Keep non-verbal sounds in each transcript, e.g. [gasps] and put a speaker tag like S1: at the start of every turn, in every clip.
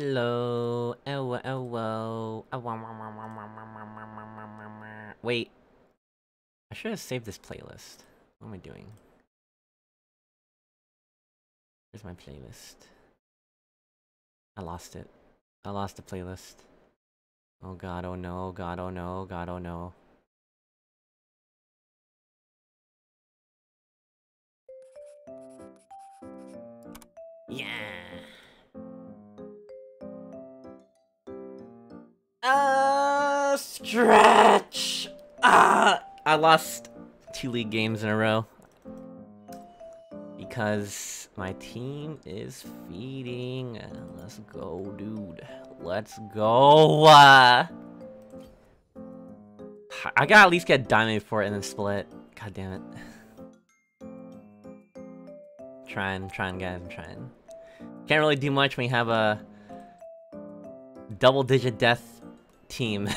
S1: Hello. Oh, oh, Wait. I should have saved this playlist. What am I doing? Where's my playlist? I lost it. I lost the playlist. Oh god, oh no, oh god, oh no, oh god, oh no. Yeah. Uh, stretch. Ah, I lost two league games in a row because my team is feeding. Let's go, dude. Let's go. Uh, I gotta at least get diamond for it and then split. God damn it. Trying, trying, guys, I'm trying. Can't really do much when you have a double-digit death team.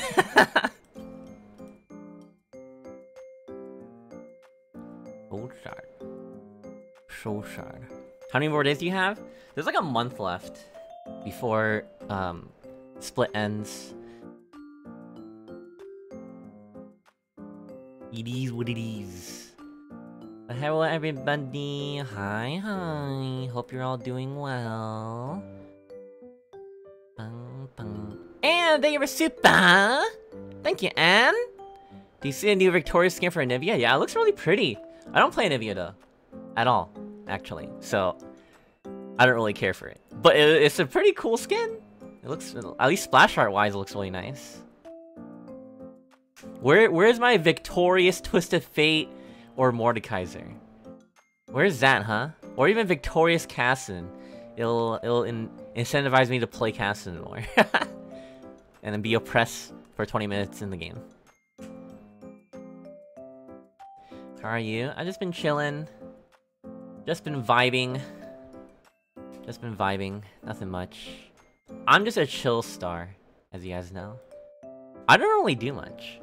S1: so sad. So sad. How many more days do you have? There's like a month left before um, split ends. It is what it is. Hello everybody, hi hi, hope you're all doing well. And you for super! Thank you, Anne! Do you see a new Victoria skin for Anivia? Yeah, it looks really pretty. I don't play Anivia though. At all, actually. So, I don't really care for it. But it, it's a pretty cool skin. It looks, at least splash art wise, it looks really nice. Where, where's my Victorious Twisted Fate or Mordekaiser. Where's that, huh? Or even Victorious Casson. It'll it'll in incentivize me to play Casson more. [laughs] and then be oppressed for 20 minutes in the game. How are you? I've just been chilling. Just been vibing. Just been vibing. Nothing much. I'm just a chill star, as you guys know. I don't really do much.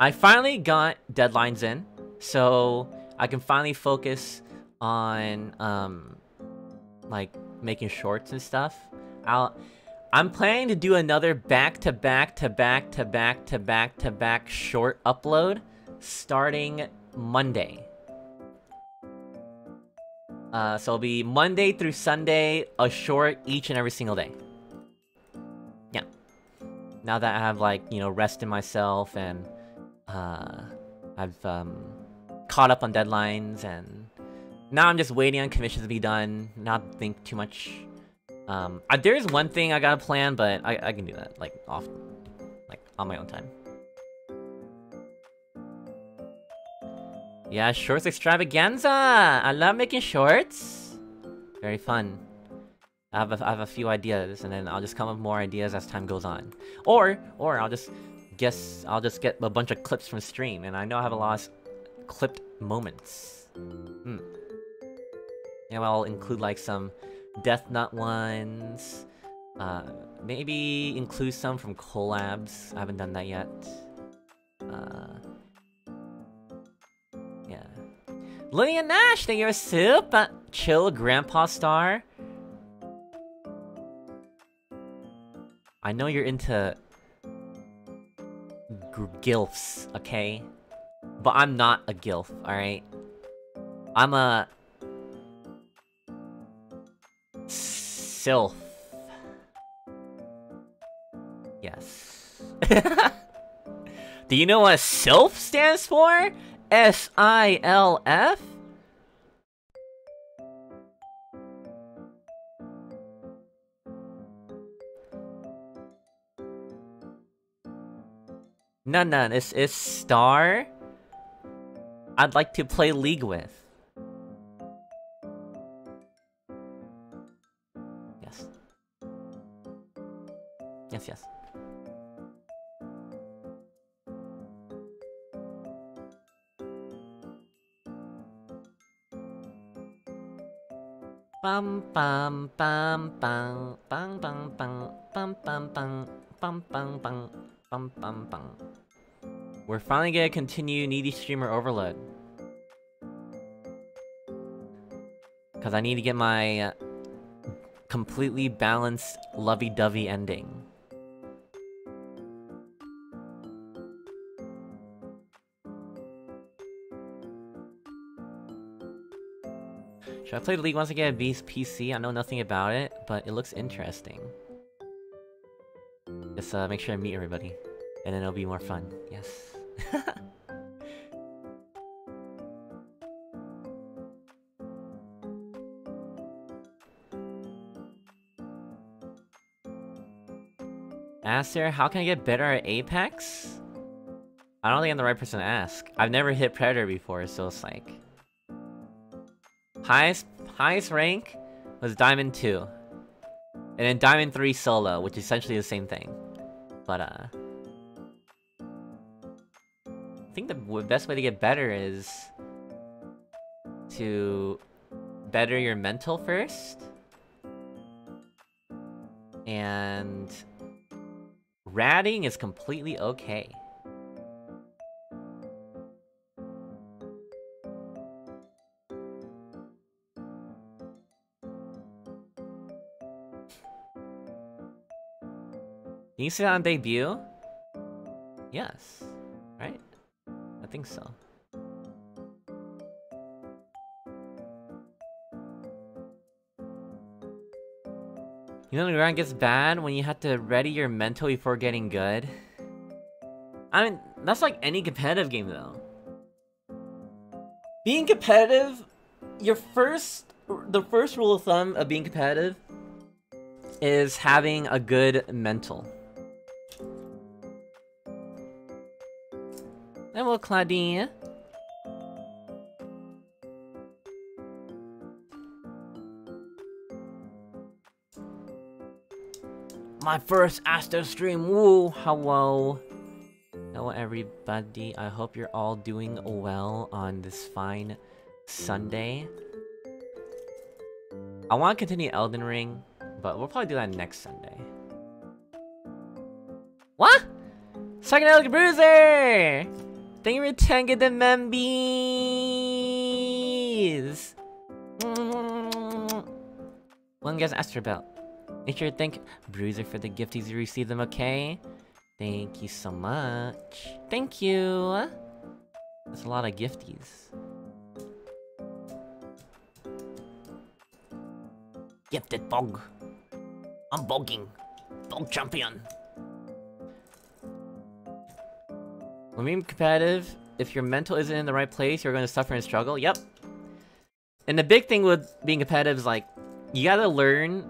S1: I finally got deadlines in so I can finally focus on um like making shorts and stuff. I'll I'm planning to do another back to back to back to back to back to back short upload starting Monday. Uh, so it'll be Monday through Sunday, a short each and every single day. Yeah. Now that I have like, you know, rested myself and uh, I've um, caught up on deadlines, and now I'm just waiting on commissions to be done, not think too much. Um, I, there is one thing I gotta plan, but I, I can do that, like, off, like, on my own time. Yeah, shorts extravaganza! I love making shorts! Very fun. I have, a, I have a few ideas, and then I'll just come up with more ideas as time goes on. Or, or I'll just guess, I'll just get a bunch of clips from stream, and I know I have a lot of clipped moments. Hmm. Yeah, well, I'll include like some Death Nut ones. Uh, maybe include some from collabs. I haven't done that yet. Uh, yeah. Lillian Nash, thank you soup. Uh, chill Grandpa Star. I know you're into gilfs, okay? But I'm not a gilf, alright? I'm a... Sylph. Yes. [laughs] Do you know what SILF stands for? S-I-L-F? No, no, it's, it's Star. I'd like to play League with. Yes, yes. Bum bum bum bum bum bum bum bum bum bum bum bum bum bum bum bum we're finally gonna continue Needy Streamer Overload. Because I need to get my uh, completely balanced, lovey-dovey ending. Should I play the League once again at Beast PC? I know nothing about it, but it looks interesting. Just uh, make sure I meet everybody. And then it'll be more fun. Yes. [laughs] Aster, how can I get better at Apex? I don't think I'm the right person to ask. I've never hit Predator before, so it's like... Highest, highest rank was Diamond 2. And then Diamond 3 solo, which is essentially the same thing. But, uh... I think the best way to get better is... To... Better your mental first. And... Ratting is completely okay. You see that on debut? Yes. Right? I think so. You know the grind gets bad when you have to ready your mental before getting good? I mean, that's like any competitive game though. Being competitive, your first, the first rule of thumb of being competitive is having a good mental. Claudine. My first Astro stream, woo! Hello. Hello everybody, I hope you're all doing well on this fine Sunday. I want to continue Elden Ring, but we'll probably do that next Sunday. What? Second Elder Bruiser! You for 10 the membies! One guy's Astro Belt. Make sure to thank Bruiser for the gifties you received them, okay? Thank you so much. Thank you! That's a lot of gifties. Gifted bog. I'm bogging. Bog champion. When being competitive, if your mental isn't in the right place, you're going to suffer and struggle. Yep. And the big thing with being competitive is like, you gotta learn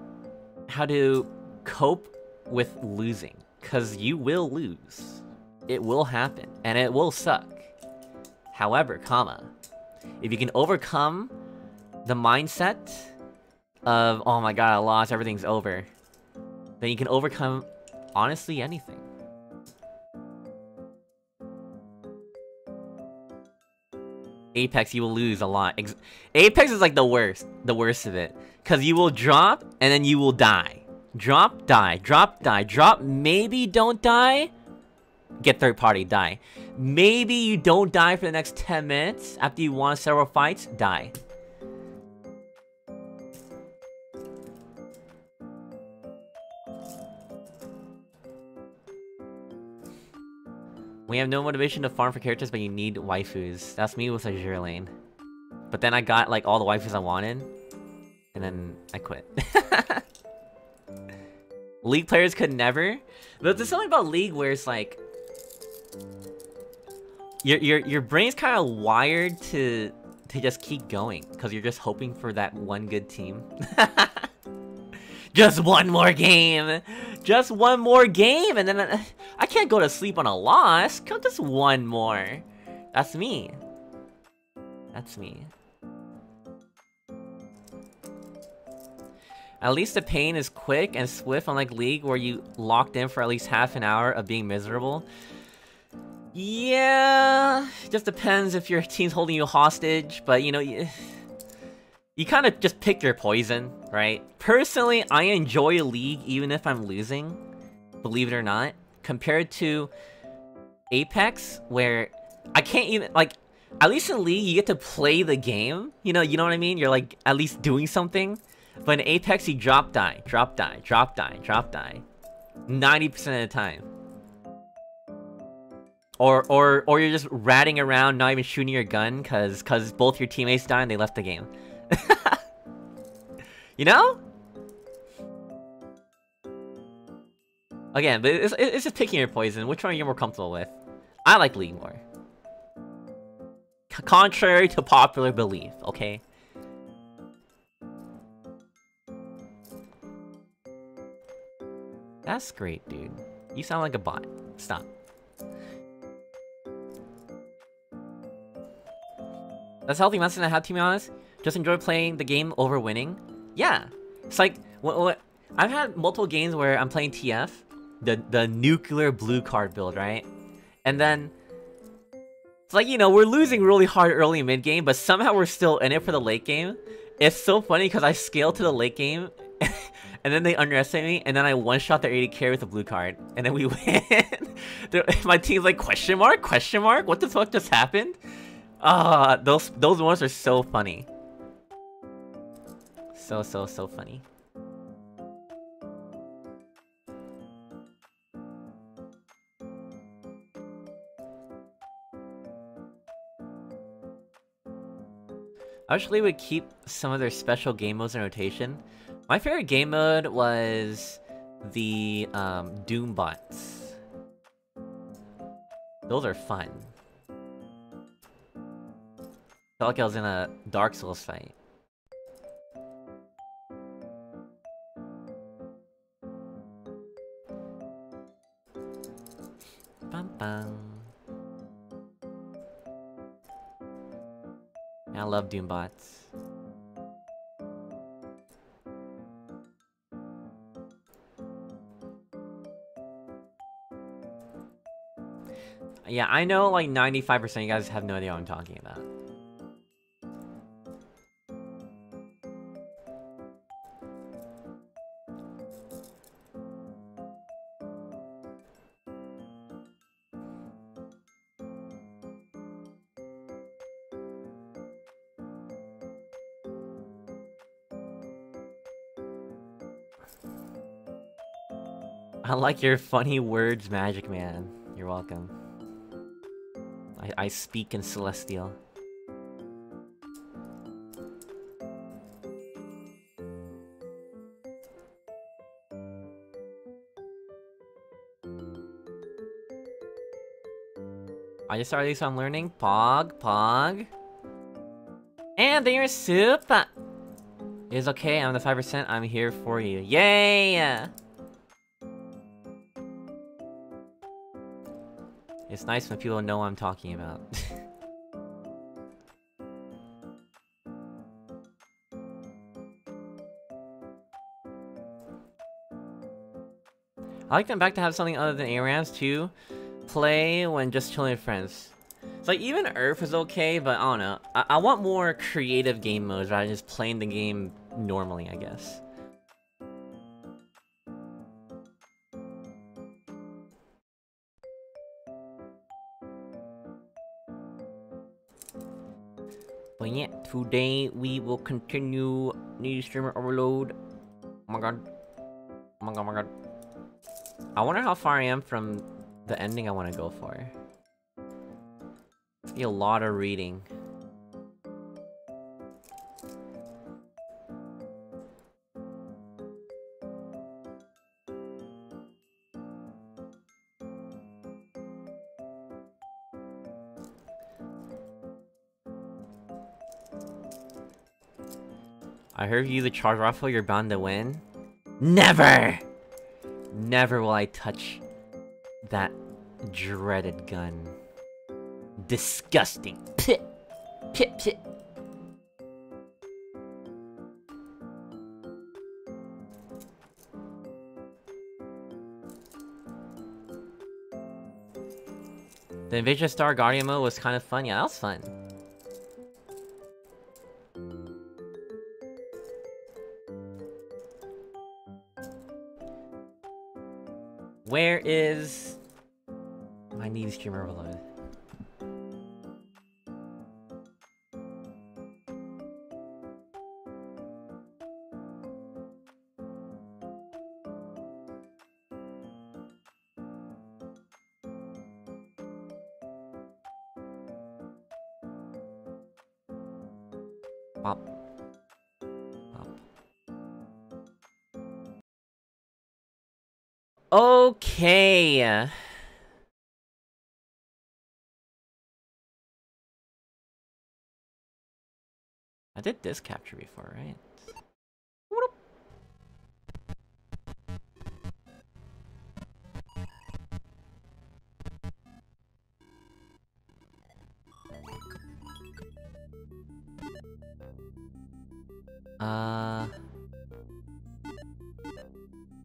S1: how to cope with losing. Because you will lose. It will happen. And it will suck. However, comma, if you can overcome the mindset of, oh my god, I lost, everything's over, then you can overcome, honestly, anything. Apex, you will lose a lot. Ex Apex is like the worst. The worst of it. Because you will drop, and then you will die. Drop, die. Drop, die. Drop, maybe don't die. Get third party, die. Maybe you don't die for the next 10 minutes. After you won several fights, die. We have no motivation to farm for characters, but you need waifus. That's me with Azur Lane. But then I got like all the waifus I wanted, and then I quit. [laughs] League players could never. But there's something about League where it's like your your your brain's kind of wired to to just keep going because you're just hoping for that one good team. [laughs] just one more game. Just one more game, and then I, I can't go to sleep on a loss. Come, just one more. That's me. That's me. At least the pain is quick and swift, unlike League, where you locked in for at least half an hour of being miserable. Yeah, just depends if your [laughs] team's holding you hostage, but you know, you, kind of just pick your poison, right? Personally, I enjoy a League even if I'm losing, believe it or not, compared to Apex, where I can't even, like, at least in League, you get to play the game, you know, you know what I mean? You're like, at least doing something. But in Apex, you drop die, drop die, drop die, drop die. 90% of the time. Or, or, or you're just ratting around, not even shooting your gun, cause, cause both your teammates die and they left the game. [laughs] you know? Again, but it's, it's just picking your poison. Which one are you more comfortable with? I like League more. C contrary to popular belief, okay? That's great, dude. You sound like a bot. Stop. That's healthy medicine I have, to be honest. Just enjoy playing the game over winning. Yeah. It's like, what, what, I've had multiple games where I'm playing TF, the, the nuclear blue card build, right? And then, it's like, you know, we're losing really hard early mid game, but somehow we're still in it for the late game. It's so funny because I scale to the late game [laughs] and then they underestimate me, and then I one-shot their AD carry with a blue card, and then we [laughs] win. My team's like, question mark? Question mark? What the fuck just happened? Ah, uh, those those ones are so funny. So, so, so funny. I actually would keep some of their special game modes in rotation. My favorite game mode was the um, Doom bots. Those are fun. Felt like I was in a Dark Souls fight. I love Doom bots. Yeah, I know like 95% of you guys have no idea what I'm talking about. Like your funny words, Magic Man. You're welcome. I, I speak in Celestial. I just started this on learning. Pog, pog. And there's soup! It's okay, I'm the 5%, I'm here for you. Yay! It's nice when people know what I'm talking about. [laughs] I like them back to have something other than ARAMs to Play when just chilling with friends. It's like even URF is okay, but I don't know. I, I want more creative game modes rather than just playing the game normally, I guess. Today we will continue new streamer overload. Oh my god. Oh my god, oh my god. I wonder how far I am from the ending I want to go for. It's a lot of reading. Heard you the charge rifle, you're bound to win. Never! Never will I touch that dreaded gun. Disgusting. Pit. Pit, pit. The Invasion Star Guardian mode was kind of fun. Yeah, that was fun. Where is my Needy Streamer Overload? Okay. I did this capture before, right? Uh,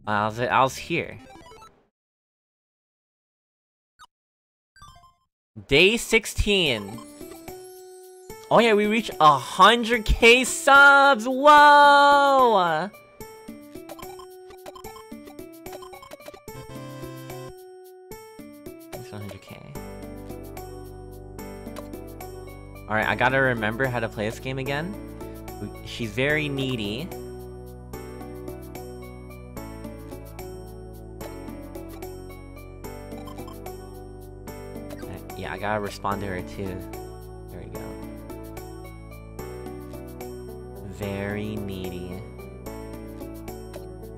S1: I was I was here. Day 16. Oh yeah, we reached 100k subs! Whoa! That's 100k. Alright, I gotta remember how to play this game again. She's very needy. Gotta respond to her too. There we go. Very needy.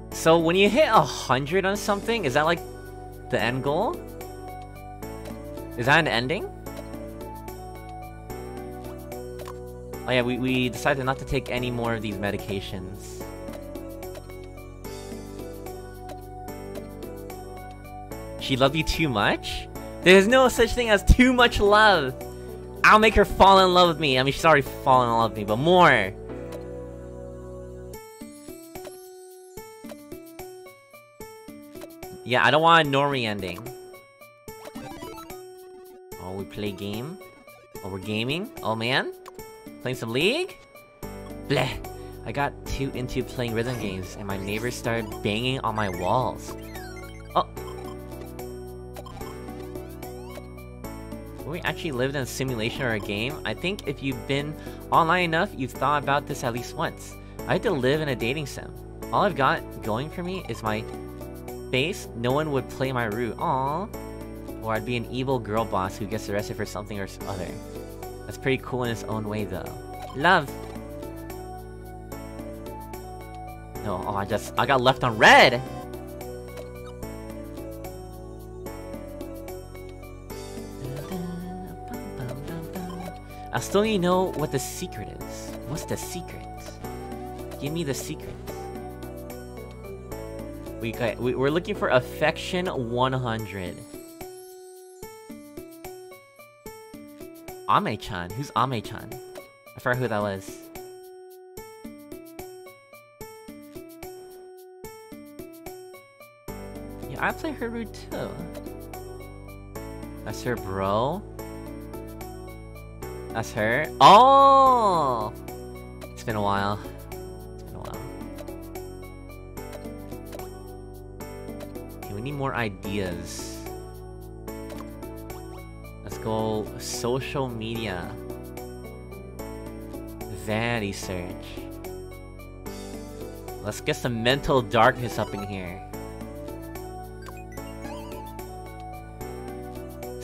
S1: So when you hit a hundred on something, is that like the end goal? Is that an ending? Oh yeah, we, we decided not to take any more of these medications. She loved you too much? There's no such thing as too much love! I'll make her fall in love with me. I mean, she's already fallen in love with me, but more! Yeah, I don't want a normie ending. Oh, we play game? Oh, we're gaming? Oh, man? Playing some League? Bleh. I got too into playing rhythm games, and my neighbors started banging on my walls. We actually lived in a simulation or a game, I think if you've been online enough, you've thought about this at least once. I had to live in a dating sim. All I've got going for me is my face, no one would play my route, aww. Or I'd be an evil girl boss who gets arrested for something or other. That's pretty cool in its own way, though. Love! No, oh, I just- I got left on red! I still need to know what the secret is. What's the secret? Give me the secret. We got- we, we're looking for affection 100. Ame-chan? Who's Ame-chan? I forgot who that was. Yeah, I play her route too. That's her bro? That's her? Oh! It's been a while. It's been a while. Okay, we need more ideas Let's go social media. Vanity search. Let's get some mental darkness up in here.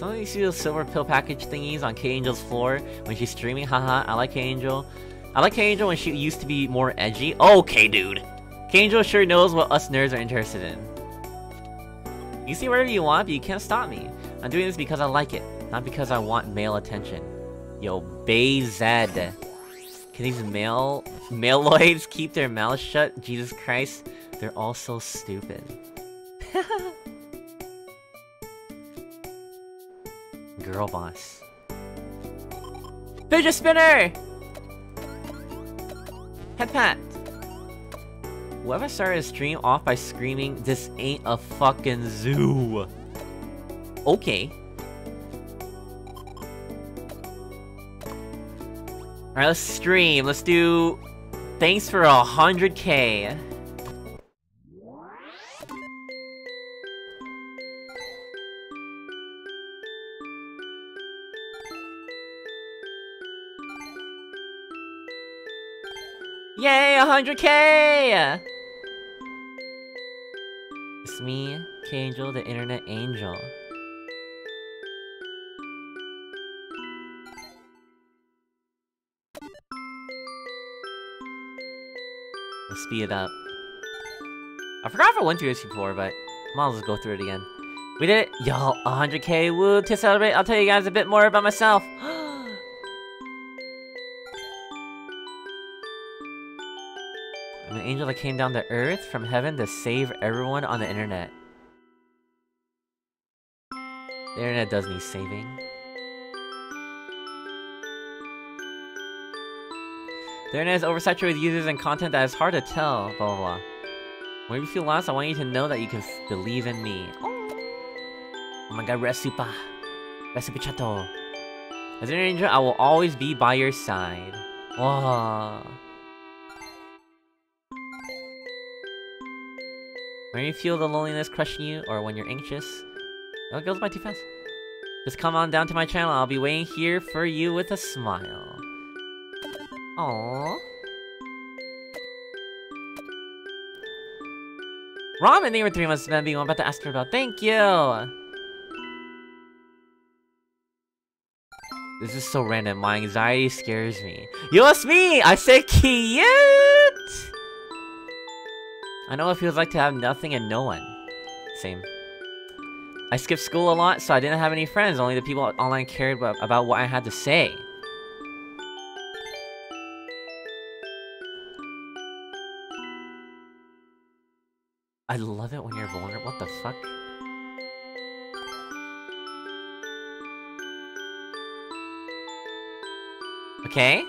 S1: Of you see those silver pill package thingies on K-Angel's floor when she's streaming? Haha, I like K-Angel. I like K-Angel when she used to be more edgy. Okay, dude. K-Angel sure knows what us nerds are interested in. You see whatever you want, but you can't stop me. I'm doing this because I like it. Not because I want male attention. Yo, Bayzed. Can these male maleoids keep their mouths shut? Jesus Christ, they're all so stupid. [laughs] Girl boss. Fidget spinner! Head pat. Whoever started a stream off by screaming, this ain't a fucking zoo. Okay. Alright, let's stream. Let's do... Thanks for a 100k. Yay, 100k! It's me, K-Angel, the internet angel. Let's speed it up. I forgot if I went through this before, but as well go through it again. We did it! Y'all, 100k, woo! To celebrate, I'll tell you guys a bit more about myself. [gasps] I'm an angel that came down to earth from heaven to save everyone on the internet. The internet does need saving. The internet is oversaturated with users and content that is hard to tell, blah blah blah. When you feel lost, I want you to know that you can believe in me. Oh, my god, Resupa. Resupa Chato. As an angel, I will always be by your side. Whoa. When you feel the loneliness crushing you, or when you're anxious, oh, it goes by too fast. Just come on down to my channel, I'll be waiting here for you with a smile. Aww. Ramen, you for three months, Bambi. I'm about to ask her about. Thank you! This is so random. My anxiety scares me. Yo, it's me! I said cute! I know what it feels like to have nothing and no one. Same. I skipped school a lot, so I didn't have any friends. Only the people online cared about, about what I had to say. I love it when you're vulnerable. What the fuck? Okay.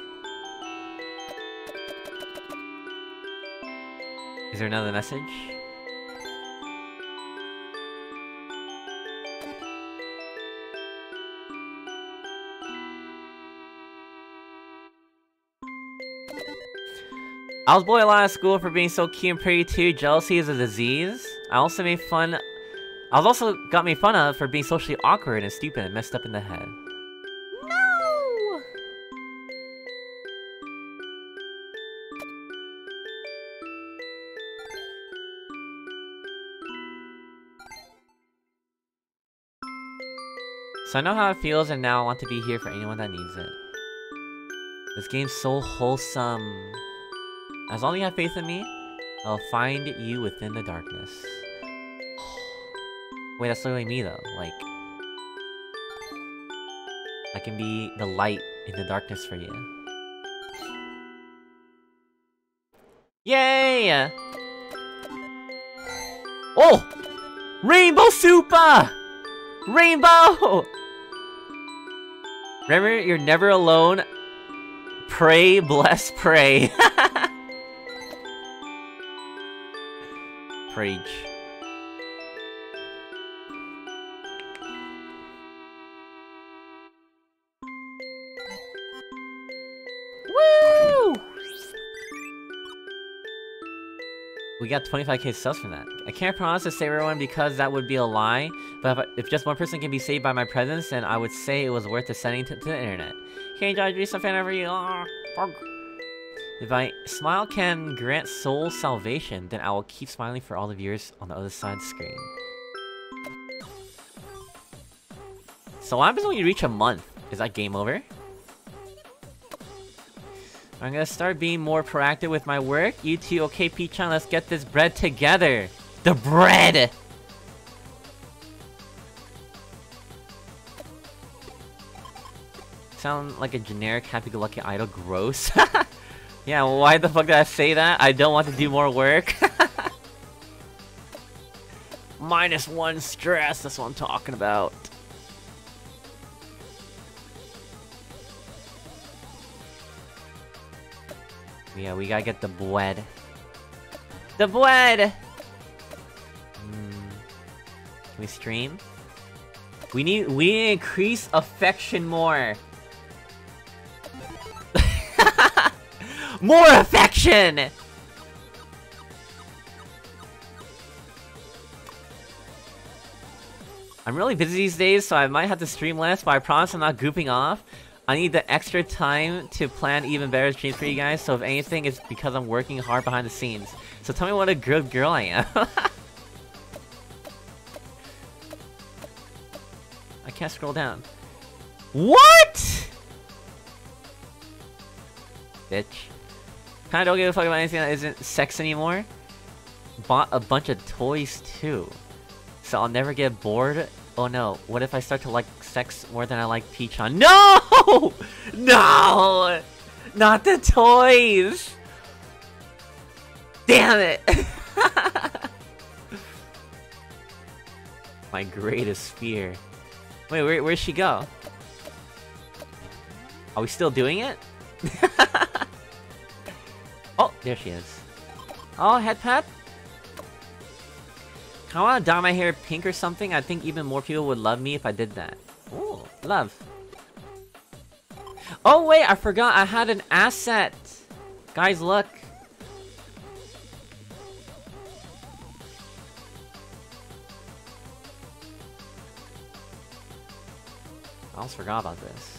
S1: Is there another message? I was bullied a lot at school for being so cute and pretty too. Jealousy is a disease. I also made fun... I was also got made fun of for being socially awkward and stupid and messed up in the head. So I know how it feels and now I want to be here for anyone that needs it. This game's so wholesome. As long as you have faith in me, I'll find you within the darkness. [sighs] Wait, that's literally me though, like... I can be the light in the darkness for you. Yay! Oh! Rainbow Super! Rainbow! Remember, you're never alone. Pray, bless, pray. [laughs] Preach. We got 25k subs from that. I can't promise to save everyone because that would be a lie, but if, if, just one person can be saved by my presence, then I would say it was worth the sending to, to the internet. Can't judge me, some fan over you. Oh, if my smile can grant soul salvation, then I will keep smiling for all the viewers on the other side of the screen. So what happens when you reach a month? Is that game over? I'm gonna start being more proactive with my work. You too, okay, P-chan, let's get this bread together. The bread! Sound like a generic happy-go-lucky idol. Gross. [laughs] Yeah, why the fuck did I say that? I don't want to do more work. [laughs] Minus one stress, that's what I'm talking about. Yeah, we gotta get the bread. The bread! Mm. Can we stream? We need- we increase affection more. [laughs] More affection! I'm really busy these days, so I might have to stream less, but I promise I'm not gooping off. I need the extra time to plan even better streams for you guys, so if anything, it's because I'm working hard behind the scenes. So tell me what a good girl I am. [laughs] I can't scroll down. What?! Bitch. Kinda don't give a fuck about anything that isn't sex anymore. Bought a bunch of toys too. So I'll never get bored. Oh no, what if I start to like sex more than I like P-chan? No! [laughs] No! Not the toys! Damn it! [laughs] My greatest fear. Wait, where, where'd she go? Are we still doing it? [laughs] oh, there she is. Oh, head pat? I wanna dye my hair pink or something. I think even more people would love me if I did that. Ooh, love. Oh wait, I forgot I had an asset. Guys, look. I almost forgot about this.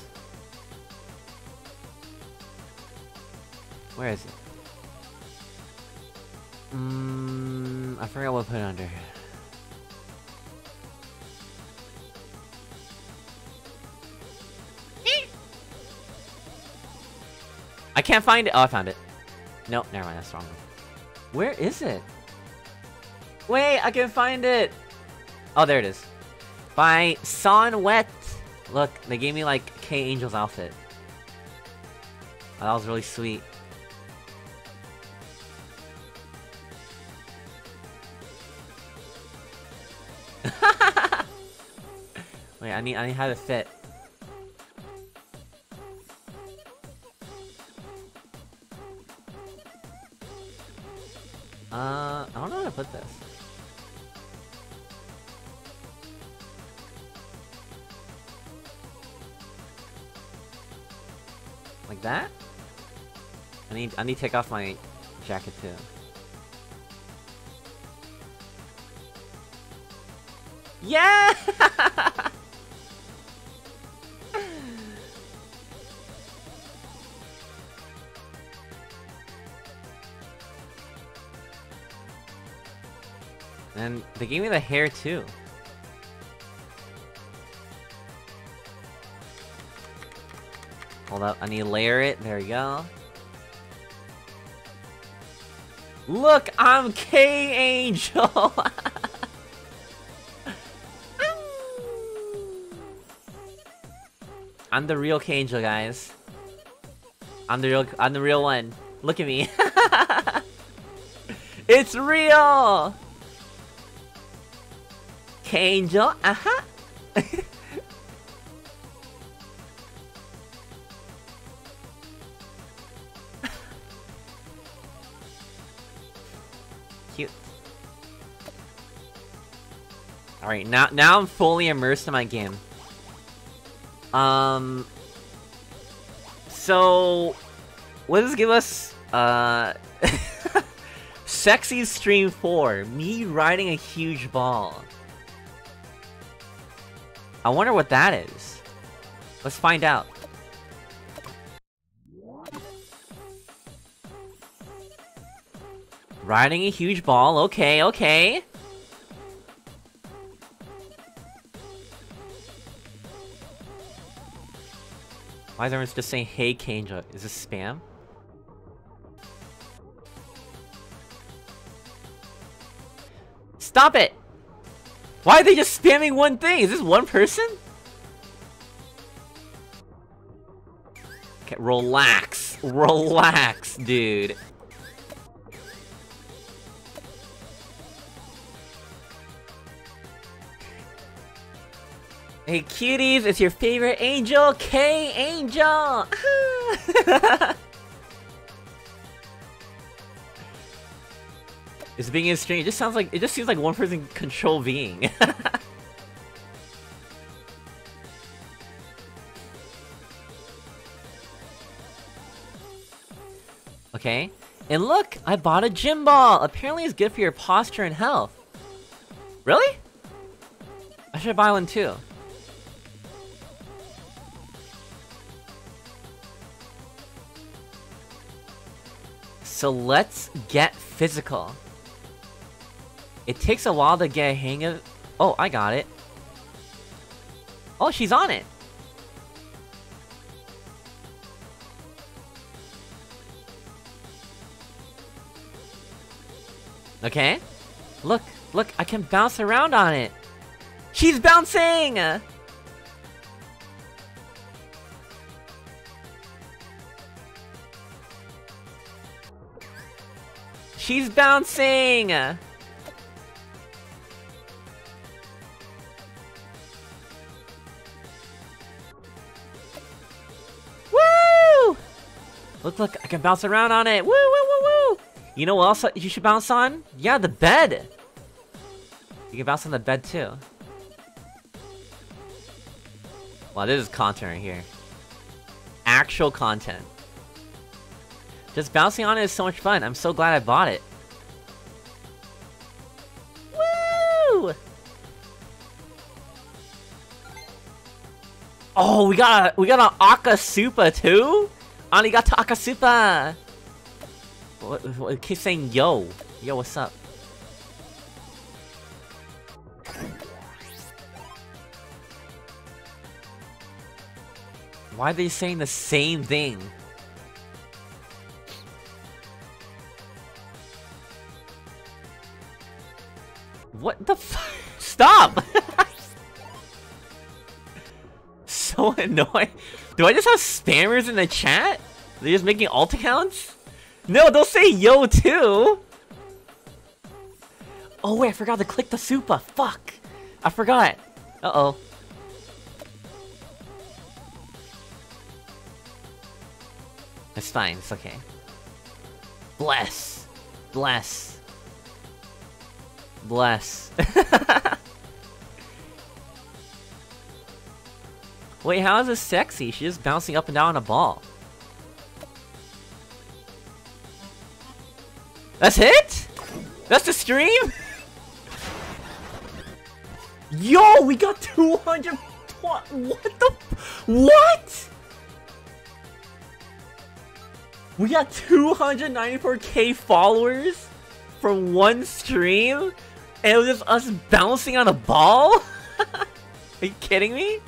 S1: Where is it? Mmm, I forgot what to put under. I can't find it. Oh, I found it. Nope, never mind. That's wrong. Where is it? Wait, I can find it. Oh, there it is. By Son Wet. Look, they gave me like K Angel's outfit. Oh, that was really sweet. [laughs] Wait, I need I need how to fit. Uh, I don't know how to put this. Like that? I need I need to take off my jacket too. Yeah! [laughs] and they gave me the hair too. Hold up, I need to layer it. There we go. Look, I'm K-Angel! [laughs] I'm the real K-Angel, guys. I'm the real- I'm the real one. Look at me. [laughs] it's real! K-Angel, uh-huh! Cute. Alright, now now I'm fully immersed in my game. Um So what does this give us? Uh [laughs] Sexy Stream 4, me riding a huge ball. I wonder what that is. Let's find out. Riding a huge ball, okay, okay. Why is everyone just saying, hey, Kanja? Is this spam? Stop it! Why are they just spamming one thing? Is this one person? Okay, relax. Relax, dude. Hey cuties, it's your favorite angel, K Angel! [laughs] Is being in stream, it just sounds like, it just seems like one person control being. [laughs] okay, and look, I bought a gym ball! Apparently it's good for your posture and health. Really? I should buy one too. So let's get physical. It takes a while to get a hang of... Oh, I got it. Oh, she's on it. Okay? Look, look, I can bounce around on it! She's bouncing! She's bouncing! Look, look, I can bounce around on it! Woo, woo, woo, woo! You know what else you should bounce on? Yeah, the bed! You can bounce on the bed too. Wow, this is content right here. Actual content. Just bouncing on it is so much fun. I'm so glad I bought it. Woo! Oh, we got a we got an Akasupa too. Arigato Akasupa. What, what, it keeps saying yo. Yo, what's up? Why are they saying the same thing? What the [laughs] Stop! [laughs] so annoying. Do I just have spammers in the chat? They're just making alt accounts? No, they'll say yo too! Oh wait, I forgot to click the super. Fuck! I forgot. Uh-oh. It's fine, it's okay. Bless! Bless. Bless. [laughs] Wait, how is this sexy? She's just bouncing up and down on a ball. That's it? That's the stream? Yo, we got 200... What the... What? We got 294k followers from one stream? And it was just us bouncing on a ball? [laughs] Are you kidding me?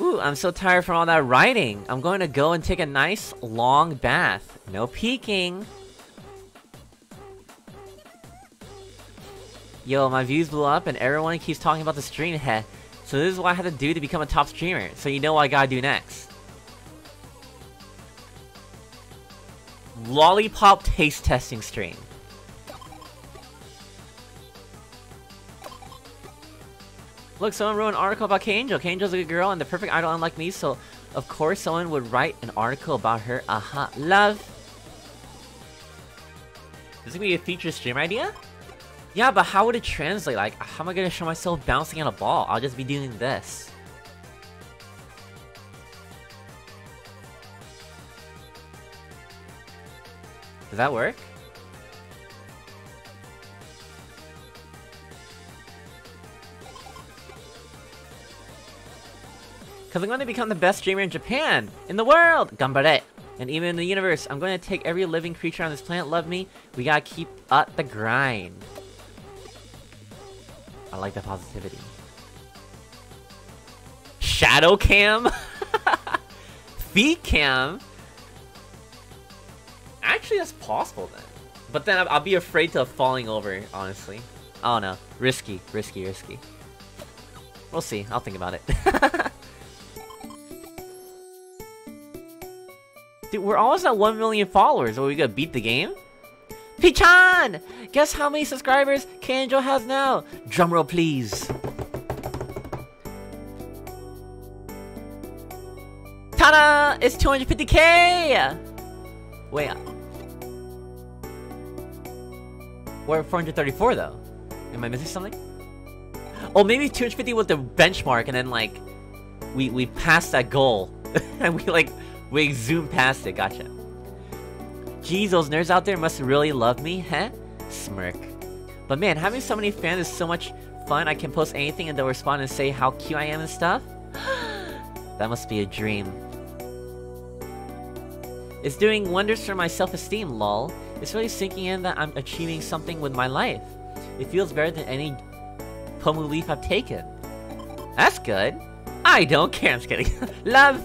S1: Ooh, I'm so tired from all that writing. I'm going to go and take a nice long bath. No peeking. Yo, my views blew up and everyone keeps talking about the stream. Heh. So this is what I had to do to become a top streamer. So you know what I gotta do next. Lollipop taste testing stream. Look, someone wrote an article about K-Angel. K-Angel's a good girl and the perfect idol unlike me, so of course someone would write an article about her. Aha. Uh -huh. Love. This is gonna be a future stream idea? Yeah, but how would it translate? Like, how am I gonna show myself bouncing on a ball? I'll just be doing this. Does that work? Because I'm going to become the best streamer in Japan! In the world! Gambare! And even in the universe, I'm going to take every living creature on this planet love me. We gotta keep up the grind. I like the positivity. Shadow cam? [laughs] Feet cam? Actually, that's possible then. But then I'll be afraid of falling over, honestly. I don't know. Risky, risky, risky. We'll see. I'll think about it. [laughs] Dude, we're almost at 1 million followers. Are we gonna beat the game? P-chan! Guess how many subscribers Kanjo has now? Drumroll, please. Ta-da! It's 250k! Wait. We're 434 though. Am I missing something? Oh, maybe 250 was the benchmark and then like, we, we passed that goal. [laughs] and we like, we zoom past it, gotcha. Geez, those nerds out there must really love me, huh? Smirk. But man, having so many fans is so much fun. I can post anything and they'll respond and say how cute I am and stuff. [gasps] that must be a dream. It's doing wonders for my self-esteem, lol. It's really sinking in that I'm achieving something with my life. It feels better than any Pomu leaf I've taken. That's good. I don't care, I'm just kidding. [laughs] Love!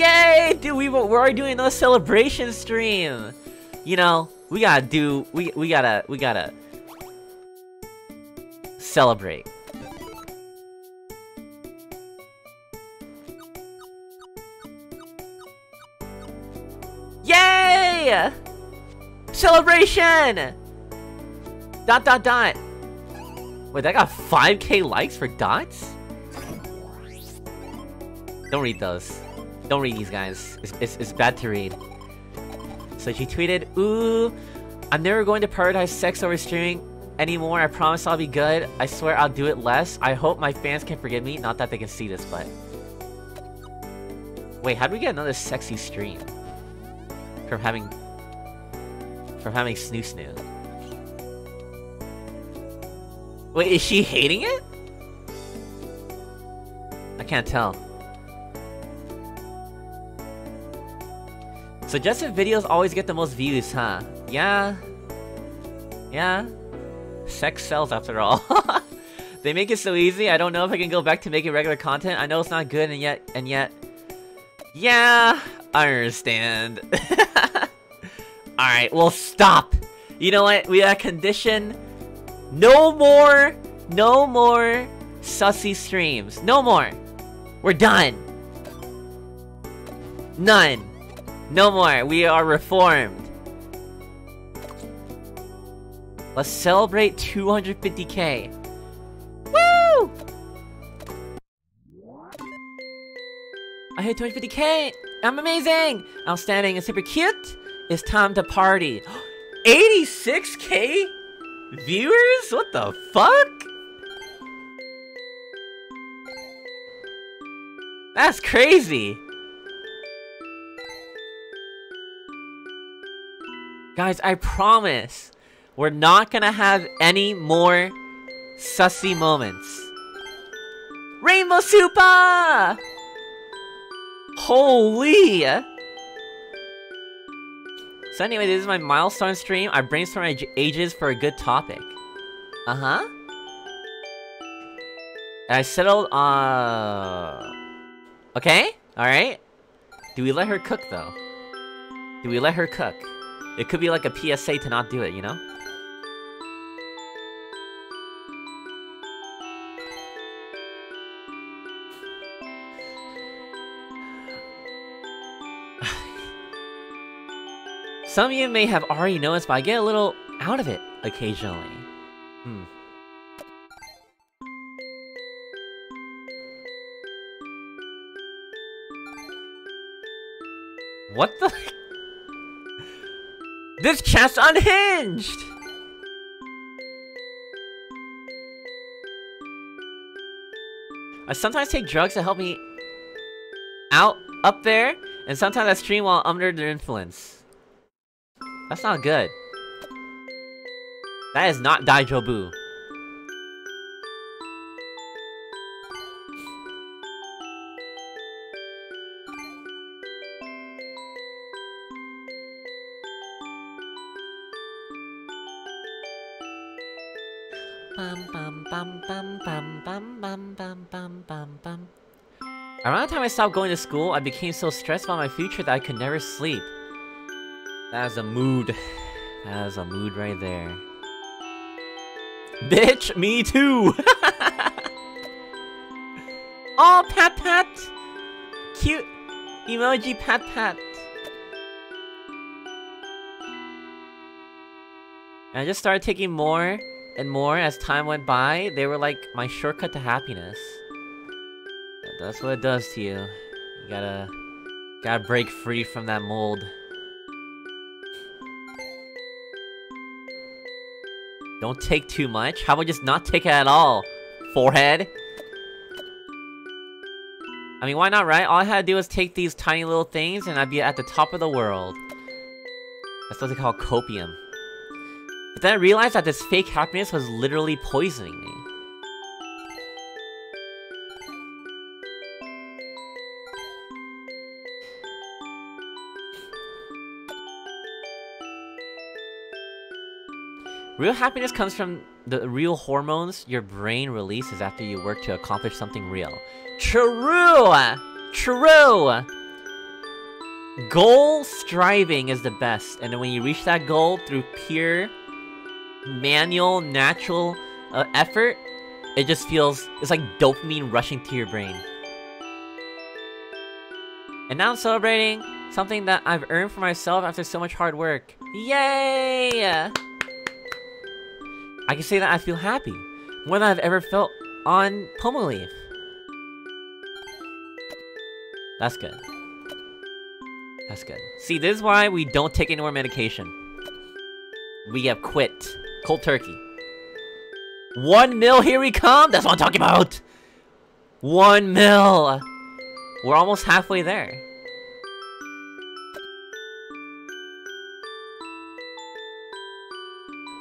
S1: Yay! Dude, we, we're already doing another celebration stream! You know, we gotta do... We, we gotta... We gotta... Celebrate. Yay! Celebration! Dot dot dot. Wait, that got 5k likes for dots? Don't read those. Don't read these guys. It's, it's, it's bad to read. So she tweeted, Ooh, I'm never going to prioritize sex over streaming anymore. I promise I'll be good. I swear I'll do it less. I hope my fans can forgive me. Not that they can see this, but... Wait, how do we get another sexy stream? From having... From having Snoo Snoo. Wait, is she hating it? I can't tell. Suggested videos always get the most views, huh? Yeah. Yeah. Sex sells after all. [laughs] they make it so easy, I don't know if I can go back to making regular content. I know it's not good and yet, and yet... Yeah, I understand. [laughs] Alright, well stop! You know what? We have a condition. No more, no more sussy streams. No more. We're done. None. No more. We are reformed. Let's celebrate 250k. Woo! I hit 250k! I'm amazing! Outstanding and super cute! It's time to party. [gasps] 86k viewers? What the fuck? That's crazy! Guys, I promise, we're not gonna have any more sussy moments. Rainbow Super! Holy! So anyway, this is my milestone stream. I brainstorm ages for a good topic. Uh-huh. I settled, uh... Okay, alright. Do we let her cook, though? Do we let her cook? It could be like a PSA to not do it, you know? [sighs] Some of you may have already noticed, but I get a little out of it occasionally. Hmm. What the? [laughs] This chest unhinged! I sometimes take drugs to help me out up there, and sometimes I stream while under their influence. That's not good. That is not Daijobu. Around the time I stopped going to school, I became so stressed about my future that I could never sleep. That is a mood. That is a mood right there. Bitch, me too! [laughs] oh, pat pat! Cute emoji pat pat. And I just started taking more and more as time went by. They were like my shortcut to happiness. That's what it does to you. You gotta... Gotta break free from that mold. Don't take too much. How about just not take it at all? Forehead? I mean, why not, right? All I had to do was take these tiny little things and I'd be at the top of the world. That's what they call copium. But then I realized that this fake happiness was literally poisoning me. Real happiness comes from the real hormones your brain releases after you work to accomplish something real. True! True! Goal striving is the best, and when you reach that goal through pure, manual, natural uh, effort, it just feels, it's like dopamine rushing to your brain. And now I'm celebrating something that I've earned for myself after so much hard work. Yay! I can say that I feel happy, more than I've ever felt on Pomo That's good. That's good. See, this is why we don't take any more medication. We have quit. Cold turkey. One mil, here we come! That's what I'm talking about! One mil! We're almost halfway there.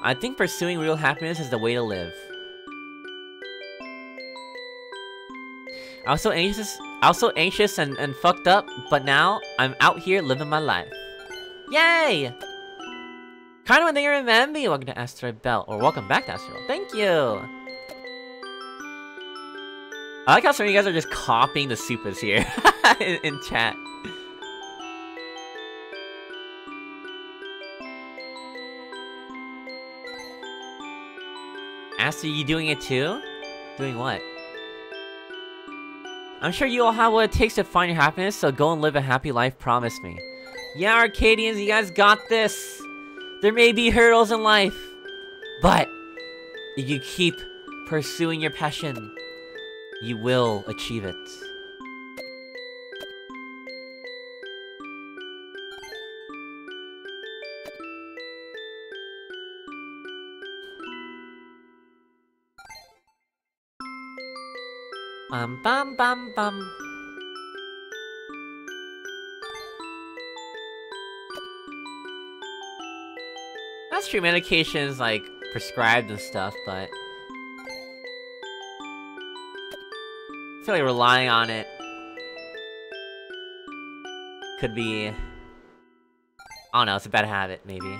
S1: I think pursuing real happiness is the way to live. I was so anxious, I was so anxious and, and fucked up, but now I'm out here living my life. Yay! Kind of when they remember me. Welcome to Asteroid Belt, or welcome back to Asteroid. Thank you. I like how some of you guys are just copying the supers here [laughs] in, in chat. Aster, you doing it too? Doing what? I'm sure you all have what it takes to find your happiness, so go and live a happy life, promise me. Yeah, Arcadians, you guys got this! There may be hurdles in life, but if you keep pursuing your passion, you will achieve it. Bum bum bum bum. That's true, medication is like prescribed and stuff, but I feel like relying on it could be... I don't know, it's a bad habit, maybe.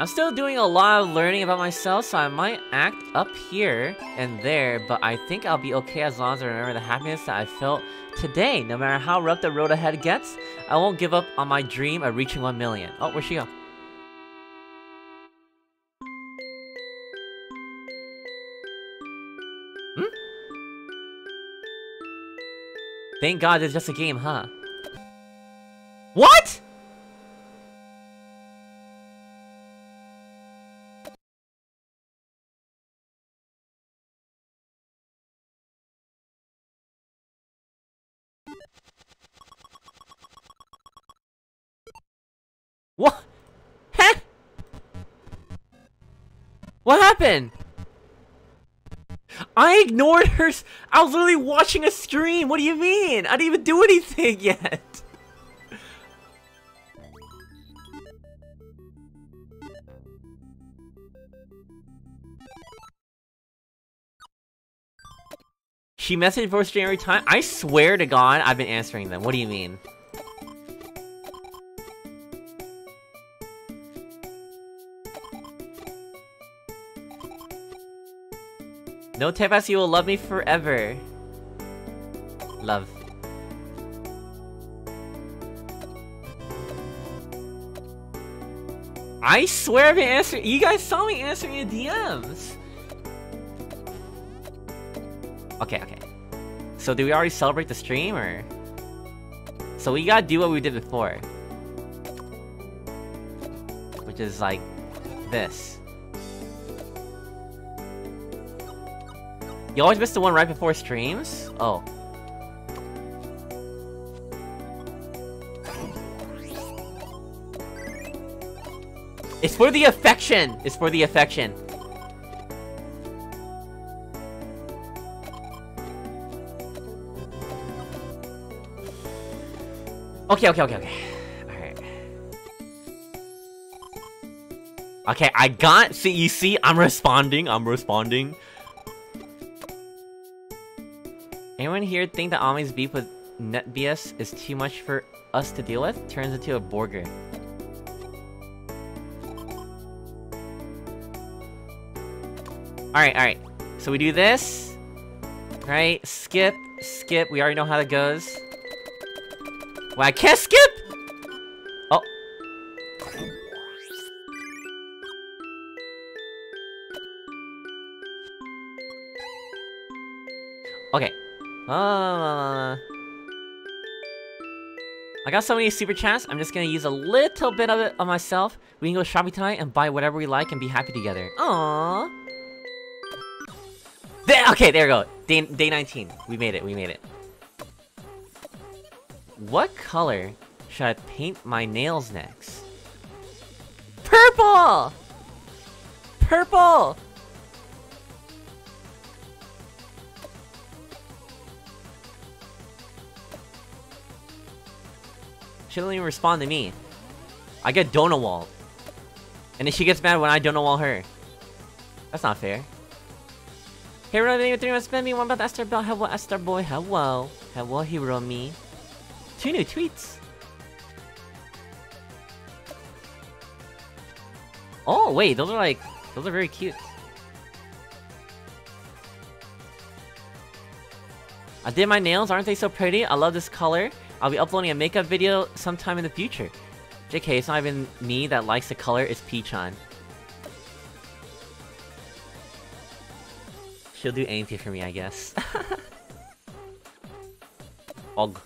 S1: I'm still doing a lot of learning about myself, so I might act up here and there, but I think I'll be okay as long as I remember the happiness that I felt today. No matter how rough the road ahead gets, I won't give up on my dream of reaching 1 million. Oh, where'd she go? Hmm? Thank God it's just a game, huh? What?! What? I ignored her. I was literally watching a stream. What do you mean? I didn't even do anything [laughs] yet. She messaged for stream every time? I swear to God, I've been answering them. What do you mean? No Tebas, you will love me forever. Love. I swear I've been answering- you guys saw me answering your DMs! Okay, okay. So do we already celebrate the stream, or? So we gotta do what we did before. Which is like, this. You always miss the one right before streams? Oh. It's for the affection! It's for the affection. Okay, okay, okay, okay. Alright. Okay, I got- see, you see, I'm responding, I'm responding. Anyone here think that Ami's beef with NetBS is too much for us to deal with? Turns into a burger. Alright, alright. So we do this. Right? Skip. Skip. We already know how that goes. Well, I can't skip! Uh, I got so many super chats, I'm just gonna use a little bit of it on myself. We can go shopping tonight and buy whatever we like and be happy together. Aww. There, okay, there we go. Day, day 19. We made it, we made it. What color should I paint my nails next? Purple! Purple! She doesn't even respond to me. I get Donawall. And then she gets mad when I Donawall her. That's not fair. Hero, three months spend me one about Esther Bell. Hello, Esther boy. Hello. Hello, hero me. Two new tweets. Oh, wait, those are like... Those are very cute. I did my nails, aren't they so pretty? I love this color. I'll be uploading a makeup video sometime in the future. JK, it's not even me that likes the color, it's P-chan. She'll do anything for me, I guess. [laughs] Og.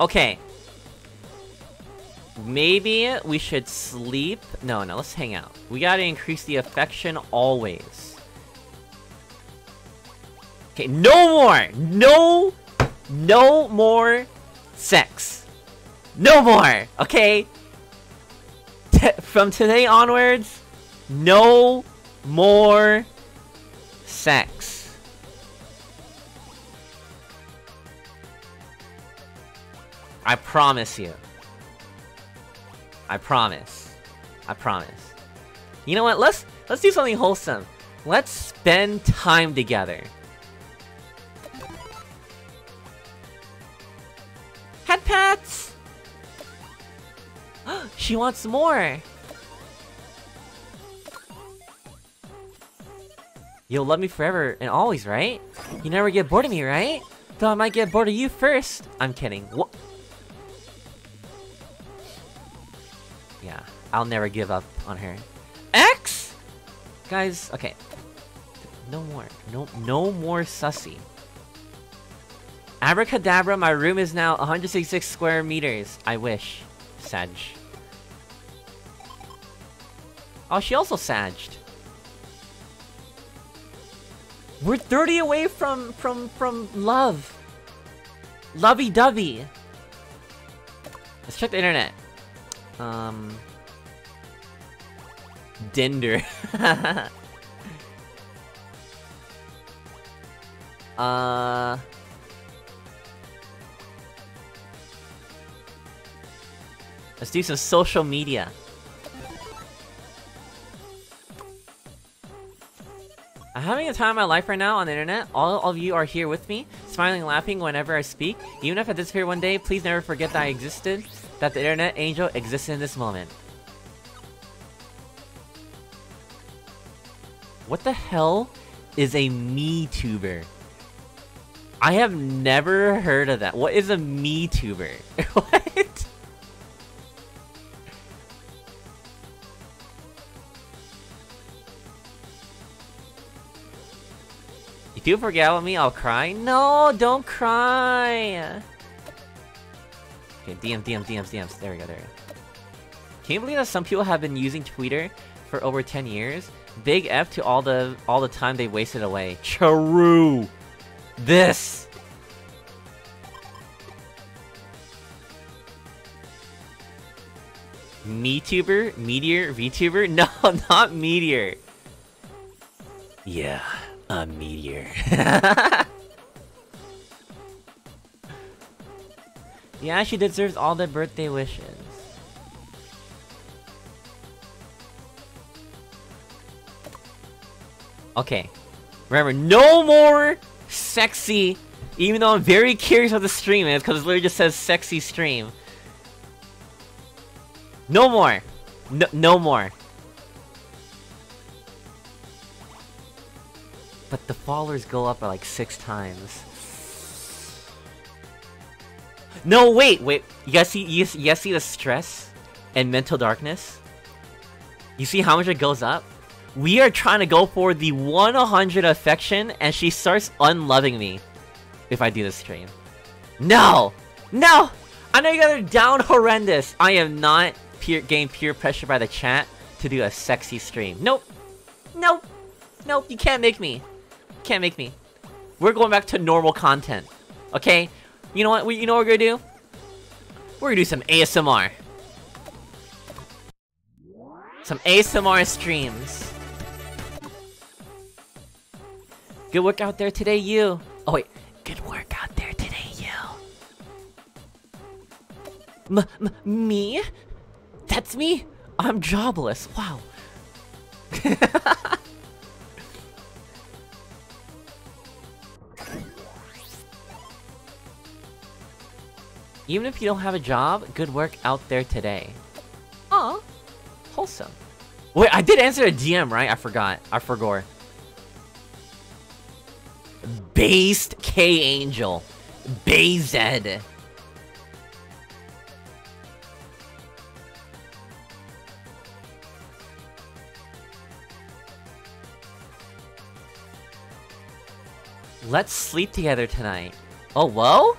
S1: Okay. Maybe we should sleep? No, no, let's hang out. We gotta increase the affection always. Okay, no more! No! No more sex. No more! Okay? T from today onwards, no more sex. I promise you. I promise. I promise. You know what? Let's let's do something wholesome. Let's spend time together. Pats! [gasps] she wants more! You'll love me forever and always, right? You never get bored of me, right? Though I might get bored of you first. I'm kidding. What? Yeah, I'll never give up on her. X? Guys, okay. No more. No, no more sussy. Abracadabra, my room is now 166 square meters. I wish. Sag. Oh, she also sagged. We're 30 away from, from, from love. Lovey-dovey. Let's check the internet. Um... Dinder. [laughs] uh... Let's do some social media. I'm having a time of my life right now on the internet. All of you are here with me, smiling and laughing whenever I speak. Even if I disappear one day, please never forget that I existed, that the internet angel exists in this moment. What the hell is a MeTuber? I have never heard of that. What is a MeTuber? [laughs] what? If you forget about me, I'll cry. No, don't cry. Okay, DM, DM, DMs, DMs. There we go, there we go. Can you believe that some people have been using Twitter for over 10 years? Big F to all the all the time they wasted away. True. This. MeTuber? Meteor? VTuber? [laughs] No, not Meteor. Yeah a meteor. [laughs] yeah, she deserves all the birthday wishes. Okay. Remember, no more sexy, even though I'm very curious what the stream is, because it literally just says sexy stream. No more. No, no more. But the followers go up by like six times. No, wait, wait. You guys see, you, you guys see the stress and mental darkness? You see how much it goes up? We are trying to go for the 100 affection, and she starts unloving me if I do this stream. No! No! I know you guys are down horrendous. I am not peer getting peer pressure by the chat to do a sexy stream. Nope. Nope. Nope, you can't make me. Can't make me. We're going back to normal content. Okay? You know what? We, you know what we're gonna do? We're gonna do some ASMR. Some ASMR streams. Good work out there today, you. Oh wait, good work out there today, you. M, m me? That's me? I'm jobless. Wow. [laughs] Even if you don't have a job, good work out there today. Aw, wholesome. Wait, I did answer a DM, right? I forgot. I forgot. Based K Angel. Bayzed. Let's sleep together tonight. Oh, whoa?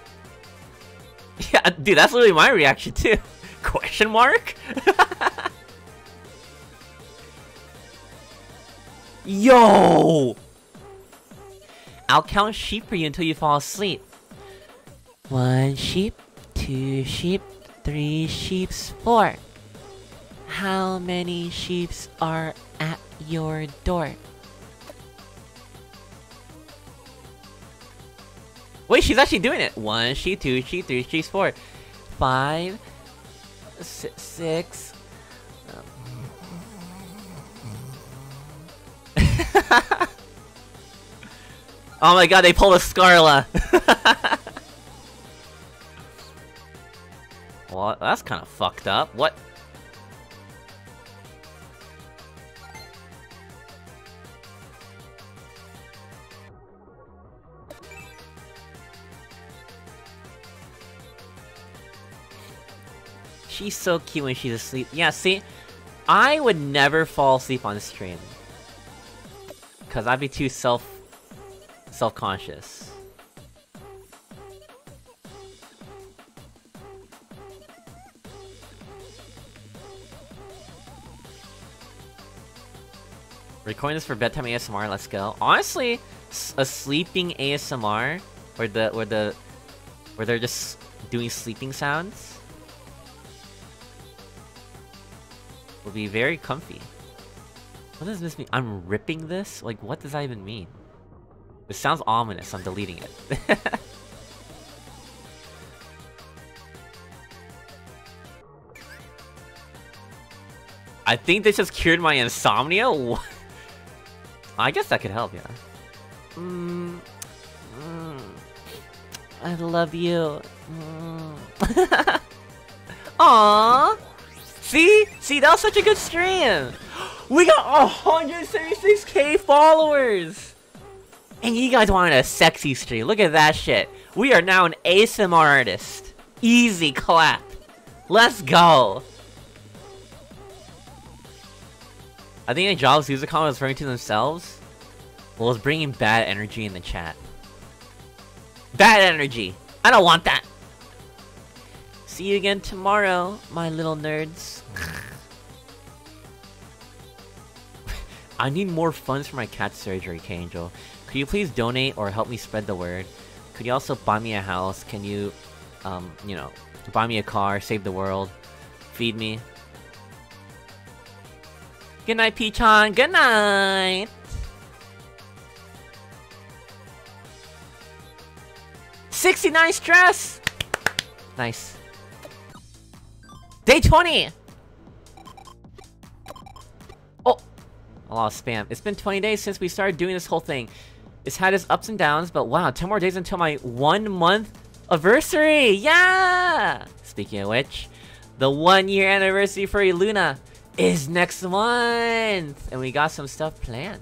S1: [laughs] Yeah, dude, that's literally my reaction too. [laughs] Question mark? [laughs] Yo! I'll count sheep for you until you fall asleep. One sheep, two sheep, three sheeps, four. How many sheeps are at your door? Wait, she's actually doing it. One she two she three sheep, four, five, six. [laughs] oh my god, they pulled a Scarle. [laughs] well, that's kind of fucked up. What? She's so cute when she's asleep. Yeah, see? I would never fall asleep on the stream. Cause I'd be too self... self-conscious. Recording this for bedtime ASMR, let's go. Honestly, a sleeping ASMR, where the, where the, where they're just doing sleeping sounds, will be very comfy. What does this mean? I'm ripping this? Like, what does that even mean? This sounds ominous, I'm deleting it. [laughs] I think this just cured my insomnia? I guess that could help, yeah. Mm, mm, I love you. Mm. [laughs] Aww! See? See, that was such a good stream! We got 176k followers! And you guys wanted a sexy stream. Look at that shit. We are now an ASMR artist. Easy clap. Let's go. I think the Jobs user comment was referring to themselves. Well, it's bringing bad energy in the chat. Bad energy. I don't want that. See you again tomorrow, my little nerds. I need more funds for my cat surgery, K-Angel. Could you please donate or help me spread the word? Could you also buy me a house? Can you, um, you know, buy me a car, save the world, feed me? Good night, P-chan. Good night. Sixty-nine stress. Nice. Day 20! Oh! A lot of spam. It's been 20 days since we started doing this whole thing. It's had its ups and downs, but wow, 10 more days until my one month anniversary! Yeah! Speaking of which, the one year anniversary for Luna is next month! And we got some stuff planned.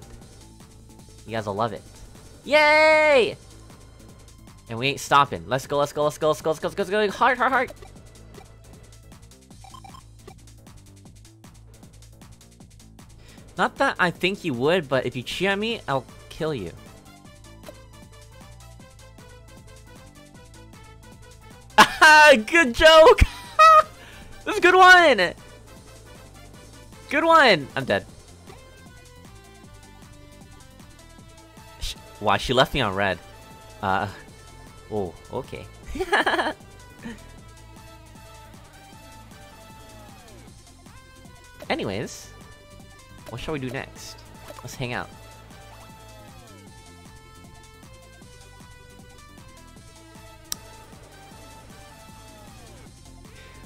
S1: You guys will love it. Yay! And we ain't stopping. Let's go, let's go, let's go, let's go, let's go, let's go, let's go. Hard, hard, hard. Not that I think you would, but if you cheat at me, I'll kill you. [laughs] Good joke! [laughs] this is a good one! Good one! I'm dead. Wow, she left me on red. Uh, oh, okay. [laughs] Anyways, what shall we do next? Let's hang out.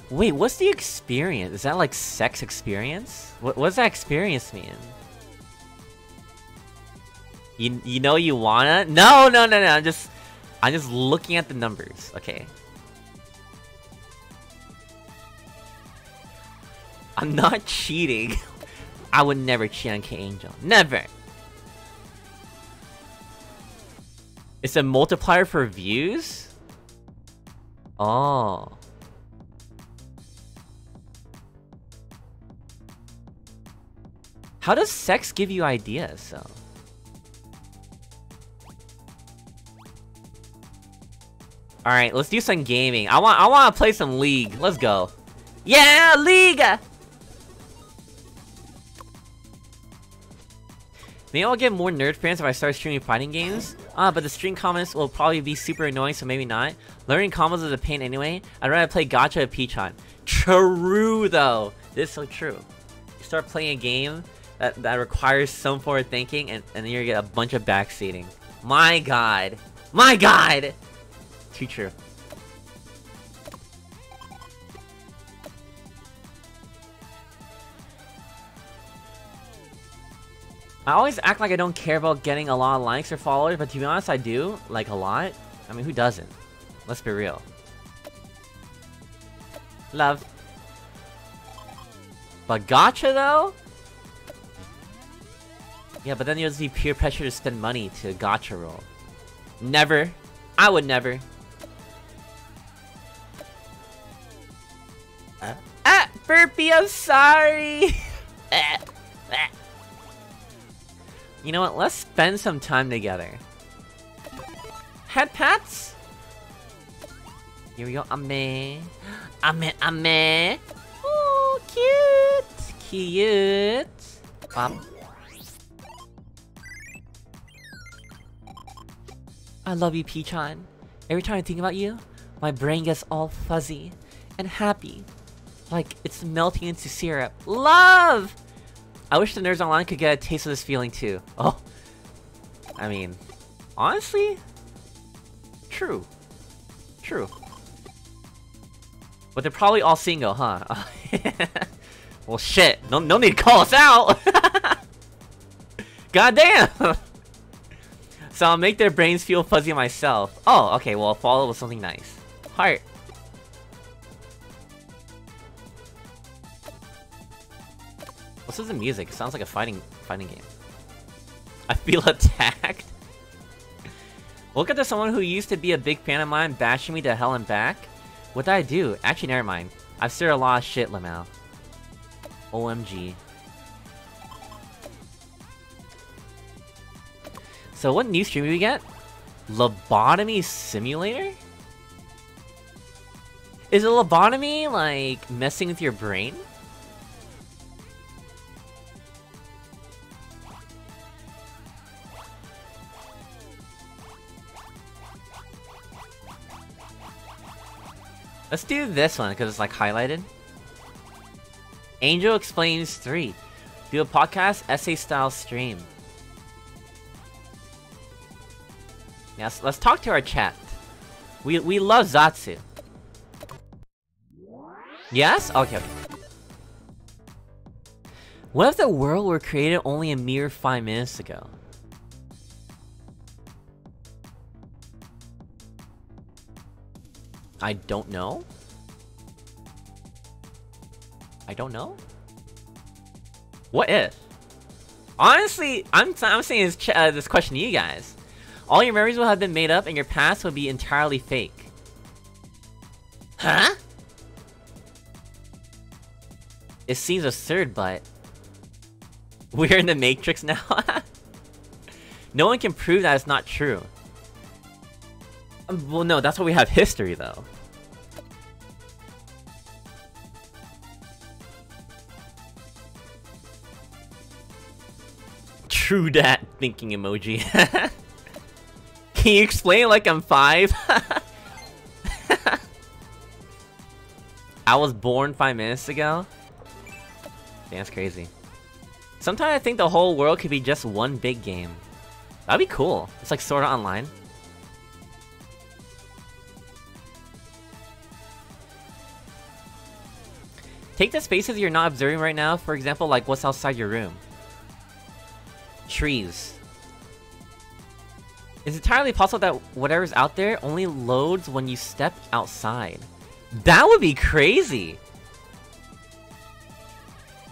S1: Wait, what's the experience? Is that like sex experience? What, what does that experience mean? You you know you wanna? No, no, no, no. I'm just I'm just looking at the numbers. Okay. I'm not [laughs] cheating. I would never cheat on K Angel. Never. It's a multiplier for views? Oh. How does sex give you ideas, so? Alright, let's do some gaming. I want I wanna play some League. Let's go. Yeah, League! Maybe I'll get more nerd fans if I start streaming fighting games. Ah, uh, but the stream comments will probably be super annoying, so maybe not. Learning combos is a pain anyway. I'd rather play Gacha at P-chan. True, though. This is so true. You start playing a game that, that requires some forward thinking, and, and then you get a bunch of backseating. My god. My god! Too true. I always act like I don't care about getting a lot of likes or followers, but to be honest, I do. Like, a lot. I mean, who doesn't? Let's be real. Love. But gacha, though? Yeah, but then you'll peer pressure to spend money to gacha roll. Never. I would never. Uh, ah! Burpee, I'm sorry! [laughs] you know what? Let's spend some time together. Head pats? Here we go. Ame. Ame, ame. Oh, cute. Cute. Um. I love you, P-chan. Every time I think about you, my brain gets all fuzzy and happy. Like it's melting into syrup. Love! I wish the Nerds Online could get a taste of this feeling too. [laughs] Oh. I mean, honestly, true. True. But they're probably all single, huh? [laughs] well, shit. No, no need to call us out! [laughs] God damn! So I'll make their brains feel fuzzy myself. Oh, okay, well, I'll follow with something nice. Heart. What's with the music? It sounds like a fighting fighting game. I feel [laughs] attacked. Look at the someone who used to be a big fan of mine bashing me to hell and back. What did I do? Actually, never mind. I've stirred a lot of shit, Lamau. OMG. So what new stream do we get? Lobotomy Simulator? Is a lobotomy, like, messing with your brain? Let's do this one, because it's, like, highlighted. Angel Explains 3. Do a podcast, essay-style stream. Yes, let's talk to our chat. We we love Zatsu. Yes? Okay, okay. What if the world were created only a mere five minutes ago? I don't know. I don't know. What if? Honestly, I'm I'm saying this uh, this question to you guys. All your memories will have been made up and your past will be entirely fake. Huh? It seems absurd, but... We're in the Matrix [laughs] now? no one can prove that it's not true. Um, well, no, that's why we have history, though. True that thinking emoji. [laughs] Can you explain like I'm five? [laughs] I was born five minutes ago? That's crazy. Sometimes I think the whole world could be just one big game. That'd be cool. It's like Sword Art Online. Take the spaces you're not observing right now, for example, like what's outside your room. Trees. It's entirely possible that whatever's out there only loads when you step outside. That would be crazy! [laughs]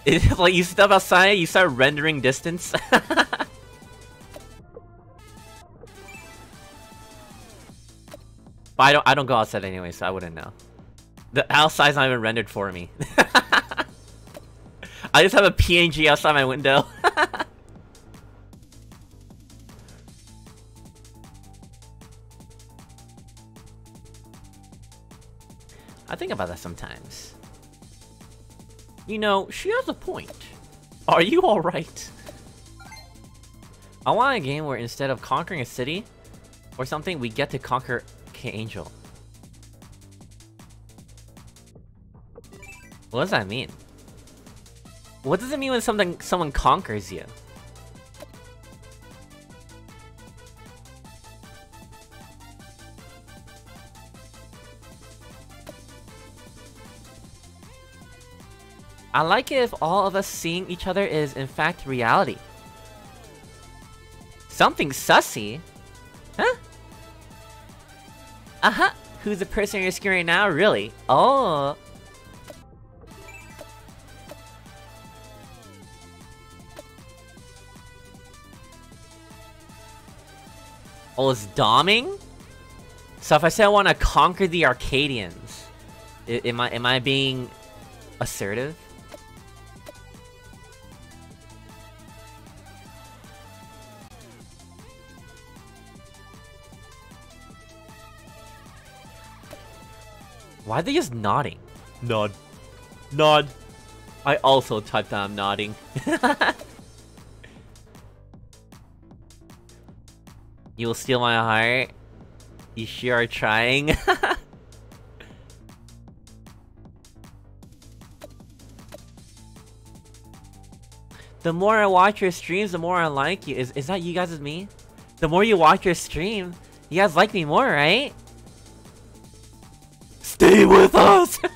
S1: It, like, you step outside, you start rendering distance. [laughs] but I don't, I don't go outside anyway, so I wouldn't know. The outside's not even rendered for me. [laughs] I just have a PNG outside my window. I think about that sometimes. You know, she has a point. Are you alright? I want a game where instead of conquering a city or something, we get to conquer K-Angel. What does that mean? What does it mean when something someone conquers you? I like it if all of us seeing each other is in fact reality. Something sussy? Huh? Uh-huh. Who's the person you're scaring now, really? Oh. Oh, it's doming? So if I say I want to conquer the Arcadians, am I am I being assertive? Why are they just nodding? Nod. Nod. I also typed that I'm nodding. [laughs] You'll steal my heart? You sure are trying? [laughs] the more I watch your streams, the more I like you. Is, is that you guys with me? The more you watch your stream, you guys like me more, right? Stay with us! [laughs]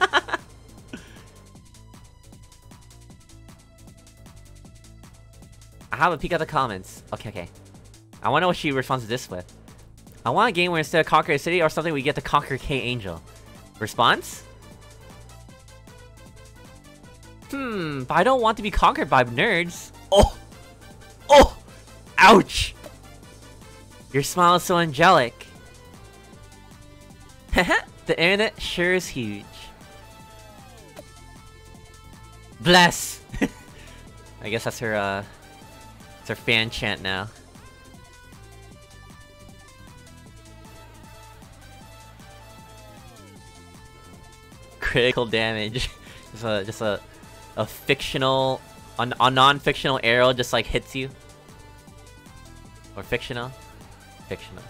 S1: I have a peek at the comments. Okay, okay. I know what she responds to this with. I want a game where instead of conquer a city or something, we get to conquer K-Angel. Response? Hmm, but I don't want to be conquered by nerds. Oh! Oh! Ouch! Your smile is so angelic. Haha! [laughs] [laughs] The internet sure is huge. Bless! [laughs] I guess that's her, uh... It's her fan chant now. Critical damage. [laughs] just a, just a, a fictional, a, a non-fictional arrow just like hits you. Or fictional? Fictional.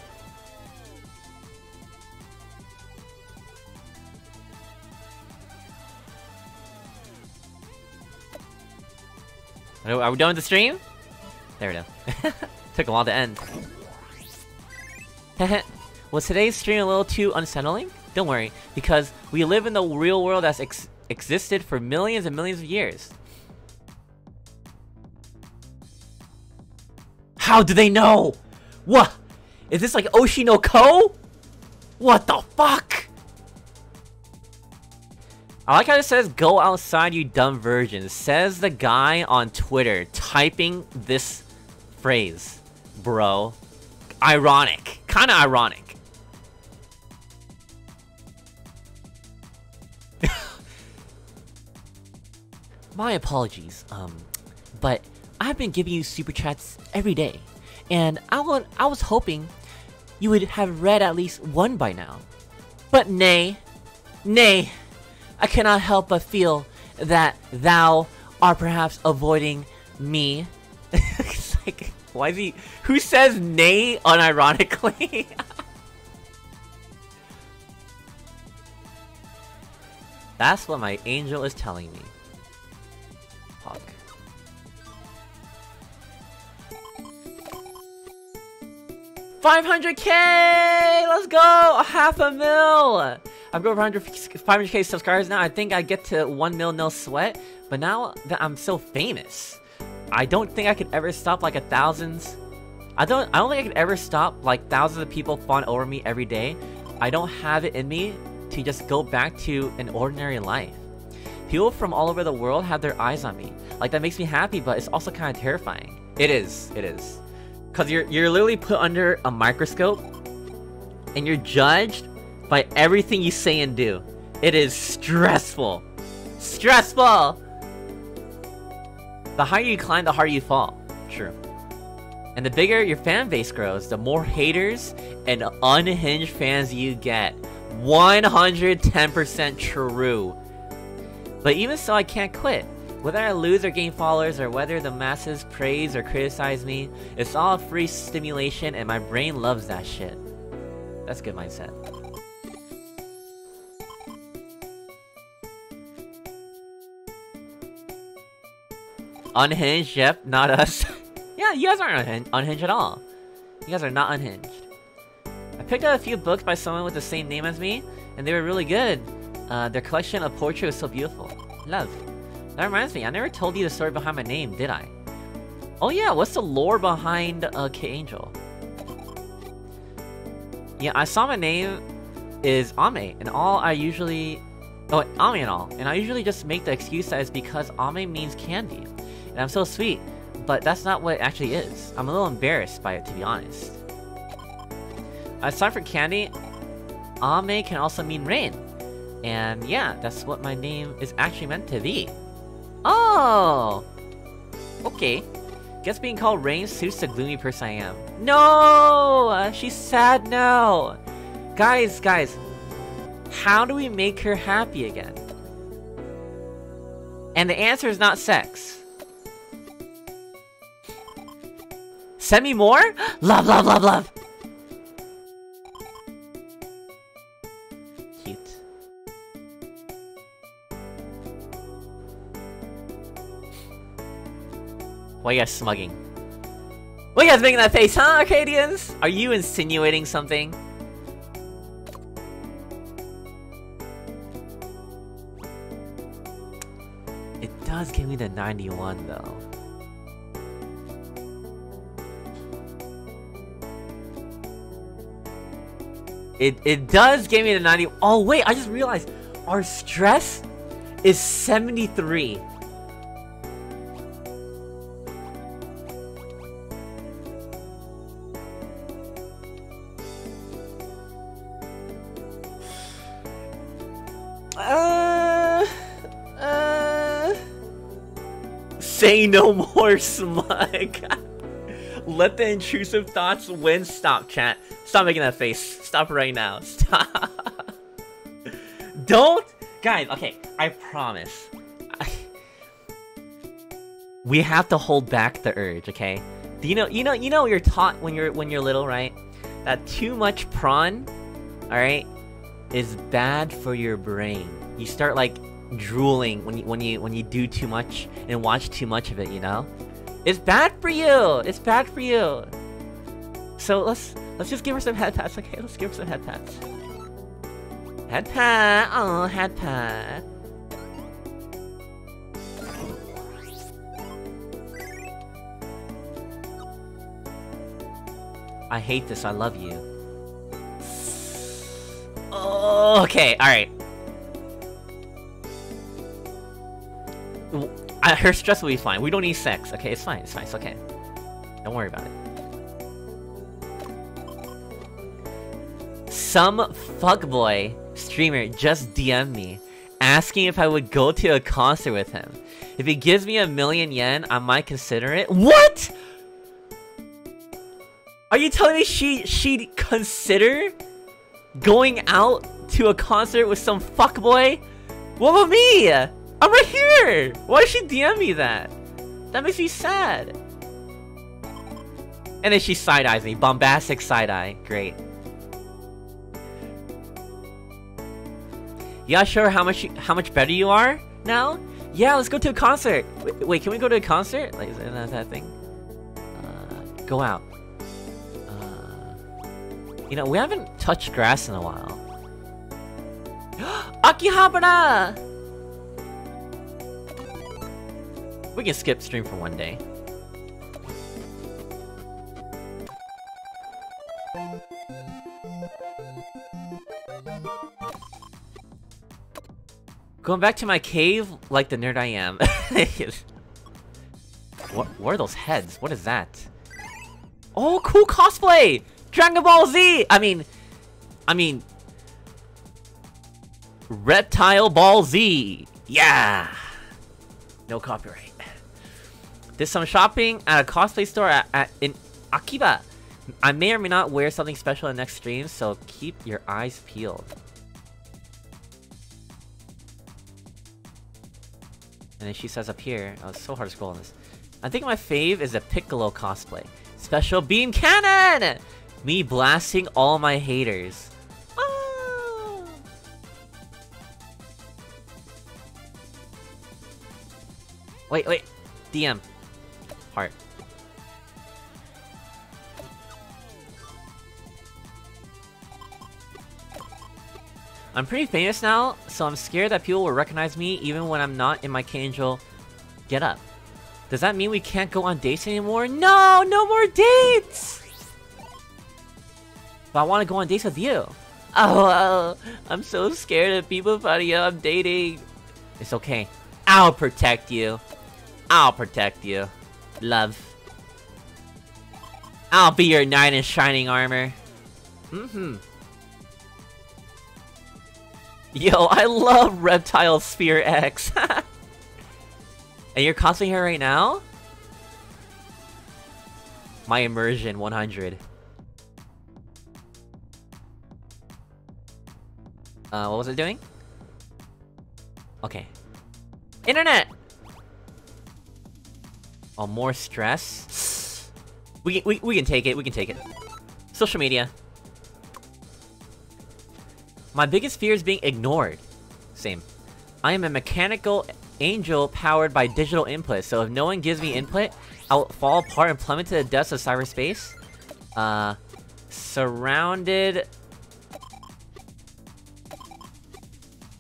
S1: Are we done with the stream? There we go. [laughs] Took a while to end. [laughs] Was today's stream a little too unsettling? Don't worry, because we live in the real world that's ex existed for millions and millions of years. How do they know? What? Is this like Oshi no Ko? What the fuck? I like how it says, go outside you dumb virgin. Says the guy on Twitter typing this phrase. Bro. ironic. Kind of ironic. [laughs] My apologies, um, but I've been giving you super chats every day, and I, want, I was hoping you would have read at least one by now. But nay, nay, I cannot help but feel that thou are perhaps avoiding me. [laughs] it's like, why is he- who says nay unironically? [laughs] That's what my angel is telling me. 500k! Let's go! A half a mil! I've got 500k subscribers now. I think I get to 1 mil no sweat. But now that I'm so famous, I don't think I could ever stop like a thousands. I don't. I don't think I could ever stop like thousands of people fawn over me every day. I don't have it in me to just go back to an ordinary life. People from all over the world have their eyes on me. Like that makes me happy, but it's also kind of terrifying. It is. It is. Cause you're you're literally put under a microscope and you're judged by everything you say and do. It is stressful. Stressful! The higher you climb, the harder you fall. True. And the bigger your fan base grows, the more haters and unhinged fans you get. 110% true. But even so, I can't quit. Whether I lose or gain followers, or whether the masses praise or criticize me, it's all free stimulation and my brain loves that shit. That's good mindset. Unhinged, yep, not us. [laughs] yeah, you guys aren't unhinged, unhinged at all. You guys are not unhinged. I picked up a few books by someone with the same name as me, and they were really good. Uh, their collection of poetry was so beautiful. Love. That reminds me, I never told you the story behind my name, did I? Oh yeah, what's the lore behind uh, K-Angel? Yeah, I saw my name is Ame, and all I usually... Oh, Ame and all. And I usually just make the excuse that it's because Ame means candy. And I'm so sweet, but that's not what it actually is. I'm a little embarrassed by it, to be honest. Aside from candy, Ame can also mean rain. And yeah, that's what my name is actually meant to be. Oh! Okay. Guess being called Rain suits the gloomy person I am. No! Uh, she's sad now! Guys, guys. How do we make her happy again? And the answer is not sex. Send me more? [gasps] love, love, love, love! Why are you guys smugging? What are you guys making that face, huh, Arcadians? Are you insinuating something? It does give me the 91 though. It, it does give me the 90- Oh wait, I just realized our stress is 73. Uh, uh, say no more, [laughs] smug. Let the intrusive thoughts win. Stop, chat. Stop making that face. Stop right now. [laughs] Stop. Don't, guys. Okay, I promise. [laughs] We have to hold back the urge. Okay. Do you know? You know? You know? You're taught when you're when you're little, right? That too much prawn, all right, is bad for your brain. You start like drooling when you when you when you do too much and watch too much of it. You know. It's bad for you. It's bad for you. So let's let's just give her some head pats. Okay, let's give her some head pats. Head pat. Oh, head pat. I hate this. I love you. Oh, okay. All right. Her stress will be fine. We don't need sex. Okay, it's fine. It's fine. It's okay. Don't worry about it. Some fuckboy streamer just DM'd me, asking if I would go to a concert with him. If he gives me a million yen, I might consider it. What?! Are you telling me she she'd consider going out to a concert with some fuckboy? What about me? I'm right here! Why did she DM me that? That makes me sad. And then she side-eyes me. Bombastic side-eye. Great. Yeah, sure. How much how much better you are now? Yeah, let's go to a concert. Wait, wait can we go to a concert? Like, is that that thing? Uh, go out. Uh, you know, we haven't touched grass in a while. [gasps] Akihabara! We can skip stream for one day. Going back to my cave like the nerd I am. [laughs] what, what are those heads? What is that? Oh, cool cosplay! Dragon Ball Z! I mean... I mean... Reptile Ball Z! Yeah! No copyright. Did some shopping at a cosplay store at, at, in Akiba. I may or may not wear something special in the next stream, so keep your eyes peeled. And then she says up here, oh, it's so hard to scroll on this. I think my fave is a Piccolo cosplay. Special beam cannon! Me blasting all my haters. Oh! Wait, wait. DM. Heart. I'm pretty famous now, so I'm scared that people will recognize me even when I'm not in my K-Angel get-up. Does that mean we can't go on dates anymore? No! No more dates! But I want to go on dates with you. [laughs] Oh, I'm so scared of people finding out I'm dating. It's okay. I'll protect you. I'll protect you. Love. I'll be your knight in shining armor. Mm-hmm. Yo, I love Reptile Sphere X. [laughs] and you're costing her right now? My immersion 100. Uh, what was it doing? Okay. Internet! Oh, more stress? We, we, we can take it, we can take it. Social media. My biggest fear is being ignored. Same. I am a mechanical angel powered by digital input, so if no one gives me input, I'll fall apart and plummet to the depths of cyberspace. Uh, surrounded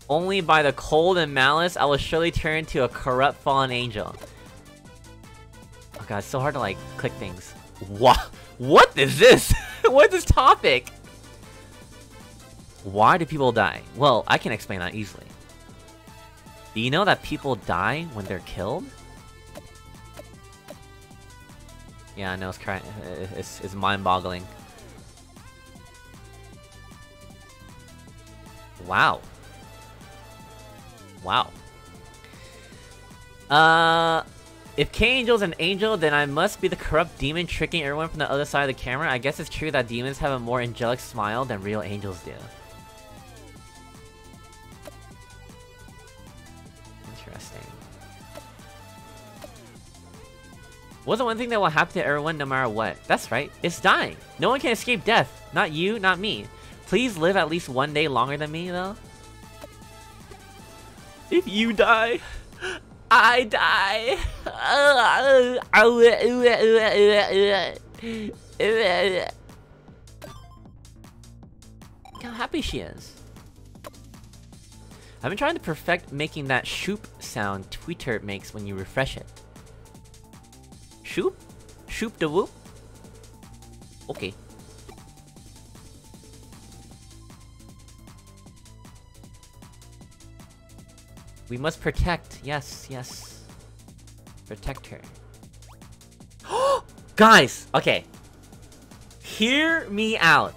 S1: only by the cold and malice, I will surely turn into a corrupt fallen angel. Oh god, it's so hard to like click things. What? What is this? [laughs] what is this topic? Why do people die? Well, I can explain that easily. Do you know that people die when they're killed? Yeah, I know it's it's, it's mind-boggling. Wow. Wow. Uh, if K-Angel's an angel, then I must be the corrupt demon tricking everyone from the other side of the camera. I guess it's true that demons have a more angelic smile than real angels do. Interesting. What's the one thing that will happen to everyone no matter what? That's right, it's dying. No one can escape death. Not you, not me. Please live at least one day longer than me, though. If you die, I die. Look how happy she is. I've been trying to perfect making that shoop sound Twitter makes when you refresh it. Shoop? Shoop the whoop? Okay. We must protect. Yes, yes. Protect her. [gasps] Guys! Okay. Hear me out.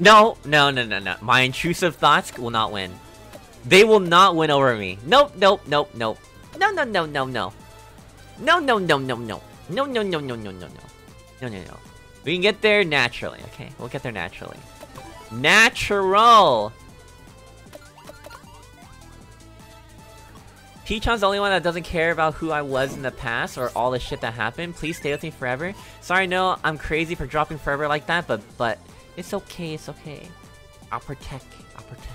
S1: No, no, no, no, no. My intrusive thoughts will not win. They will not win over me. Nope, nope, nope, nope. No, no, no, no, no. No, no, no, no, no. No, no, no, no, no, no, no. No, no, no. We can get there naturally, okay? We'll get there naturally. Natural! P-chan's the only one that doesn't care about who I was in the past or all the shit that happened. Please stay with me forever. Sorry, no, I'm crazy for dropping forever like that, but but it's okay, it's okay. I'll protect, I'll protect.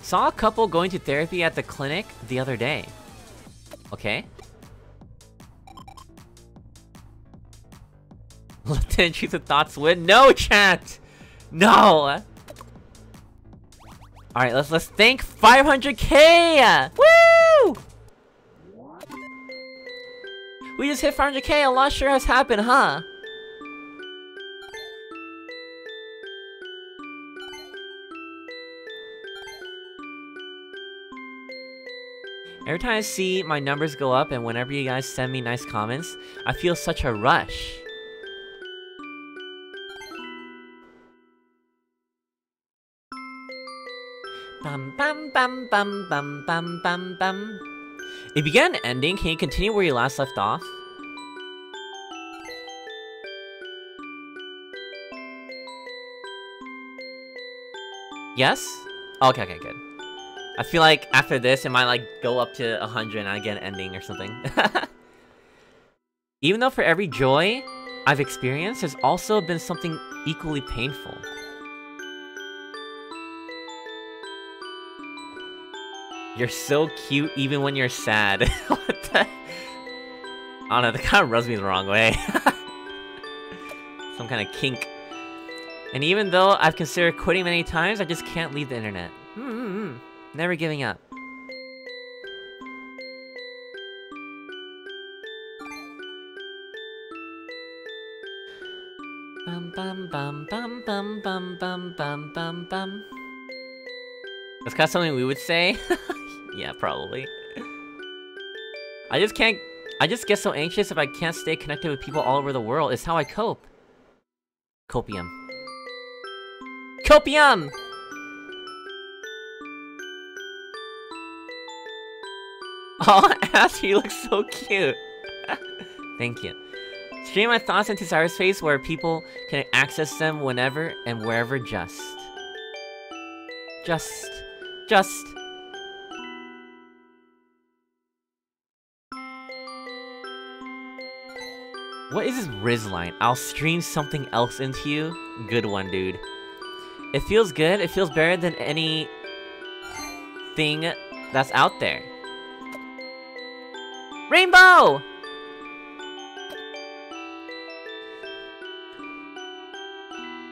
S1: Saw a couple going to therapy at the clinic the other day. Okay. Lieutenant Chief of Thoughts win? No, chat! No! Alright, let's let's thank 500k! Woo! We just hit 500k, a lot sure has happened, huh? Every time I see my numbers go up and whenever you guys send me nice comments, I feel such a rush. Bum bum bum bum bum bum bum bum. It began ending. Can you continue where you last left off? Yes? Okay, okay, good. I feel like after this, it might like go up to 100 and I get an ending or something. [laughs] Even though for every joy I've experienced, there's also been something equally painful. You're so cute even when you're sad. [laughs] what the? I don't know, that kind of rubs me the wrong way. [laughs] Some kind of kink. And even though I've considered quitting many times, I just can't leave the internet. Mm -hmm. Never giving up. Bum bum bum bum bum bum bum bum bum. That's kind of something we would say. [laughs] Yeah, probably. I just can't... I just get so anxious if I can't stay connected with people all over the world. It's how I cope. Copium. Copium! [laughs] Oh, [laughs] Ash, you look so cute. Thank you. Stream my thoughts into Cyberspace where people can access them whenever and wherever just. Just. Just. What is this Riz line? I'll stream something else into you? Good one, dude. It feels good. It feels better than any thing that's out there. Rainbow!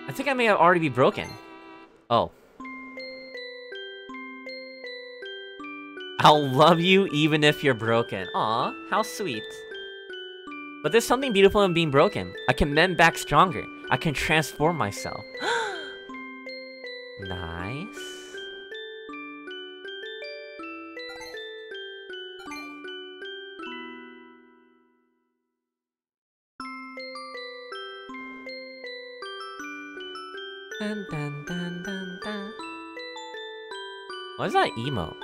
S1: I think I may have already be broken. Oh. I'll love you even if you're broken. Aw, how sweet. But there's something beautiful in being broken. I can mend back stronger. I can transform myself. [gasps] nice. Dun, dun, dun, dun, dun. What is that emo?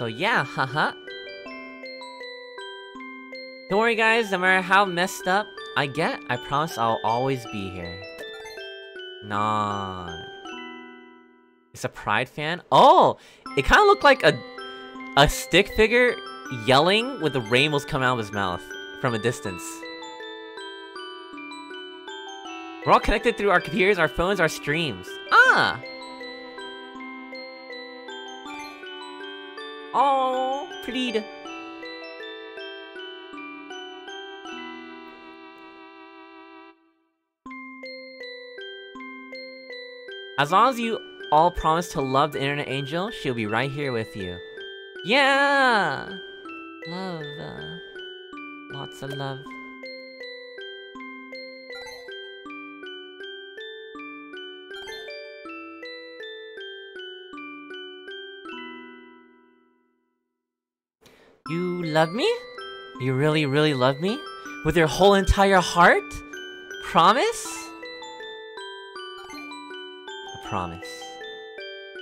S1: So yeah, haha. Don't worry guys, no matter how messed up I get, I promise I'll always be here. Nah. It's a Pride fan? Oh! It kind of looked like a, a stick figure yelling with the rainbows coming out of his mouth from a distance. We're all connected through our computers, our phones, our streams. Ah! Oh, pretty. As long as you all promise to love the Internet Angel, she'll be right here with you. Yeah! Love. Uh, lots of love. You love me? You really, really love me? with your whole entire heart? Promise? I promise.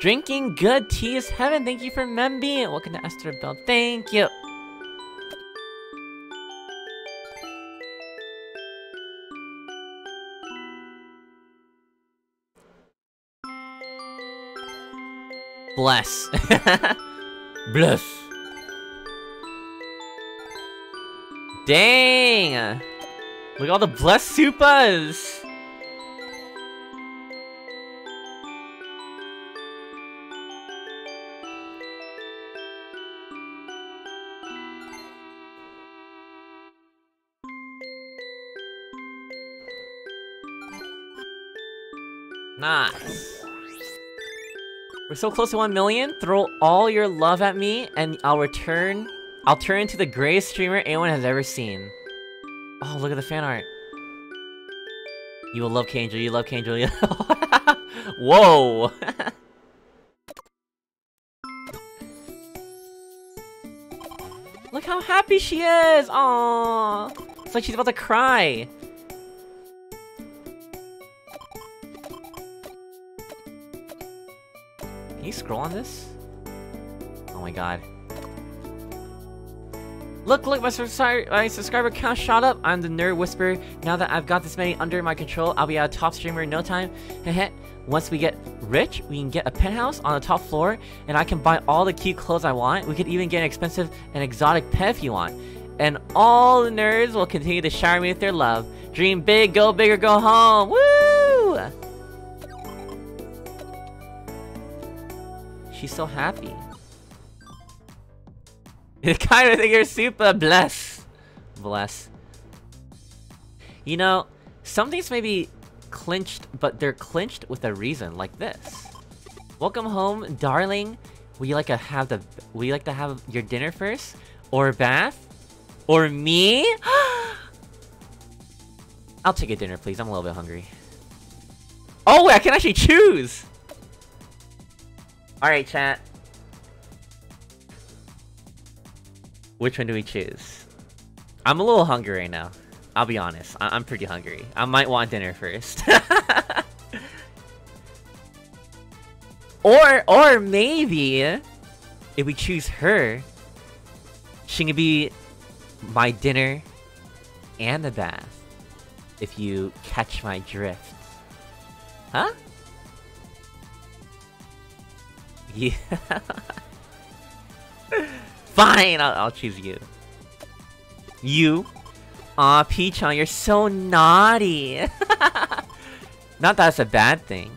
S1: Drinking good tea is heaven. Thank you for Memby. Welcome to Esther Bell. Thank you. Bless. [laughs] Bless. Dang! Look at all the blessed supas! Nice. We're so close to 1 million. Throw all your love at me, and I'll return. I'll turn into the greatest streamer anyone has ever seen. Oh, look at the fan art. You will love Kangel, you love Kangel, [laughs] Whoa! [laughs] look how happy she is! Aww! It's like she's about to cry. Can you scroll on this? Oh my god. Look, look, my, my subscriber count shot up. I'm the Nerd Whisperer. Now that I've got this many under my control, I'll be a top streamer in no time. Once we get rich, we can get a penthouse on the top floor, and I can buy all the cute clothes I want. We could even get an expensive and exotic pet if you want. And all the nerds will continue to shower me with their love. Dream big, go big or go home. Woo! She's so happy. [laughs] kind of think you're super bless. Bless. You know, some things may be clinched, but they're clinched with a reason, like this. Welcome home, darling. Would you like to have the would you like to have your dinner first? Or bath? Or me? [gasps] I'll take a dinner, please. I'm a little bit hungry. Oh, wait, I can actually choose! Alright, chat. Which one do we choose? I'm a little hungry right now. I'll be honest. I am pretty hungry. I might want dinner first. [laughs] or, or maybe, if we choose her, she can be my dinner and the bath. If you catch my drift. Huh? [laughs] Yeah. [laughs] Fine, I'll, I'll, choose you. You? Aw, P-chan, you're so naughty. [laughs] Not that it's a bad thing.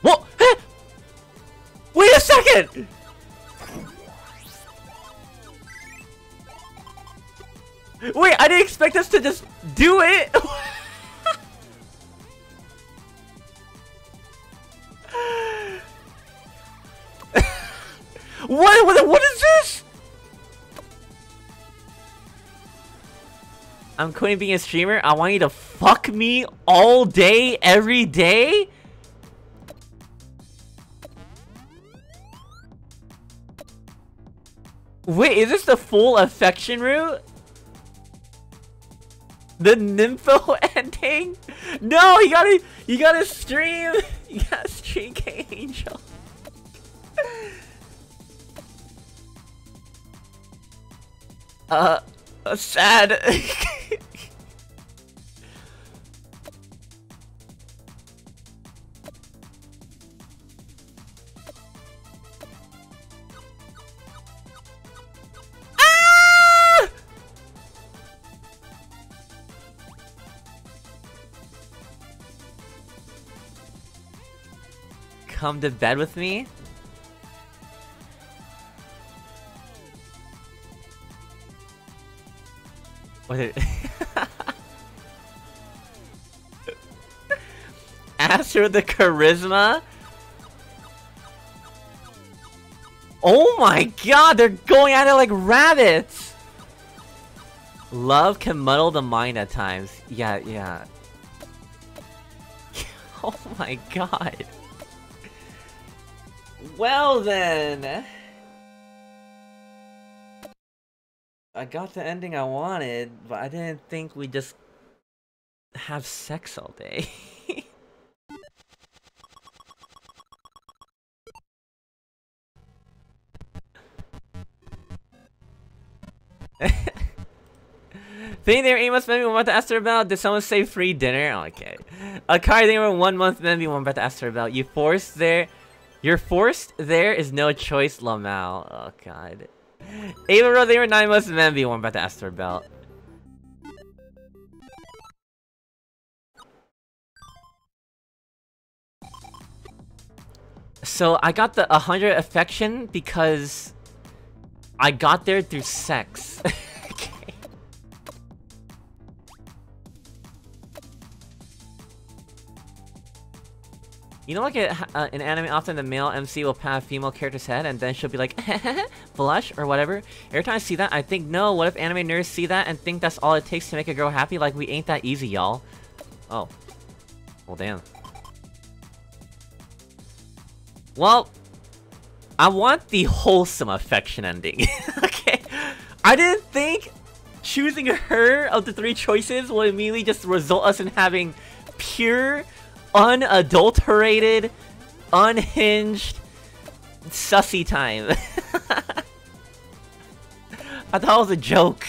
S1: What? Wait a second! Wait, I didn't expect us to just do it! [laughs] [laughs] What, what, what is this? I'm quitting being a streamer. I want you to fuck me all day, every day? Wait, is this the full affection route? The nympho [laughs] ending? No, you gotta, you gotta stream, [laughs] you gotta stream K-Angel. Uh, sad. [laughs] Ah! Come to bed with me? What her [laughs] the charisma? Oh my god, they're going at it like rabbits! Love can muddle the mind at times. Yeah, yeah. [laughs] oh my god. Well then... I got the ending I wanted, but I didn't think we just have sex all day. [laughs] Thing there, eight months maybe one ask her about. Did someone say free dinner? Oh, okay. A card they were one month maybe one to ask her about. You forced there. You're forced there is no choice, Lamal. Oh god. Ava they were nine months and maybe one about ask her about. So I got the 100 affection because I got there through sex. [laughs] You know like uh, in anime often the male MC will pat a female character's head and then she'll be like [laughs] blush or whatever. Every time I see that I think no, what if anime nerds see that and think that's all it takes to make a girl happy? Like we ain't that easy y'all. Oh. Well damn. Well, I want the wholesome affection ending. [laughs] okay. I didn't think choosing her of the three choices will immediately just result us in having pure unadulterated, unhinged, sussy time. [laughs] I thought it was a joke.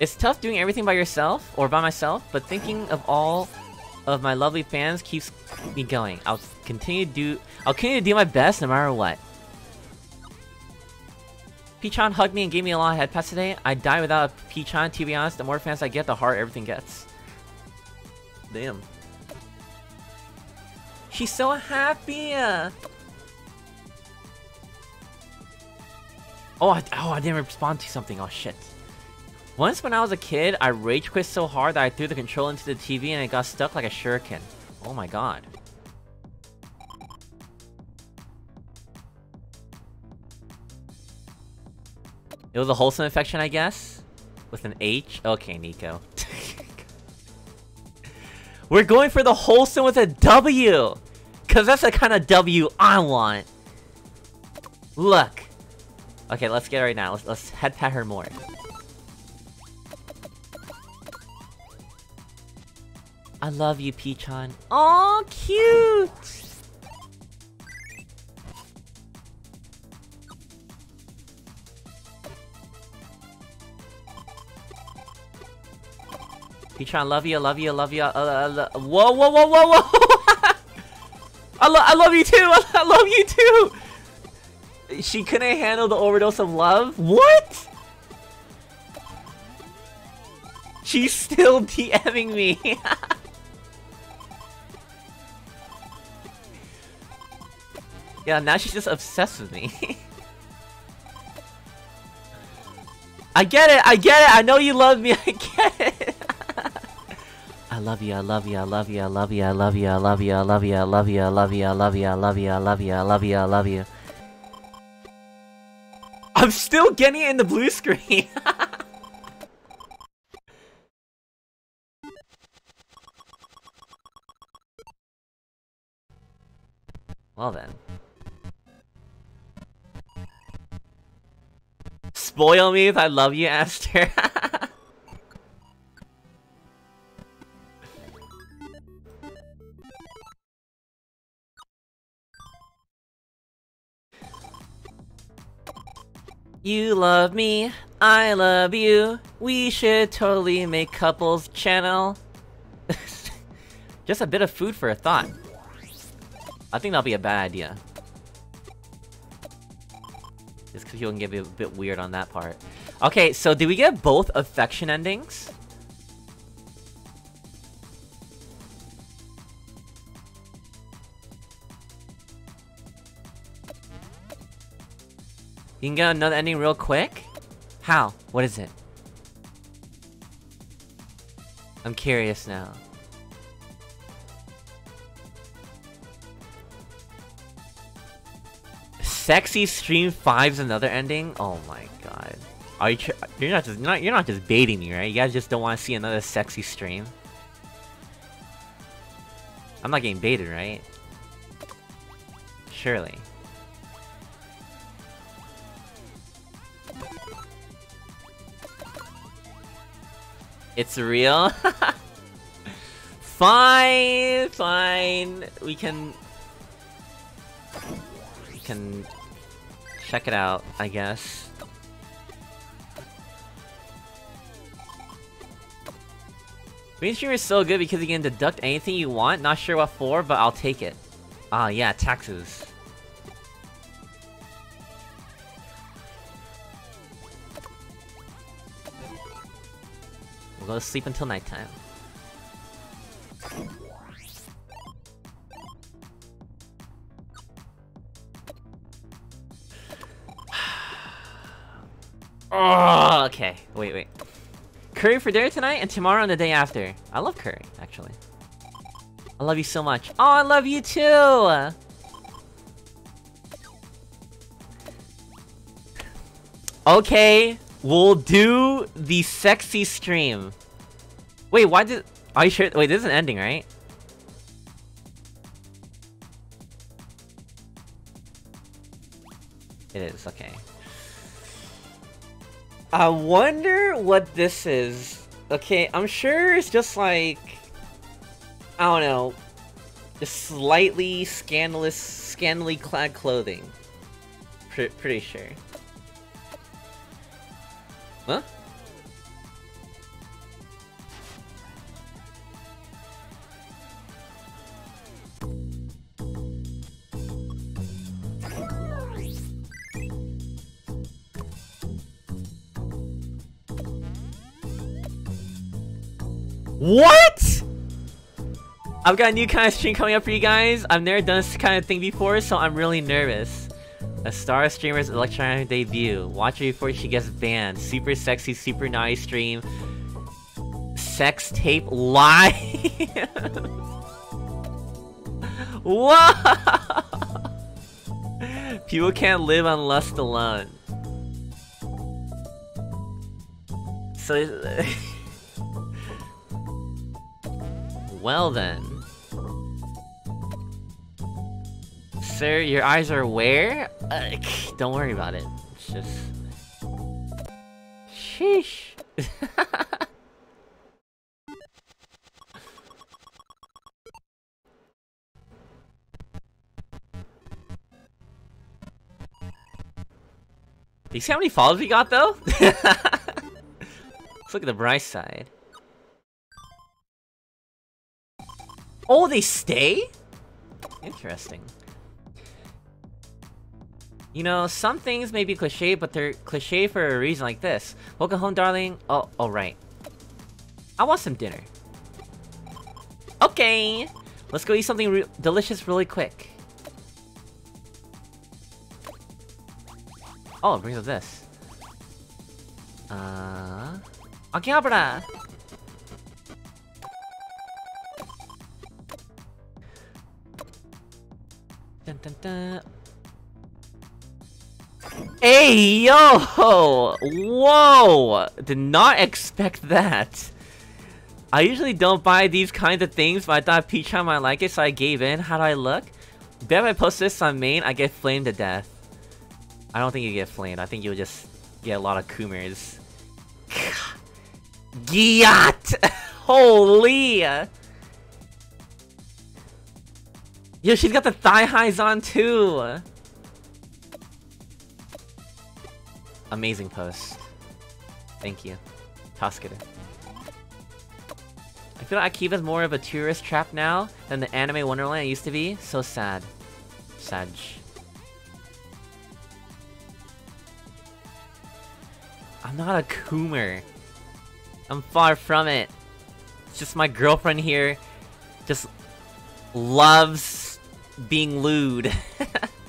S1: It's tough doing everything by yourself, or by myself, but thinking of all of my lovely fans keeps me going. I'll continue to do- I'll continue to do my best no matter what. P-chan hugged me and gave me a lot of head pats today. I die without a P-chan, to be honest. The more fans I get, the harder everything gets. Damn. She's so happy! Oh, I, oh, I didn't respond to something. Oh, shit. Once when I was a kid, I rage quit so hard that I threw the controller into the TV and it got stuck like a shuriken. Oh my god. It was a wholesome infection, I guess? With an H? Okay, Nico. [laughs] We're going for the wholesome with a W! Cause that's the kind of W I want. Look. Okay, let's get it right now. Let's, let's head pat her more. I love you, P-chan. Oh, cute! P-chan, love you, love you, love you. Uh, uh, uh, whoa, whoa, whoa, whoa, whoa! [laughs] I, lo I love you too! I, [laughs] I love you too! She couldn't handle the overdose of love? What? She's still [laughs] DMing me. yeah, now she's just obsessed with me. I get it, I get it, I know you love me, I get it. I love you, I love you, I love you, I love you, I love you, I love you, I love you, I love you, I love you, I love you, I love you, I love you, I love you, I love you. I'm still getting it in the blue screen. well then. Spoil me if I love you, Aster. You love me, I love you. We should totally make couples channel. [laughs] Just a bit of food for a thought. I think that'll be a bad idea. Just because can get a bit weird on that part. Okay, so did we get both affection endings? You can get another ending real quick? How? What is it? I'm curious now. Sexy Stream 5's another ending? Oh my god. Are you you're not just not you're not just baiting me, right? You guys just don't want to see another sexy stream. I'm not getting baited, right? Surely. It's real? [laughs] fine, fine. We can... We can... Check it out, I guess. Mainstream is so good because you can deduct anything you want, not sure what for, but I'll take it. Ah, yeah, taxes. We'll go to sleep until nighttime. [sighs] oh, okay. Wait, wait. Curry for dinner tonight and tomorrow and the day after. I love curry, actually. I love you so much. Oh, I love you too! Okay, we'll do the sexy stream. Wait, why did... Are you sure? Wait, this is an ending, right? It is, okay. I wonder what this is. Okay, I'm sure it's just like... I don't know. Slightly scandalous, scandally clad clothing. P pretty sure. Huh? What?! I've got a new kind of stream coming up for you guys. I've never done this kind of thing before, so I'm really nervous. A star streamer's electronic debut. Watch her before she gets banned. Super sexy, super naughty stream. Sex tape live. [laughs] what? People can't live on lust alone. So. [laughs] Well then. Sir, your eyes are where? Uh, don't worry about it. It's just... Sheesh. [laughs] you see how many followers we got though? Let's [laughs] look at the bright side. Oh, they stay? Interesting. You know, some things may be cliche, but they're cliche for a reason like this. Welcome home, darling. Oh, oh, right. I want some dinner. Okay! Let's go eat something re delicious really quick. Oh, it brings us this. Uh... Akihabara! Dun, dun, dun. Hey, yo! Whoa! Did not expect that. I usually don't buy these kinds of things, but I thought P-chan might like it, so I gave in. How do I look? Bet if I post this on main, I get flamed to death. I don't think you get flamed. I think you'll just get a lot of Coomers. [sighs] Giat! [laughs] Holy! Yo, she's got the thigh highs on too! Amazing post. Thank you. Toskita. I feel like Akiba's more of a tourist trap now than the anime Wonderland used to be. So sad. Sag. I'm not a Coomer. I'm far from it. It's just my girlfriend here just loves being lewd. [laughs]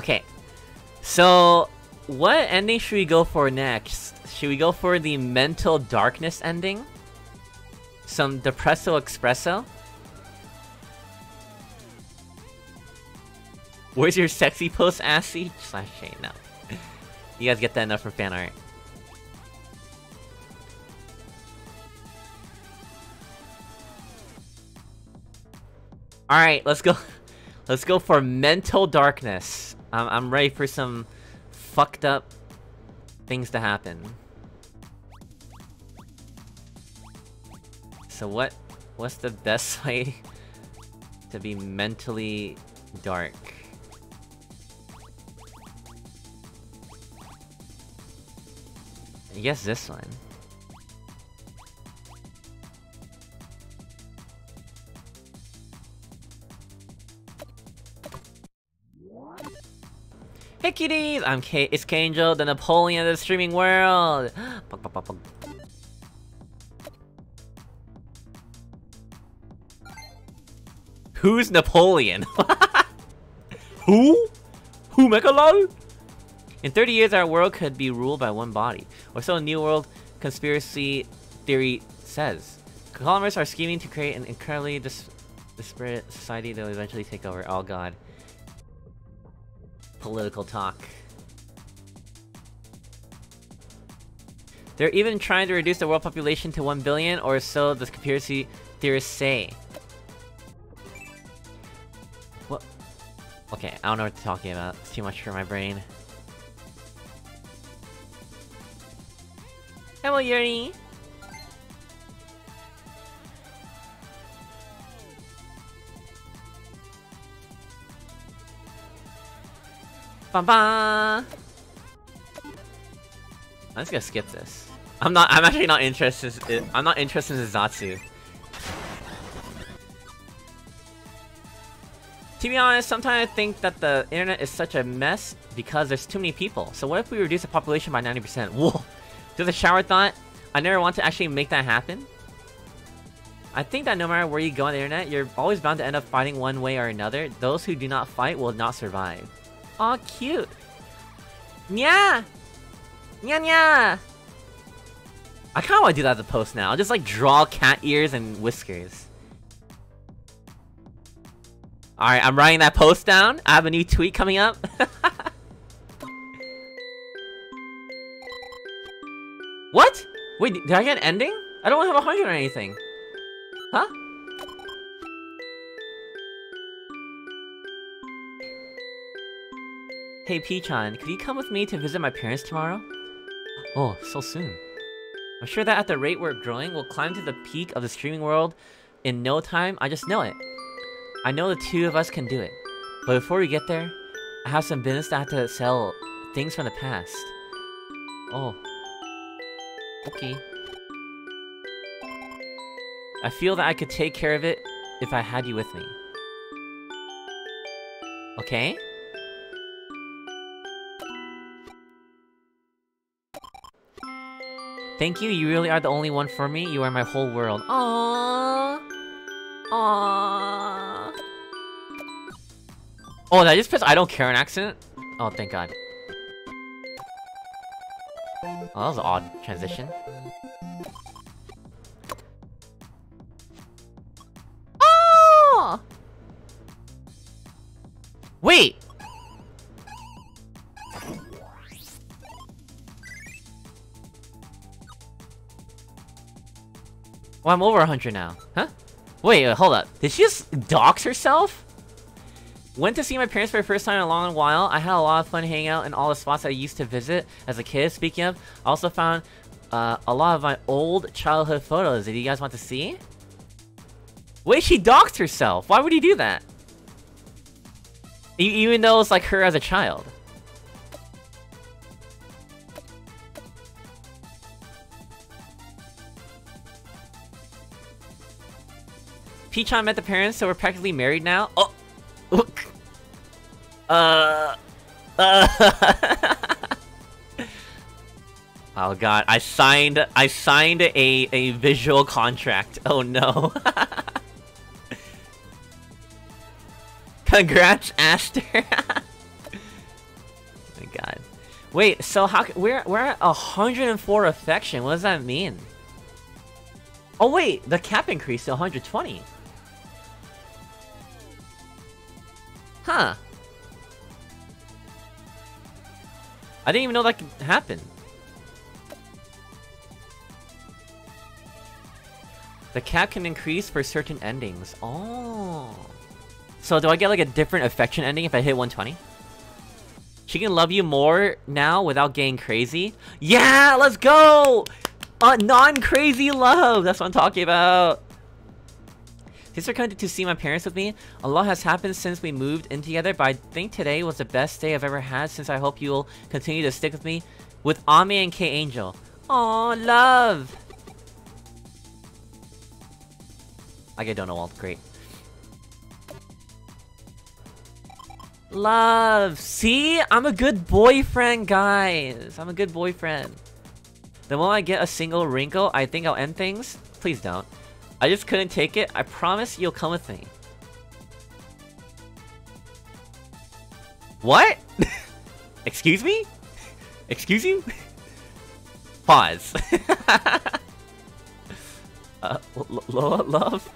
S1: okay, so what ending should we go for next? Should we go for the mental darkness ending? Some depresso espresso? Where's your sexy post, Assy? Slash chain, no. [laughs] You guys get that enough for fan art. Alright, let's go. [laughs] Let's go for Mental Darkness. I'm, I'm ready for some fucked up things to happen. So what... What's the best [laughs] way to be mentally dark? I guess this one. Hey kitties! I'm K it's Kangel, the Napoleon of the streaming world! [gasps] Who's Napoleon? [laughs] Who? Who Mechalol? In 30 years, our world could be ruled by one body. Or so a New World conspiracy theory says. Colonists are scheming to create an incredibly dis disparate society that will eventually take over. Oh god. Political talk. They're even trying to reduce the world population to 1 billion, or so the conspiracy theorists say. What? Okay, I don't know what they're talking about. It's too much for my brain. Hello, Yuri! Ba ba. I'm just gonna skip this. I'm not. I'm actually not interested. In, I'm not interested in Zatsu. To be honest, sometimes I think that the internet is such a mess because there's too many people. So what if we reduce the population by 90%? Whoa! Just a shower thought. I never want to actually make that happen. I think that no matter where you go on the internet, you're always bound to end up fighting one way or another. Those who do not fight will not survive. Aw, cute. Nya! Nya nya! I kinda wanna do that as a post now. I'll just like draw cat ears and whiskers. Alright, I'm writing that post down. I have a new tweet coming up. [laughs] what? Wait, did I get an ending? I don't have a hundred or anything. Huh? Hey P-chan, could you come with me to visit my parents tomorrow? Oh, so soon. I'm sure that at the rate we're growing, we'll climb to the peak of the streaming world in no time, I just know it. I know the two of us can do it. But before we get there, I have some business that I have to sell things from the past. Oh. Okay. I feel that I could take care of it if I had you with me. Okay? Thank you, you really are the only one for me. You are my whole world. Aww. Aww. Oh, I just press I don't care an accident? Oh, thank god. Oh, that was an odd transition. Oh! Wait! Well, I'm over 100 now. Huh? Wait, uh, hold up. Did she just dox herself? Went to see my parents for the first time in a long while. I had a lot of fun hanging out in all the spots I used to visit as a kid. Speaking of, I also found uh, a lot of my old childhood photos that you guys want to see. Wait, she doxed herself. Why would he do that? E even though it's like her as a child. P-chan met the parents, so we're practically married now. Oh! Look! [laughs] Uh... Uh... [laughs] oh god, I signed- I signed a- a visual contract. Oh no. [laughs] Congrats, Aster! oh my god. Wait, so how- we're- we're at 104 affection, what does that mean? Oh wait, the cap increased to 120. Huh. I didn't even know that could happen. The cap can increase for certain endings. Oh. So do I get like a different affection ending if I hit 120? She can love you more now without getting crazy? Yeah, let's go! Uh, non-crazy love! That's what I'm talking about! For coming to see my parents with me. A lot has happened since we moved in together, but I think today was the best day I've ever had since I hope you'll continue to stick with me with Ami and K Angel. Aw, love! I get Donald, great. Love! See? I'm a good boyfriend, guys! I'm a good boyfriend. The moment I get a single wrinkle, I think I'll end things. Please don't. I just couldn't take it. I promise you'll come with me. What? [laughs] Excuse me? Excuse you? [laughs] Pause. [laughs] uh, love?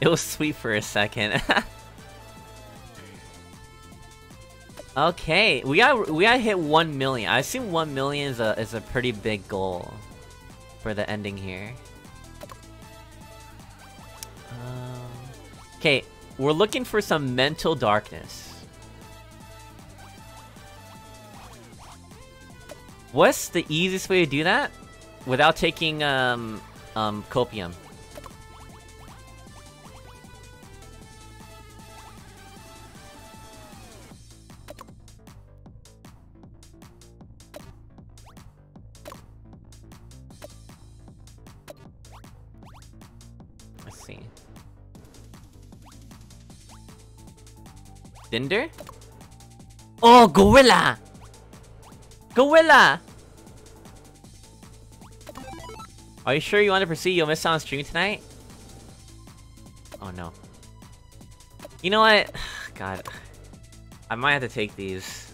S1: it was sweet for a second. Okay, we got we got hit one million. I assume one million is a is a pretty big goal for the ending here. Um, okay, we're looking for some mental darkness. What's the easiest way to do that? Without taking, um, um, copium. Cinder? Oh, Gorilla! Gorilla! Are you sure you want to proceed? You'll miss out on stream tonight? Oh no. You know what? [sighs] God. I might have to take these.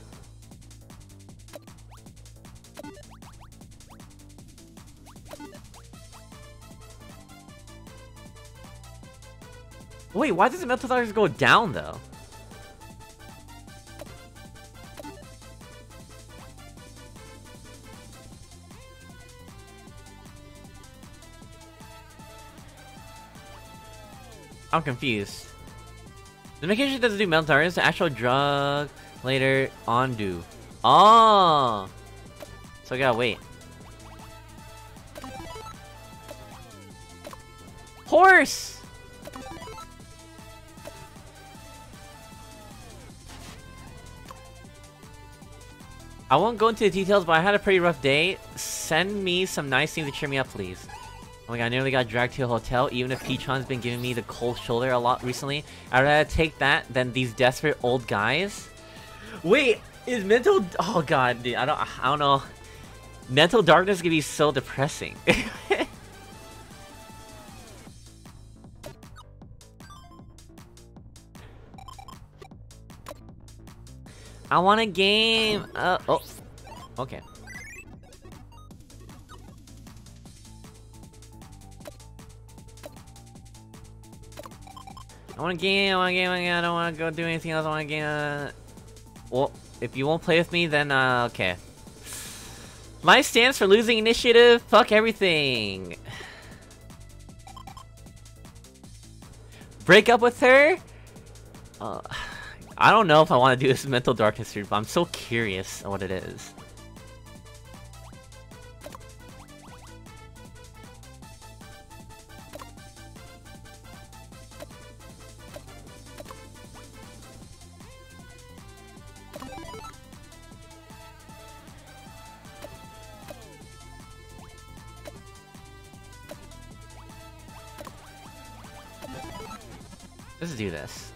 S1: Wait, why does the Mental darkness go down though? I'm confused. The medication doesn't do mental darkness, the actual drug later on do. Oh! So I gotta wait. Horse! I won't go into the details, but I had a pretty rough day. Send me some nice things to cheer me up, please. Oh my god, I nearly got dragged to a hotel, even if P-chan's been giving me the cold shoulder a lot recently. I'd rather take that than these desperate old guys. Wait, is mental- oh god, dude, I don't- I don't know. Mental darkness can be so depressing. [laughs] I want a game! Uh, oh. Okay. I want a game, I want a game, I don't want to go do anything else, I want a game. Uh... Well, if you won't play with me, then, uh, okay. My stance for losing initiative, fuck everything. Break up with her? Uh, I don't know if I want to do this mental darkness stream, but I'm so curious what it is. Let's do this.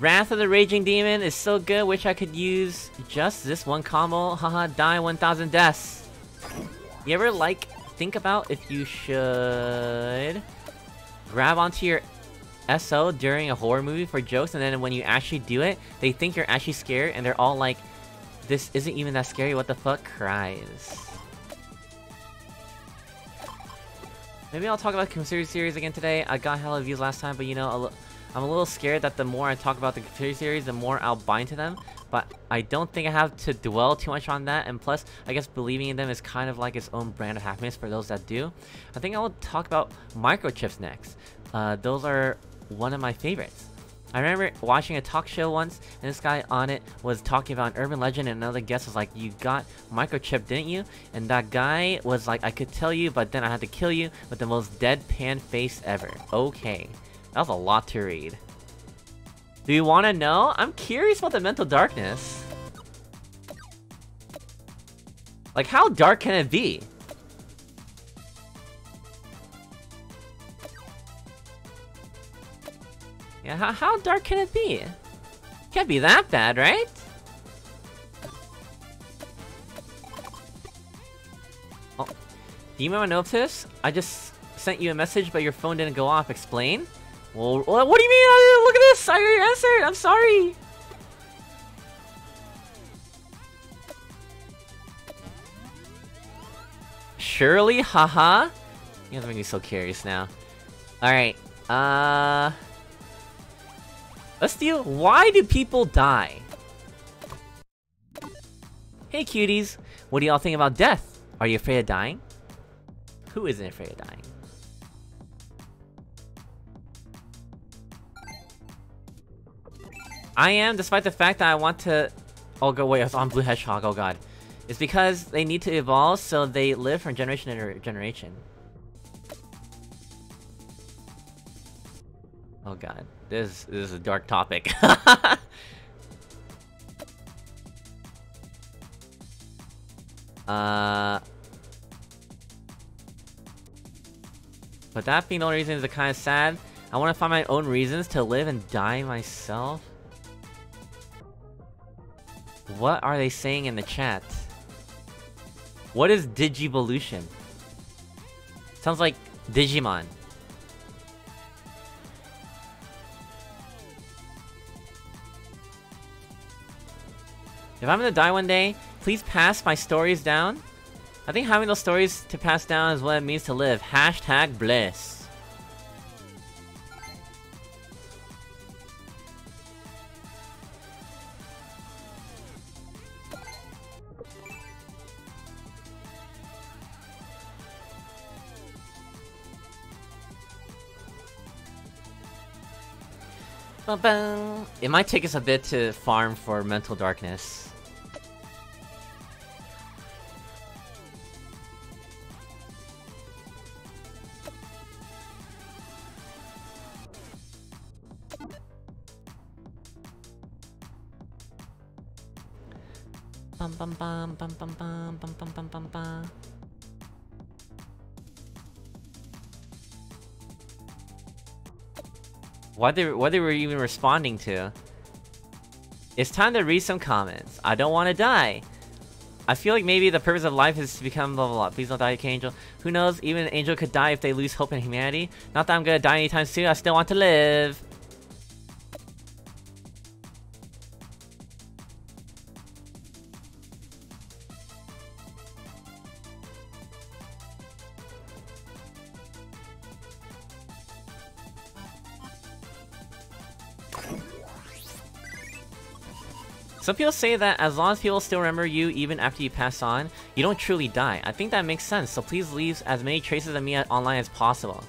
S1: Wrath of the Raging Demon is so good, wish I could use just this one combo. Haha, [laughs] die 1000 deaths. You ever, like, think about if you should grab onto your SO during a horror movie for jokes, and then when you actually do it, they think you're actually scared, and they're all like, This isn't even that scary, what the fuck? Cries. Maybe I'll talk about Conspiracy series again today. I got hella views last time, but you know, I'm a little scared that the more I talk about the Conspiracy series, the more I'll bind to them. But I don't think I have to dwell too much on that, and plus, I guess believing in them is kind of like its own brand of happiness for those that do. I think I will talk about microchips next. Uh, those are one of my favorites. I remember watching a talk show once, and this guy on it was talking about an urban legend, and another guest was like, you got microchip, didn't you? And that guy was like, I could tell you, but then I had to kill you with the most deadpan face ever. Okay. That was a lot to read. Do you want to know? I'm curious about the mental darkness. Like, how dark can it be? Yeah, how, how dark can it be? Can't be that bad, right? Oh, do you remember notice? I just sent you a message, but your phone didn't go off. Explain? Well, what do you mean? Look at this! I answered! I'm sorry! Surely? Haha? You guys make me so curious now. Alright, uh... Let's why do people die? Hey cuties! What do y'all think about death? Are you afraid of dying? Who isn't afraid of dying? I am, despite the fact that I want to... Oh, go wait, I was on Blue Hedgehog, oh god. It's because they need to evolve so they live from generation to generation. Oh god, this, this is a dark topic. [laughs] uh... But that being the only reason is kind of sad. I want to find my own reasons to live and die myself. What are they saying in the chat? What is Digivolution? Sounds like Digimon. If I'm gonna die one day, please pass my stories down. I think having those stories to pass down is what it means to live. Hashtag bliss. It might take us a bit to farm for mental darkness. Bum bum bum bum bum bum bum bum bum bum bum What they what they were even responding to. It's time to read some comments. I don't want to die. I feel like maybe the purpose of life is to become blah blah blah. Please don't die, Angel. Who knows? Even an angel could die if they lose hope in humanity. Not that I'm gonna die anytime soon. I still want to live. Some people say that as long as people still remember you even after you pass on, you don't truly die. I think that makes sense, so please leave as many traces of me online as possible.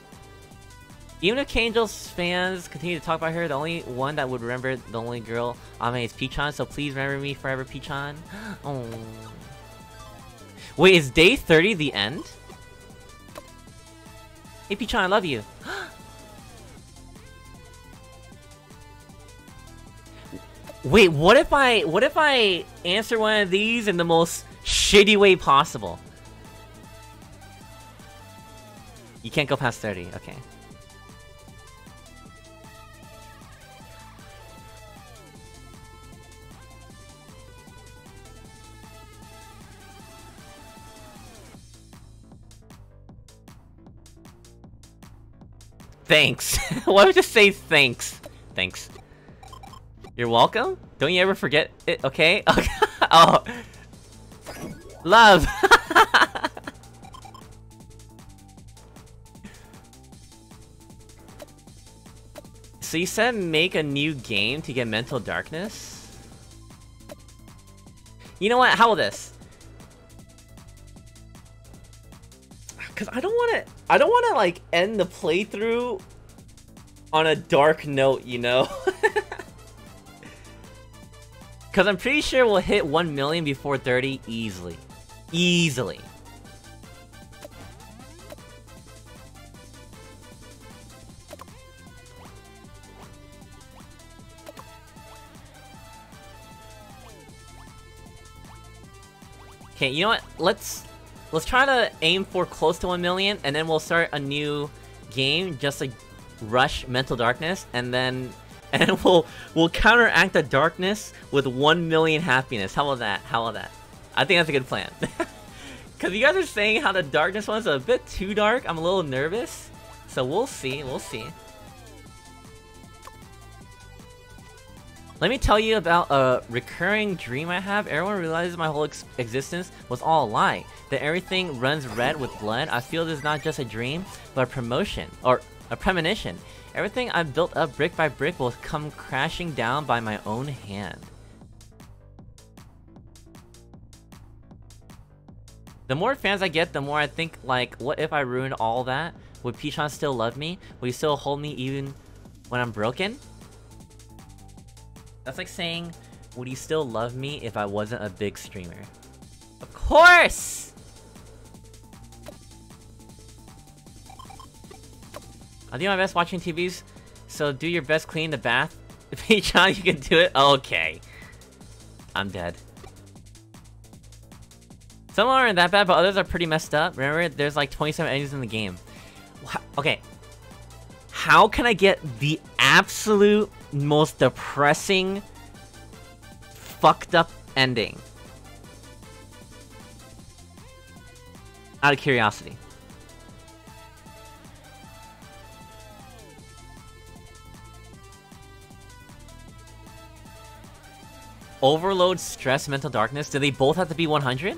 S1: Even if K-Angel's fans continue to talk about her, the only one that would remember the only girl on me is P-chan, so please remember me forever, P-chan. [gasps] oh. Wait, is day 30 the end? Hey P-chan, I love you. [gasps] Wait, what if I what if I answer one of these in the most shitty way possible? You can't go past 30, okay. Thanks. [laughs] Why would just say thanks? Thanks. You're welcome? Don't you ever forget it, okay? [laughs] Oh, oh. Love. so you said make a new game to get Mental Darkness? You know what? How about this? Cause I don't want to. I don't want to like end the playthrough on a dark note, you know. [laughs] Cause I'm pretty sure we'll hit 1 million before 30 easily. Easily. Okay, you know what? Let's let's try to aim for close to 1 million, and then we'll start a new game, just like rush Mental Darkness, and then and [laughs] we'll we'll counteract the darkness with 1 million happiness. How about that? How about that? I think that's a good plan. [laughs] Cause you guys are saying how the darkness one's a bit too dark, I'm a little nervous. So we'll see, we'll see. Let me tell you about a recurring dream I have. Everyone realizes my whole ex existence was all a lie. That everything runs red with blood. I feel this is not just a dream, but a promotion. Or a premonition. Everything I've built up brick by brick will come crashing down by my own hand. The more fans I get, the more I think, like, what if I ruined all that? Would P-chan still love me? Will he still hold me even when I'm broken? That's like saying, would he still love me if I wasn't a big streamer? Of course! I do my best watching TVs, so do your best clean the bath. [laughs] You you can do it? Okay. I'm dead. Some aren't that bad, but others are pretty messed up. Remember, there's like 27 endings in the game. Okay. How can I get the absolute most depressing, fucked up ending? Out of curiosity. Overload, Stress, Mental Darkness, do they both have to be 100?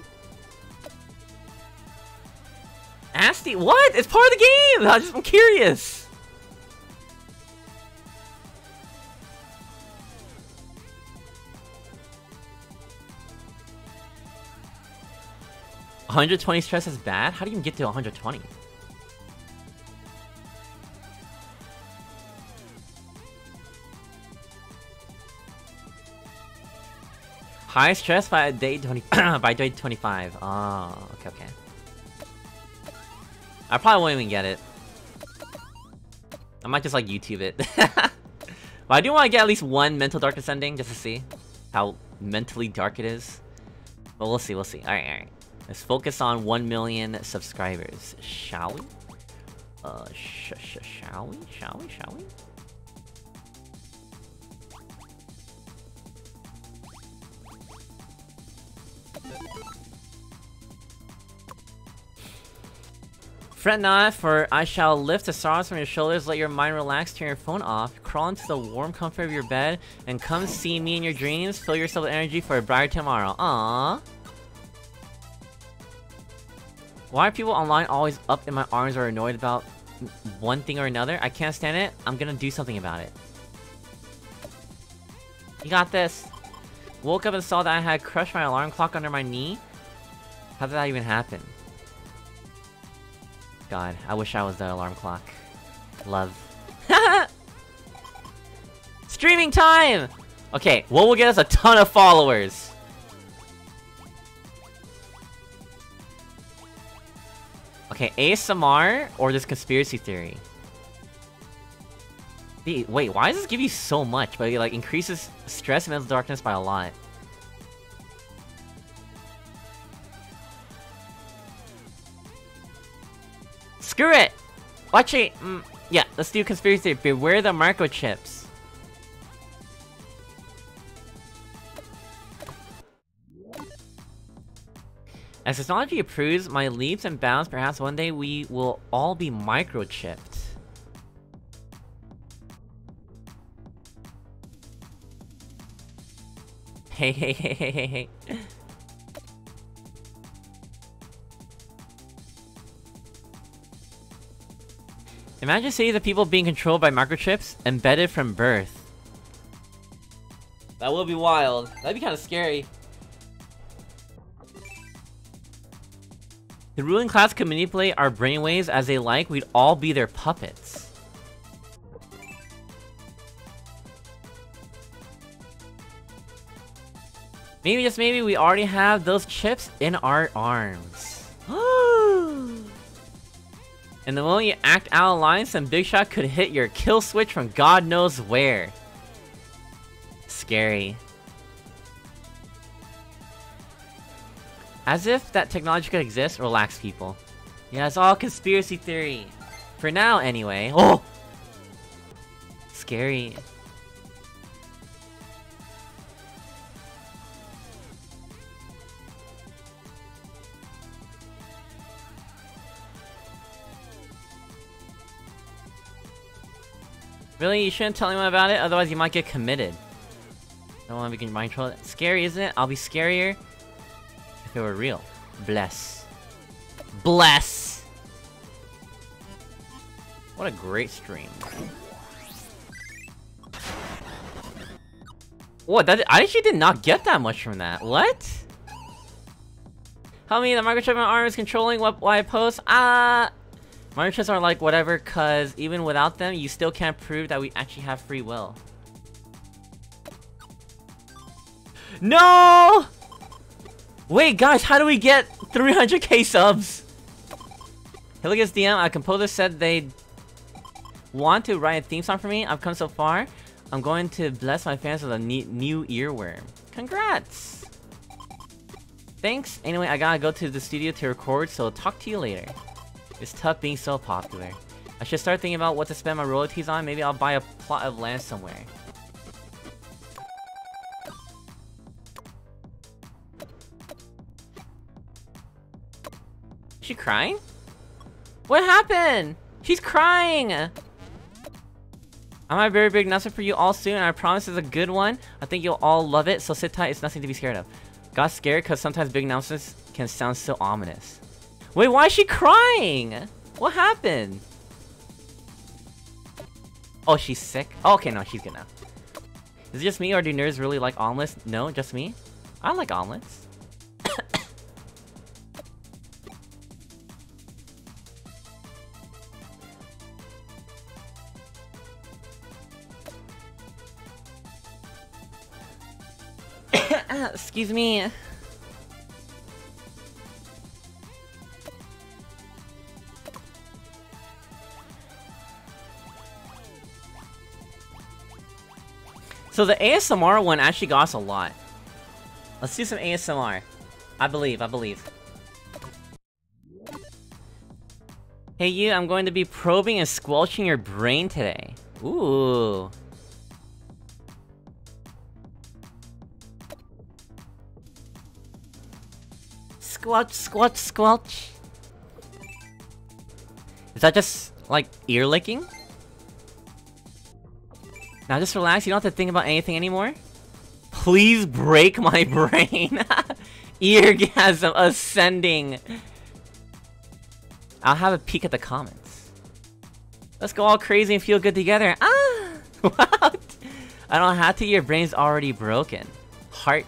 S1: Asti, what? It's part of the game! I just, I'm curious! Hundred twenty stress is bad? How do you even get to 120? Highest stress by day 20 [coughs] by day 25. Oh, okay, okay. I probably won't even get it. I might just like YouTube it. [laughs] but I do want to get at least one mental darkness ending just to see how mentally dark it is. But we'll see, we'll see. Alright, alright. Let's focus on 1 million subscribers, shall we? Uh, sh sh shall we? Shall we? Shall we? Fret not, for I shall lift the sorrows from your shoulders, let your mind relax, turn your phone off, crawl into the warm comfort of your bed, and come see me in your dreams, fill yourself with energy for a brighter tomorrow. Aww. Why are people online always up in my arms or annoyed about one thing or another? I can't stand it. I'm gonna do something about it. You got this. Woke up and saw that I had crushed my alarm clock under my knee. How did that even happen? God, I wish I was the alarm clock. Love. [laughs] Streaming time! Okay, what will get us a ton of followers? Okay, ASMR or this conspiracy theory? Wait, why does this give you so much? But it like increases stress and mental darkness by a lot. Screw it! Watch it! Mm, yeah, let's do conspiracy. Beware the microchips. As technology improves my leaps and bounds, perhaps one day we will all be microchipped. Hey, hey, hey, hey, hey, hey. Imagine cities of people being controlled by microchips embedded from birth. That would be wild. That'd be kind of scary. The ruling class could manipulate our brainwaves as they like, we'd all be their puppets. Maybe, just maybe, we already have those chips in our arms. And the moment you act out of line, some big shot could hit your kill switch from God knows where. Scary. As if that technology could exist, relax people. Yeah, it's all conspiracy theory. For now, anyway. Oh! Scary. Really? You shouldn't tell anyone about it, otherwise you might get committed. I don't want to be mind control. Scary, isn't it? I'll be scarier if it were real. Bless. Bless! What a great stream. What? That I actually did not get that much from that. What? Tell me the microchip in my arm is controlling what why I post. Ah, uh, microchips are like whatever, cause even without them, you still can't prove that we actually have free will. No! Wait, guys, how do we get 300k subs? Hilligus DM, a composer said they want to write a theme song for me. I've come so far. I'm going to bless my fans with a new earworm. Congrats! Thanks. Anyway, I gotta go to the studio to record, so talk to you later. It's tough being so popular. I should start thinking about what to spend my royalties on. Maybe I'll buy a plot of land somewhere. Is She crying? What happened? She's crying! I'm a very big announcement for you all soon, I promise it's a good one. I think you'll all love it, so sit tight, it's nothing to be scared of. Got scared because sometimes big announcements can sound so ominous. Wait, why is she crying? What happened? Oh, she's sick? Oh, okay, no, she's good now. Is it just me, or do nerds really like omelets? No, just me? I like omelets. [coughs] Excuse me. So the ASMR one actually got us a lot. Let's do some ASMR. I believe, I believe. Hey you, I'm going to be probing and squelching your brain today. Ooh. Squelch, squelch, squelch. Is that just, like, ear licking? Now just relax, you don't have to think about anything anymore. Please break my [laughs] brain. [laughs] Eargasm ascending. I'll have a peek at the comments. Let's go all crazy and feel good together. Ah! [laughs] What? I don't have to, your brain's already broken. Heart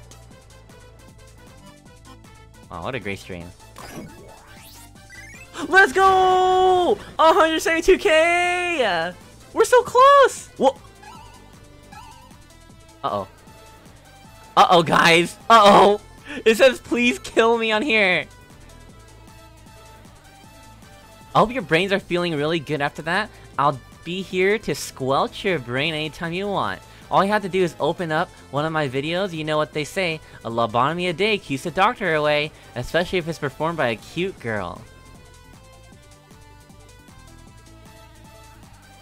S1: Oh, what a great stream. Let's go! 172k! We're so close! Whoa! Uh-oh. Uh-oh, guys! Uh-oh! It says, please kill me on here! I hope your brains are feeling really good after that. I'll be here to squelch your brain anytime you want. All you have to do is open up one of my videos, you know what they say, a lobotomy a day keeps the doctor away, especially if it's performed by a cute girl.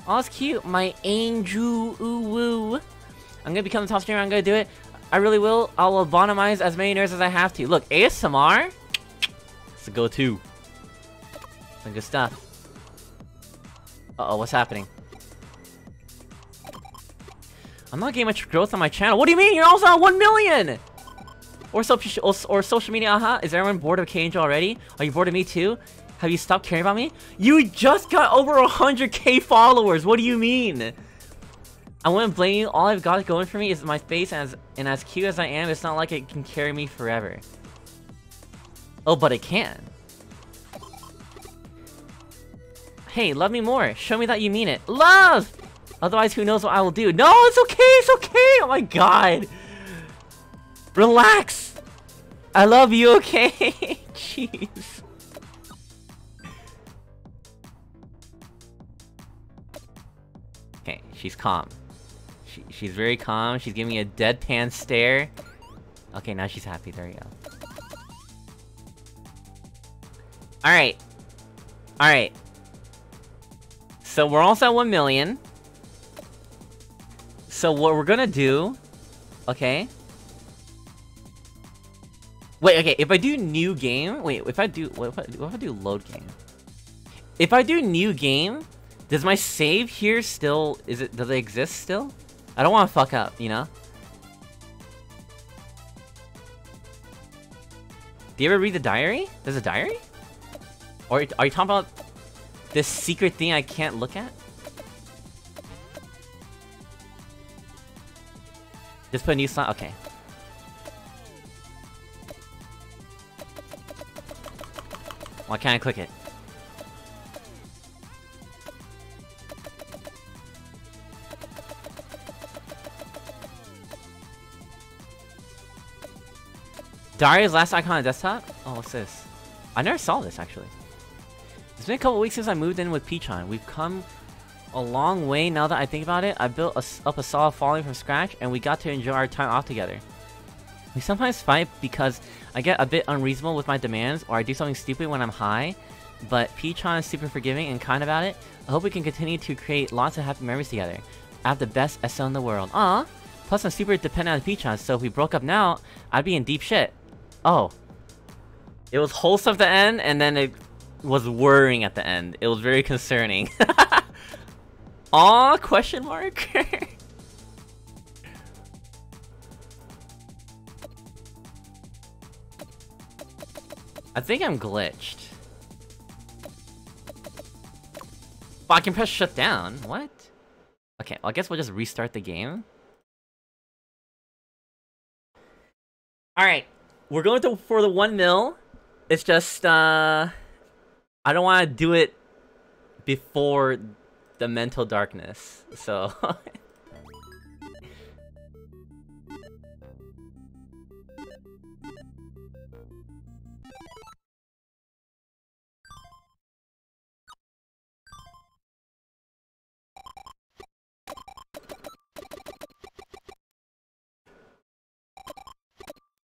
S1: Oh, it's cute, my angel ooh woo. I'm gonna become the top streamer, I'm gonna do it. I really will, I'll lobotomize as many nerds as I have to. Look, ASMR? It's a go-to. Some good stuff. Uh-oh, what's happening? I'm not getting much growth on my channel. What do you mean? You're also at 1 million! Or, so, or, social media, uh-huh? Is everyone bored of KAngel already? Are you bored of me too? Have you stopped caring about me? You just got over 100k followers! What do you mean? I wouldn't blame you. All I've got going for me is my face, and as, and as cute as I am, it's not like it can carry me forever. Oh, but it can. Hey, love me more. Show me that you mean it. Love! Otherwise, who knows what I will do. No, it's okay, it's okay! Oh my god! Relax! I love you, okay? [laughs] Jeez. Okay, she's calm. She, she's very calm. She's giving me a deadpan stare. Okay, now she's happy. There you go. Alright. Alright. So we're almost at 1 million. So what we're gonna do... Okay. Wait, okay, if I do new game... Wait, if I do... What if I, what if I do load game? If I do new game, does my save here still... Is it... Does it exist still? I don't want to fuck up, you know? Do you ever read the diary? There's a diary? Or are you talking about this secret thing I can't look at? Just put a new slot? Okay. Why can't I click it? Daria's last icon on desktop? Oh, what's this? I never saw this, actually. It's been a couple weeks since I moved in with P-chan. We've come a long way now that I think about it. I built a, up a solid following from scratch, and we got to enjoy our time off together. We sometimes fight because I get a bit unreasonable with my demands, or I do something stupid when I'm high, but P-chan is super forgiving and kind about it. I hope we can continue to create lots of happy memories together. I have the best SL in the world. Aw! Plus I'm super dependent on P-chan, so if we broke up now, I'd be in deep shit. Oh. It was wholesome at the end, and then it was worrying at the end. It was very concerning. [laughs] Aw, question mark? [laughs] I think I'm glitched. But I can press shut down. What? Okay, well, I guess we'll just restart the game. Alright. We're going to for the one mil. It's just, uh... I don't want to do it before the mental darkness, so... [laughs]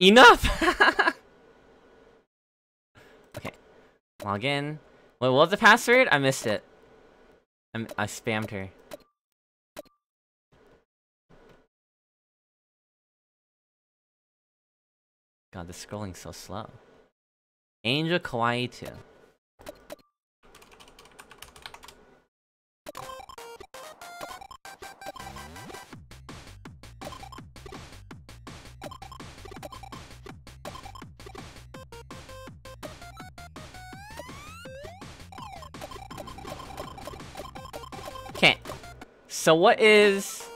S1: Enough! [laughs] okay. Log in. Wait, what was the password? I missed it. I, I spammed her. God, the scrolling's so slow. Angel Kawaii 2. So what is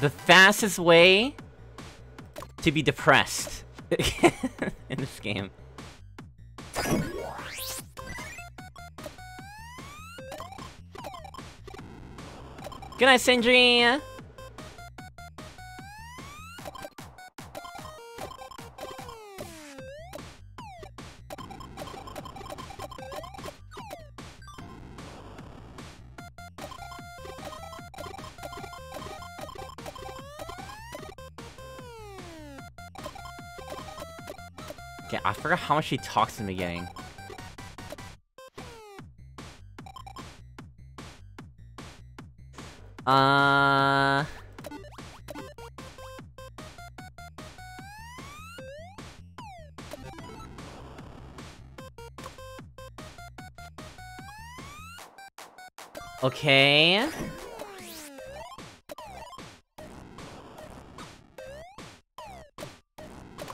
S1: the fastest way to be depressed [laughs] in this game? Good night, Sindri! Forgot how much she talks in the beginning. Uh... Okay...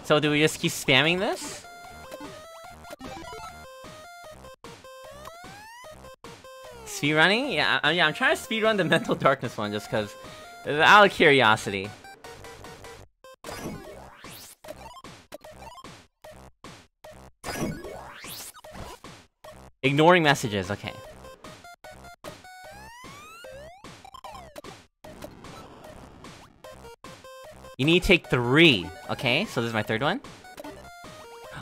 S1: So do we just keep spamming this? Speed running? Yeah, I, yeah, I'm trying to speedrun the [laughs] Mental Darkness one just because, out of curiosity. Ignoring messages, okay. You need to take three. Okay, so this is my third one.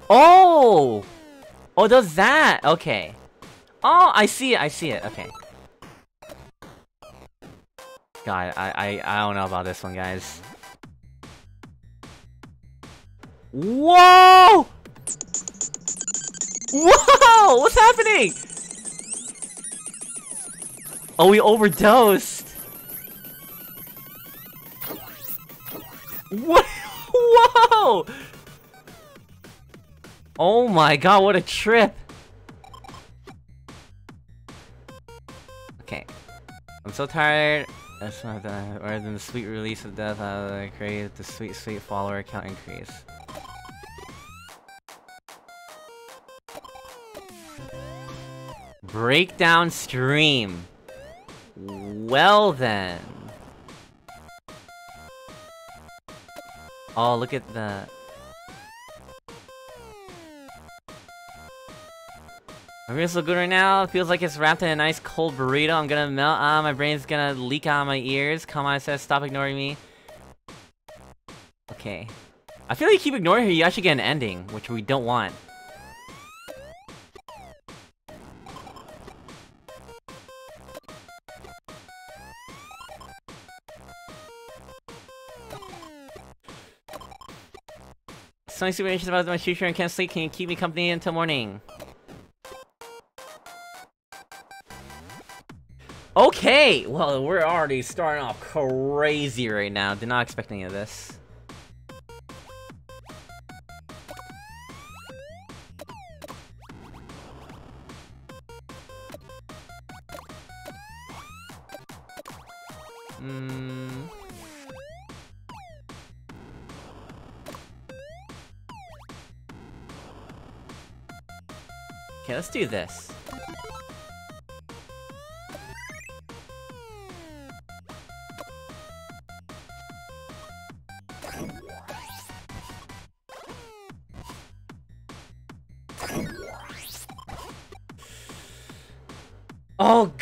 S1: Oh! Oh, does that? Okay. Oh, I see it, I see it, okay. God, I, I, I don't know about this one, guys. Whoa! Whoa! What's happening? Oh, we overdosed. What? [laughs] Whoa! Oh my god, what a trip! I'm so tired. That's not that. Rather than the sweet release of death, I created the sweet, sweet follower count increase. Breakdown stream. Well then. Oh, look at that. Brain's so good right now. It feels like it's wrapped in a nice cold burrito. I'm gonna melt. Ah, my brain's gonna leak out of my ears. Come on, says stop ignoring me. Okay. I feel like you keep ignoring her, you actually get an ending, which we don't want. So super anxious about my future and can't sleep. Can you keep me company until morning? Okay! Well, we're already starting off crazy right now. Did not expect any of this. Hmm... Okay, let's do this.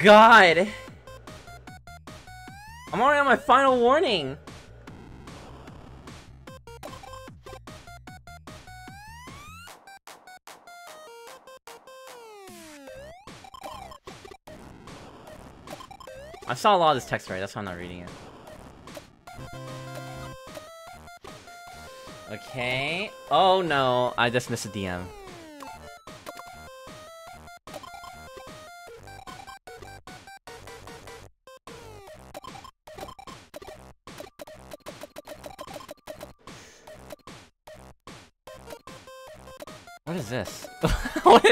S1: God! I'm already on my final warning! I saw a lot of this text right, that's why I'm not reading it. Okay. Oh no, I just missed a DM.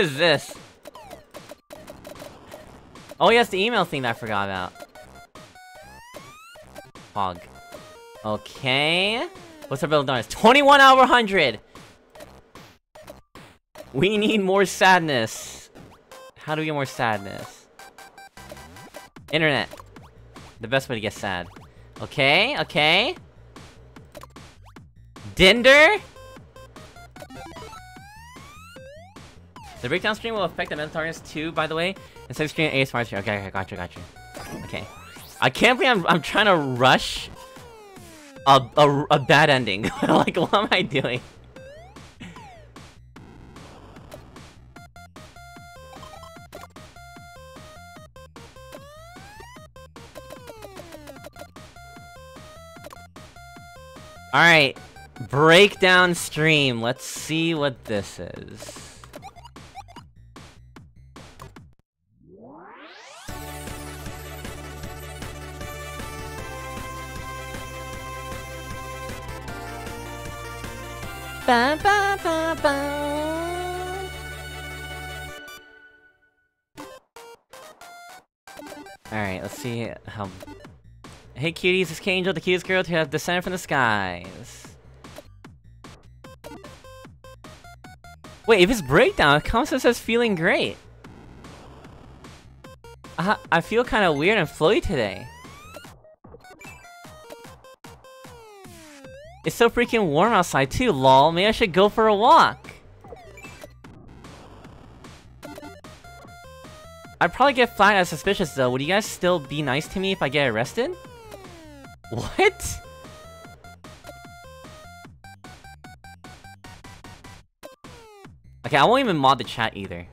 S1: Is this? Oh yes, the email thing that I forgot about. Hog. Okay. What's our build on? 21 out of 100! We need more sadness. How do we get more sadness? Internet. The best way to get sad. Okay, okay. Dinder? The breakdown stream will affect the mental targets too, by the way. Instead of streaming ASMR stream. Okay, okay, gotcha, gotcha. Okay. I can't believe I'm, I'm trying to rush a, a, a bad ending. [laughs] like, what am I doing? Alright, breakdown stream. Let's see what this is. Ba, ba, ba. Alright, let's see how... Hey cuties, it's K-Angel, the cutest girl to have descended from the skies. Wait, if it's breakdown, it comes and says feeling great. I, I feel kind of weird and flowy today. It's so freaking warm outside too, lol. Maybe I should go for a walk. I'd probably get flagged as suspicious though. Would you guys still be nice to me if I get arrested? What? Okay, I won't even mod the chat either.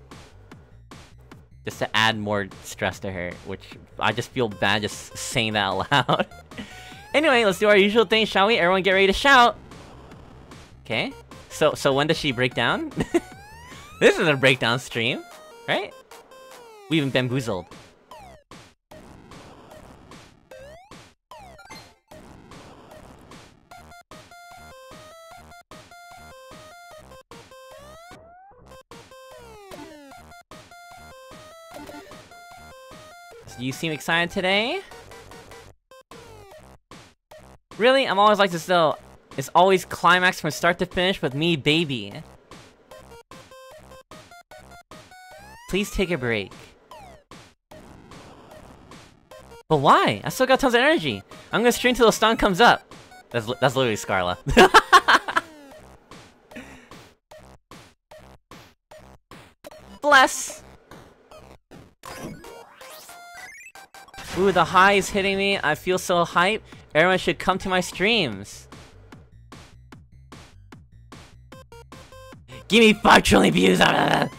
S1: Just to add more stress to her, which I just feel bad just saying that out loud. [laughs] anyway, let's do our usual thing, shall we? Everyone get ready to shout! Okay. So, so when does she break down? [laughs] this is a breakdown stream, right? We've been bamboozled. You seem excited today? Really? I'm always like this though. It's always climax from start to finish with me, baby. Please take a break. But why? I still got tons of energy. I'm gonna stream till the stun comes up. That's that's literally Scarle. [laughs] Bless. Ooh, the high is hitting me. I feel so hype. Everyone should come to my streams. Give me 5 trillion views out of that.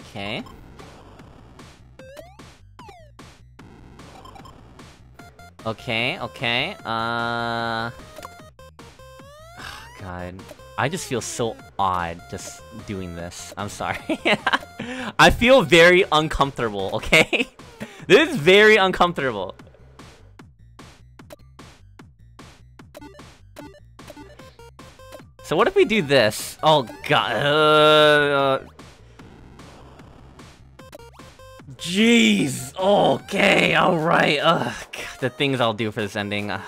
S1: Okay. Okay, okay, uh... [sighs] God. I just feel so odd just doing this. I'm sorry. [laughs] I feel very uncomfortable, okay? [laughs] this is very uncomfortable. So what if we do this? Oh god. Uh, Jeez. Okay. All right. Ugh. The things I'll do for this ending. Ugh.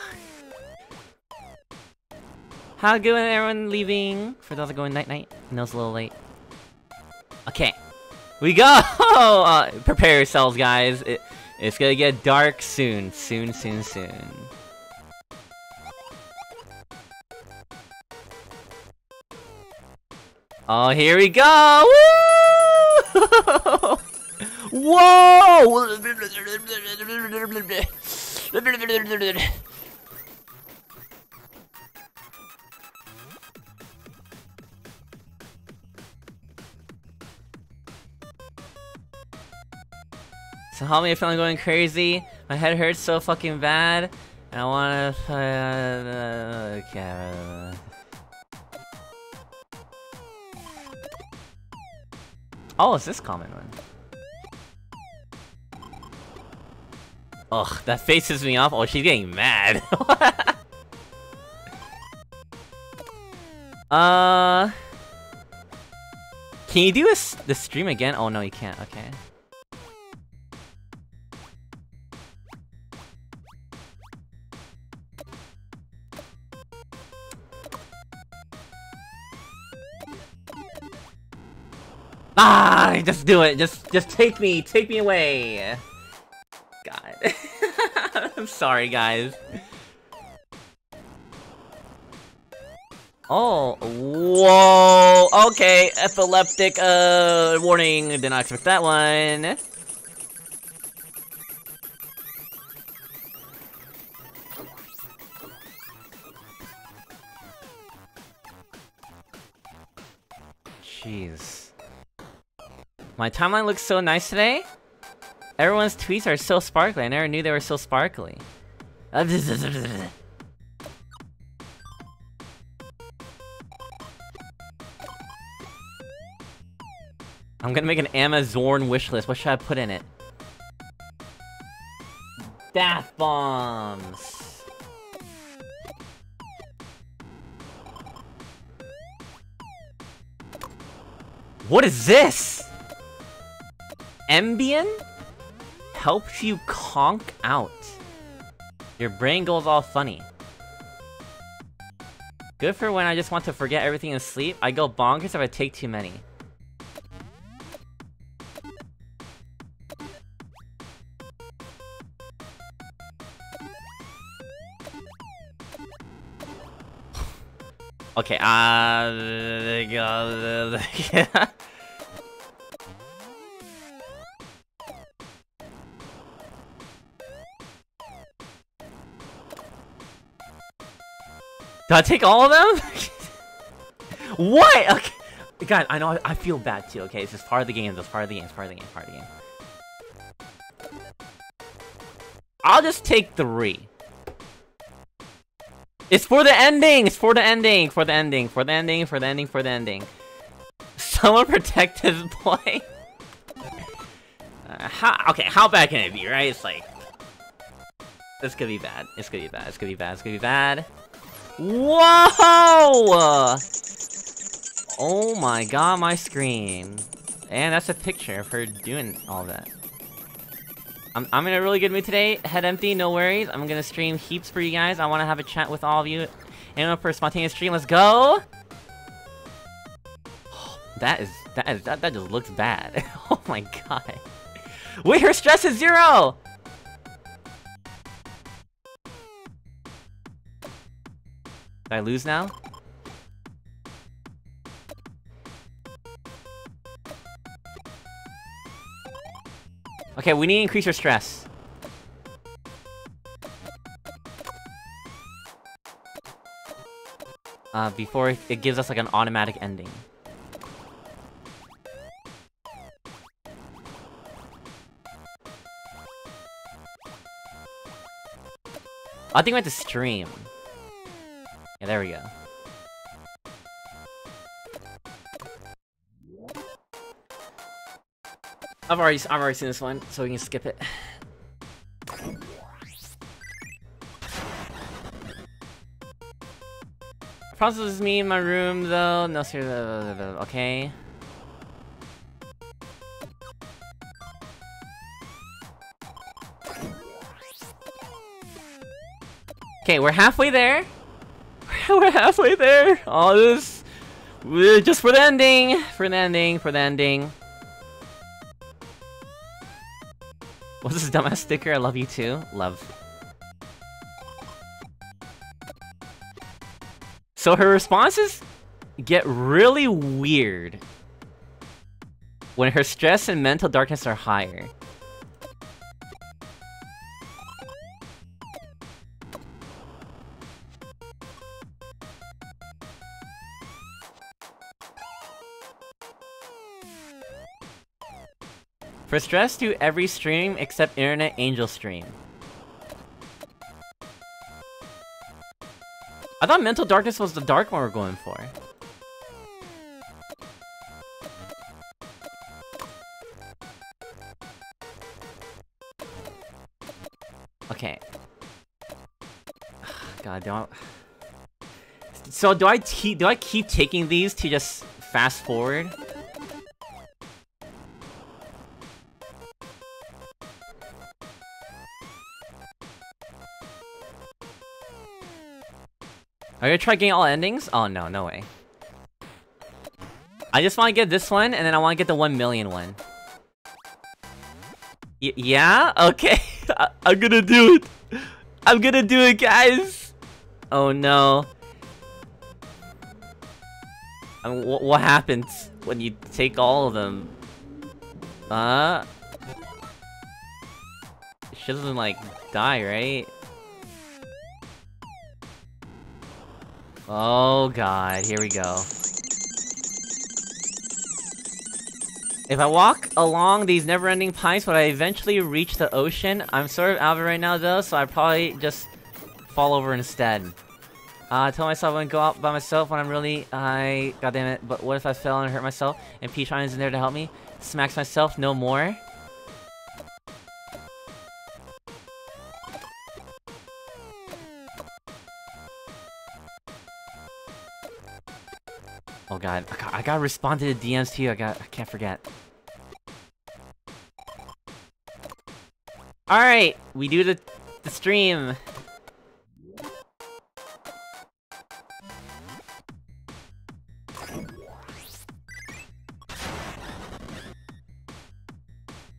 S1: How good everyone leaving? For those going night night. I know it's a little late. Okay. We go! [laughs] Uh, prepare yourselves, guys. It, it's gonna get dark soon. Soon, soon, soon. Oh, here we go! Woo! [laughs] Whoa! [laughs] So help me if I'm going crazy. My head hurts so fucking bad. And I wanna... Uh, okay. Oh, it's this common one. Ugh, that faces me off. Oh, she's getting mad. [laughs] uh... Can you do this the stream again? Oh, no, you can't. Okay. Ah, just do it. Just, just take me, take me away. God, [laughs] I'm sorry, guys. Oh, whoa. Okay, epileptic. Uh, warning. Did not expect that one. Jeez. My timeline looks so nice today. Everyone's tweets are so sparkly. I never knew they were so sparkly. [laughs] I'm gonna make an Amazon wish list. What should I put in it? Bath bombs. What is this? Ambien? helps you conk out. Your brain goes all funny. Good for when I just want to forget everything and sleep. I go bonkers if I take too many. okay, uh... [laughs] [laughs] I take all of them? [laughs] what? Okay. God, I know I feel bad too, okay? It's just part of the game, it's part of the game, it's part of the game, part of the game. I'll just take three. It's for the ending! It's for the ending! For the ending, for the ending, for the ending, for the ending. Someone protect his boy. [laughs] Uh, how, okay, how bad can it be, right? It's like... This could be bad. It's gonna be bad. It's gonna be bad. It's gonna be bad. Whoa! Oh my god, my screen. And that's a picture of her doing all that. I'm, I'm in a really good mood today. Head empty, no worries. I'm gonna stream heaps for you guys. I want to have a chat with all of you. And for a spontaneous stream, let's go! [gasps] that is... That, is, that, that just looks bad. [laughs] oh my god. Wait, her stress is zero! Did I lose now? Okay, we need to increase your stress. Uh, before it gives us like an automatic ending. I think we have to stream. Yeah, there we go. I've already I've already seen this one, so we can skip it. Process is me in my room though. No, seriously, okay. Okay, we're halfway there. [laughs] We're halfway there. All this, just for the ending, for the ending, for the ending. What's this dumbass sticker? I love you too. Love. So her responses get really weird when her stress and mental darkness are higher. For stress, do every stream except Internet Angel stream. I thought Mental Darkness was the dark one we're going for. Okay. [sighs] God, don't... [sighs] So do I do I keep taking these to just fast forward? Are you gonna try getting all endings? Oh no, no way. I just want to get this one, and then I want to get the 1 million one. Y yeah? Okay. [laughs] I I'm gonna do it. I'm gonna do it, guys. Oh no. I mean, wh what happens when you take all of them? Uh... She doesn't, like, die, right? Oh god, here we go. If I walk along these never-ending pipes, would I eventually reach the ocean? I'm sort of out of it right now though, so I probably just fall over instead. Uh, I told myself I wouldn't go out by myself when I'm really I God damn it, but what if I fell and hurt myself and Peach is in there to help me? Smacks myself no more. Oh god, I, got, I gotta respond to the DMs too. I got, I can't forget. Alright, we do the, the stream.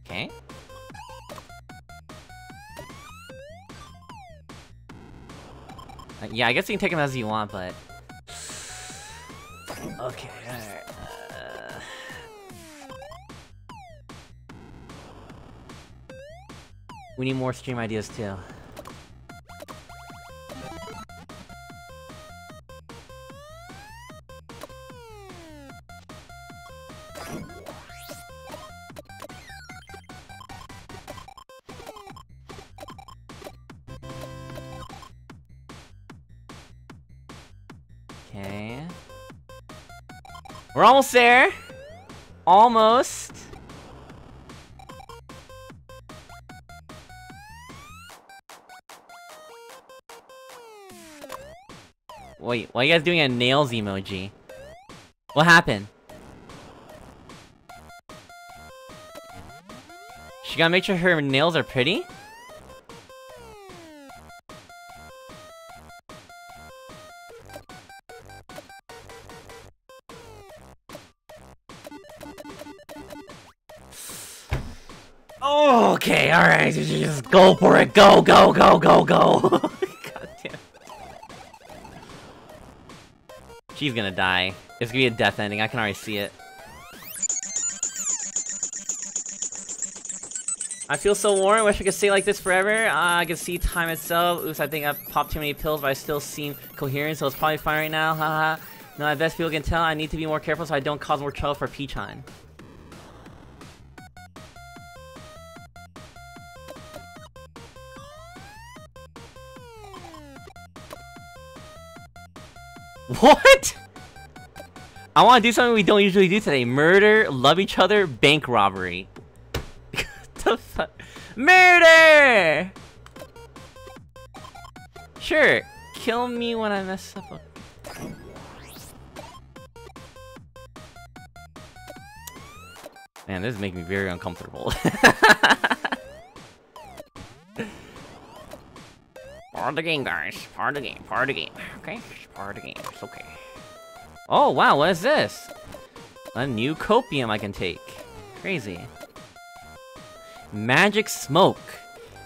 S1: Okay. Uh, yeah, I guess you can take them as you want, but... Okay, alright. Uh... We need more stream ideas, too. We're almost there! Almost! Wait, why are you guys doing a nails emoji? What happened? She gotta make sure her nails are pretty? Go for it, go, go, go, go, go! [laughs] God damn. She's gonna die. It's gonna be a death ending, I can already see it. I feel so warm, wish I could stay like this forever. Uh, I can see time itself. Oops, I think I popped too many pills, but I still seem coherent, so it's probably fine right now. [laughs] Haha. no, I best people can tell I need to be more careful so I don't cause more trouble for P-chan. [laughs] What? I want to do something we don't usually do today. Murder, love each other, bank robbery. [laughs] the fuck? Murder! Sure. Kill me when I mess up. Man, this is making me very uncomfortable. [laughs] part of the game, guys. Part of the game. Part of the game. Okay? Part of the game. It's okay. Oh, wow. What is this? A new copium I can take. Crazy. Magic smoke.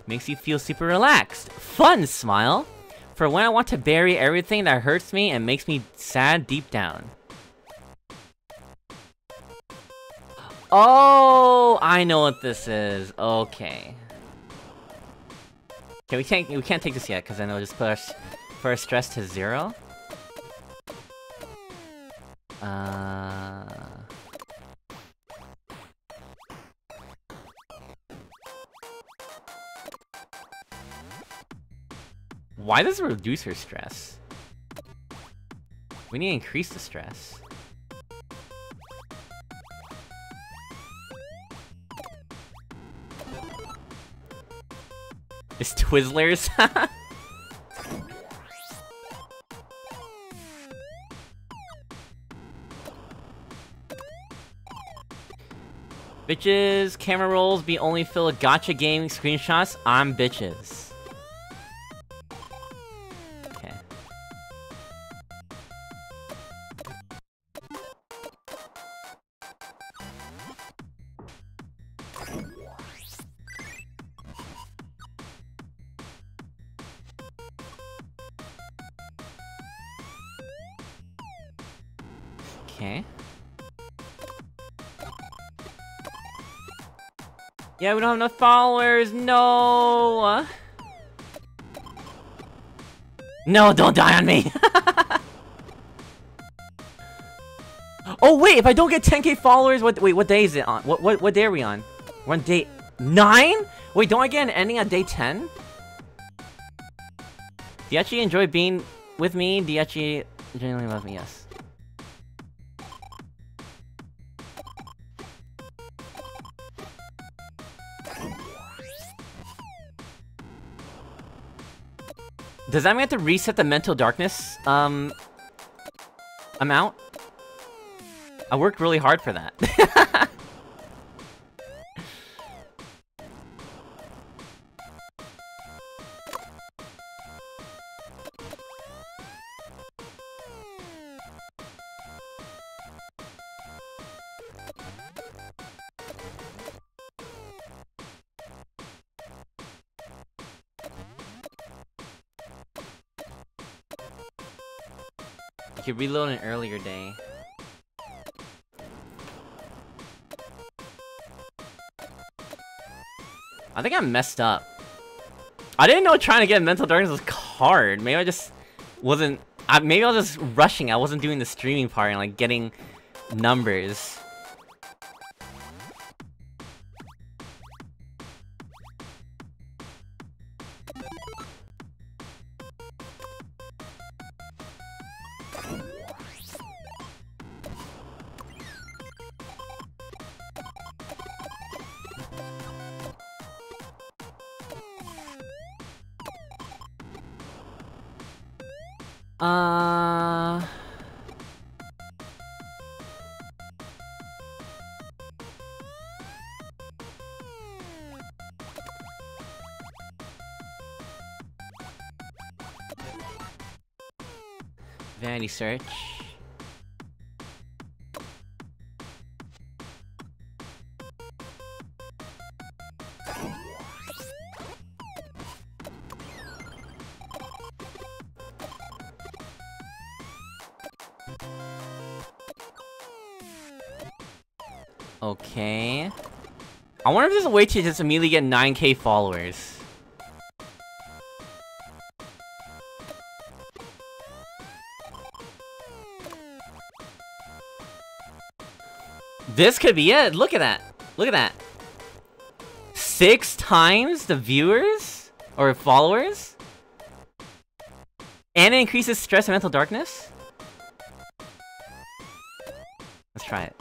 S1: Makes you feel super relaxed. Fun smile. For when I want to bury everything that hurts me and makes me sad deep down. Oh, I know what this is. Okay. Okay, we can't we can't take this yet because then it'll just put our, our stress to zero. Uh. Why does it reduce her stress? We need to increase the stress. It's Twizzlers. [laughs] bitches, camera rolls be only fill gacha gaming screenshots. I'm bitches. Yeah, we don't have enough followers. No. No, don't die on me. [laughs] oh wait, if I don't get 10k followers, what? Wait, what day is it on? What what what day are we on? We're on day nine. Wait, don't I get an ending on day 10? Do you actually enjoy being with me? Do you actually genuinely love me? Yes. Does that mean I have to reset the mental darkness, um, amount? I worked really hard for that. [laughs] could reload an earlier day. I think I messed up. I didn't know trying to get Mental Darkness was hard. Maybe I just wasn't... I, maybe I was just rushing. I wasn't doing the streaming part and like getting numbers. Okay. I wonder if there's a way to just immediately get 9k followers. This could be it. Look at that. Look at that. Six times the viewers? Or followers? And it increases stress and mental darkness? Let's try it.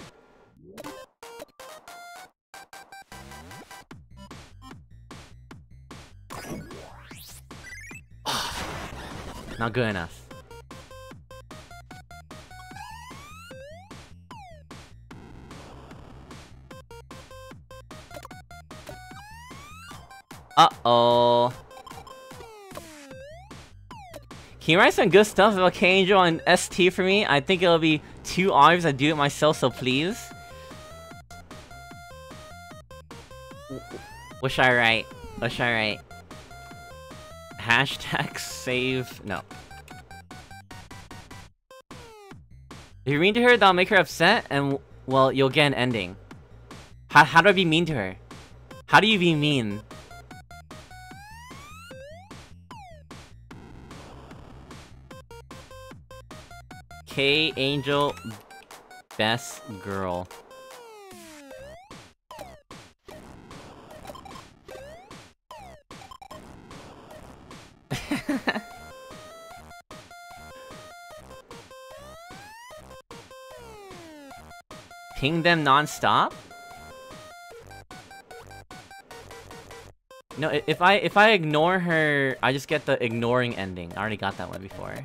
S1: [sighs] Not good enough. Uh-oh. Can you write some good stuff about K-Angel on ST for me? I think it'll be two hours I do it myself, so please. What should I write? What should I write? Hashtag save... No. If you're mean to her, that'll make her upset, and, well, you'll get an ending. How, how do I be mean to her? How do you be mean? K Angel Best Girl. [laughs] Ping them non-stop? No, if I if I ignore her, I just get the ignoring ending. I already got that one before.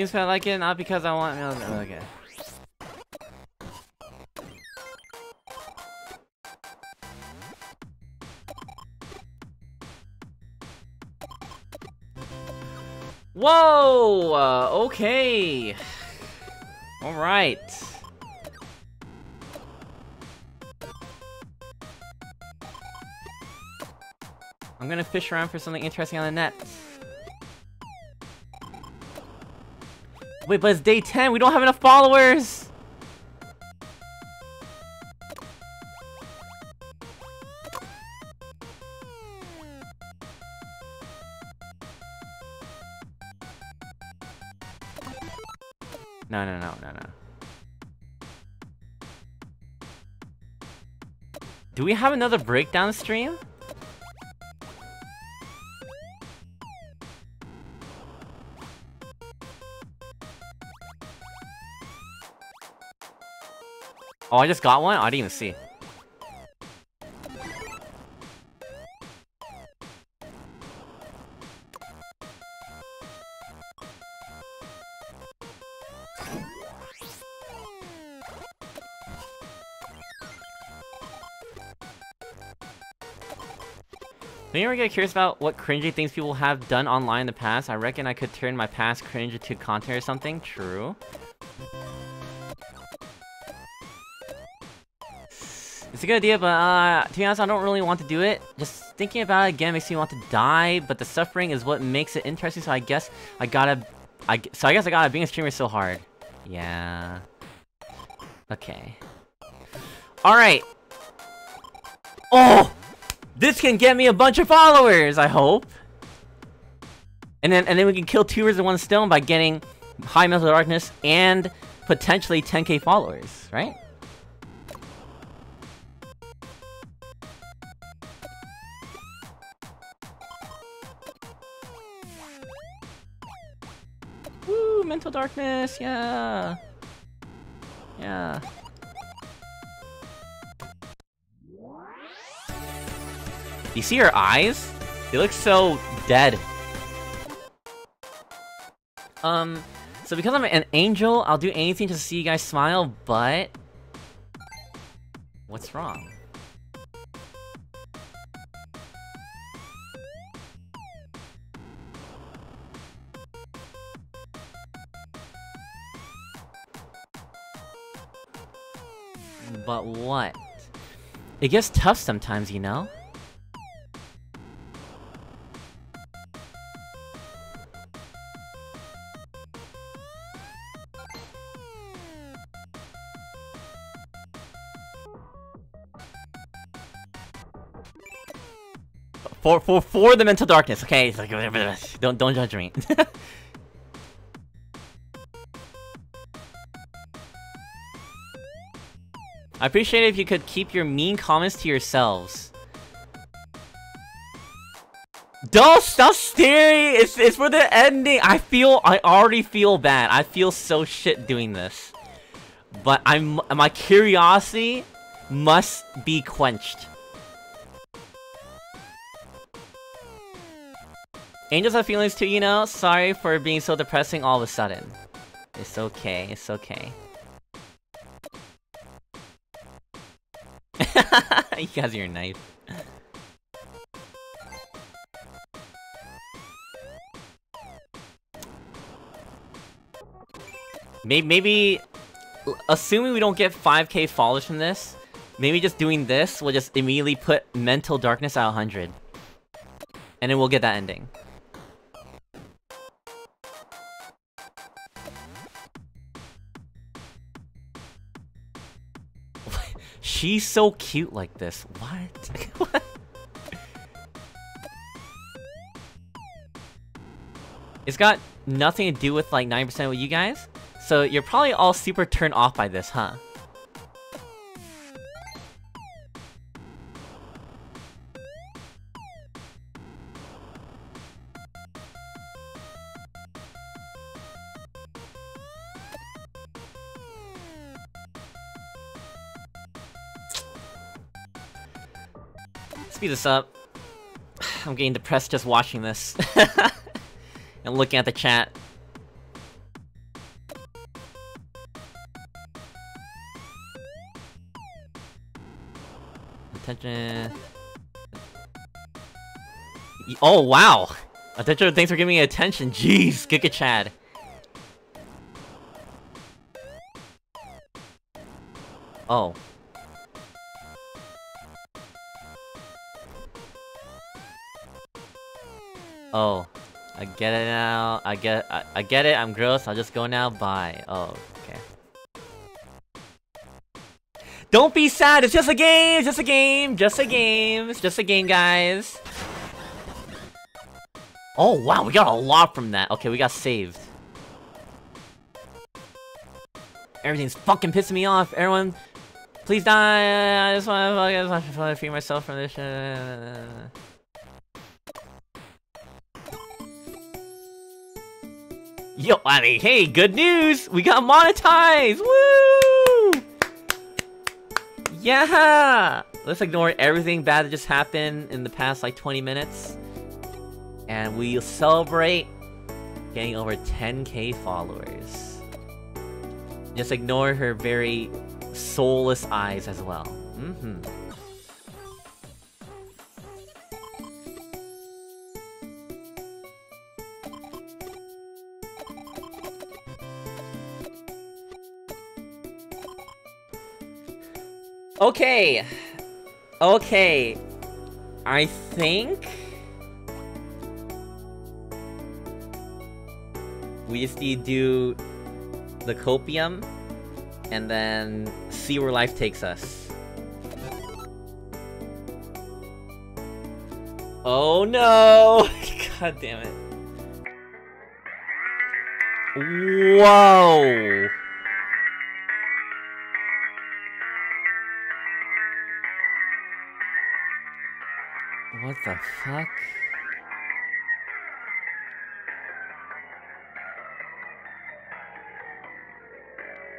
S1: News I like it, not because I want. Okay. Whoa! Uh, okay. Alright. I'm gonna fish around for something interesting on the net. Wait, but it's day 10, we don't have enough followers! No, no, no, no, no. Do we have another breakdown stream? Oh, I just got one? I didn't even see. You ever get curious about what cringy things people have done online in the past, I reckon I could turn my past cringe into content or something. True. It's a good idea, but uh, to be honest, I don't really want to do it. Just thinking about it again makes me want to die, but the suffering is what makes it interesting, so I guess I gotta... I, so I guess I gotta being a streamer is so hard. Yeah. Okay. Alright. Oh! This can get me a bunch of followers, I hope. And then and then we can kill two birds with one stone by getting high mental darkness and potentially 10k followers, right? Woo, mental darkness, yeah. Yeah. You see her eyes? They look so dead. Um, so because I'm an angel, I'll do anything to see you guys smile, but... What's wrong? But what? It gets tough sometimes, you know? For for for the mental darkness, okay? [laughs] Don't don't judge me. [laughs] I appreciate if you could keep your mean comments to yourselves. Don't stop staring! It's, it's for the ending! I feel- I already feel bad. I feel so shit doing this. But I'm- my curiosity must be quenched. Angels have feelings too, you know? Sorry for being so depressing all of a sudden. It's okay, it's okay. [laughs] guys your knife. Maybe, maybe, assuming we don't get 5k followers from this, maybe just doing this will just immediately put mental darkness at 100. And then we'll get that ending. She's so cute like this. [laughs] What? It's got nothing to do with like 9% with you guys. So you're probably all super turned off by this, huh? Speed this up. [sighs] I'm getting depressed just watching this. [laughs] and looking at the chat. Attention. Oh, wow! Attention, thanks for giving me attention. Jeez, Giga Chad. Oh. Oh, I get it now. I get I, I get it. I'm gross. I'll just go now. Bye. Oh, okay. Don't be sad. It's just a game. It's just a game. Just a game. It's just a game, guys. Oh, wow. We got a lot from that. Okay, we got saved. Everything's fucking pissing me off. Everyone, please die. I just want to, to free myself from this shit. Yo, I mean, hey, good news! We got monetized! Woo! Yeah! Let's ignore everything bad that just happened in the past, like, 20 minutes. And we'll celebrate getting over 10k followers. Just ignore her very soulless eyes as well. Mm-hmm. Okay. Okay. I think... We just need to do the copium and then see where life takes us. Oh no! [laughs] God damn it. Whoa! What the fuck?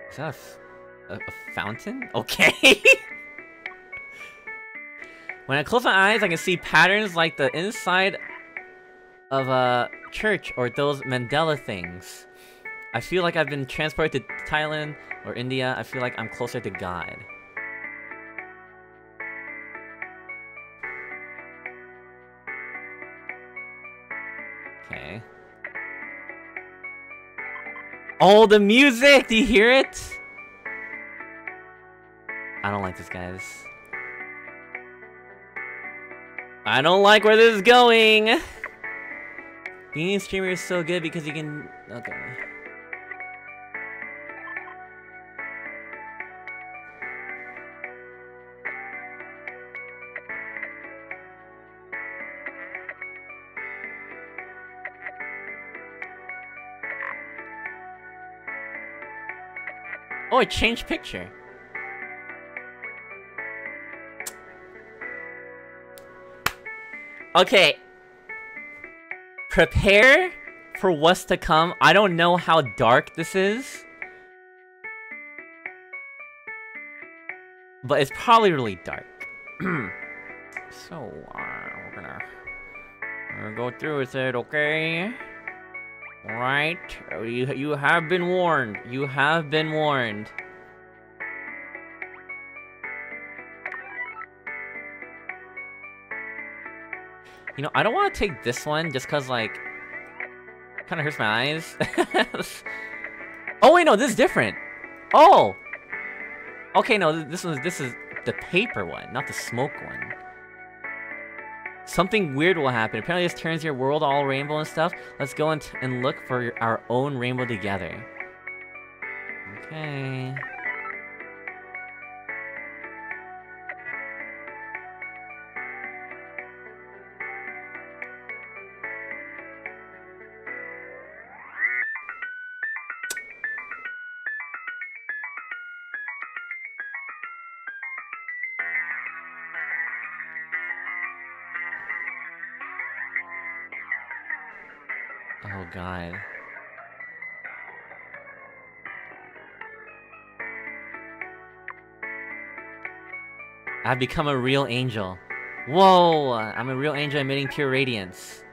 S1: Is that a, fountain? [laughs] Okay. when I close my eyes, I can see patterns like the inside of a church or those mandala things. I feel like I've been transported to Thailand or India. I feel like I'm closer to God. Oh, the music! Do you hear it? I don't like this, guys. I don't like where this is going! Being a streamer is so good because you can... Okay. It changed picture. Okay. Prepare for what's to come. I don't know how dark this is. But it's probably really dark. [clears throat] so, uh, we're gonna, we're gonna go through with it, okay? Right? Oh, you, you have been warned. You have been warned. You know, I don't want to take this one just because, like, kind of hurts my eyes. [laughs] oh, wait, no, this is different. Oh! Okay, no, this is this is the paper one, not the smoke one. Something weird will happen. Apparently this turns your world all rainbow and stuff. Let's go and, and look for our own rainbow together. Okay. God. I've become a real angel. Whoa! I'm a real angel emitting pure radiance.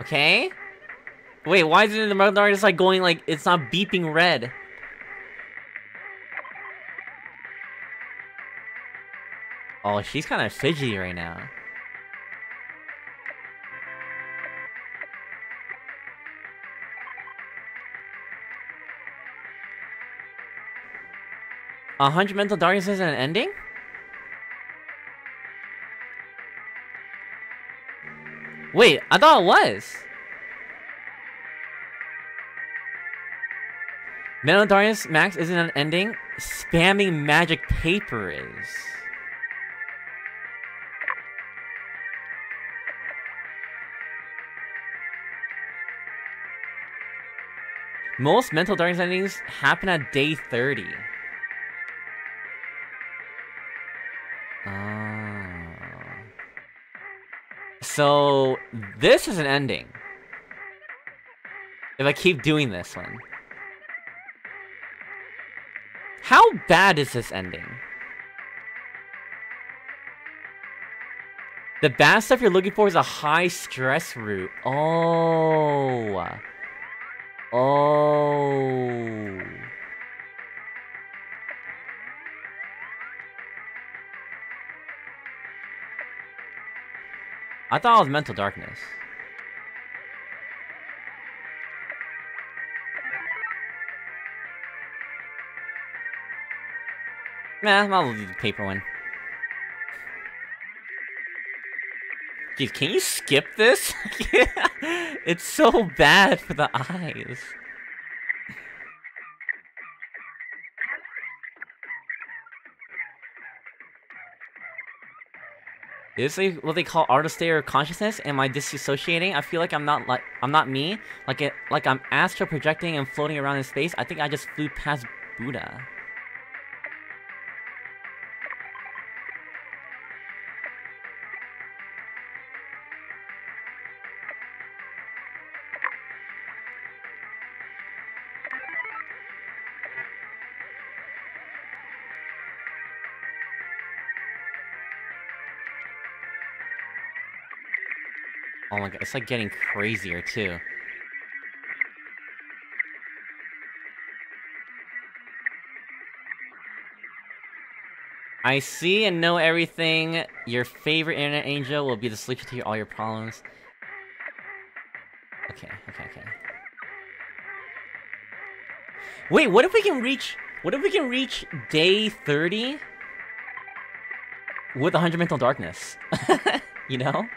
S1: Okay? Wait, why isn't the Murder just like going like it's not beeping red? Oh, she's kind of fidgety right now. A hundred mental darkness is an ending? Wait, I thought it was. Mental Darkness Max isn't an ending. Spamming magic paper is. Most mental darkness endings happen at day 30. Oh. So, this is an ending. If I keep doing this one. How bad is this ending? The bad stuff you're looking for is a high stress route. Oh. Oh. I thought it was mental darkness. Nah, I'll do the paper one. Jeez, can you skip this? [laughs] it's so bad for the eyes. Is this what they call artist or consciousness? Am I disassociating? I feel like I'm not like I'm not me. Like it like I'm astral projecting and floating around in space. I think I just flew past Buddha. My god, it's like getting crazier too. I see and know everything. Your favorite internet angel will be the solution to all your problems. Okay, okay, okay. Wait, what if we can reach... What if we can reach day 30? With 100 mental darkness? [laughs] you know?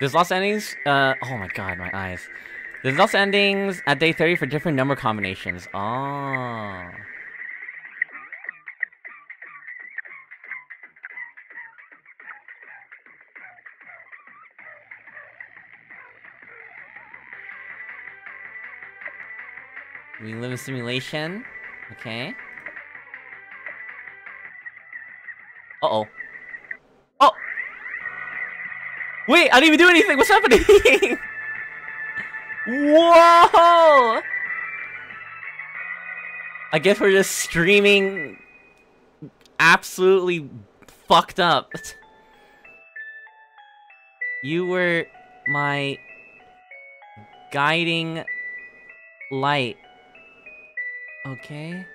S1: There's lots of endings. Uh, oh my god, my eyes. There's lots of endings at day 30 for different number combinations. Oh. We live in simulation. Okay. Uh-oh. Wait, I didn't even do anything! What's happening? [laughs] Whoa! I guess we're just streaming absolutely fucked up. You were my guiding light. Okay?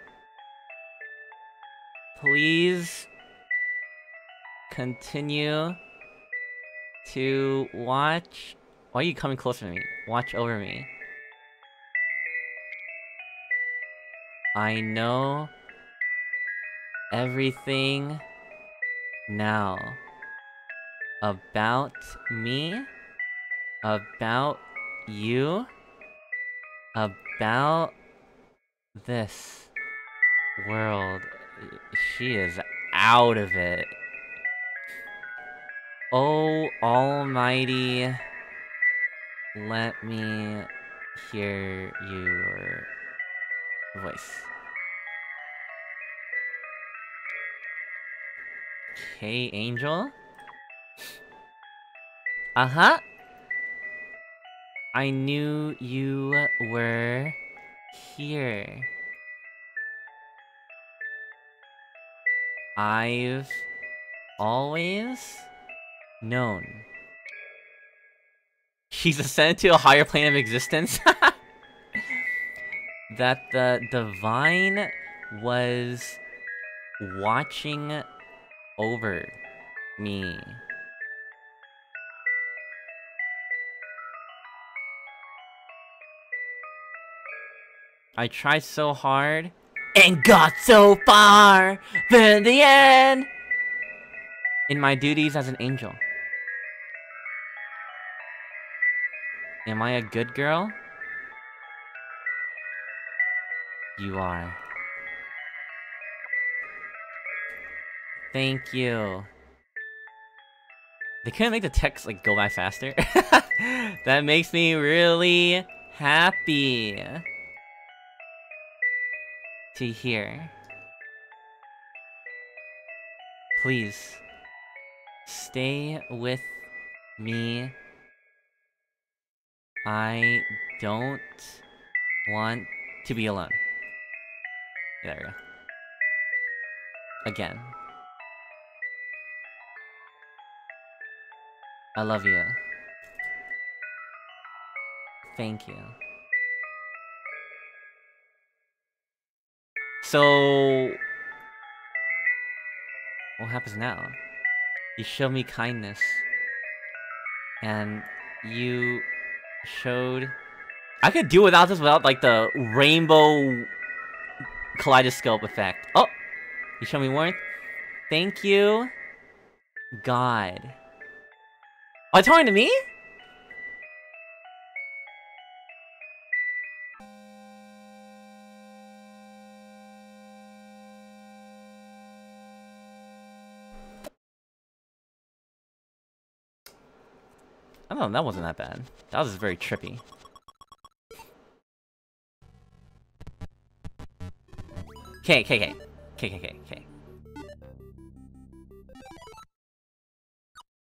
S1: Please continue to watch... Why are you coming closer to me? Watch over me. I know everything now about me, about you, about this world. She is out of it. Oh, almighty, let me hear your voice. Okay, Angel? Uh-huh! I knew you were here. I've always known. She's ascended to a higher plane of existence? [laughs] that the divine was watching over me. I tried so hard and got so far, but in the end, in my duties as an angel. Am I a good girl? You are. Thank you. They couldn't make the text like go by faster. [laughs] that makes me really happy to hear. Please stay with me I don't want to be alone. There we go. Again. I love you. Thank you. So... What happens now? You show me kindness. And you showed... I could do without this without, like, the rainbow kaleidoscope effect. Oh! You show me warmth? Thank you. God. Oh, Are you talking to me? I that wasn't that bad. That was very trippy. Okay, okay, okay. Okay, okay, okay.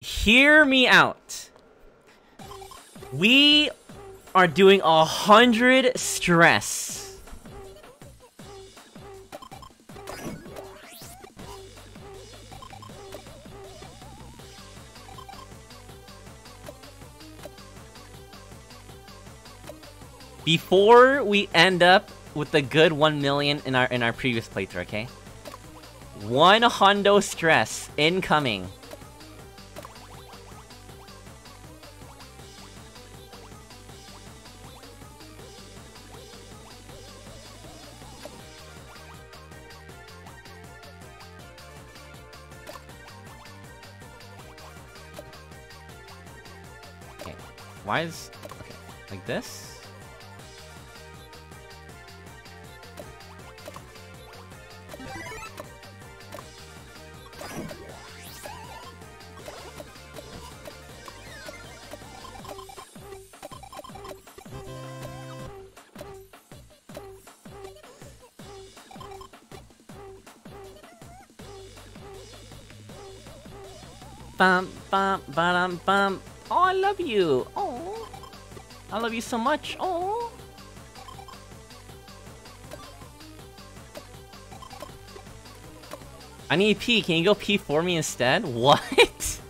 S1: Hear me out. We are doing a hundred stress. Before we end up with the good 1 million in our in our previous playthrough, okay? One Hondo stress incoming. Okay, why is... Okay, like this? Bum, bum, ba-dum, bum. Oh, I love you. Oh, I love you so much. Oh. I need pee. Can you go pee for me instead? [laughs] What?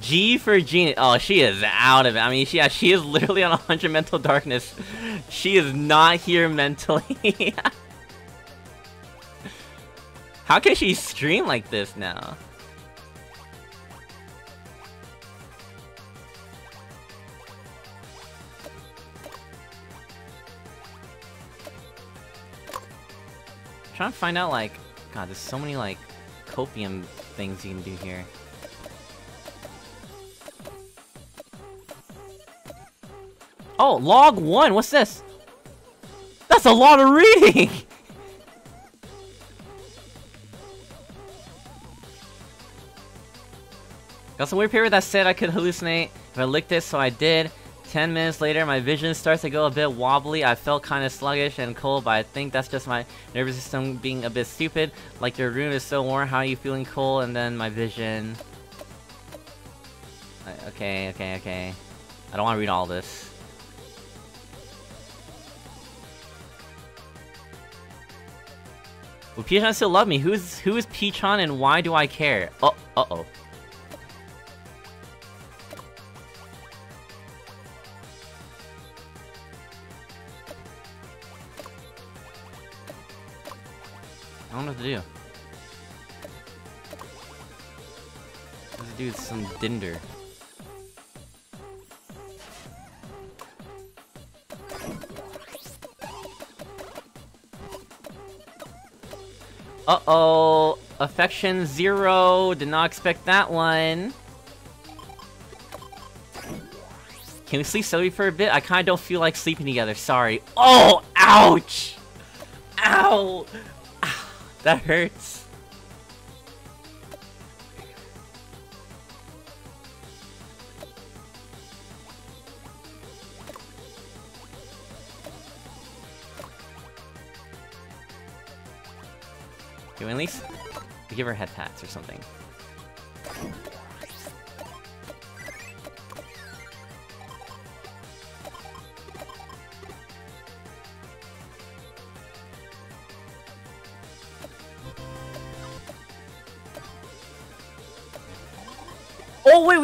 S1: G for Gene. Oh, she is out of it. I mean, she, yeah, she is literally on 100 mental darkness. She is not here mentally. [laughs] How can she stream like this now? I'm trying to find out like, God, there's so many like copium things you can do here. Oh, log one, what's this? That's a lot of reading! [laughs] Got some weird paper that said I could hallucinate if I licked it, so I did. 10 minutes later, my vision starts to go a bit wobbly. I felt kind of sluggish and cold, but I think that's just my nervous system being a bit stupid. Like your room is so warm, how are you feeling cold? And then my vision... Okay, okay, okay. I don't want to read all this. Will P-chan still love me? Who's who is P-chan and why do I care? Oh, uh-oh. Don't know what to do. This dude's some dinder. Uh-oh! Affection zero! Did not expect that one! Can we sleep slowly for a bit? I kinda don't feel like sleeping together, sorry. Oh! Ouch! Ow! That hurts. We at least give her head pats or something?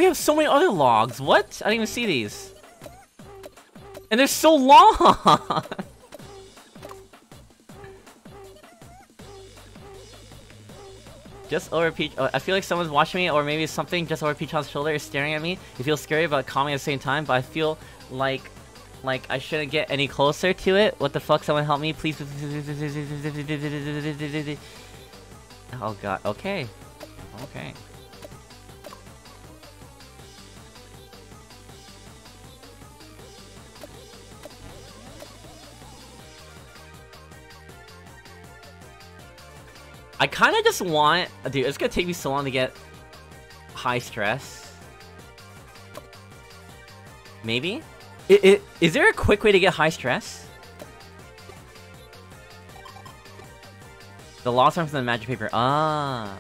S1: We have so many other logs. What? I didn't even see these. And they're so long! [laughs] Just over Peach- oh, I feel like someone's watching me, or maybe something just over Peach's shoulder is staring at me. It feels scary but calming at the same time, but I feel like like I shouldn't get any closer to it. What the fuck? Someone help me, please. [laughs] Oh god. Okay. Okay. I kind of just want... Dude, it's gonna take me so long to get high stress. Maybe? It, it, is there a quick way to get high stress? The lost arm from the magic paper. Ah.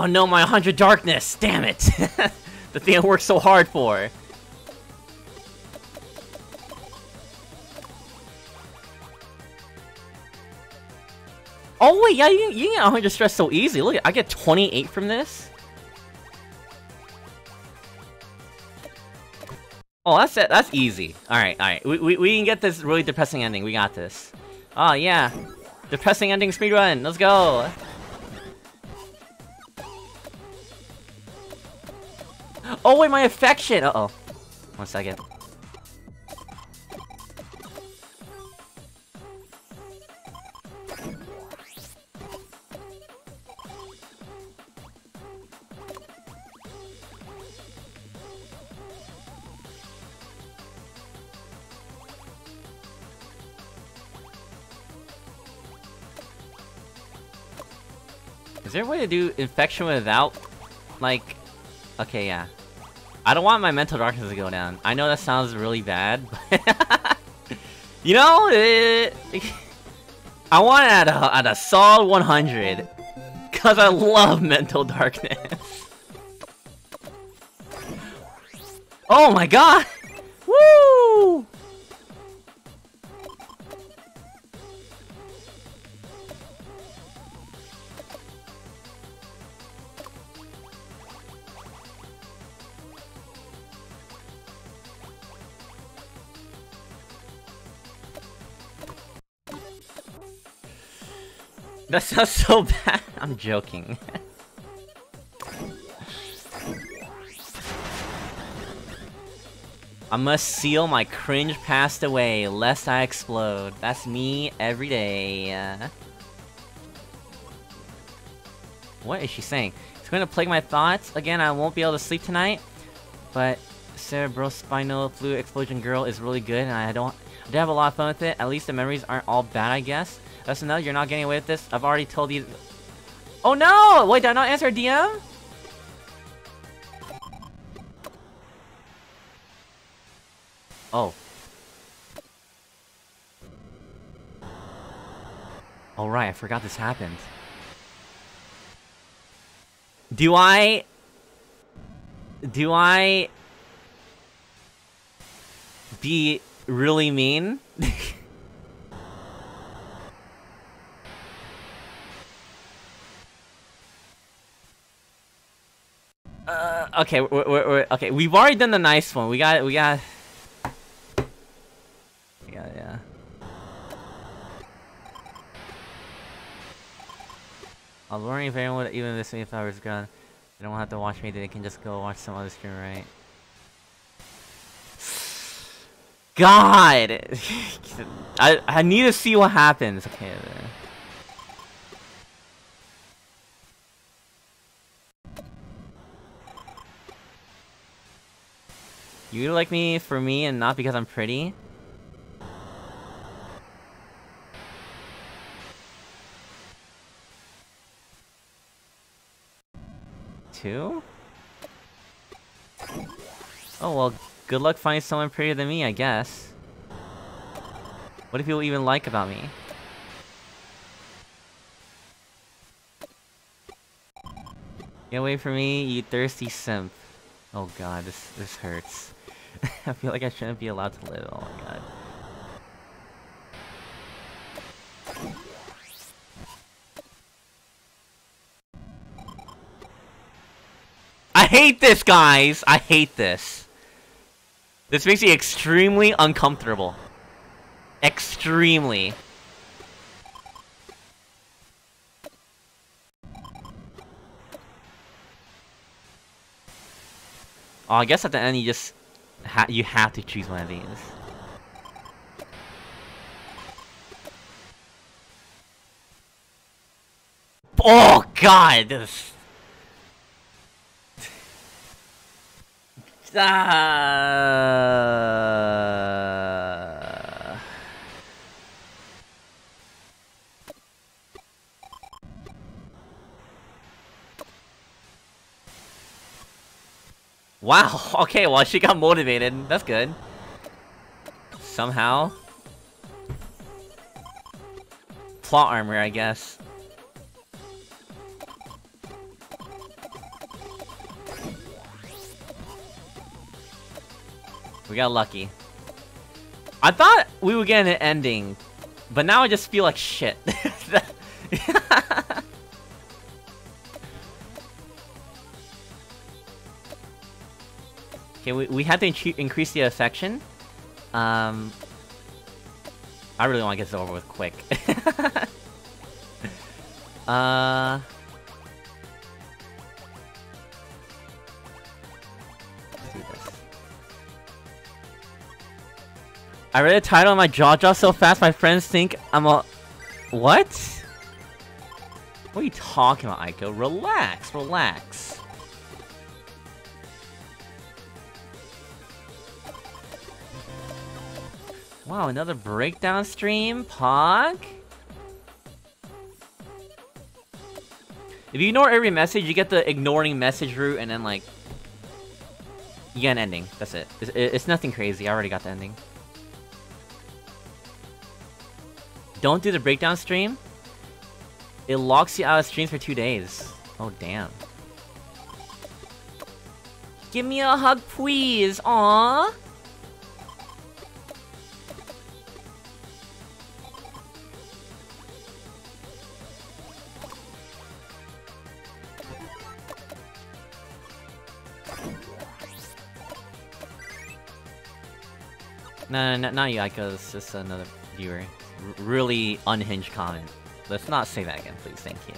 S1: Oh no, my 100 darkness! Damn it! [laughs] the thing I worked so hard for. Oh wait, yeah, you, you get 100 stress so easy. Look, I get 28 from this. Oh, that's it. That's easy. All right, all right. We, we we can get this really depressing ending. We got this. Oh yeah, depressing ending speedrun. Let's go. Oh wait, my affection! Uh-oh. One second. Is there a way to do infection without, like... Okay, yeah. I don't want my mental darkness to go down. I know that sounds really bad, [laughs] but... [laughs] you know, it... [laughs] I want it at a, at a solid 100. Because I love mental darkness. oh my god! Woo! That sounds so bad. [laughs] I'm joking. I must seal my cringe past away, lest I explode. That's me every day. What is she saying? It's going to plague my thoughts. Again, I won't be able to sleep tonight. But cerebrospinal fluid explosion girl is really good, and I don't... I did have a lot of fun with it. At least the memories aren't all bad, I guess. SNL, you're not getting away with this. I've already told you... Oh no! Wait, did I not answer DM? Oh. Alright, I forgot this happened. Do I... Do I... Be really mean? [laughs] Uh, okay, we're, we're, okay. We've already done the nice one. We got, we got, yeah, yeah. I was wondering if anyone would even listen if I was gone. They don't have to watch me. They can just go watch some other stream, right? God, [laughs] I I need to see what happens. Okay. You like me for me and not because I'm pretty? Two? Oh well, good luck finding someone prettier than me, I guess. What do people even like about me? Get away from me, you thirsty simp. Oh god, this this hurts. [laughs] I feel like I shouldn't be allowed to live. Oh my god. I hate this, guys! I hate this. This makes me extremely uncomfortable. Extremely. Oh, I guess at the end you just ha you have to choose one of these. Oh God! This... Wow, okay, well she got motivated. That's good. Somehow. Plot armor, I guess. We got lucky. I thought we would get an ending, but now I just feel like shit. [laughs] okay, we, we had to increase the affection. Um, I really want to get this over with quick. [laughs] uh... I read the title and my jaw dropped so fast my friends think I'm a... What? What are you talking about, Aiko? Relax, relax. Wow, another breakdown stream? Pog? If you ignore every message, you get the ignoring message route and then like... You get an ending. That's it. It's, it's nothing crazy. I already got the ending. Don't do the breakdown stream. It locks you out of streams for two days. Oh, damn. Give me a hug, please. Aww. No, no, no, not you, Aiko. It's just another viewer really unhinged comment. Let's not say that again, please. Thank you.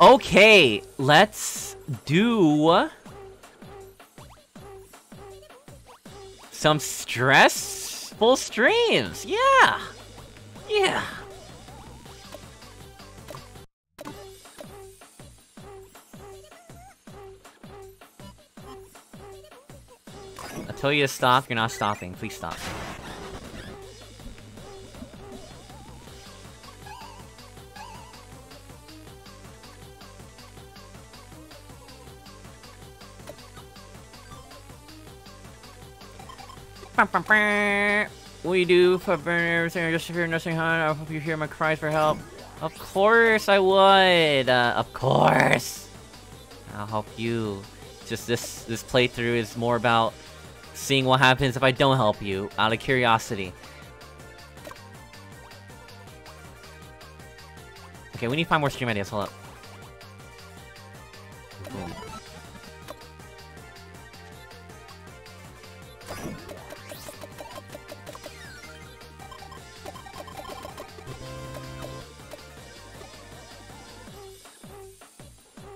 S1: Okay, let's do some stressful streams. Yeah. Yeah. Tell you to stop, you're not stopping. Please stop. We do for everything just if you're nursing home. I hope you hear my cries for help. Of course I would. Uh, of course. I'll help you. Just this this playthrough is more about seeing what happens if I don't help you, out of curiosity. Okay, we need to find more stream ideas, hold up.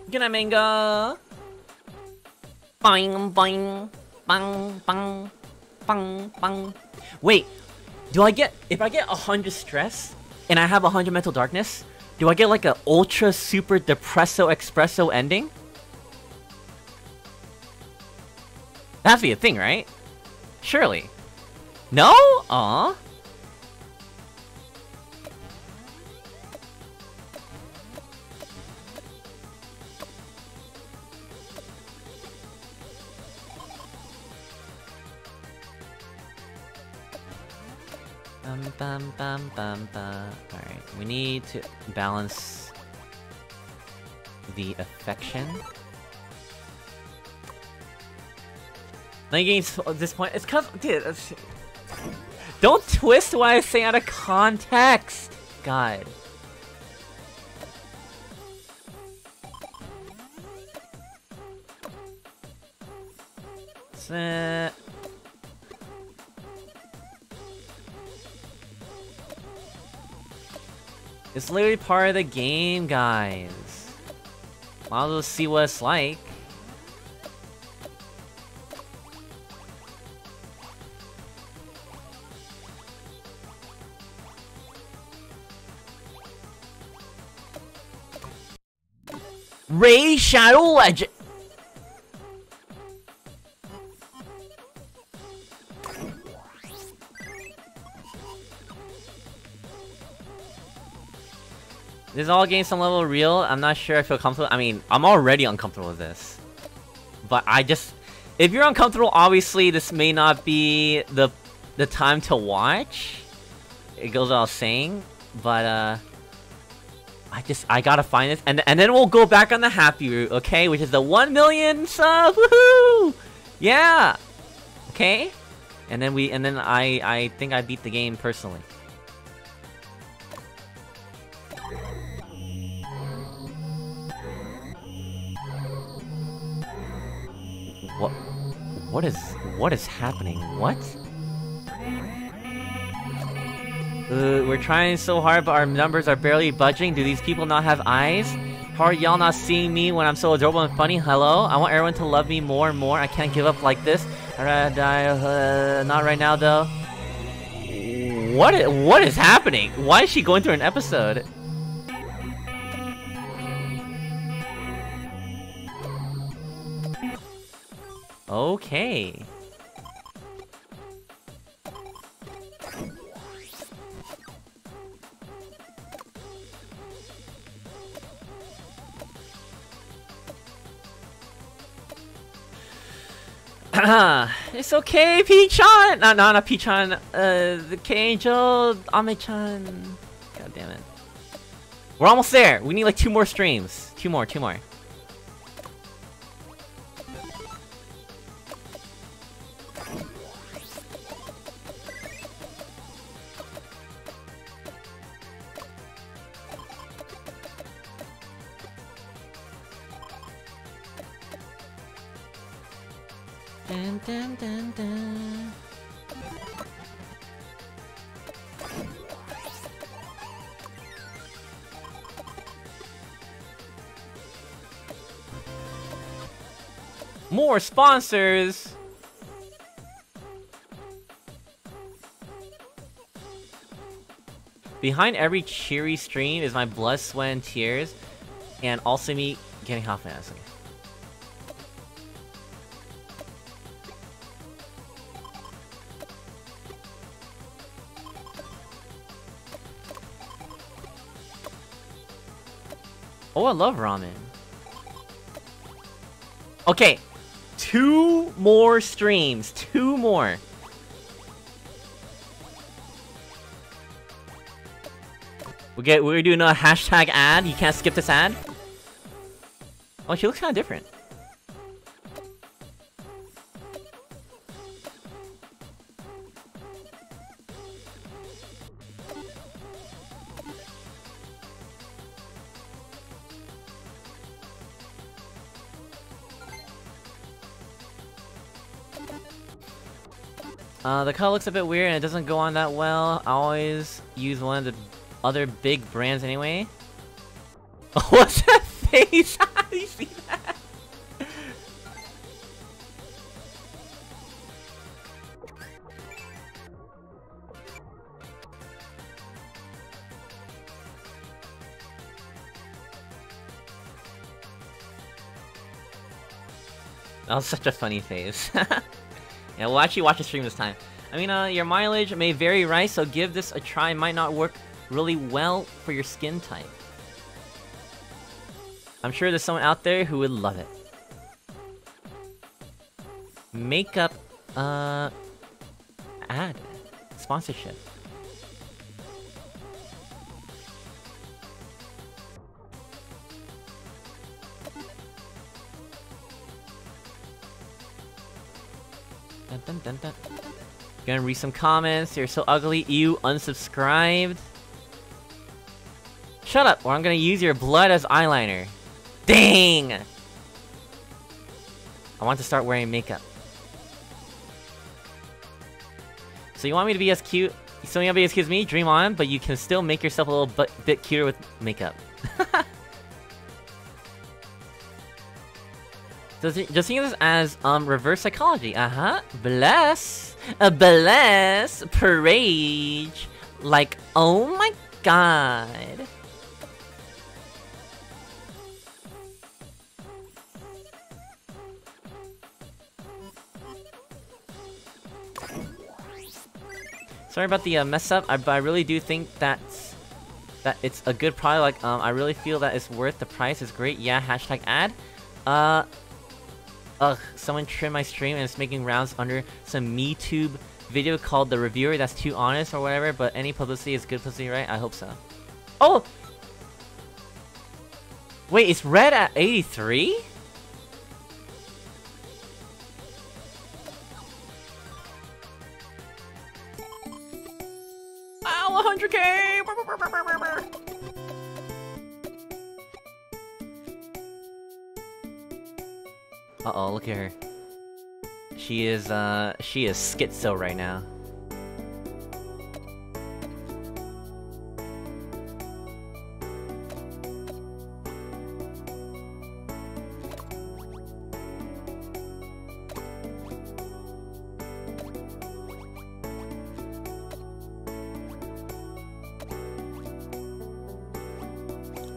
S1: Good night, Manga! Boing, boing! Bang, bang, bang, bang. Wait, do I get... If I get 100 stress, and I have 100 mental darkness, do I get like a ultra super depresso espresso ending? That has to be a thing, right? Surely. No? Aw. Bum, bum, bum, bum, bum. Alright, we need to balance the affection. Like at this point, it's cause, dude, don't twist what I say out of context! God. Uh, it's literally part of the game, guys. Might as well see what it's like. Raid Shadow Legend. This is all getting some level real. I'm not sure I feel comfortable. I mean, I'm already uncomfortable with this. But I just... If you're uncomfortable, obviously this may not be the the time to watch. It goes without saying. But, uh... I just, I gotta find this, and, and then we'll go back on the happy route, okay? Which is the 1 million sub, woohoo! Yeah! Okay? And then we, and then I, I think I beat the game personally. What is, what is happening? What? Uh, we're trying so hard, but our numbers are barely budging. Do these people not have eyes? How are y'all not seeing me when I'm so adorable and funny? Hello? I want everyone to love me more and more. I can't give up like this. Uh, not right now, though. What is, what is happening? Why is she going through an episode? Okay. [coughs] it's okay, P-chan! No, no, not P-chan. Uh, the K-Angel, Ame-chan. God damn it. We're almost there. We need like two more streams. Two more, two more. Dun, dun, dun, dun. More sponsors! Behind every cheery stream is my blood, sweat, and tears, and also me getting half my Oh, I love ramen. Okay. Two more streams. Two more. We get we're doing a hashtag ad. You can't skip this ad. Oh, she looks kind of different. Uh, the color looks a bit weird and it doesn't go on that well. I always use one of the other big brands anyway. [laughs] What's that face? [laughs] you see that? [laughs] That was such a funny face. Yeah, we'll actually watch the stream this time. I mean, uh, your mileage may vary, right? So give this a try. It might not work really well for your skin type. I'm sure there's someone out there who would love it. Makeup, uh, ad. Sponsorship. Dun, dun. Gonna read some comments. You're so ugly. You unsubscribed. Shut up, or I'm gonna use your blood as eyeliner. Dang! I want to start wearing makeup. So you want me to be as cute? So you want me to be as cute as me? Dream on, but you can still make yourself a little bit cuter with makeup. [laughs] Just, of this as um reverse psychology. Uh huh. Bless, a bless, parade. Like, oh my god. Sorry about the uh, mess up, I, but I really do think that that it's a good product. Like, um, I really feel that it's worth the price. It's great. Yeah, hashtag ad. Uh, ugh, someone trimmed my stream and it's making rounds under some MeTube video called The Reviewer that's too honest or whatever, but any publicity is good publicity, right? I hope so. Oh! Wait, it's red at 83? Ow, 100k! Uh-oh, look at her. She is, uh, she is schizo right now.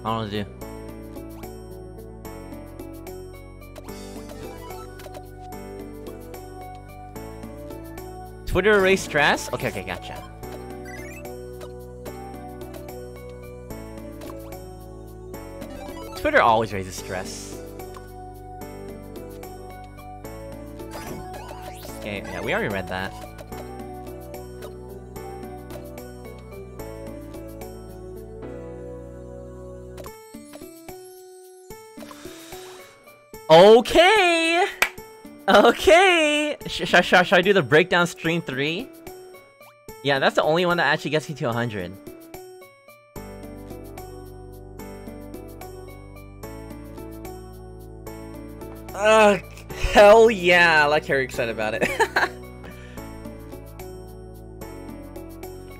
S1: I don't know Twitter erase stress? Okay, okay, gotcha. Twitter always raises stress. Okay, yeah, we already read that. Okay! Okay! Sh sh sh should I do the breakdown stream 3? Yeah, that's the only one that actually gets me to 100. Ugh, hell yeah! I like how you're excited about it. [laughs]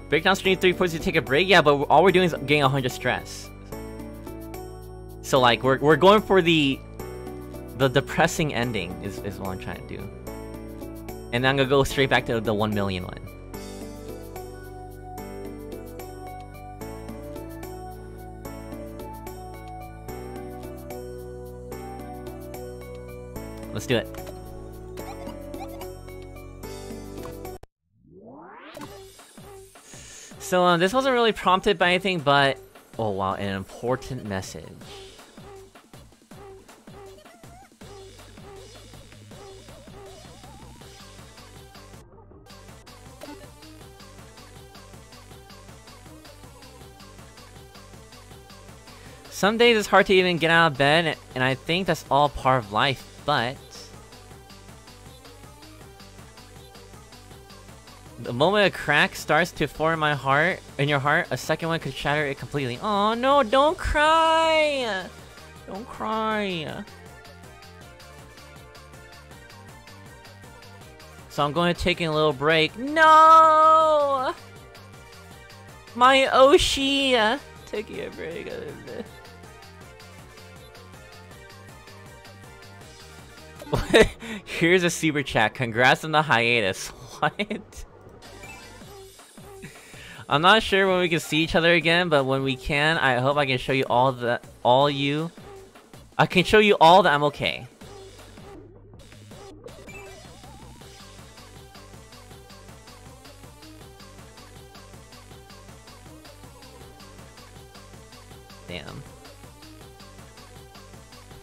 S1: breakdown stream 3 forces you to take a break? Yeah, but all we're doing is getting 100 stress. So like, we're, we're going for the the depressing ending is, is what I'm trying to do. And then I'm gonna go straight back to the 1 million one. Let's do it. So, uh, this wasn't really prompted by anything, but... Oh wow, an important message. Some days it's hard to even get out of bed, and I think that's all part of life, but... The moment a crack starts to form in my heart, in your heart, a second one could shatter it completely. Oh no, don't cry! Don't cry. So I'm going to take a little break. No! My Oshi! Taking a break. [laughs] Here's a super chat. Congrats on the hiatus. [laughs] What? I'm not sure when we can see each other again, but when we can, I hope I can show you all the all you. I can show you all that I'm okay.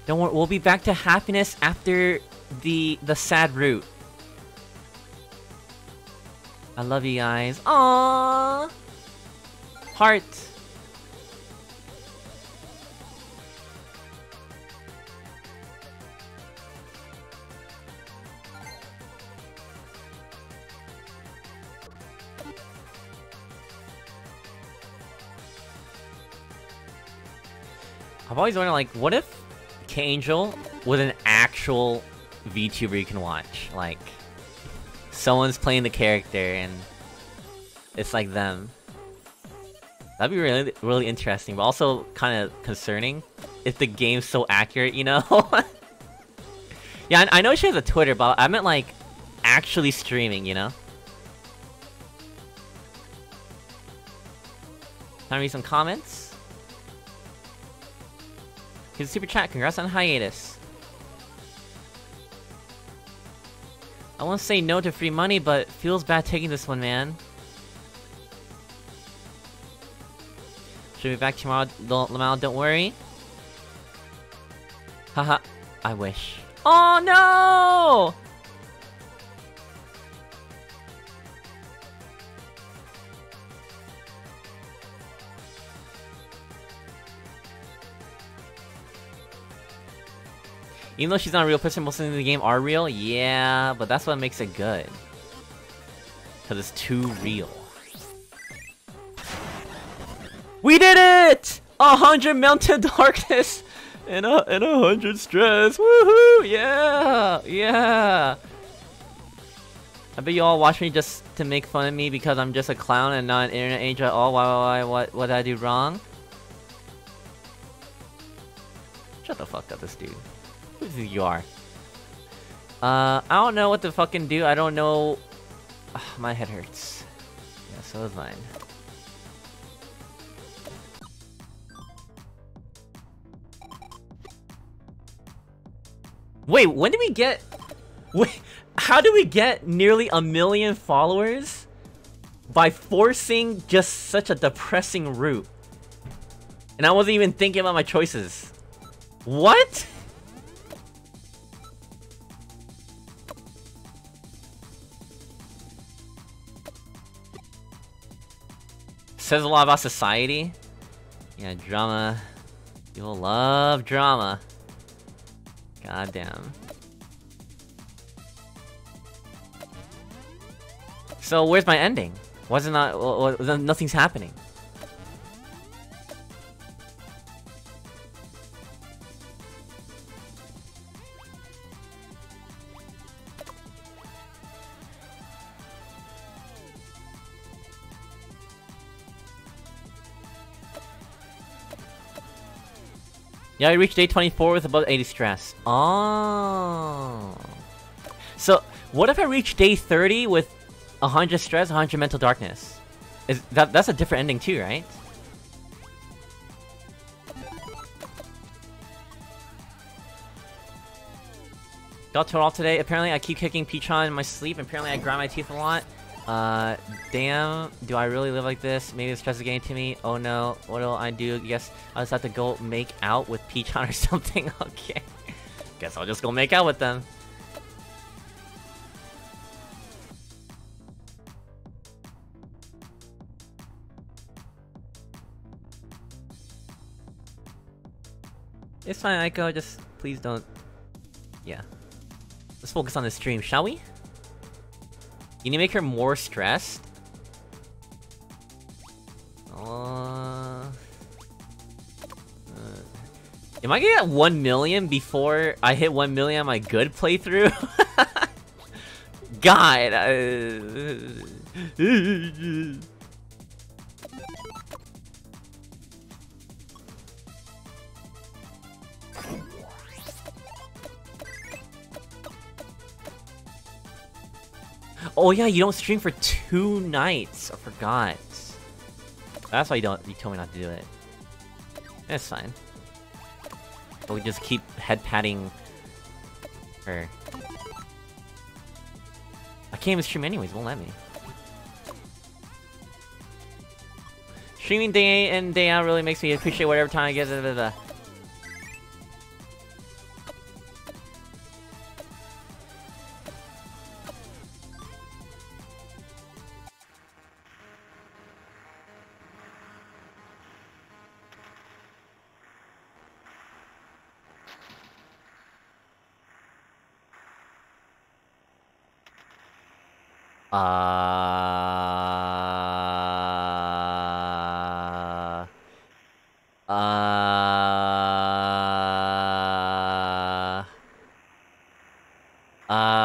S1: Don't worry, we'll be back to happiness after the the sad route. I love you guys. Aww. Heart. I've always wondered, like, what if K-Angel was an actual VTuber you can watch? Like, someone's playing the character and it's like them. That'd be really, really interesting, but also kind of concerning if the game's so accurate, you know? [laughs] yeah, I, I know she has a Twitter, but I meant like actually streaming, you know? Time to read some comments. A super chat. Congrats on hiatus. I want to say no to free money, but feels bad taking this one, man. Should be back tomorrow, Lamal, don't worry. Haha, I wish. Oh no! Even though she's not a real person, most of the game are real? Yeah, but that's what makes it good. Because it's too real. We did it! A hundred melted [laughs] darkness! And a, and a hundred stress! Woohoo! Yeah! Yeah! I bet you all watch me just to make fun of me because I'm just a clown and not an internet angel at all. Why, why, why, what, what did I do wrong? Shut the fuck up, this dude. Do you are? Uh, I don't know what to fucking do. I don't know. Ugh, my head hurts. Yeah, so does mine. Wait, when did we get... [laughs] Wait, how did we get nearly a million followers? By forcing just such a depressing route. And I wasn't even thinking about my choices. What? Says a lot about society. Yeah, drama. You'll love drama. Goddamn. So where's my ending? Wasn't that well, nothing's happening? Yeah, I reached day 24 with about 80 stress. Oh. So, what if I reach day 30 with 100 stress, 100 mental darkness? Is that That's a different ending too, right? Got off today. Apparently, I keep kicking P-chan in my sleep. Apparently, I grind my teeth a lot. Uh, damn, do I really live like this? Maybe stress is getting to me. Oh no, what'll I do? Guess I'll just have to go make out with P-chan or [laughs] something. okay. Guess I'll just go make out with them. It's fine, Aiko, just please don't... Yeah. Let's focus on the stream, shall we? You need to make her more stressed? Uh... uh am I gonna get 1 million before I hit 1 million on my good playthrough? [laughs] God! Uh... Oh yeah, you don't stream for two nights. I forgot. That's why you don't. You told me not to do it. That's fine. But we just keep head patting her. I can't even stream anyways. Won't let me. Streaming day in and day out really makes me appreciate whatever time I get. Blah, blah, blah. Ah! Ah! Ah!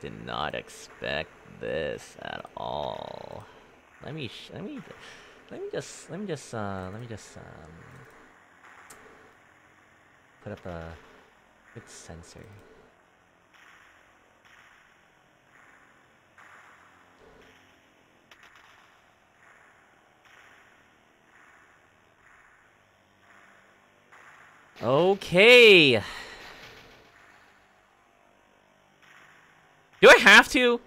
S1: did not expect this at all. Let me, let me, let me just, let me just, uh, let me just, um, uh, up a good sensor. Okay. Do I have to?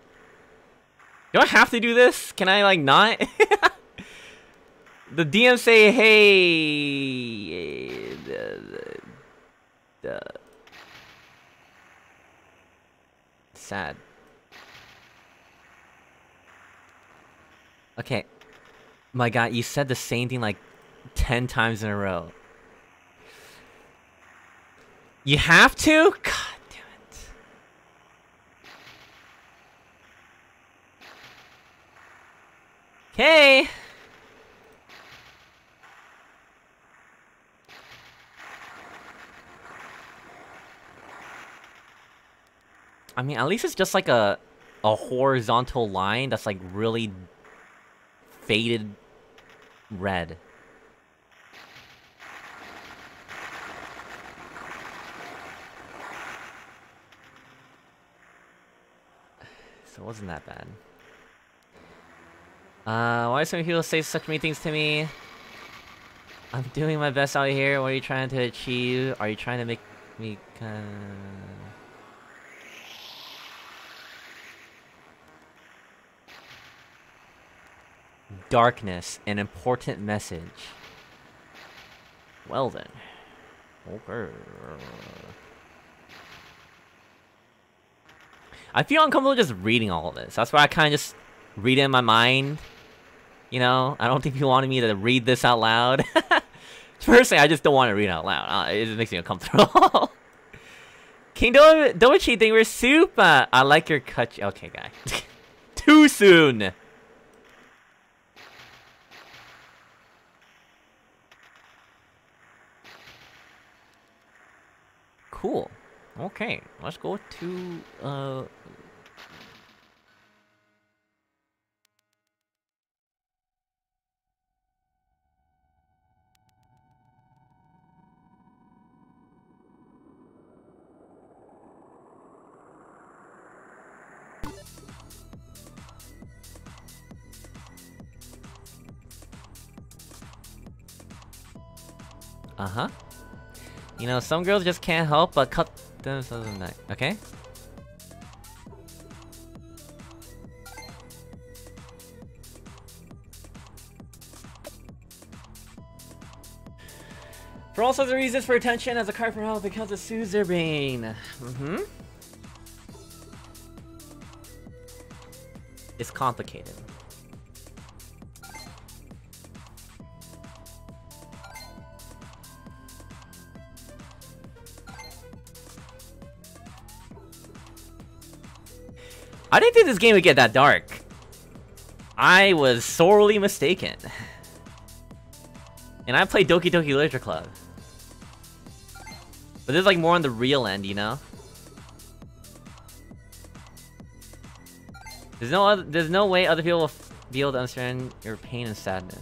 S1: Do I have to do this? Can I, like, not? [laughs] the DM say, hey... sad. Okay. My god, you said the same thing, like, 10 times in a row. You have to? God damn it. Okay. I mean, at least it's just like a a horizontal line that's like really faded red. So it wasn't that bad. Uh, why do some people say such mean things to me? I'm doing my best out here. What are you trying to achieve? Are you trying to make me kind Darkness, an important message. Well then. Okay. I feel uncomfortable just reading all of this. That's why I kind of just read it in my mind. You know, I don't think you wanted me to read this out loud. [laughs] Personally, I just don't want to read out loud. Uh, it just makes me uncomfortable. [laughs] King Do Doichi, thank you soup. super. I like your cut. Okay, guy. [laughs] Too soon. Cool. Okay, let's go to, uh... Uh-huh. You know, some girls just can't help but cut themselves in. Okay? For all sorts of reasons for attention, as a card for help becomes a suzerain. Mm-hmm. It's complicated. I didn't think this game would get that dark. I was sorely mistaken. And I played Doki Doki Literature Club. But this is like more on the real end, you know? There's no other, there's no way other people will be able to understand your pain and sadness.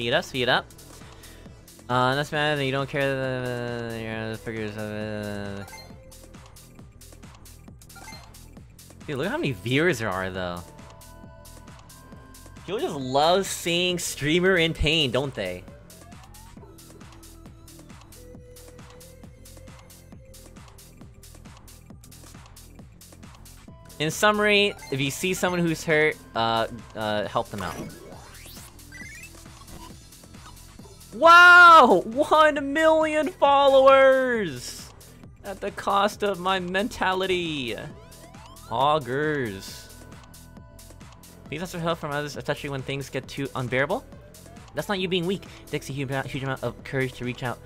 S1: Speed up, speed up. Uh, that's bad that you don't care the, uh, the figures of it. Dude, look how many viewers there are, though. People just love seeing streamer in pain, don't they? In summary, if you see someone who's hurt, uh, uh, help them out. Wow! One million followers! At the cost of my mentality. Augers. Please ask for help from others, especially when things get too unbearable. That's not you being weak. Takes a huge, huge amount of courage to reach out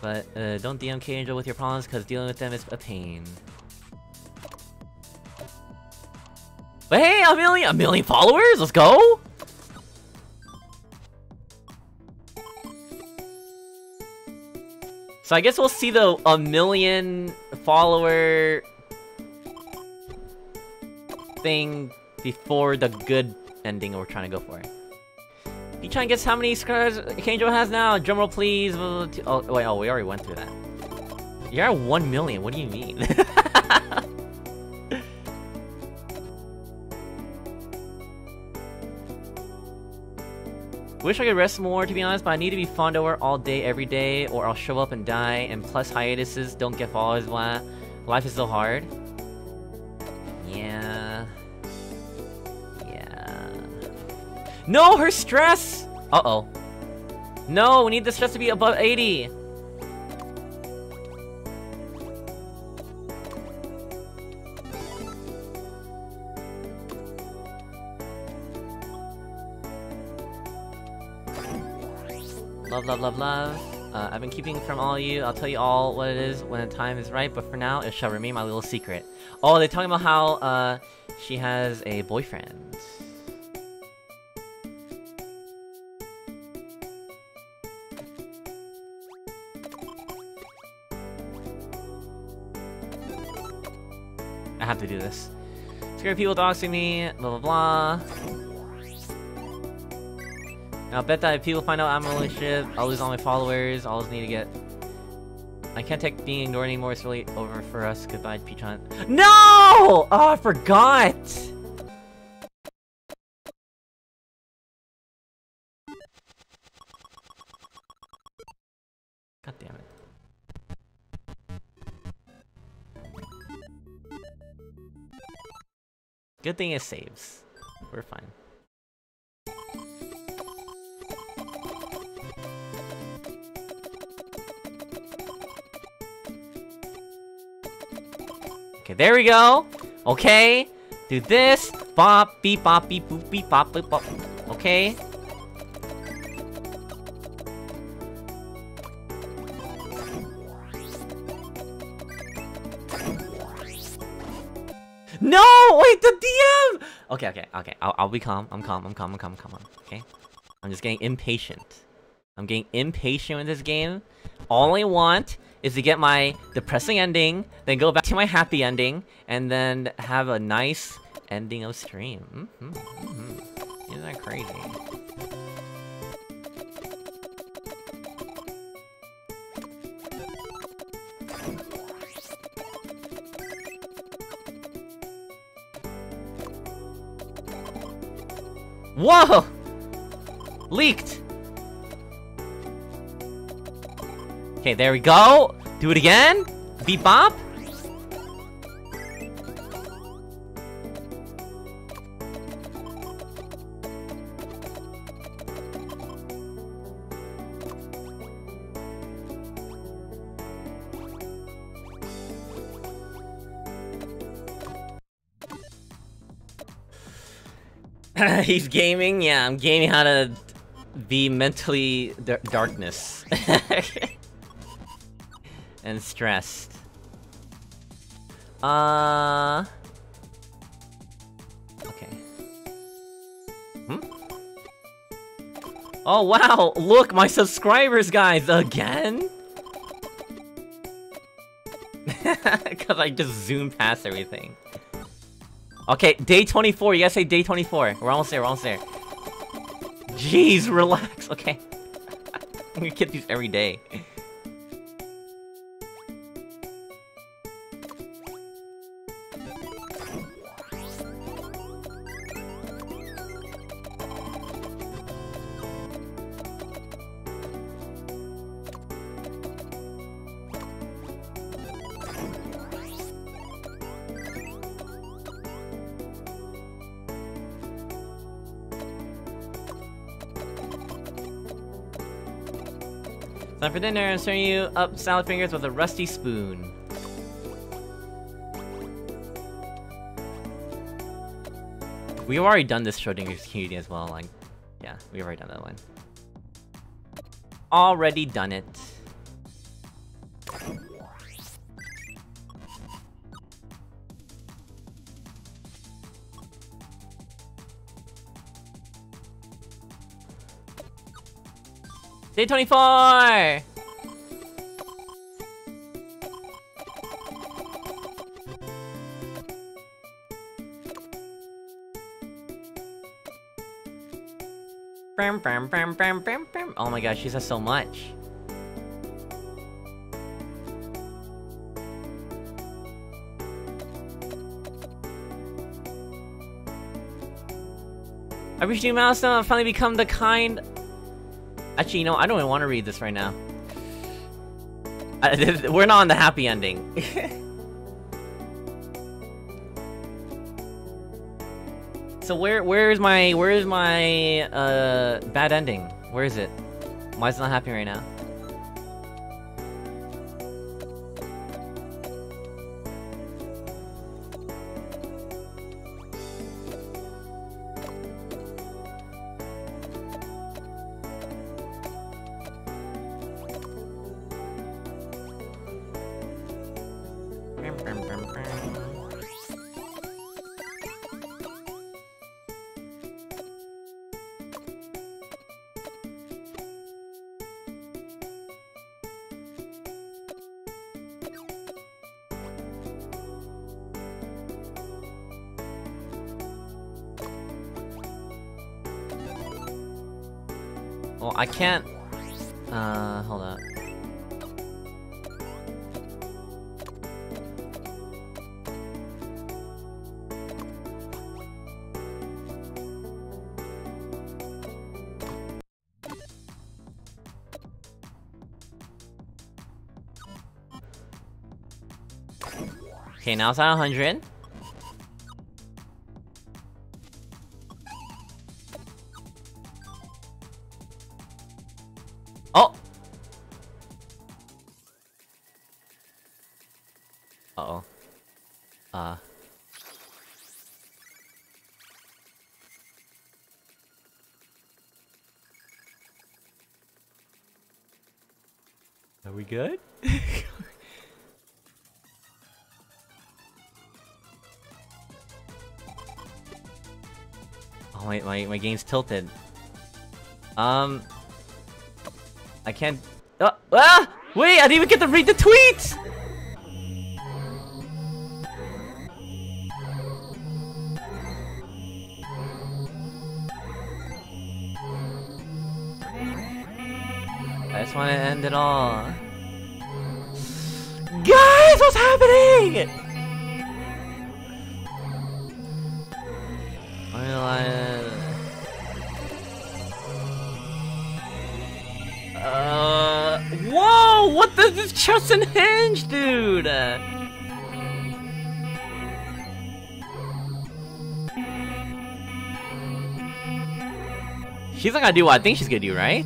S1: But uh, don't DM K-Angel with your problems, because dealing with them is a pain. But hey, a million, a million followers? Let's go! So I guess we'll see the a million follower thing before the good ending we're trying to go for. You trying to guess how many scars K-Angel has now? Drumroll please. Oh wait, oh we already went through that. You're at one million. What do you mean? [laughs] Wish I could rest more, to be honest, but I need to be fond over all day, every day, or I'll show up and die, and plus hiatuses don't get followers, blah. Life is so hard. Yeah. Yeah. No, her stress! Uh-oh. No, we need the stress to be above 80! Love, love, love, love. Uh, I've been keeping from all you. I'll tell you all what it is when the time is right, but for now, it shall remain my little secret. Oh, they're talking about how, uh, she has a boyfriend. I have to do this. Scary people doxing me, blah blah blah. I'll bet that if people find out I'm a relationship, I'll lose all my followers, I'll just need to get... I can't take being ignored anymore, it's really over for us. Goodbye, P-chan. No! Oh, I forgot! God damn it. Good thing it saves. We're fine. Okay, there we go. Okay. Do this. Bop, beep, bop, beep, boop, beep, bop, beep, bop. Okay. No! Wait, the DM! Okay, okay, okay. I'll, I'll be calm. I'm calm. I'm calm. I'm calm. I'm calm. Okay? I'm just getting impatient. I'm getting impatient with this game. All I want is to get my depressing ending, then go back to my happy ending, and then have a nice ending of stream. Mm -hmm, mm -hmm. Isn't that crazy? Whoa! Leaked! Okay, there we go. Do it again. Beep bop. [laughs] He's gaming? Yeah, I'm gaming how to be mentally darkness. [laughs] and stressed. Uh... Okay. Hmm? Oh, wow! Look, my subscribers, guys! Again? [laughs] Because I just zoomed past everything. Okay, day 24. You gotta say day 24. We're almost there, we're almost there. Jeez, relax. Okay. [laughs] I'm gonna get these every day. the dinner and serving you up salad fingers with a rusty spoon. We've already done this Schrodinger's community as well, like, yeah, we've already done that one. Already done it. Day 24! Oh my gosh, she says so much. I reached a new milestone, I've finally become the kind... Actually, you know, I don't even want to read this right now. I, [laughs] we're not on the happy ending. [laughs] so where where is my where is my uh bad ending? Where is it? Why is it not happening right now? Can't... Uh, hold up. Okay, now it's at 100. My, my game's tilted. Um... I can't... Uh, ah! Wait, I didn't even get to read the tweets! I just want to end it all. Guys, what's happening? This just unhinged, dude. She's not gonna do what I think she's gonna do, right?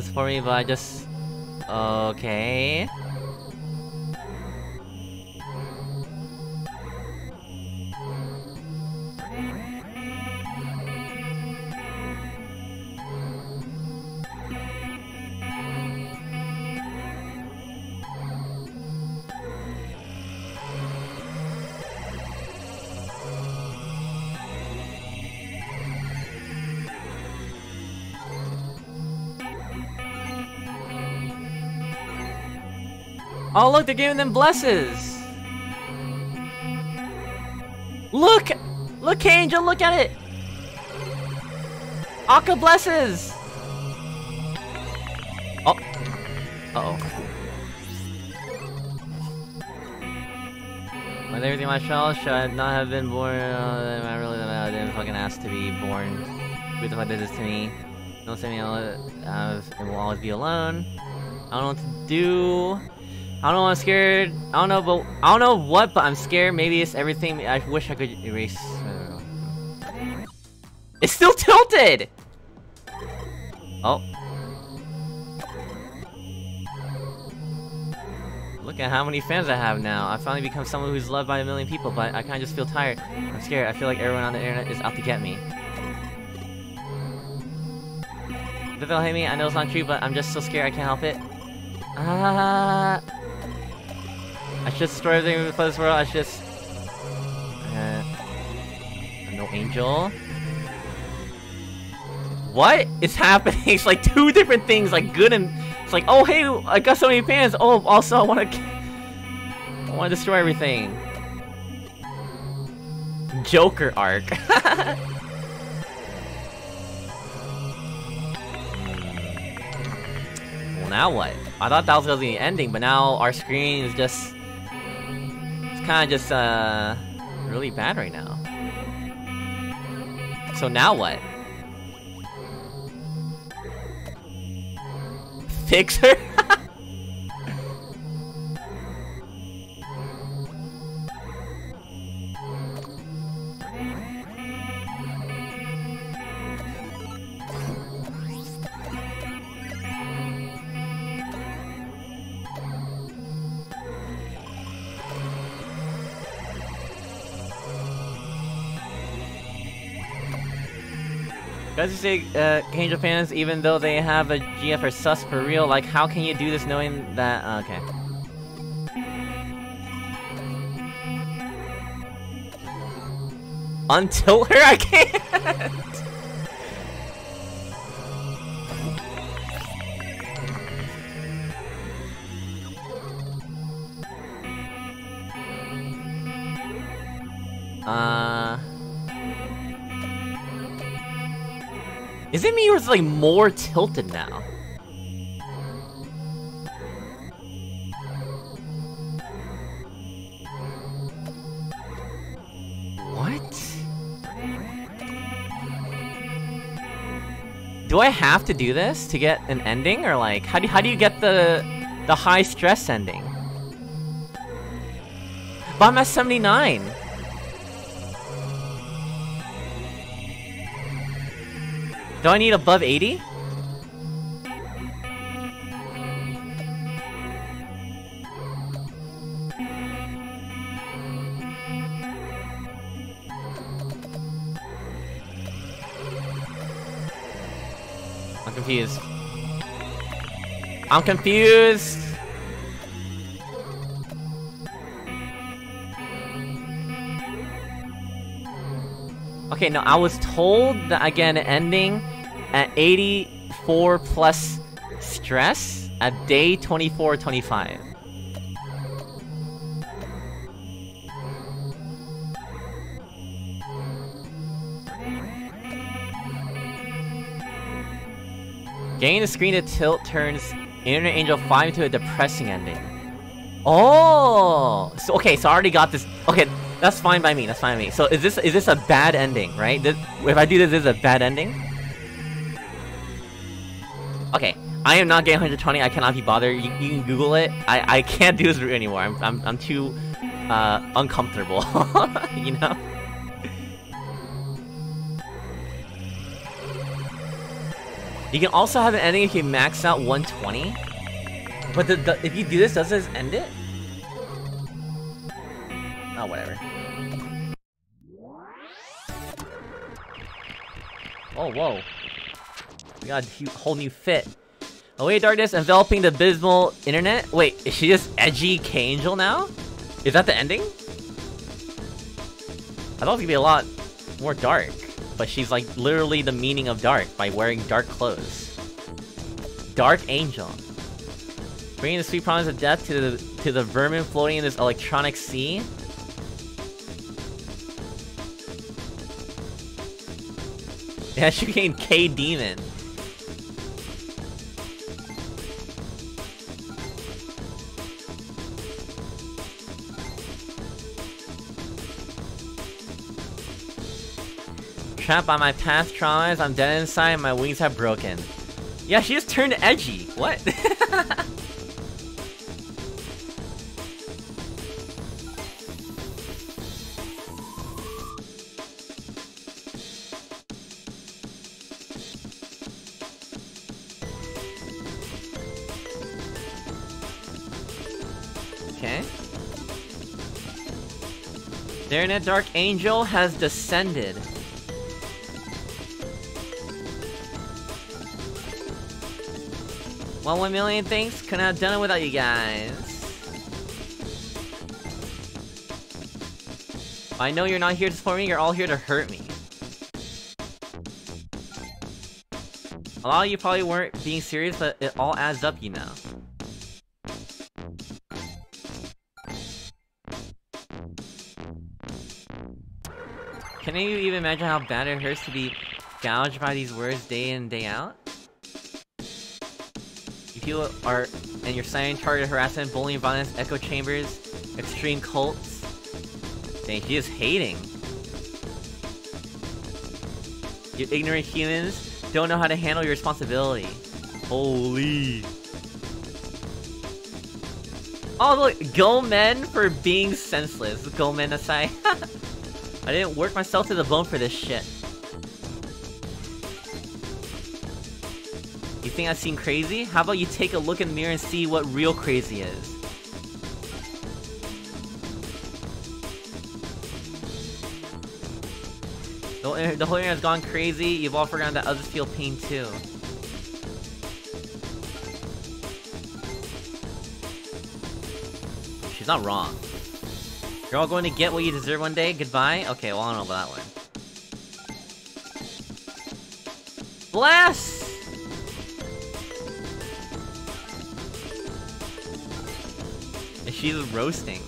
S1: For me, but I just... Okay... look, they're giving them blesses! Look! Look, Angel, look at it! Akka blesses! Oh. Uh-oh. With everything my child should I not have been born, uh, I really don't know I didn't fucking ask to be born. Who the fuck did this to me? Don't say me, I'll, uh, I will always be alone. I don't know what to do. I don't know, I'm scared. I don't know, but I don't know what, but I'm scared. Maybe it's everything. I wish I could erase. I it's still tilted. Oh. Look at how many fans I have now. I finally become someone who's loved by a million people, but I kinda just feel tired. I'm scared. I feel like everyone on the internet is out to get me. If they'll hate me, I know it's not true, but I'm just so scared I can't help it. Ah. Destroy everything for this world. I just. Uh, no angel. What is happening? [laughs] It's like two different things, like good and it's like, oh hey, I got so many fans. Oh, also I want to, [laughs] I want to destroy everything. Joker arc. [laughs] well, now what? I thought that was gonna be the ending, but now our screen is just, kind of just uh, really bad right now. So now what? Fix her? Who say uh, Angel fans, even though they have a GF are sus for real, like how can you do this knowing that? Uh, okay. Until her, [laughs] I can't. Is it me or is it like more tilted now? What? Do I have to do this to get an ending or like how do how do you get the the high stress ending? But I'm at 79. Do I need above 80? I'm confused. I'm confused! Okay, no, I was told that again ending at 84 plus stress at day 24 25. Getting the screen to tilt turns Internet Angel 5 into a depressing ending. Oh! So, okay, so I already got this. Okay, that's fine by me, that's fine by me. So is this is this a bad ending, right? This, if I do this, this is a bad ending? Okay, I am not getting 120. I cannot be bothered. You, you can Google it. I, I can't do this route anymore. I'm, I'm, I'm too uh, uncomfortable, [laughs] you know? You can also have an ending if you max out 120. But the, the, if you do this, does this end it? Oh, whatever. Oh, whoa. We got a whole new fit. Away darkness enveloping the abysmal internet? Wait, is she just edgy K-Angel now? Is that the ending? I thought it was gonna be a lot more dark. But she's like literally the meaning of dark by wearing dark clothes. Dark Angel. Bringing the sweet promise of death to the to the vermin floating in this electronic sea. [laughs] Yeah, she became K Trapped by my past traumas, I'm dead inside my wings have broken. Yeah, she just turned edgy. What? [laughs] Okay. Internet Dark Angel has descended. Well, one million thanks. Couldn't have done it without you guys. I know you're not here to support me, you're all here to hurt me. A lot of you probably weren't being serious, but it all adds up, you know. Can you even imagine how bad it hurts to be gouged by these words day in day out? You are and you're citing targeted harassment, bullying, violence, echo chambers, extreme cults. Dang, he is hating. You ignorant humans don't know how to handle your responsibility. Holy. Oh look, go men for being senseless. Go men aside. [laughs] I didn't work myself to the bone for this shit. Think I seem crazy? How about you take a look in the mirror and see what real crazy is? The, whole internet has gone crazy, you've all forgotten that others feel pain too. She's not wrong. You're all going to get what you deserve one day? Goodbye? Okay, well I don't know about that one. Blast! She's roasting. [laughs]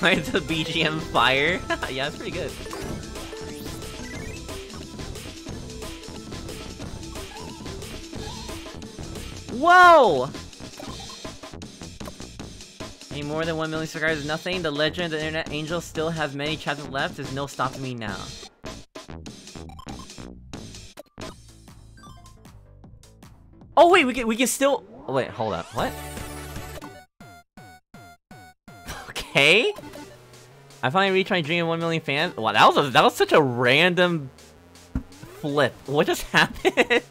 S1: Why the BGM fire? [laughs] yeah, it's pretty good. Whoa! Any more than 1 million subscribers nothing. The legend of the internet angel still has many chapters left. There's no stopping me now. Oh wait, we can we can still oh, wait, hold up. What? [laughs] Okay. I finally reached my dream of 1 million fans. Wow, that was a, that was such a random flip. What just [laughs] happened?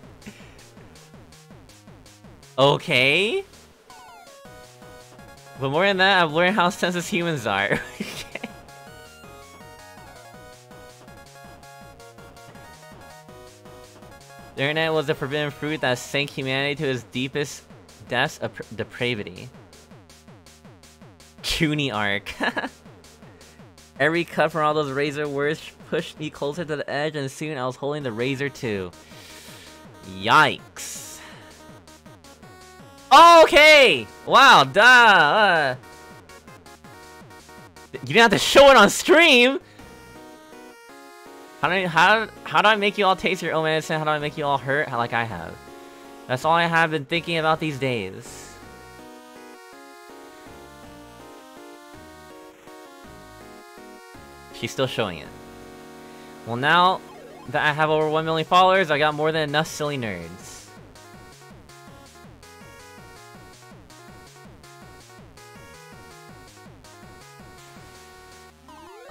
S1: okay. But more than that, I've learned how sensitive humans are. [laughs] The internet was a forbidden fruit that sank humanity to its deepest depths of depravity. CUNY arc. [laughs] Every cut from all those razor words pushed me closer to the edge and soon I was holding the razor too. Yikes. Okay! Wow, duh! Uh, you didn't have to show it on stream! How do I, how, how do I make you all taste your own medicine? How do I make you all hurt like I have? That's all I have been thinking about these days. She's still showing it. Well now that I have over 1 million followers, I got more than enough silly nerds.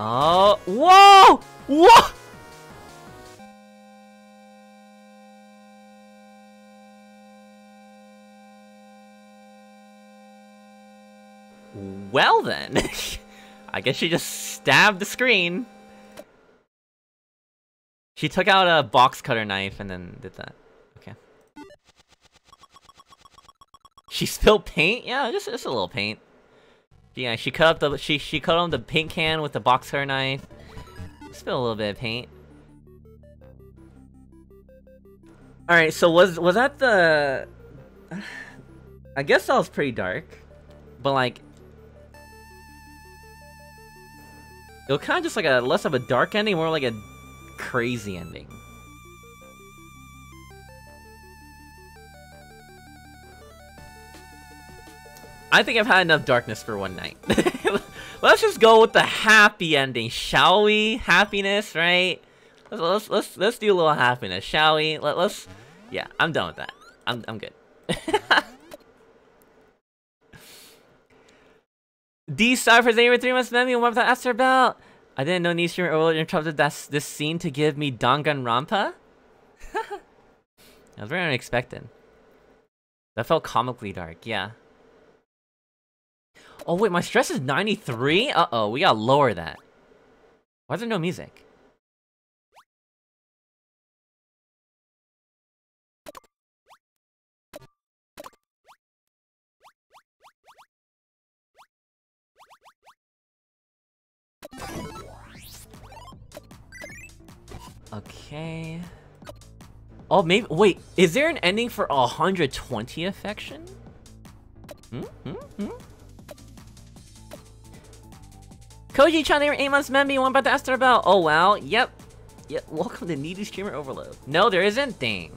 S1: Oh, whoa! Whoa! Well then, [laughs] I guess she just stabbed the screen. She took out a box cutter knife and then did that. Okay. She spilled paint? Yeah, just, just a little paint. Yeah, she cut up the she she cut on the paint can with the box cutter knife. Spill a little bit of paint. All right, so was was that the? [sighs] I guess that was pretty dark, but like, it was kind of just like a less of a dark ending, more like a crazy ending. I think I've had enough darkness for one night. [laughs] let's just go with the happy ending, shall we? Happiness, right? Let's let's let's, let's do a little happiness, shall we? Let, let's yeah, I'm done with that. I'm I'm good. [laughs] D star for Xavier three months menu. What that after Belt. I didn't know Nishimura earlier interrupted that this scene to give me Danganronpa. [laughs] that was very unexpected. That felt comically dark, yeah. Oh wait, my stress is 93? Uh-oh, we gotta lower that. Why is there no music? Okay. Oh, maybe- wait, is there an ending for 120 affection? Hmm? Hmm? Hmm? Koji-chan, they were 8 months member, one about to ask her about- Oh wow, yep. Yep, welcome to Needy Streamer Overload. No, there isn't thing.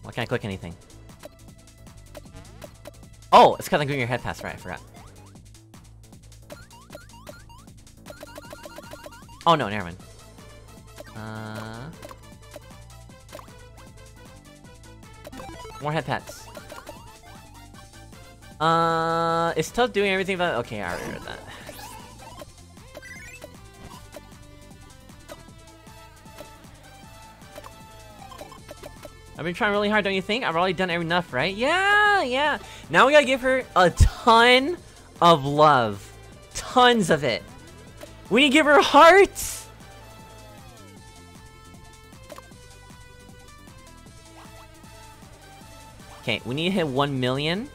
S1: Why can't I click anything? Oh, it's because I'm doing your head pass, right, I forgot. Oh no, never mind. Uh... More head pats. Uh, is Toad doing everything but- okay, I already read that. I've been trying really hard, don't you think? I've already done enough, right? Yeah, yeah. Now we gotta give her a ton of love. Tons of it. We need to give her hearts! Okay, we need to hit 1 million.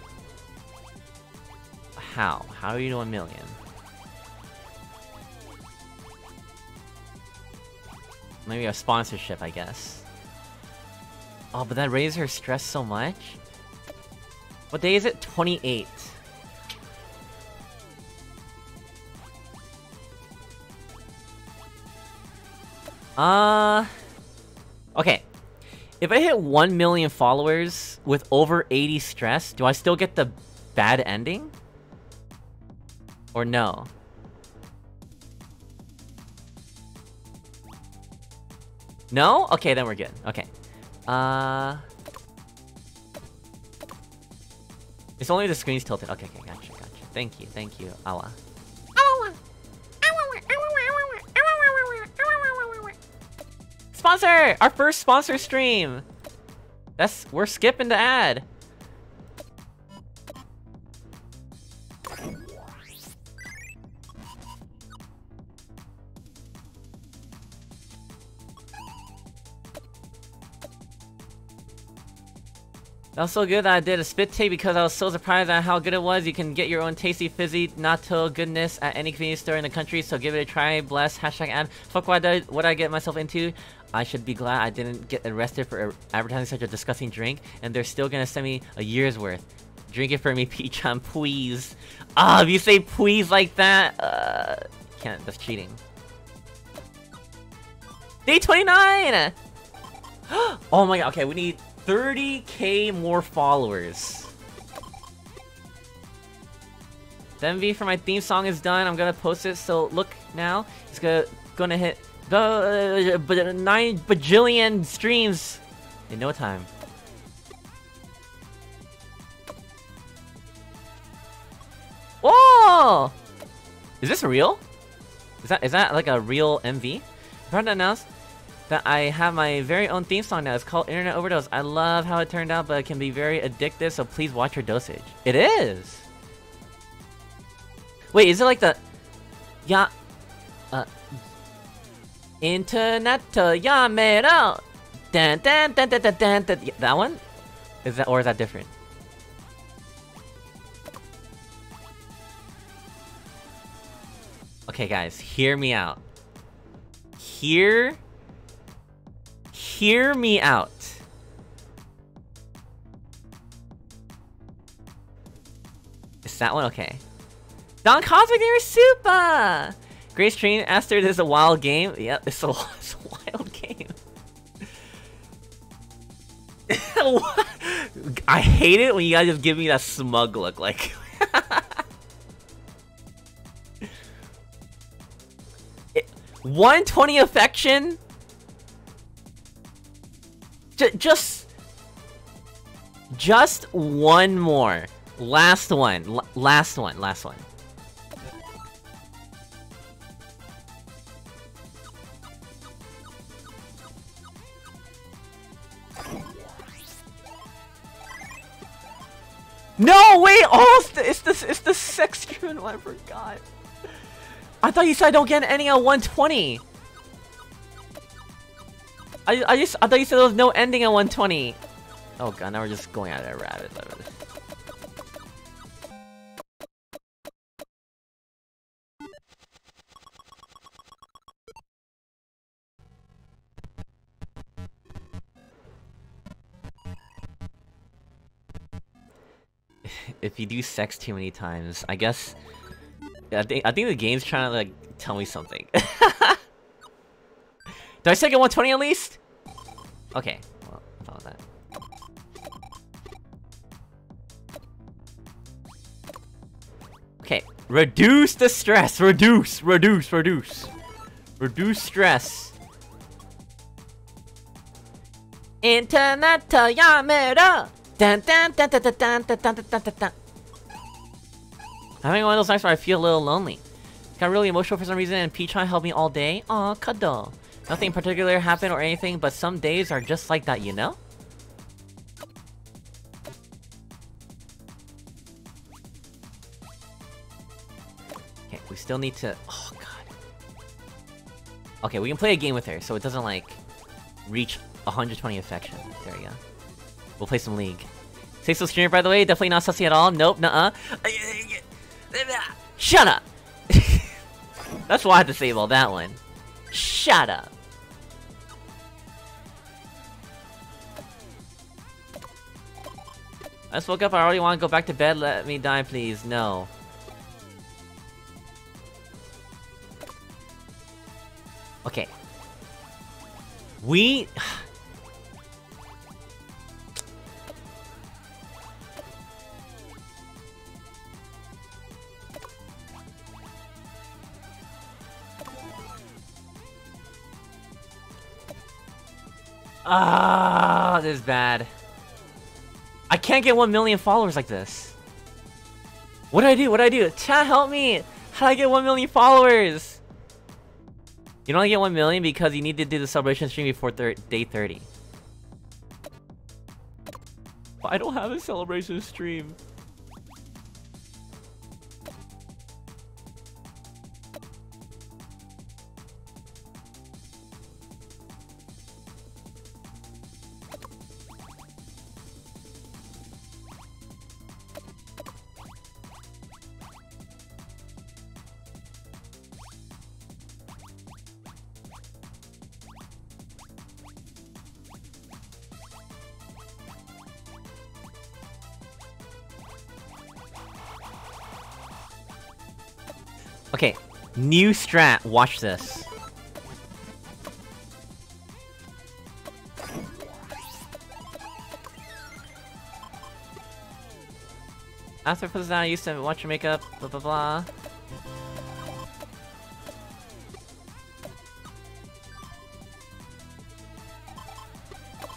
S1: How? How are you do 1 million? Maybe a sponsorship, I guess. Oh, but that raises her stress so much? What day is it? 28. Uh... Okay. If I hit 1 million followers with over 80 stress, do I still get the bad ending? Or no? No? Okay, then we're good. Okay. Uh... It's only the screen's tilted. Okay, okay, gotcha, gotcha. Thank you, thank you, Awa. Sponsor! Our first sponsor stream! That's- we're skipping the ad. That was so good that I did a spit take because I was so surprised at how good it was. You can get your own tasty fizzy natto goodness at any convenience store in the country, so give it a try. Bless. Hashtag ad. Fuck what I, what I get myself into. I should be glad I didn't get arrested for advertising such a disgusting drink, and they're still gonna send me a year's worth. Drink it for me, [laughs] P-chan, please. Ah, oh, if you say please like that, uh, can't. That's cheating. Day 29! [gasps] oh my god, okay, we need 30k more followers. The MV for my theme song is done. I'm gonna post it, so look now. It's gonna, gonna hit the uh, 9 bajillion streams in no time. Whoa! Is this real? Is that is that like a real MV? i Proud to announce that I have my very own theme song now. It's called Internet Overdose. I love how it turned out, but it can be very addictive, so please watch your dosage. It is! Wait, is it like the... Yeah... Internet Yamero! Dan dan dan dan dan dan dan That one? Is that or is that different? Okay guys, hear me out. Hear hear me out. Is that one okay? Don Cosmic Super! Grace Train this is a wild game. Yep, it's a, [laughs] it's a wild game. [laughs] I hate it when you guys just give me that smug look, like... [laughs] it, 120 affection? J just... Just one more. Last one. L last one. Last one. No, wait! Oh, it's the, it's the, sex one, I forgot. I thought you said I don't get any at 120. I, I just, I thought you said there was no ending at 120. Oh god, now we're just going at a rabbit. If you do sex too many times, I guess... I think I think the game's trying to like tell me something. [laughs] Did I say get 120 at least? Okay, well, follow that. Okay, reduce the stress. Reduce, reduce, reduce, reduce stress. Internet uh, yamero. Dun, dun, dun, dun, dun, dun, dun, dun, dun. Having one of those nights where I feel a little lonely. Got really emotional for some reason and P-chan helped me all day. Aw, cuddle. Nothing in particular happened or anything, but some days are just like that, you know? Okay, we still need to... Oh, God. Okay, we can play a game with her, so it doesn't, like, reach 120 affection. There we go. We'll play some League. Say so streamer, by the way, definitely not sussy at all. Nope, nuh-uh. Shut up! [laughs] That's why I all that one. Shut up! I just woke up, I already want to go back to bed, let me die please. No. Okay. We... Ah, this is bad. I can't get 1 million followers like this. What do I do? What do I do? Chat, help me! How do I get 1 million followers? You only get 1 million because you need to do the celebration stream before thir day 30. I don't have a celebration stream. New strat, watch this. After puts down, I used to watch your makeup, blah blah blah.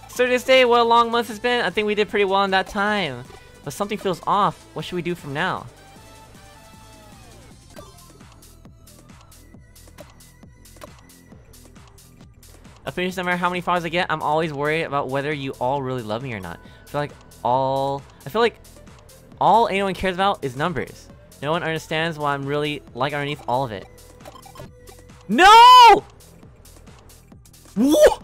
S1: So this day, what a long month has been. I think we did pretty well in that time. But something feels off. What should we do from now? Finish no matter how many followers I get, I'm always worried about whether you all really love me or not. I feel like all... I feel like all anyone cares about is numbers. No one understands why I'm really like underneath all of it. No! What?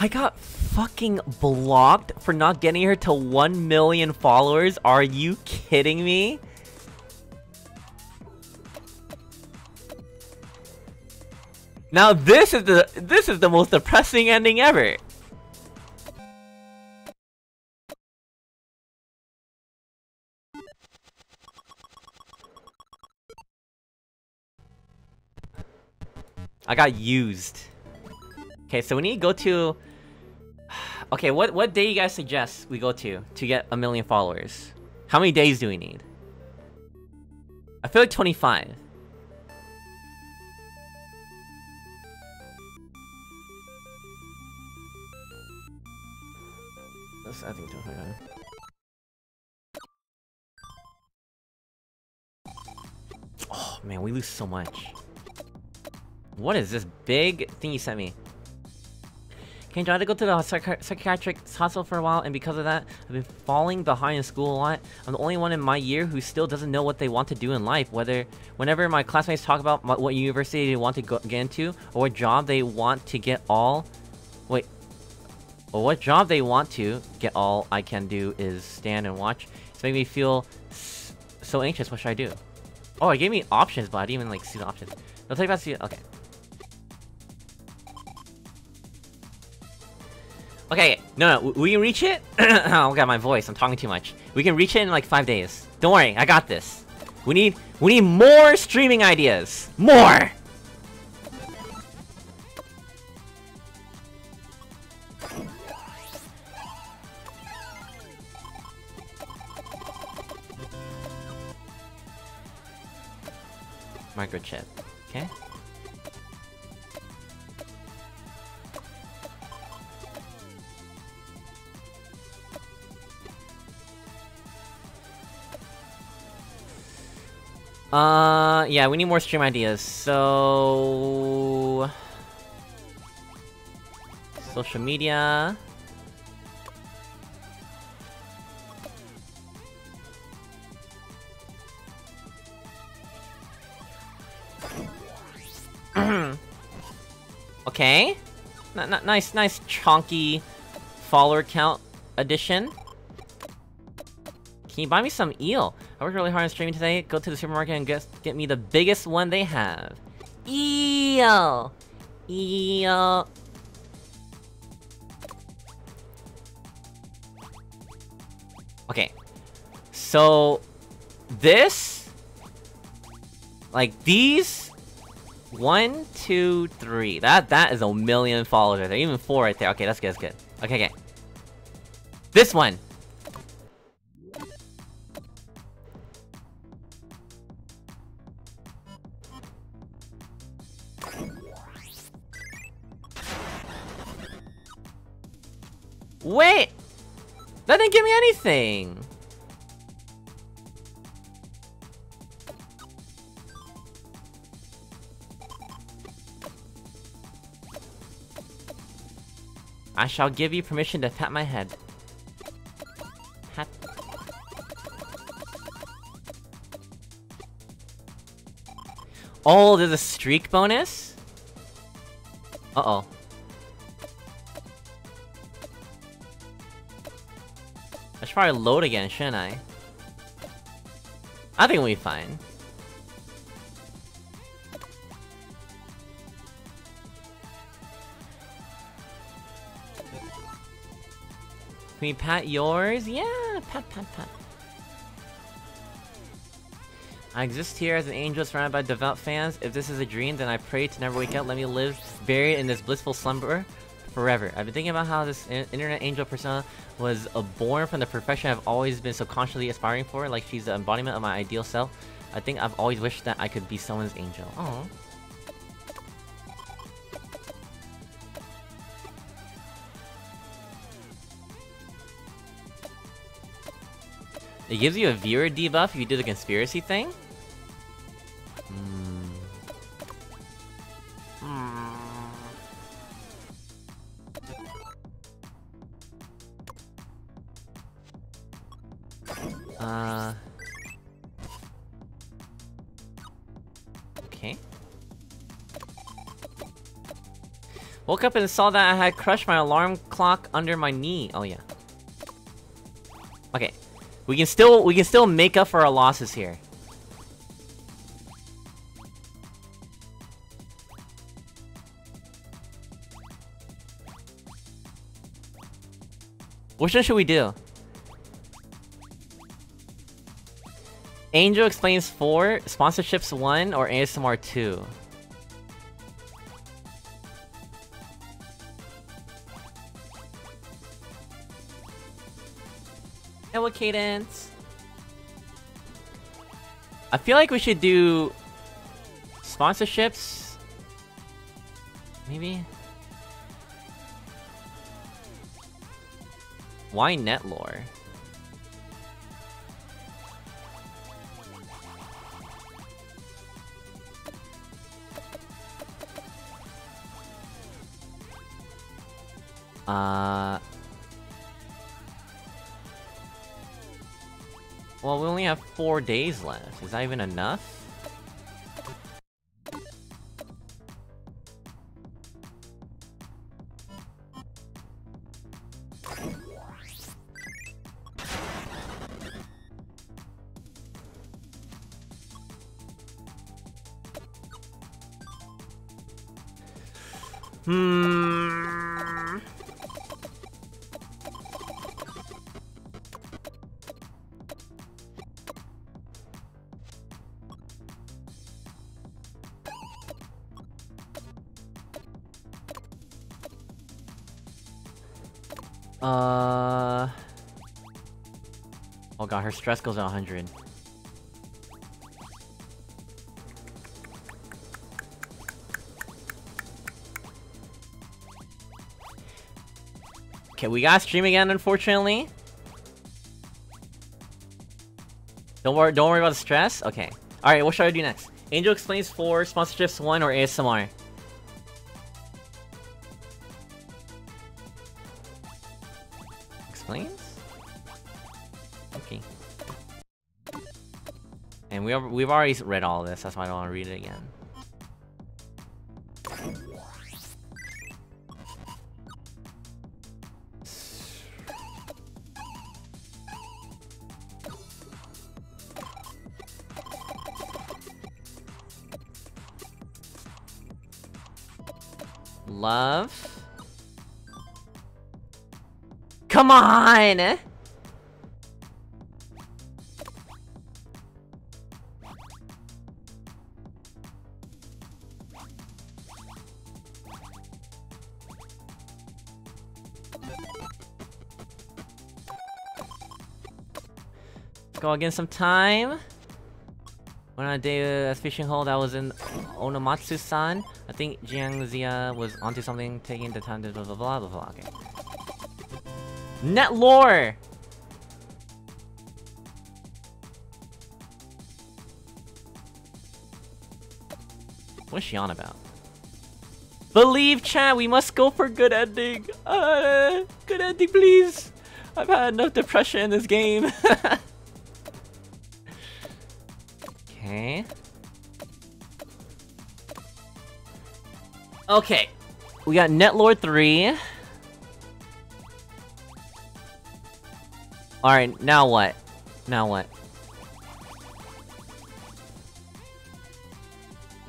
S1: I got fucking blocked for not getting her to 1 million followers? Are you kidding me? Now this is the this is the most depressing ending ever. I got used. Okay, so we need to go to Okay, what, what day you guys suggest we go to to get a million followers? How many days do we need? I feel like 25. That's, I think 25. man, we lose so much. What is this big thing you sent me? Can't try to go to the psychi psychiatric hospital for a while, and because of that, I've been falling behind in school a lot. I'm the only one in my year who still doesn't know what they want to do in life. Whether, whenever my classmates talk about my, what university they want to go, get into, or what job they want to get all... Wait. Or what job they want to get all I can do is stand and watch. It's making me feel so anxious. What should I do? Oh, it gave me options, but I didn't even, like, see the options. I'll take that. Okay. Okay, no, no, we can reach it? [clears throat] oh, got my voice, I'm talking too much. We can reach it in like five days. Don't worry, I got this. We need, we need more streaming ideas. More! Microchip, okay? Uh, yeah, we need more stream ideas, so... Social media... [clears throat] okay. N nice, nice chonky follower count addition. Can you buy me some eel? I worked really hard on streaming today. Go to the supermarket and get, get me the biggest one they have. Eel! Eel! Okay. So... This... Like, these... One, two, three. That that is a million followers right there. Even four right there. Okay, that's good, that's good. Okay, okay. This one! Wait! That didn't give me anything! I shall give you permission to pat my head. Pat. Oh, there's a streak bonus? Uh-oh. Should probably load again, shouldn't I? I think we'll be fine. Can we pat yours? Yeah, pat, pat, pat. I exist here as an angel surrounded by devout fans. If this is a dream, then I pray to never wake up. Let me live buried in this blissful slumber forever. I've been thinking about how this internet angel persona was born from the profession I've always been subconsciously aspiring for, like she's the embodiment of my ideal self. I think I've always wished that I could be someone's angel. Oh. It gives you a viewer debuff if you do the conspiracy thing? Woke up and saw that I had crushed my alarm clock under my knee. Oh yeah. Okay. We can still we can still make up for our losses here. Which one should we do? Angel Explains 4, Sponsorships 1, or ASMR 2? cadence. I feel like we should do sponsorships. Maybe. Why Netlore? Uh Well, we only have four days left. Is that even enough? Her stress goes to 100. Okay, we gotta stream again, unfortunately. Don't worry, don't worry about the stress? Okay. Alright, what should I do next? Angel Explains 4, Sponsorships 1, or ASMR? We we've already read all this, that's why I don't want to read it again. Love. Come on! Go again some time. On a day uh, fishing hole that was in Onomatsu-san. I think Jiang Zia was onto something, taking the time to blah blah blah blah blah. Okay. Net lore! What's she on about? Believe, chat, we must go for good ending. Uh, good ending, please. I've had enough depression in this game. [laughs] Okay. We got Netlord 3. Alright, now what? Now what?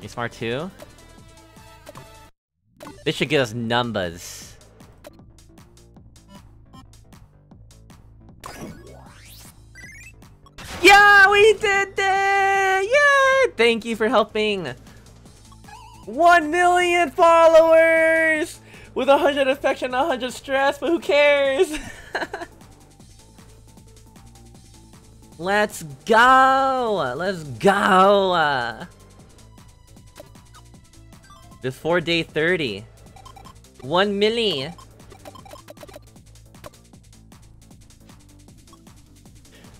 S1: Smart 2? This should get us numbers. Yeah, we did it! Yay! Thank you for helping! 1 million followers! With 100 affection, 100 stress, but who cares? [laughs] Let's go! Let's go! Before day 30. 1 milli!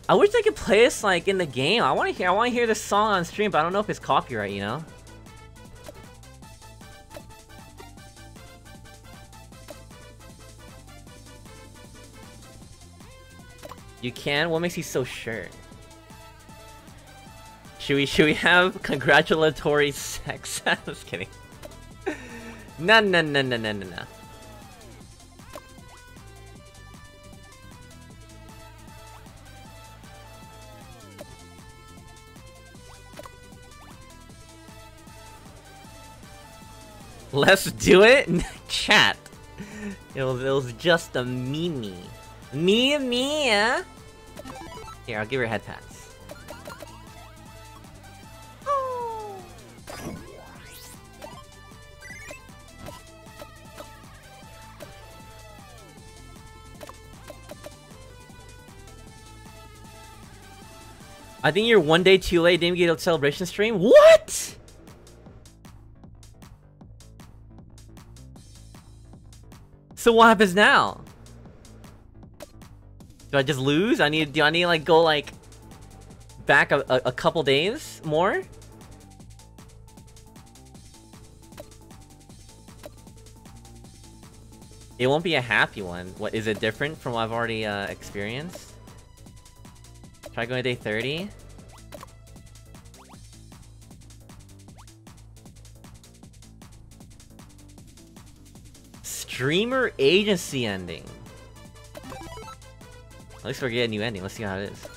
S1: I wish I could play this like in the game. I want to hear I want to hear this song on stream, but I don't know if it's copyright, you know? You can? What makes you so sure? Should we should we have congratulatory sex? [laughs] Was kidding. No no no no no no no. Let's do it? Chat. It was, it was just a meme. Me, me, Here, I'll give her head pats. I think you're one day too late, didn't get a celebration stream? What?! So what happens now? Do I just lose? I need. Do I need to, like go like back a, a, a couple days more? It won't be a happy one. What, is it different from what I've already, uh, experienced? Try going to day 30? Streamer agency ending. At least we're getting a new ending. Let's see how it is.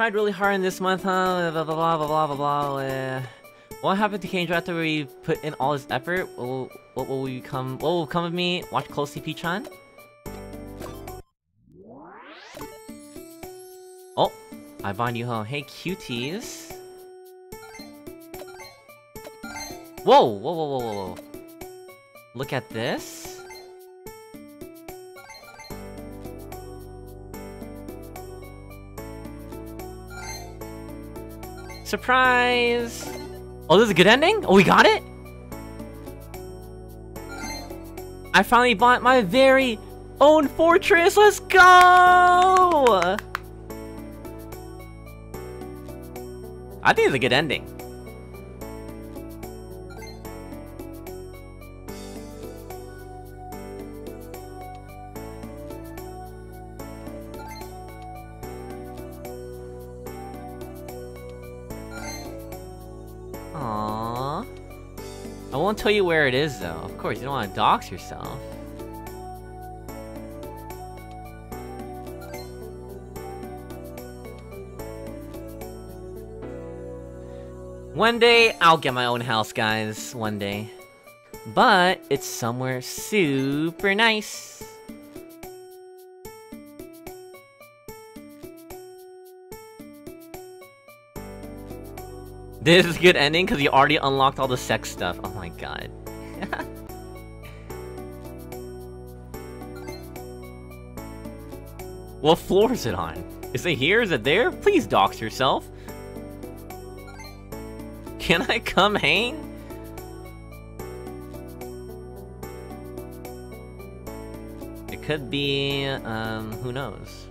S1: Tried really hard in this month, huh? Blah blah blah blah blah blah blah. Uh, what happened to K-Angel after we put in all this effort? What will, what will we come? What will come of me? Watch closely, P-chan. Oh, I bind you home. Hey, cuties. Whoa, whoa, whoa, whoa, whoa. Look at this. Surprise! Oh, this is a good ending? Oh, we got it? I finally bought my very own fortress! Let's go! I think it's a good ending. Won't tell you where it is though. Of course, you don't want to dox yourself. One day, I'll get my own house, guys. One day. But, it's somewhere super nice. This is a good ending because you already unlocked all the sex stuff. My god. [laughs] what floor is it on? Is it here? Is it there? Please dox yourself. Can I come hang? It could be, um, who knows?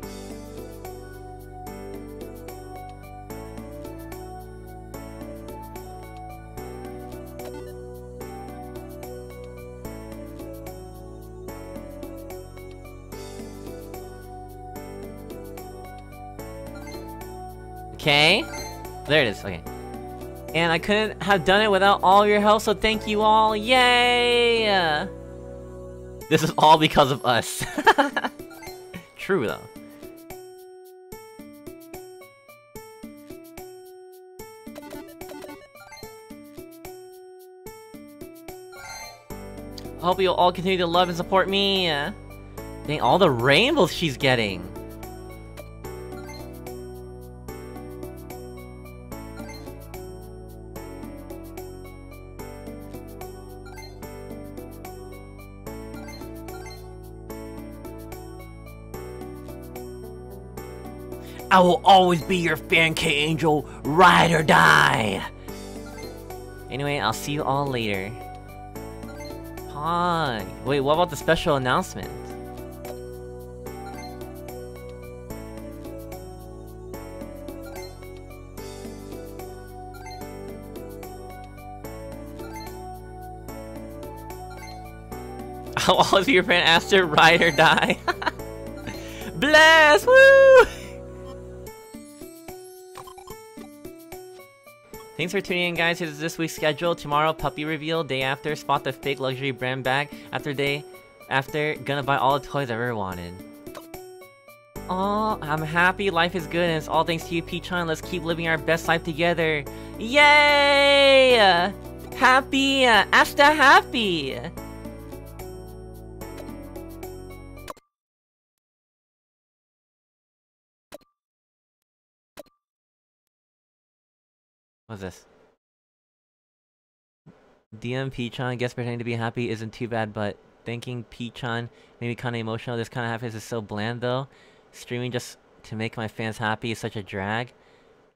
S1: Okay. There it is. Okay. And I couldn't have done it without all your help, so thank you all. Yay! Uh, this is all because of us. [laughs] True, though. I hope you'll all continue to love and support me. Dang, all the rainbows she's getting. I will always be your fan, K-Angel, ride or die! Anyway, I'll see you all later. Hi. Wait, what about the special announcement? I'll always be your fan, Aster, ride or die. [laughs] Bless! Woo! [laughs] Thanks for tuning in guys, here's this week's schedule. Tomorrow, puppy reveal. Day after, spot the fake luxury brand bag. After day after, gonna buy all the toys I've ever wanted. Aw, I'm happy, life is good, and it's all thanks to you, P-chan. Let's keep living our best life together. Yay! Happy! Uh, Aster happy! What's this? DM P-chan, guess pretending to be happy isn't too bad, but thanking P-chan made me kind of emotional. This kind of happiness is so bland, though. Streaming just to make my fans happy is such a drag.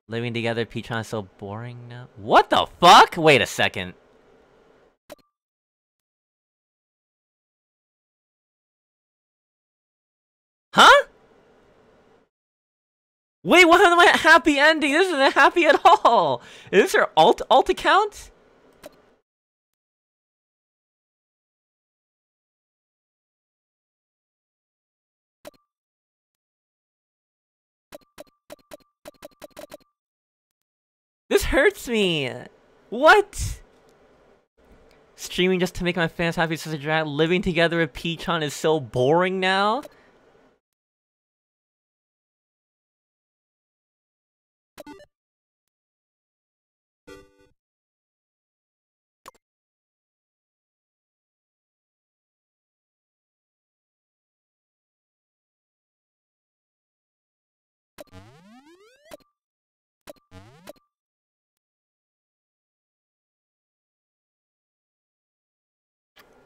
S1: Living together, Peachon is so boring now. What the fuck? Wait a second. Wait, what am I happy ending? This isn't happy at all. Is this her alt alt account? This hurts me. What? Streaming just to make my fans happy is such a drag. Living together with P-chan is so boring now.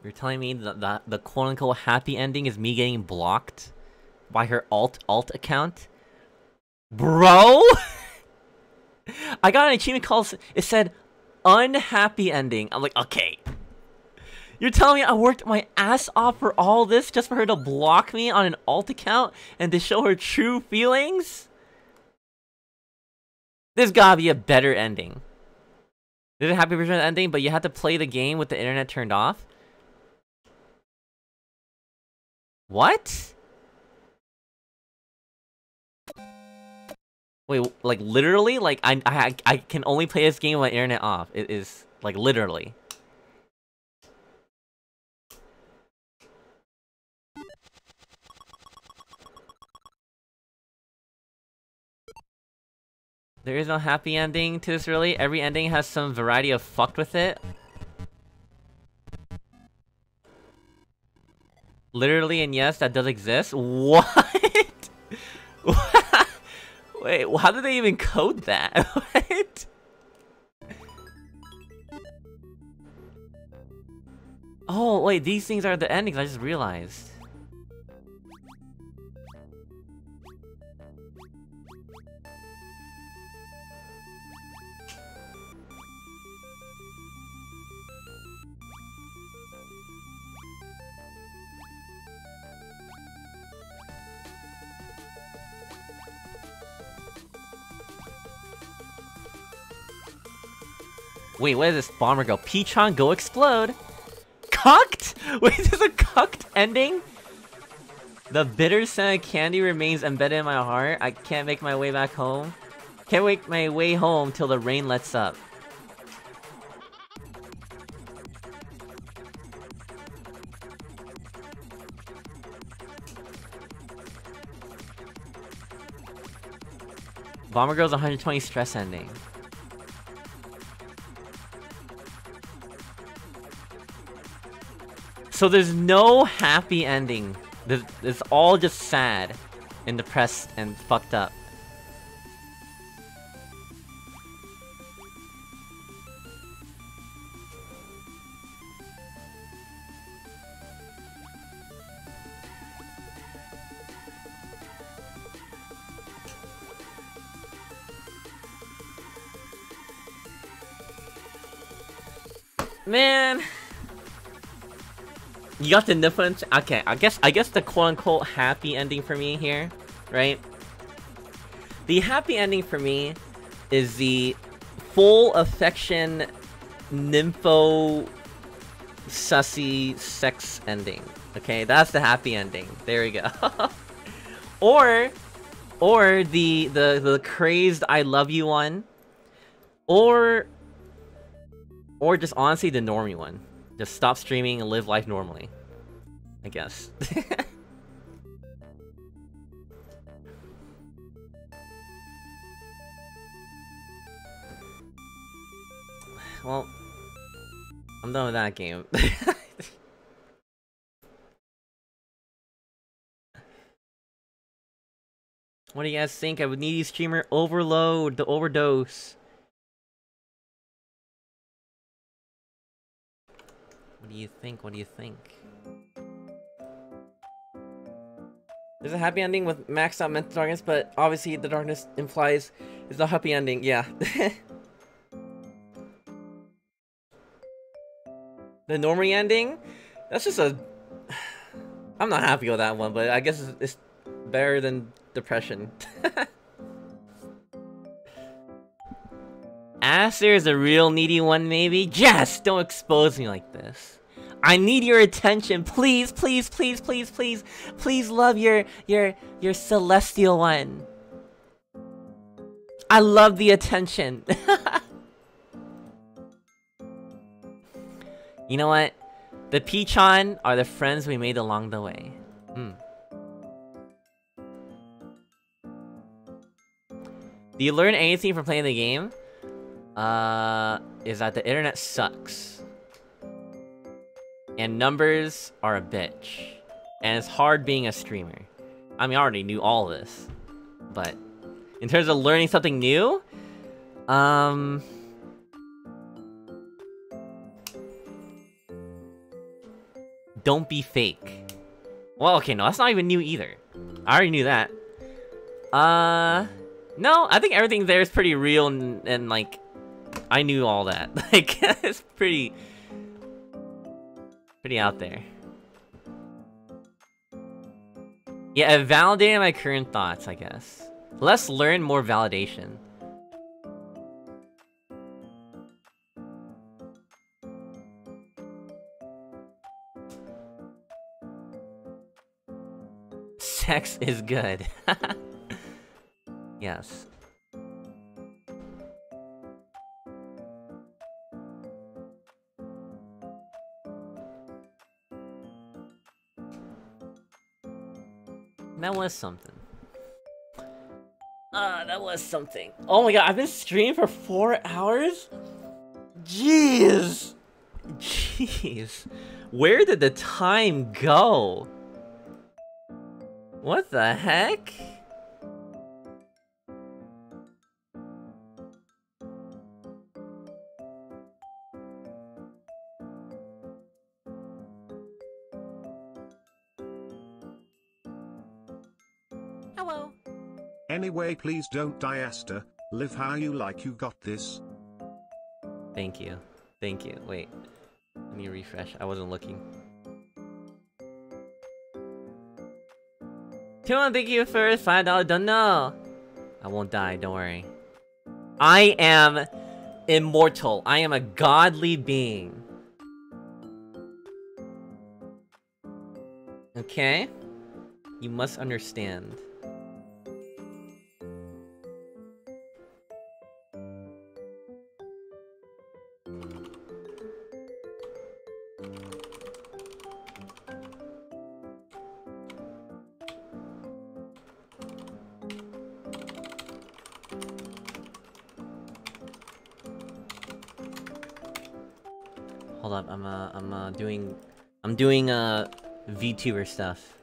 S1: You're telling me that the, the quote-unquote happy ending is me getting blocked by her alt alt account? Bro! [laughs] I got an achievement call, it said unhappy ending. I'm like, okay. You're telling me I worked my ass off for all this just for her to block me on an alt account and to show her true feelings? There's gotta be a better ending. There's a happy version of the ending, but you have to play the game with the internet turned off? What? Wait, like literally? Like I I I can only play this game with my internet off. It is like literally. There is no happy ending to this really. Every ending has some variety of fucked with it. Literally and yes, that does exist. What? [laughs] Wait, how did they even code that? [laughs] what? Oh, wait, these things are the endings, I just realized. Wait, where does this bomber go? P-chan, go explode! Cucked? [laughs] Wait, there's a cucked ending? The bitter scent of candy remains embedded in my heart. I can't make my way back home. Can't make my way home till the rain lets up. Bomber Girl's 120 stress ending. So there's no happy ending. There's, it's all just sad and depressed and fucked up. Man... You got the difference? Okay, I guess I guess the quote-unquote happy ending for me here, right? The happy ending for me is the full affection nympho sussy sex ending. Okay, that's the happy ending. There we go. [laughs] or or the the the crazed I love you one. Or or just honestly the normie one. Just stop streaming and live life normally. I guess. [laughs] well, I'm done with that game. [laughs] what do you guys think? I would need streamer overload, the overdose. What do you think? What do you think? There's a happy ending with maxed out darkness, but obviously the darkness implies it's a happy ending. Yeah. [laughs] the normie ending? That's just a... [sighs] I'm not happy with that one, but I guess it's, it's better than depression. [laughs] Aster is a real needy one, maybe? Jess, don't expose me like this. I need your attention, please, please, please, please, please, please love your, your, your celestial one. I love the attention. [laughs] you know what? The P-chan are the friends we made along the way. Hmm. Do you learn anything from playing the game? Uh, is that the internet sucks. And numbers are a bitch. And it's hard being a streamer. I mean, I already knew all this. But, in terms of learning something new, um... Don't be fake. Well, okay, no, that's not even new either. I already knew that. Uh... No, I think everything there is pretty real and, and like, I knew all that. [laughs] Like, [laughs] it's pretty... Pretty out there. Yeah, it validated my current thoughts, I guess. Less learn, more validation. Sex is good. [laughs] yes. That was something. Ah, uh, that was something. Oh my god, I've been streaming for four hours? Jeez! Jeez. Where did the time go? What the heck?
S2: Anyway, please don't die, Aster. Live how you like. You got this.
S1: Thank you. Thank you. Wait. Let me refresh. I wasn't looking. Timon, thank you for $5 don't know. I won't die, don't worry. I am immortal. I am a godly being. Okay? You must understand. Doing uh VTuber stuff.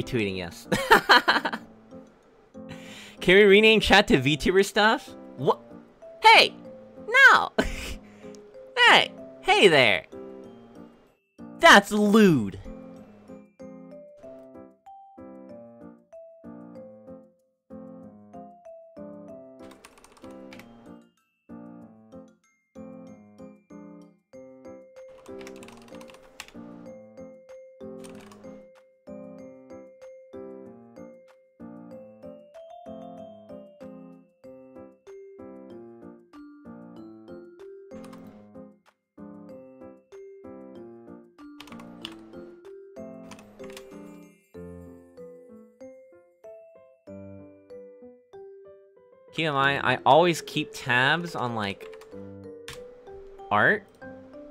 S1: Retweeting, yes. [laughs] Can we rename chat to VTuber stuff? What? Hey! No! [laughs] hey! Hey there! That's lewd! Mind, I always keep tabs on like art,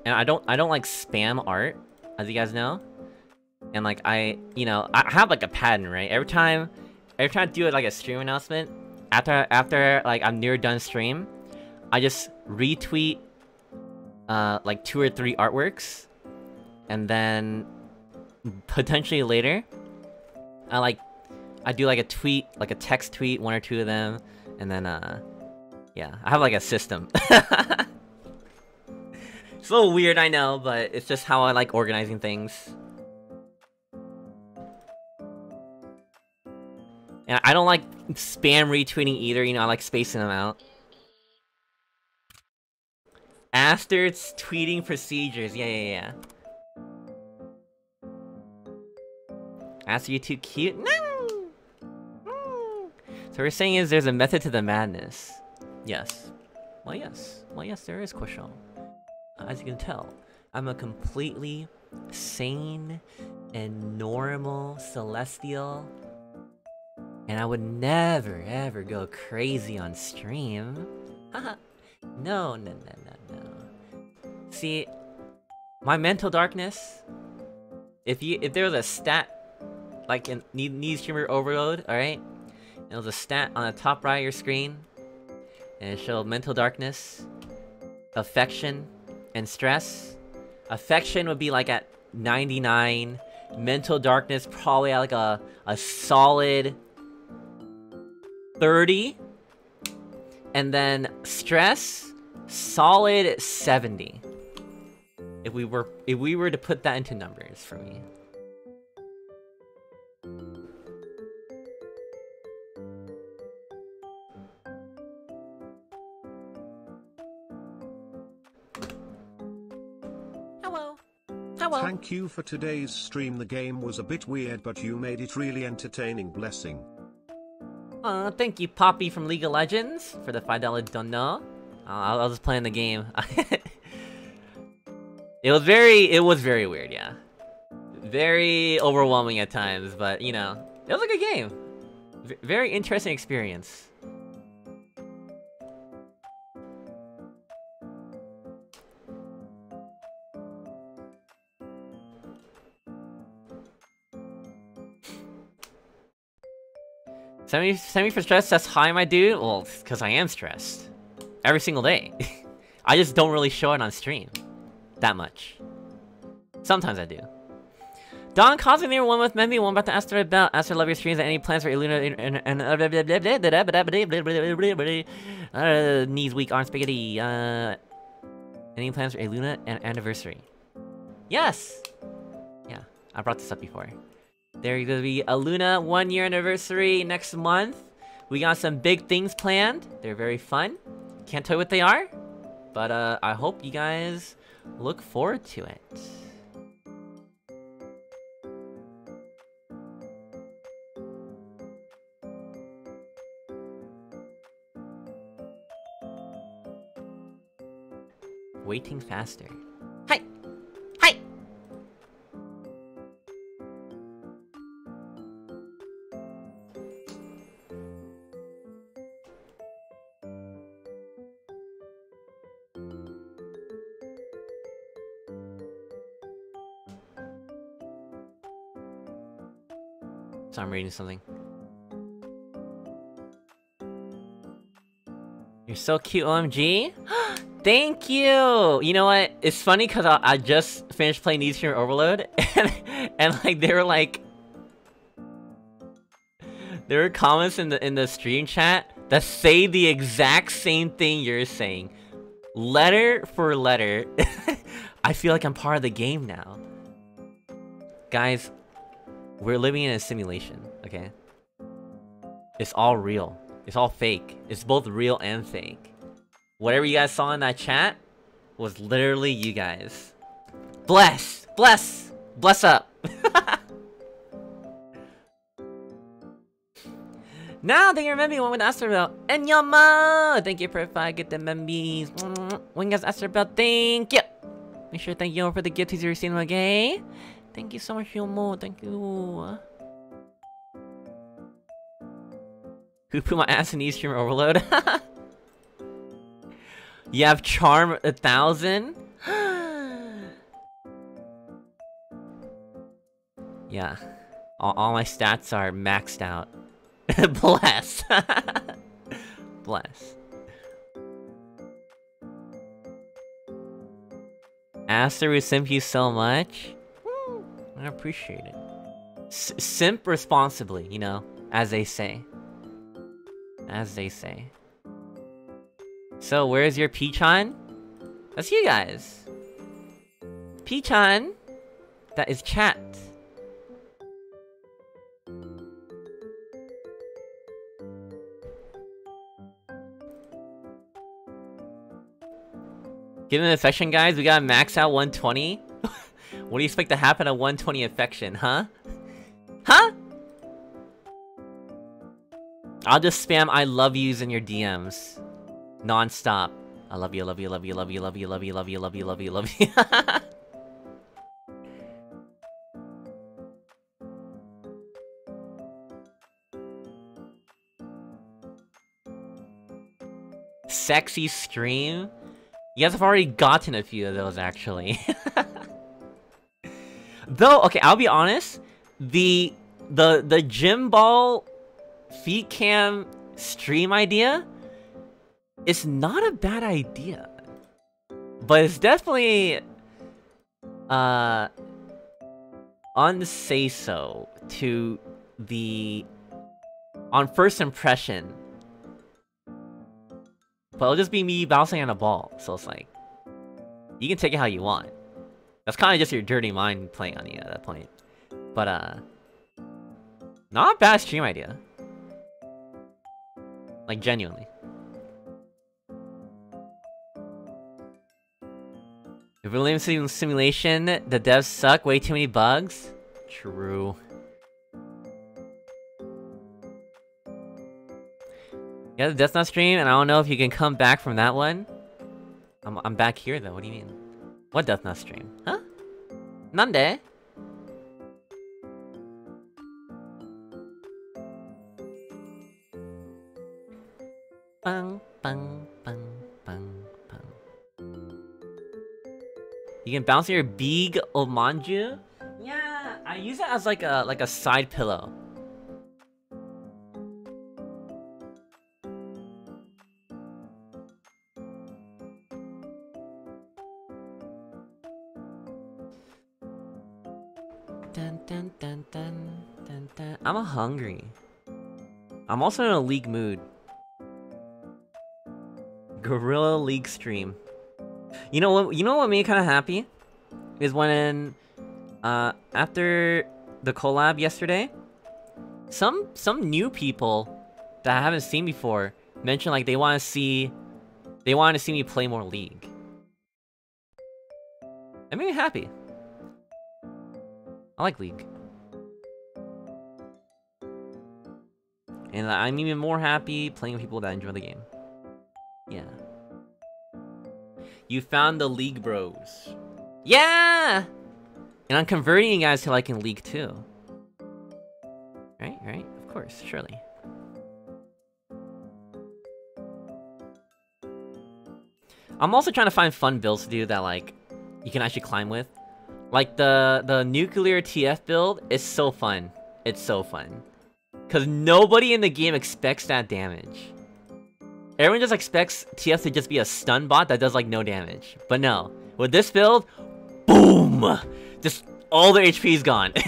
S1: and I don't I don't like spam art, as you guys know. And like I, you know, I have like a pattern, right? Every time, every time I do like a stream announcement, after after like I'm near done stream, I just retweet uh like two or three artworks, and then potentially later, I like I do like a tweet, like a text tweet, one or two of them, and then uh yeah, I have like a system. [laughs] it's a little weird, I know, but it's just how I like organizing things. And I don't like spam retweeting either, you know, I like spacing them out. After it's tweeting procedures, yeah, yeah, yeah. Aster, you too cute? No! So we're saying is there's a method to the madness. Yes. Well, yes. Well, yes, there is, Quashon. As you can tell, I'm a completely sane and normal celestial and I would never, ever go crazy on stream. Haha. no, no, no, no, no. See, my mental darkness, if you if there was a stat, like in need, need streamer overload, alright? Was a stat on the top right of your screen, and it showed mental darkness, affection, and stress. Affection would be like at 99, mental darkness probably at like a, a solid 30. And then stress, solid 70. If we were if we were to put that into numbers for me.
S2: Thank you for today's stream. The game was a bit weird, but you made it really entertaining. Blessing.
S1: Uh, thank you, Poppy from League of Legends, for the $5 dono. Uh, I was playing the game. [laughs] it was very, it was very weird, yeah. Very overwhelming at times, but, you know, it was a good game. V very interesting experience. Semi, me for stress, that's high, my dude? Well, because I am stressed. Every single day. I just don't really show it on stream. That much. Sometimes I do. Don Casimir, one with Memby, one about to ask her about ask love your streams and any plans for ILUNA and uh, knees weak, arm spaghetti. Uh, any plans for ILUNA and anniversary? Yes. Yeah, I brought this up before. There's gonna be ILUNA one year anniversary next month. We got some big things planned. They're very fun. Can't tell you what they are, but uh, I hope you guys look forward to it. Waiting faster. I'm reading something. You're so cute, OMG. [gasps] Thank you! You know what? It's funny because I, I, just finished playing Needy Streamer Overload, [laughs] and, and like, they were like... There were comments in the in the stream chat that say the exact same thing you're saying. Letter for letter. [laughs] I feel like I'm part of the game now. Guys, we're living in a simulation, okay? It's all real. It's all fake. It's both real and fake. Whatever you guys saw in that chat was literally you guys. Bless! Bless! Bless up! [laughs] now thank you remember one with Aster Bell. And Yama! Thank you for I get the membies. One guys Aster Bell, thank you! Make sure thank you all for the gift he's receiving, okay? Thank you so much, Yomo. Thank you. [laughs] Who put my ass in Eastern Overload? [laughs] you have Charm a thousand? [gasps] yeah. All, all my stats are maxed out. [laughs] Bless. Bless. Aster, we simp you so much. I appreciate it. S simp responsibly, you know, as they say. As they say. So, where's your P-chan? That's you guys. P-chan! That is chat. Give an affection, guys. We got max out 120. What do you expect to happen at 120 affection, huh? Huh? I'll just spam I love yous in your DMs. Non-stop. I love you, love you, love you, love you, love you, love you, love you, love you, love you, love you. [laughs] Sexy stream? You guys have already gotten a few of those, actually. [laughs] Though, okay, I'll be honest. The the the gym ball feet cam stream idea is not a bad idea. But it's definitely uh unsay so to the on first impression. But it'll just be me bouncing on a ball, so it's like you can take it how you want. That's kind of just your dirty mind playing on you at that point. But, uh... Not a bad stream idea. Like, genuinely. If we're living simulation, the devs suck, way too many bugs. True. Yeah, the Death Note stream, and I don't know if you can come back from that one. I'm, I'm back here, though. What do you mean? What Death Note stream? Huh? Nande? Bang, bang, bang, bang, bang. You can bounce your big omanju? Yeah, I use it as like a like a side pillow. I'm hungry. I'm also in a league mood. Gorilla League stream. You know what? You know what made me kind of happy is when, uh, after the collab yesterday, some some new people that I haven't seen before mentioned like they want to see, they want to see me play more League. That made me happy. I like League. And I'm even more happy playing with people that enjoy the game. Yeah. You found the League Bros. Yeah! And I'm converting you guys to like in League too. Right, right? Of course, surely. I'm also trying to find fun builds to do that like you can actually climb with. Like the the nuclear TF build is so fun. It's so fun. Cause nobody in the game expects that damage. Everyone just expects TF to just be a stun bot that does like no damage. But no. With this build, boom! Just all their HP is gone. [laughs]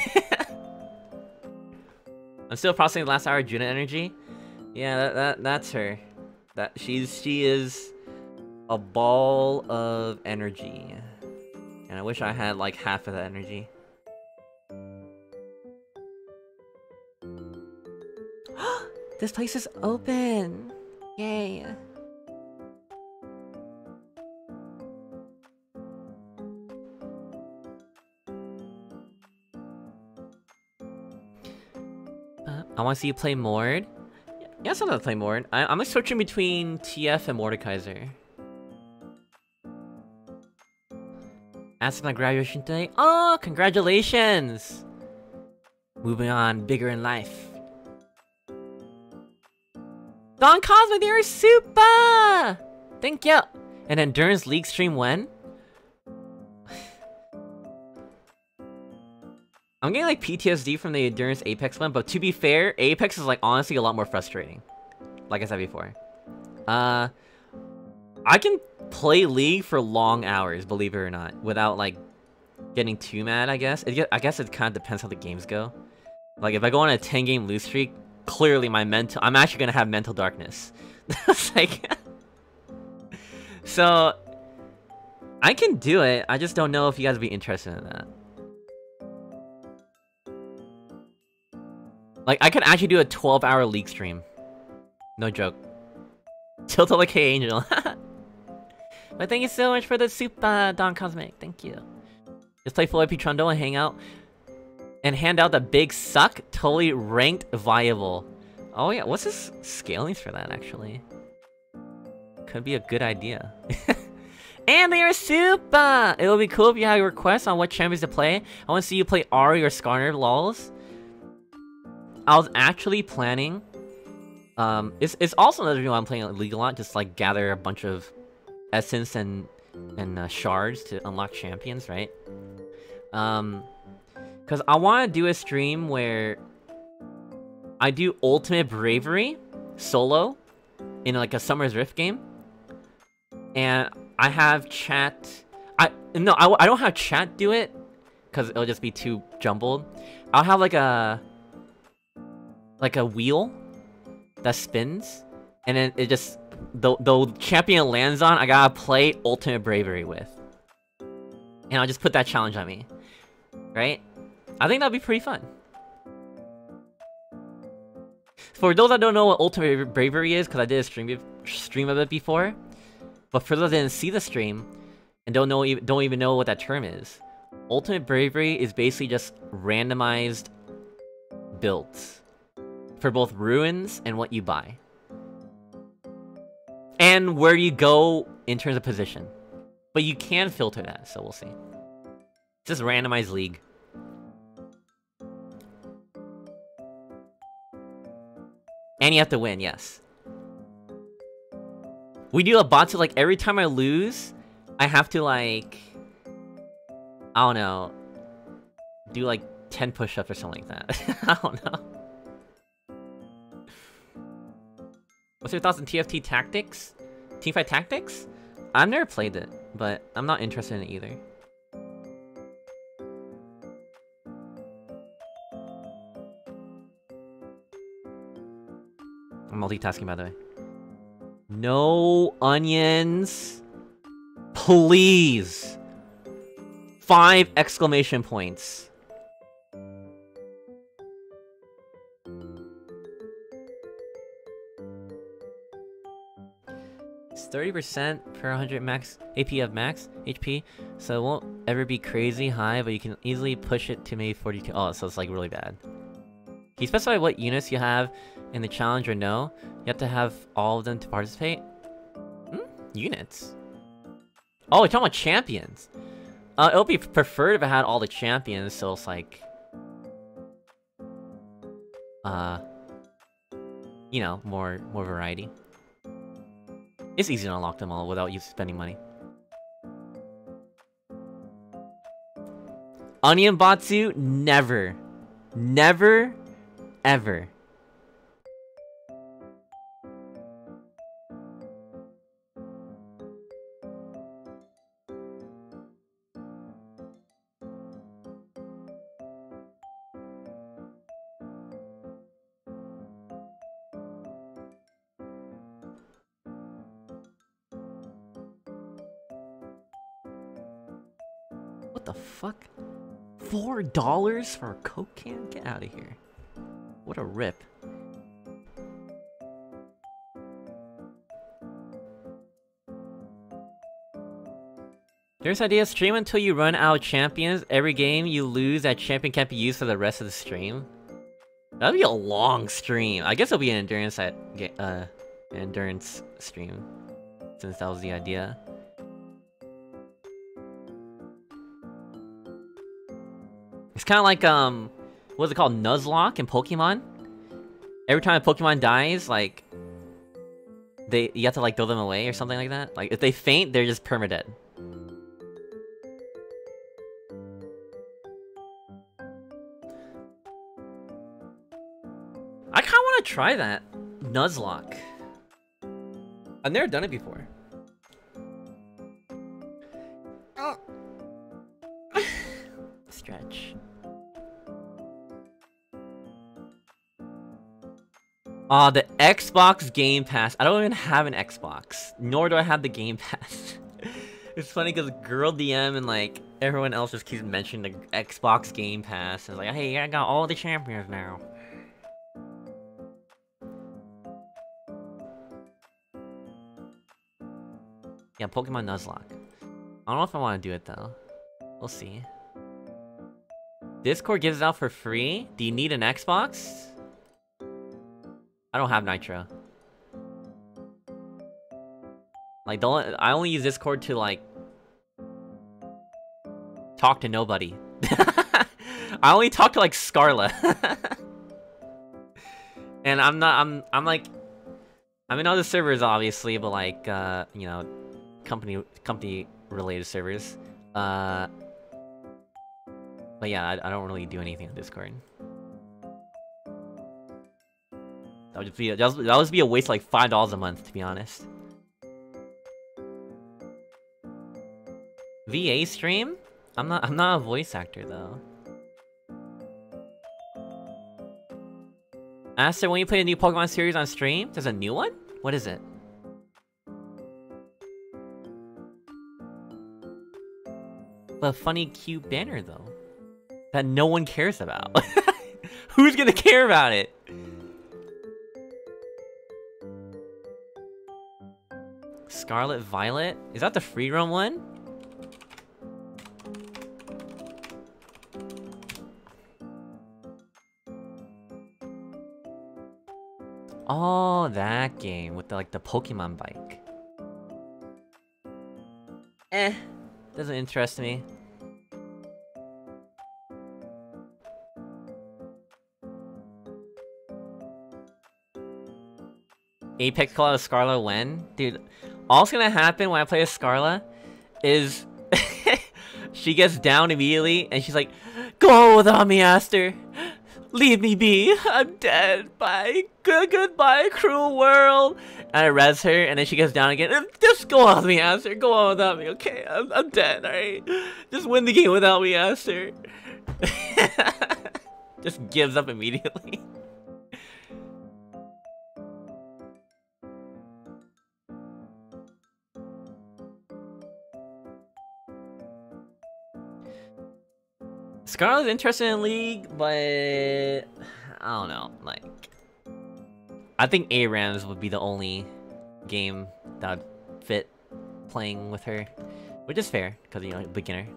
S1: I'm still processing the last hour of Juna energy. Yeah, that, that that's her. That she's she is a ball of energy. And I wish I had like half of that energy. This place is open! Yay! Uh, I want to see you play Mord. Yeah, I still to play Mord. I I'm switching between TF and Mordekaiser. Ask my graduation today. Oh, congratulations! Moving on, bigger in life. Don Cosmic, you're super! Thank you! And Endurance League stream when? [sighs] I'm getting like PTSD from the Endurance Apex one, but to be fair, Apex is like honestly a lot more frustrating. Like I said before. Uh, I can play League for long hours, believe it or not, without like getting too mad, I guess. It, I guess it kind of depends how the games go. Like if I go on a 10 game lose streak, clearly my mental, I'm actually gonna have mental darkness. [laughs] it's like, so I can do it. I just don't know if you guys would be interested in that. Like, I could actually do a 12-hour league stream. No joke. [laughs] Tilt like K-Angel. [laughs] but thank you so much for the super, uh, Don Cosmic. Thank you. Just play full AP Trundle and hang out. And hand out the big suck. Totally ranked viable. Oh yeah, what's this scalings for that, actually? Could be a good idea. [laughs] and they are super! It would be cool if you had requests on what champions to play. I want to see you play Ahri or Skarner, lols. I was actually planning. Um, it's it's also another reason why I'm playing League a lot. Just like gather a bunch of essence and and uh, shards to unlock champions, right? Um, because I want to do a stream where I do Ultimate Bravery solo in like a Summoner's Rift game, and I have chat. I no, I, I don't have chat do it because it'll just be too jumbled. I'll have like a like a wheel that spins, and then it just the the champion lands on. I gotta play Ultimate Bravery with, and I'll just put that challenge on me, right? I think that'd be pretty fun. For those that don't know what Ultimate Bravery is, because I did a stream stream of it before, but for those that didn't see the stream and don't know don't even know what that term is, Ultimate Bravery is basically just randomized builds for both runes and what you buy. And where you go in terms of position. But you can filter that, so we'll see. It's just randomized league. And you have to win, yes. We do a bot to like every time I lose, I have to like I don't know do like 10 push-ups or something like that. [laughs] I don't know. What's your thoughts on TFT Tactics? Teamfight Tactics? I've never played it, but I'm not interested in it either. Multitasking, by the way. No onions. Please. Five exclamation points. It's 30% per 100 max AP of max HP, so it won't ever be crazy high, but you can easily push it to maybe 42. Oh, so it's like really bad. Can you specify what units you have in the challenge or no? You have to have all of them to participate? Hmm? Units? Oh, you're talking about champions. Uh, it would be preferred if I had all the champions, so it's like... Uh... You know, more, more variety. It's easy to unlock them all without you spending money. Onion Batsu? Never. Never. Ever. Dollars for a Coke can? Get out of here. What a rip. There's idea, stream until you run out of champions. Every game you lose, that champion can't be used for the rest of the stream. That'd be a long stream. I guess it'll be an endurance at uh endurance stream. Since that was the idea. Kind of like, um, what's it called? Nuzlocke in Pokemon? Every time a Pokemon dies, like, they you have to like throw them away or something like that. Like if they faint, they're just permadead. I kind of want to try that Nuzlocke. I've never done it before. Ah, uh, the Xbox Game Pass. I don't even have an Xbox, nor do I have the Game Pass. [laughs] it's funny because Girl DM and like everyone else just keeps mentioning the Xbox Game Pass. And like, hey, I got all the champions now. Yeah, Pokemon Nuzlocke. I don't know if I want to do it though. We'll see. Discord gives it out for free? Do you need an Xbox? I don't have Nitro. Like, don't I only use Discord to like talk to nobody. [laughs] I only talk to like Scarle. [laughs] and I'm not I'm I'm like I'm in other servers obviously, but like uh, you know, company company related servers. Uh but yeah, I, I don't really do anything on Discord. That would be that would, be a waste like five dollars a month, to be honest. VA stream? I'm not I'm not a voice actor though. Aster, when you play a new Pokemon series on stream, there's a new one? What is it? A funny, cute banner, though. That no one cares about. [laughs] Who's gonna care about it? Scarlet Violet? Is that the free roam one? Oh, that game with the, like the Pokemon bike. Eh, doesn't interest me. Apex Call of Scarlet when? Dude, All's gonna happen when I play a Scarle is [laughs] she gets down immediately and she's like, Go without me, Aster. Leave me be. I'm dead. Bye. Good goodbye, cruel world. And I res her and then she gets down again. Just go without me, Aster. Go on without me. Okay, I'm, I'm dead, alright? Just win the game without me, Aster. [laughs] Just gives up immediately. [laughs] Scarle's interested in League, but I don't know. Like, I think ARAMs would be the only game that would fit playing with her, which is fair because you know beginner.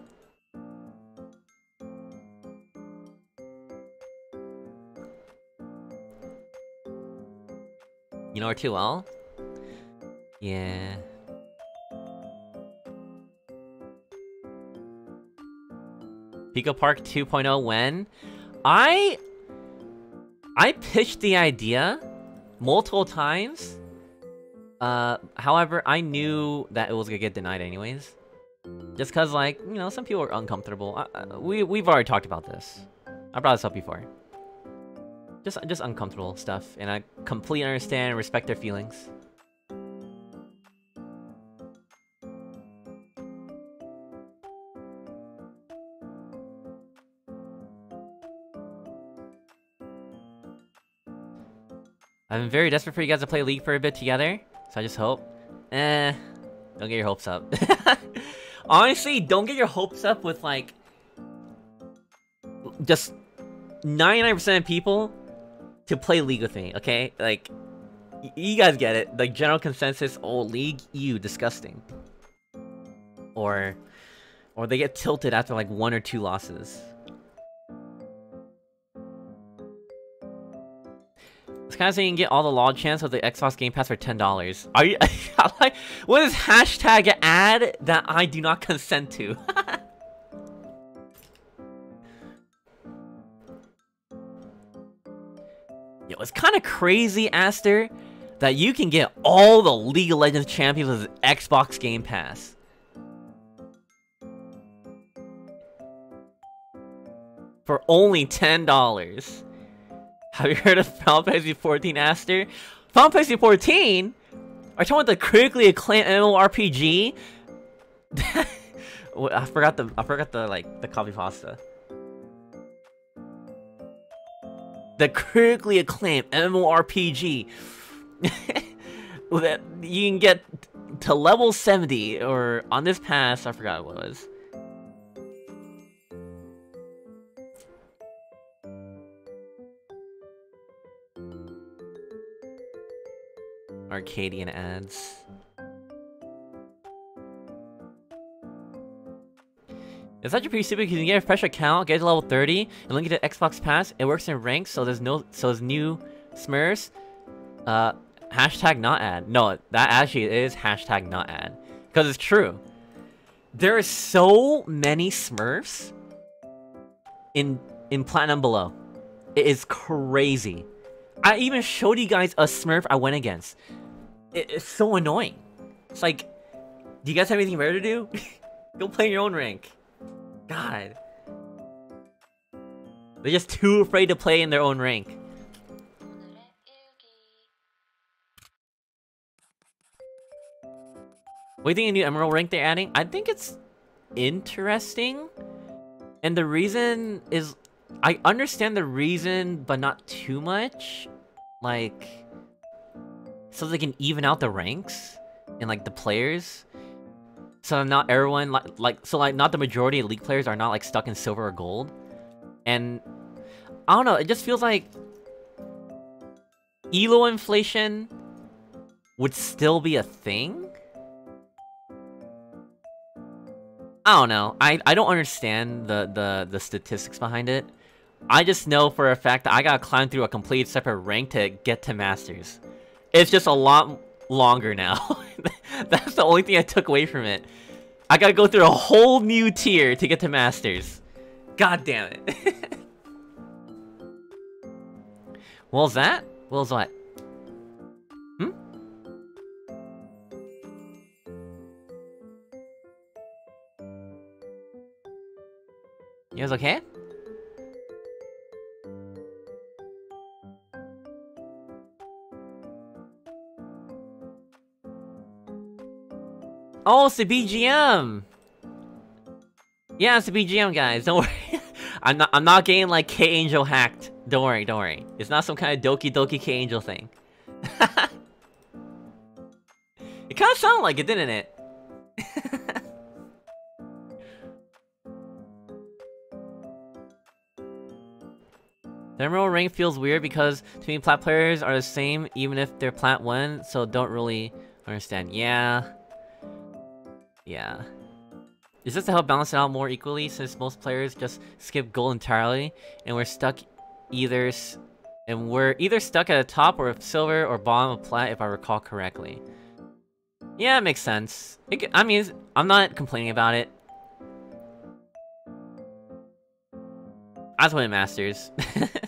S1: You know her too well? Yeah. Pico Park 2.0 when? I... I pitched the idea multiple times. Uh, however, I knew that it was gonna get denied anyways. Just cause, like, you know, some people are uncomfortable. I, we, we've already talked about this. I brought this up before. Just, just uncomfortable stuff, and I completely understand and respect their feelings. I've been very desperate for you guys to play League for a bit together, so I just hope. Eh, don't get your hopes up. [laughs] Honestly, don't get your hopes up with like just 99% of people to play League with me, okay? Like, you guys get it. Like, general consensus, oh, League, you, disgusting. Or, or they get tilted after like one or two losses. It's kind of saying you can get all the log chance with the Xbox Game Pass for $10. Are you- [laughs] like, what is hashtag ad that I do not consent to? [laughs] Yo, it's kind of crazy, Aster. that you can get all the League of Legends champions with Xbox Game Pass. For only $10. Have you heard of Final Fantasy 14 Aster? Final Fantasy 14? Are you talking about the critically acclaimed MMORPG? [laughs] I forgot the I forgot the like the copy pasta. The critically acclaimed MMORPG [laughs] that you can get to level 70 or on this pass, I forgot what it was. Arcadian ads. It's actually pretty stupid because you can get a fresh account, get to level 30, and link it to Xbox Pass. It works in ranks, so there's no so there's new Smurfs. Uh, hashtag not ad. No, that actually is hashtag not ad. Because it's true. There are so many Smurfs in in Platinum Below. It is crazy. I even showed you guys a Smurf I went against. It, it's so annoying. It's like, do you guys have anything better to do? [laughs] Go play your own rank. God. They're just too afraid to play in their own rank. What do you think of the new Emerald rank they're adding? I think it's interesting. And the reason is... I understand the reason, but not too much. Like... So they can even out the ranks and like the players. So not everyone like like so like not the majority of league players are not like stuck in silver or gold. And I don't know, it just feels like Elo inflation would still be a thing. I don't know. I, I don't understand the, the, the statistics behind it. I just know for a fact that I gotta climb through a complete separate rank to get to Masters. It's just a lot longer now. [laughs] That's the only thing I took away from it. I gotta go through a whole new tier to get to Masters. God damn it. [laughs] What's that? What's what? Hmm? You guys okay? Oh, it's the BGM! Yeah, it's the BGM, guys. Don't worry. [laughs] I'm not. I'm not getting like K-Angel hacked. Don't worry. Don't worry. It's not some kind of Doki Doki K-Angel thing. [laughs] it kind of sounded like it, didn't it? [laughs] Emerald Ring feels weird because to me plat players are the same even if they're plat 1, so don't really understand. Yeah. Yeah. Is this to help balance it out more equally since most players just skip gold entirely and we're stuck either and we're either stuck at the top or silver or bottom of plat if I recall correctly. Yeah, it makes sense. It, I mean, I'm not complaining about it. I just win Masters. [laughs]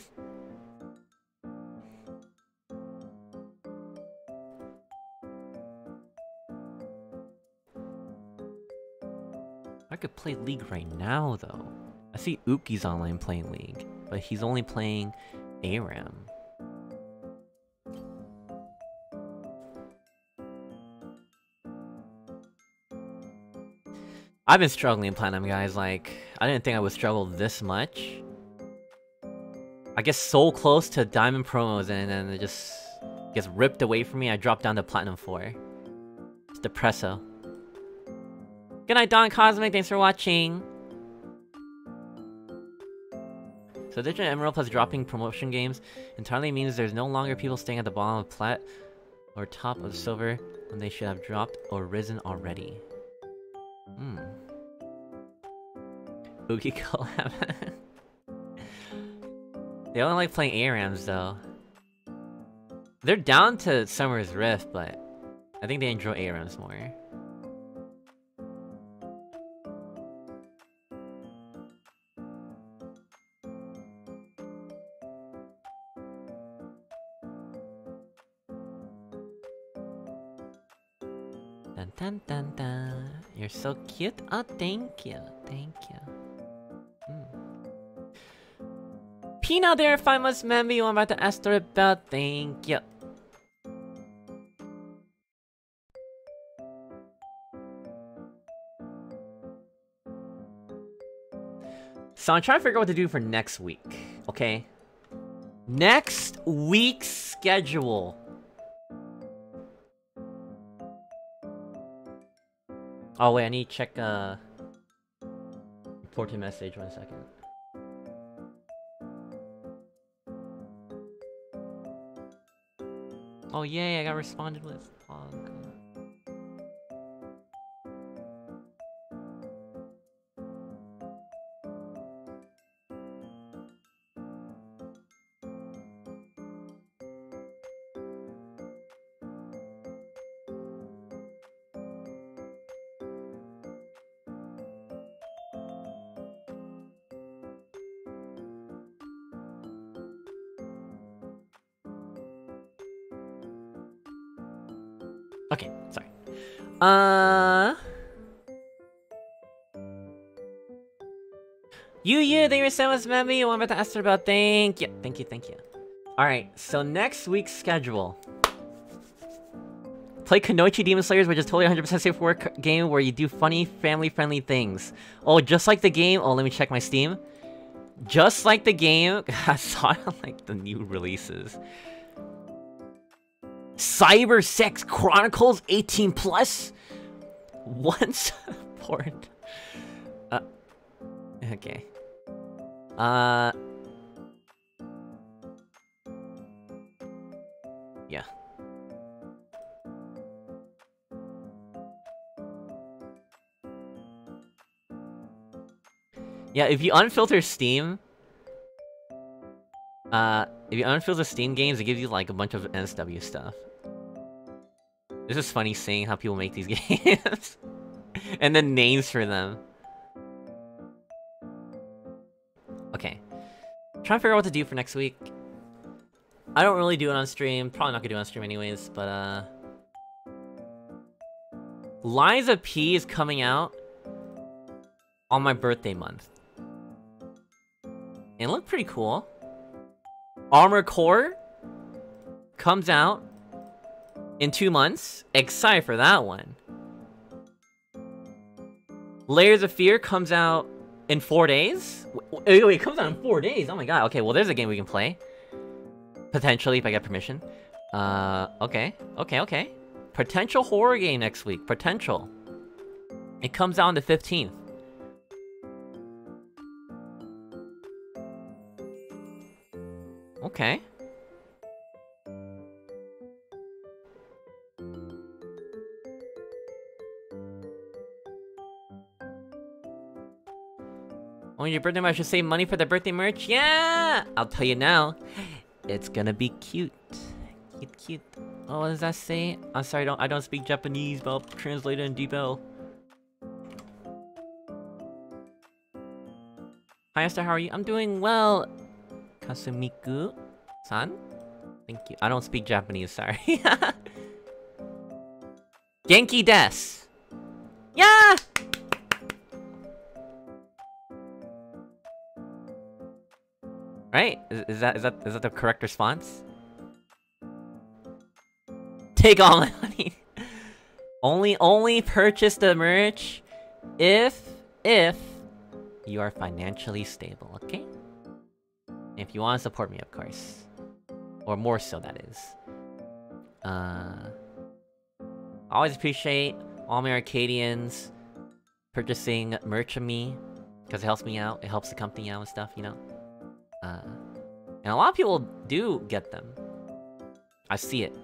S1: could play League right now, though. I see Uki's online playing League, but he's only playing ARAM. I've been struggling in Platinum, guys. Like, I didn't think I would struggle this much. I get so close to Diamond promos and then it just gets ripped away from me. I drop down to Platinum 4. It's depresso. Good night, Don Cosmic. Thanks for watching. So Digital Emerald plus dropping promotion games entirely means there's no longer people staying at the bottom of plat or top of silver when they should have dropped or risen already. Hmm. Uki [laughs] collab. they only like playing ARAMs though. They're down to Summoner's Rift, but I think they enjoy ARAMs more. Dun dun dun. You're so cute. Oh, thank you. Thank you. Mm. Pina there, if I must you, I'm about to ask her about. Thank you. So I'm trying to figure out what to do for next week, okay? Next week's schedule. Oh wait, I need to check uh important message one second. Oh yay, I got responded with. Oh, God. Uh. You, you, thank you so much, Mammy. I'm about to ask her about. Thank you, thank you, thank you. Alright, so next week's schedule. Play Kunoichi Demon Slayers, which is totally 100% safe for work game where you do funny, family-friendly things. Oh, just like the game. Oh, let me check my Steam. Just like the game. [laughs] I saw it on like the new releases. Cyber Sex Chronicles 18 plus. Once [laughs] port. Uh, okay. Uh. Yeah. Yeah, if you unfilter Steam, uh, if you unfilter Steam games, it gives you like a bunch of NSW stuff. This is funny seeing how people make these [laughs] games. and the names for them. Okay. Trying to figure out what to do for next week. I don't really do it on stream. Probably not gonna do it on stream anyways, but uh... Of P is coming out on my birthday month. And it looked pretty cool. Armored Core comes out in two months. Excited for that one. Layers of Fear comes out in four days? Wait, wait, it comes out in four days? Oh my god. Okay, well there's a game we can play. Potentially, if I get permission. Uh, okay. Okay, okay. Potential horror game next week. Potential. It comes out on the 15th. Okay. Your birthday, merch, should save money for the birthday merch? Yeah! I'll tell you now. It's gonna be cute. Cute, cute. Oh, what does that say? I'm sorry, I don't, I don't speak Japanese, but I'll translate it in DeepL. Hi, Aster, how are you? I'm doing well. Kasumiku-san? Thank you. I don't speak Japanese, sorry. [laughs] Genki des! Yeah! Right? Is, is, that is that is that the correct response? Take all [laughs] my money. only only purchase the merch if if you are financially stable, okay? If you want to support me, of course. Or more so, that is. Uh, I always appreciate all my Arcadians purchasing merch of me because it helps me out. It helps the company out and stuff, you know? Uh, and a lot of people do get them. I see it.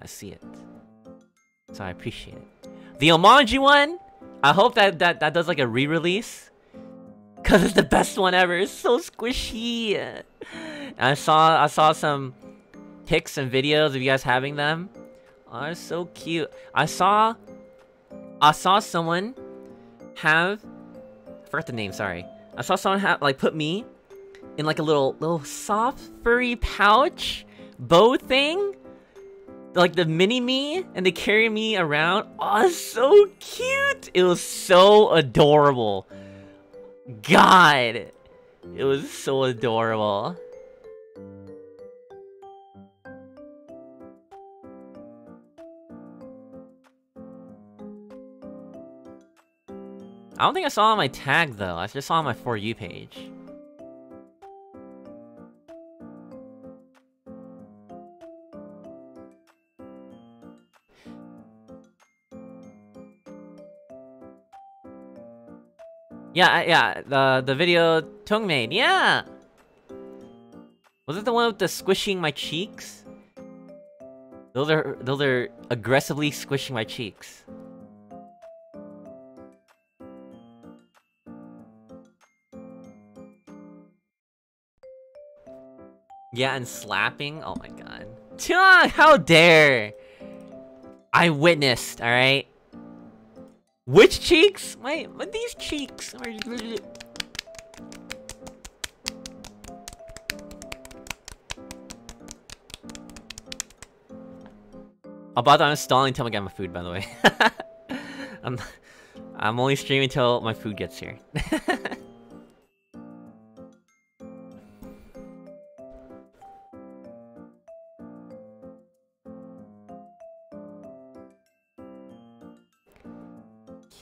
S1: I see it. So I appreciate it. The Omanju one, I hope that that, that does like a re-release. Cause it's the best one ever. It's so squishy. And I saw I saw some pics and videos of you guys having them. Oh, it's so cute. I saw I saw someone have I forgot the name, sorry. I saw someone have like put me in like a little little soft furry pouch bow thing like the mini me and they carry me around. Oh, so cute. It was so adorable. God, it was so adorable. I don't think I saw on my tag though. I just saw on my For You page. Yeah, yeah, the the video Tung made, yeah! Was it the one with the squishing my cheeks? Those are those are aggressively squishing my cheeks. Yeah, and slapping? Oh my god. How dare! I witnessed, alright? Which cheeks? Wait, what these cheeks? About that, I'm until I get my food, by the way. [laughs] I'm, I'm only streaming until my food gets here. [laughs]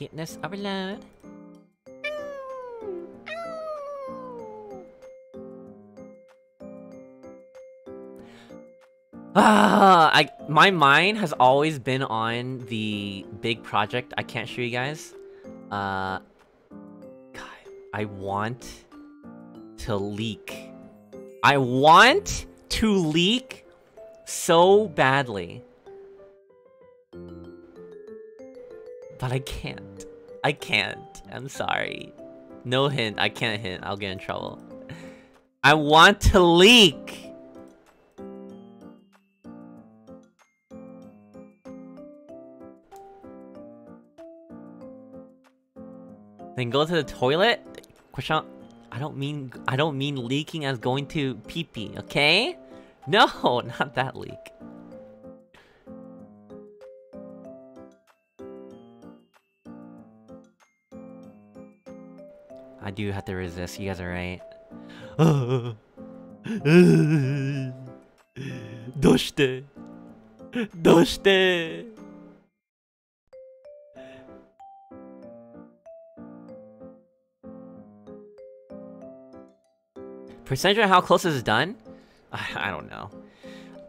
S1: Cuteness overload. Ah, I my mind has always been on the big project. I can't show you guys. Uh, God, I want to leak. I want to leak so badly. But I can't. I can't. I'm sorry. No hint. I can't hint. I'll get in trouble. I want to leak! Then go to the toilet? Question. I don't mean I don't mean leaking as going to pee pee, okay? No, [laughs] not that leak. do have to resist, you guys are right. [laughs] どうしてどうして Percentage on how close is done? I, I don't know.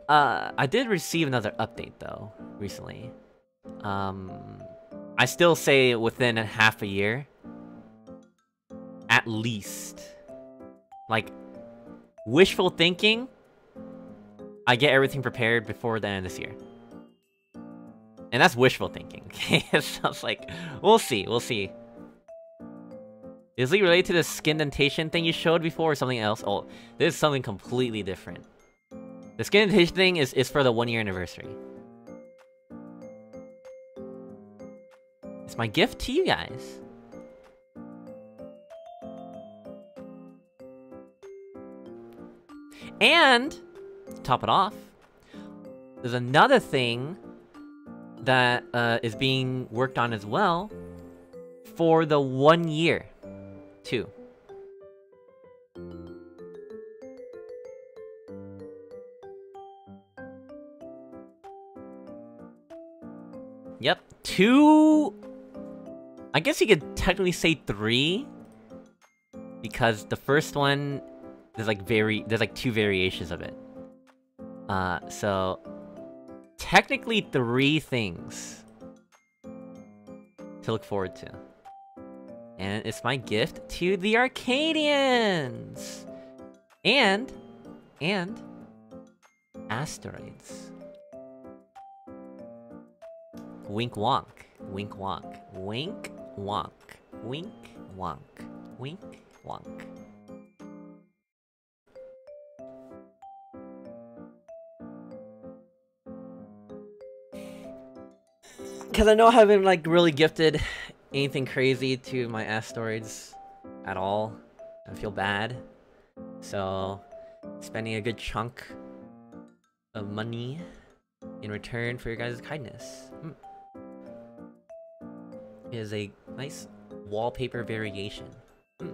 S1: Uh, I did receive another update though, recently. Um, I still say within a half a year. At least. Like, wishful thinking, I get everything prepared before the end of this year. And that's wishful thinking, [laughs] okay? [laughs] it sounds like, we'll see, we'll see. Is it related to the skin dentation thing you showed before or something else? Oh, this is something completely different. The skin dentation thing is, is for the one year anniversary. It's my gift to you guys. And, to top it off, there's another thing that uh, is being worked on as well for the one year, too. Yep, two... I guess you could technically say three. Because the first one there's like very there's like two variations of it. Uh, so technically three things to look forward to. And it's my gift to the Arcadians! And, and, asteroids. Wink wonk, wink wonk, wink wonk, wink wonk, wink wonk. Because I know I haven't, like, really gifted anything crazy to my asteroids at all. I feel bad. So, spending a good chunk of money in return for your guys' kindness. Hmm. It is a nice wallpaper variation. Hmm.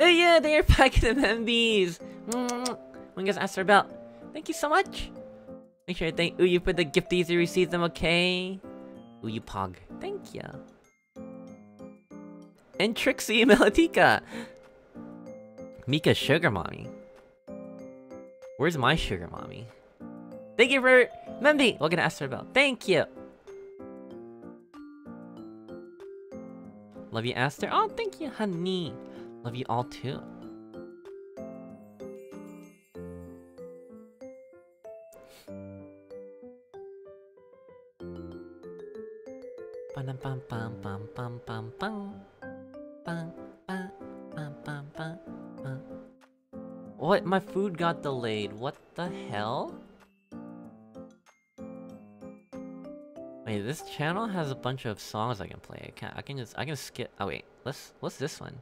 S1: Oh yeah, they're [laughs] packing the MBs! Mm. When you guys asked her about. Thank you so much! Make sure I thank Uyu for the gifties you received them, okay? Uyu Pog. Thank you. And Trixie [laughs] Melatika! Mika's sugar mommy. Where's my sugar mommy? Thank you for Membi! Welcome to Astro Bell. Thank you! Love you, Aster. Oh, thank you, honey. Love you all too. What? My food got delayed. What the hell? Wait, this channel has a bunch of songs I can play. I can I can just I can skip. Oh wait, let's what's this one?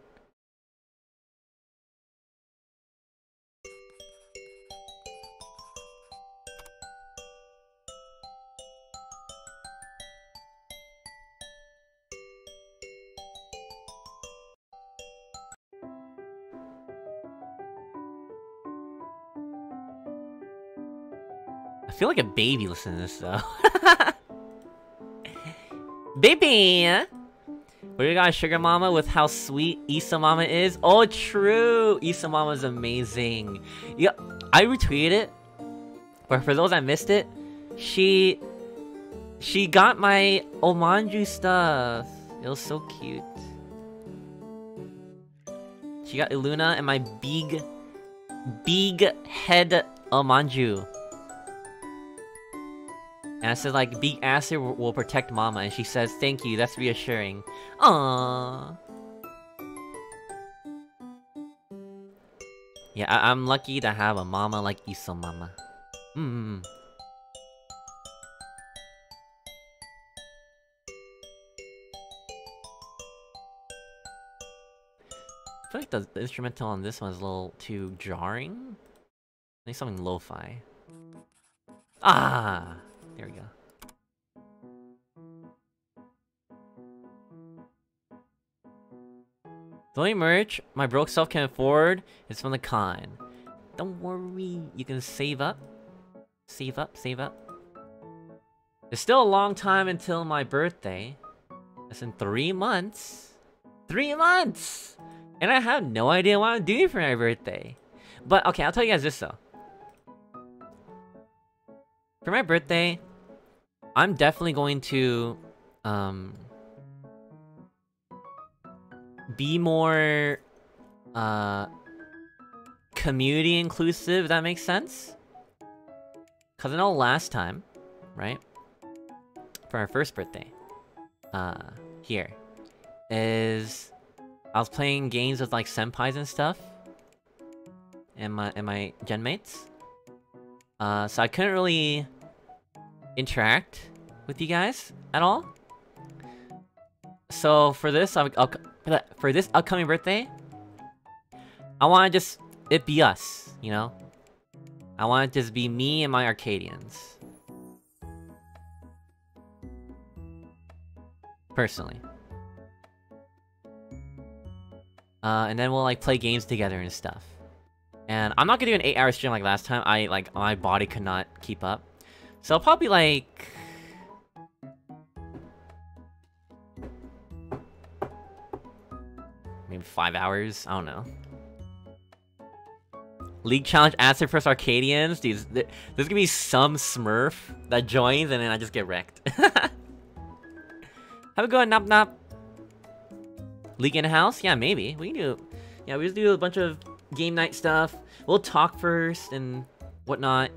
S1: Feel like a baby listening to this though. [laughs] baby! You got, Sugar Mama, with how sweet Issa Mama is? Oh, true! Issa Mama's amazing. Yeah, I retweeted it. But for those that missed it, she... She got my Omanju stuff. It was so cute. She got ILUNA and my big... Big head Omanju. And I said like, Big Aster will protect Mama, and she says, thank you, that's reassuring. Aww. Yeah, I am lucky to have a mama like Issa Mama. Mmm. I feel like the, the instrumental on this one is a little too jarring. I need something lo-fi. Ah! There we go. The only merch my broke self can afford is from the con. Don't worry, you can save up. Save up, save up. There's still a long time until my birthday. That's in three months. Three months! And I have no idea what I'm doing for my birthday. But, okay, I'll tell you guys this though. For my birthday, I'm definitely going to, um... Be more, uh... Community inclusive, if that makes sense? Cause I know last time, right? For our first birthday, uh, here, is... I was playing games with like senpais and stuff. And my, and my gen mates. Uh, so I couldn't really interact with you guys at all. So for this, I'll, I'll, for this upcoming birthday, I want to just it be us, you know. I want it to just be me and my Arcadians. Personally. Uh, and then we'll like play games together and stuff. And I'm not gonna do an 8 hour stream like last time. I like my body could not keep up. So I'll probably like maybe five hours. I don't know. League Challenge answer first Arcadians. Dude, there's gonna be some Smurf that joins and then I just get wrecked. [laughs] Have a good Nop Nop. League in house? Yeah, maybe. We can do... Yeah, we just do a bunch of game night stuff. We'll talk first and whatnot.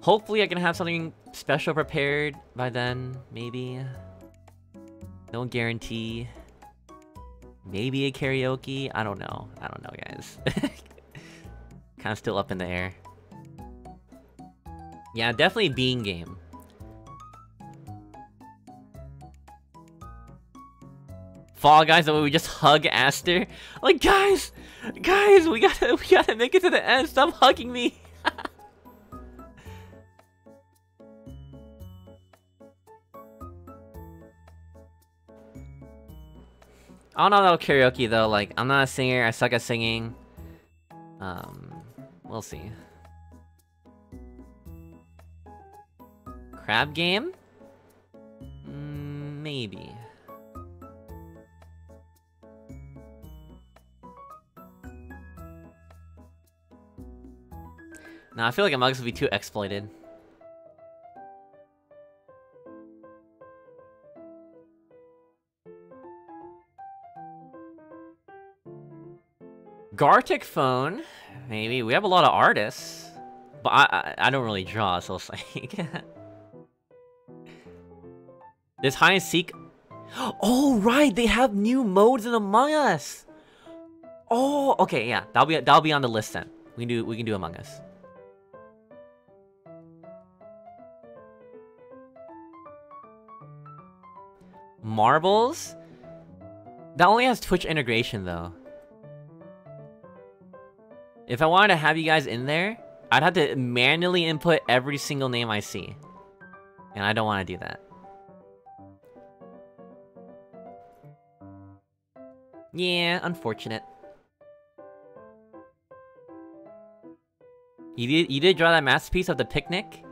S1: Hopefully I can have something special prepared by then, maybe. No guarantee. Maybe a karaoke? I don't know. I don't know, guys. [laughs] kind of still up in the air. Yeah, definitely being game. Fall Guys the way we just hug Aster. Like, guys, guys, we gotta, [laughs] we gotta make it to the end. Stop hugging me. [laughs] I don't know about karaoke though, like, I'm not a singer, I suck at singing. Um, we'll see. Crab game? Mm, maybe. Nah, I feel like Among Us would be too exploited. Gartic phone, maybe. We have a lot of artists, but I I, I don't really draw, so it's like. [laughs] This hide and seek. Oh right, they have new modes in Among Us. Oh, okay, yeah, that'll be that'll be on the list then. We can do we can do Among Us. Marbles. That only has Twitch integration though. If I wanted to have you guys in there, I'd have to manually input every single name I see. And I don't want to do that. Yeah, unfortunate. You did you did draw that masterpiece of the picnic?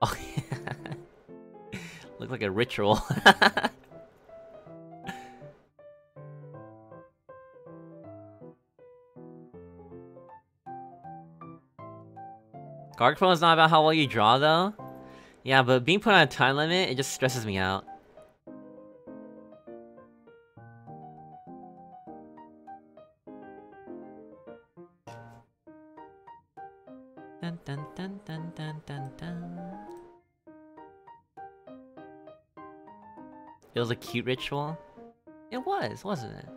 S1: Oh [laughs] yeah. Looked like a ritual. [laughs] Gargoyle is not about how well you draw though. Yeah, but being put on a time limit, it just stresses me out. Dun dun dun dun dun dun dun. It was a cute ritual? It was, wasn't it?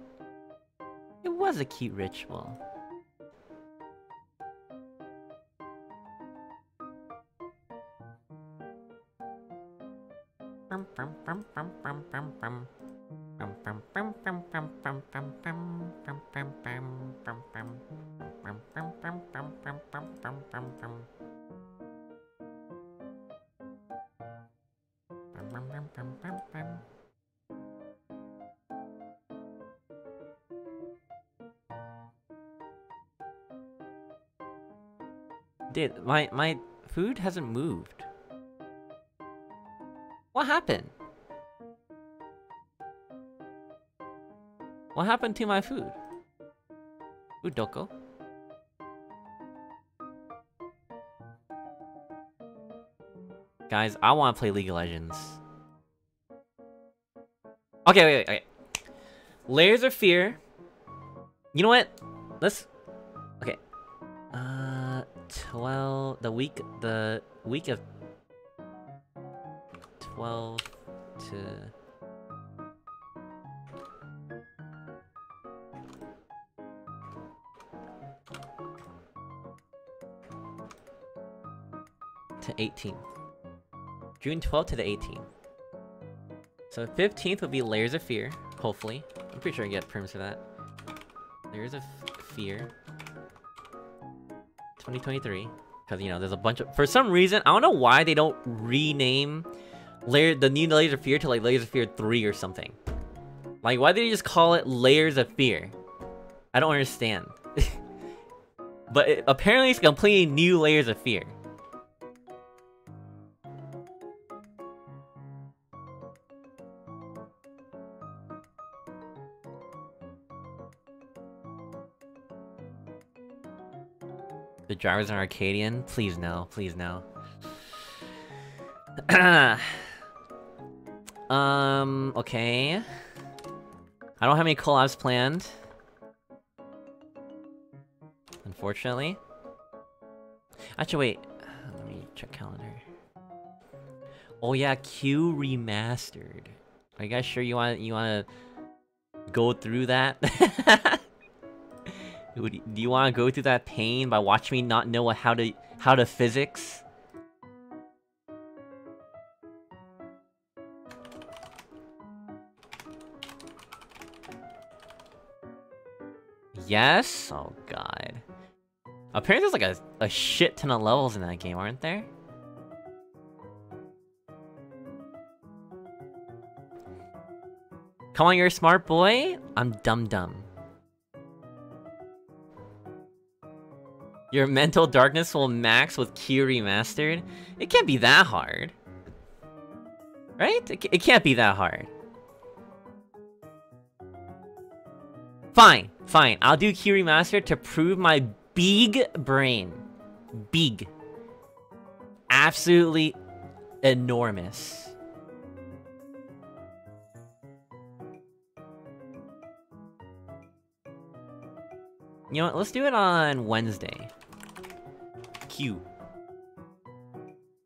S1: It was a cute ritual. Dude, my my food hasn't moved. Happened? What happened to my food? Udoko? Guys, I want to play League of Legends. Okay, wait, wait, wait. Layers of Fear. You know what? Let's... Okay. Uh, 12... The week... The week of... 12 to... To 18th. June 12th to the 18th. So 15th will be Layers of Fear, hopefully. I'm pretty sure I get perms for that. Layers of Fear. 2023. Because, you know, there's a bunch of... For some reason, I don't know why they don't rename layer the new Layers of Fear to, like, Layers of Fear 3 or something. Like, why did they just call it Layers of Fear? I don't understand. [laughs] but it, apparently it's completely new Layers of Fear. The drivers are Arcadian? Please no, please no. [clears throat] um, okay. I don't have any collabs planned. Unfortunately. Actually, wait. Let me check calendar. Oh yeah, Q remastered. Are you guys sure you want you want to go through that? [laughs] do you want to go through that pain by watching me not know how to how to physics? Yes? Oh god. Apparently there's like a, a shit ton of levels in that game, aren't there? Come on, you're a smart boy? I'm dumb dumb. Your mental darkness will max with Q remastered? It can't be that hard. Right? It, it can't be that hard. Fine, fine. I'll do Q remastered to prove my big brain. Big. Absolutely enormous. You know what? Let's do it on Wednesday. Q.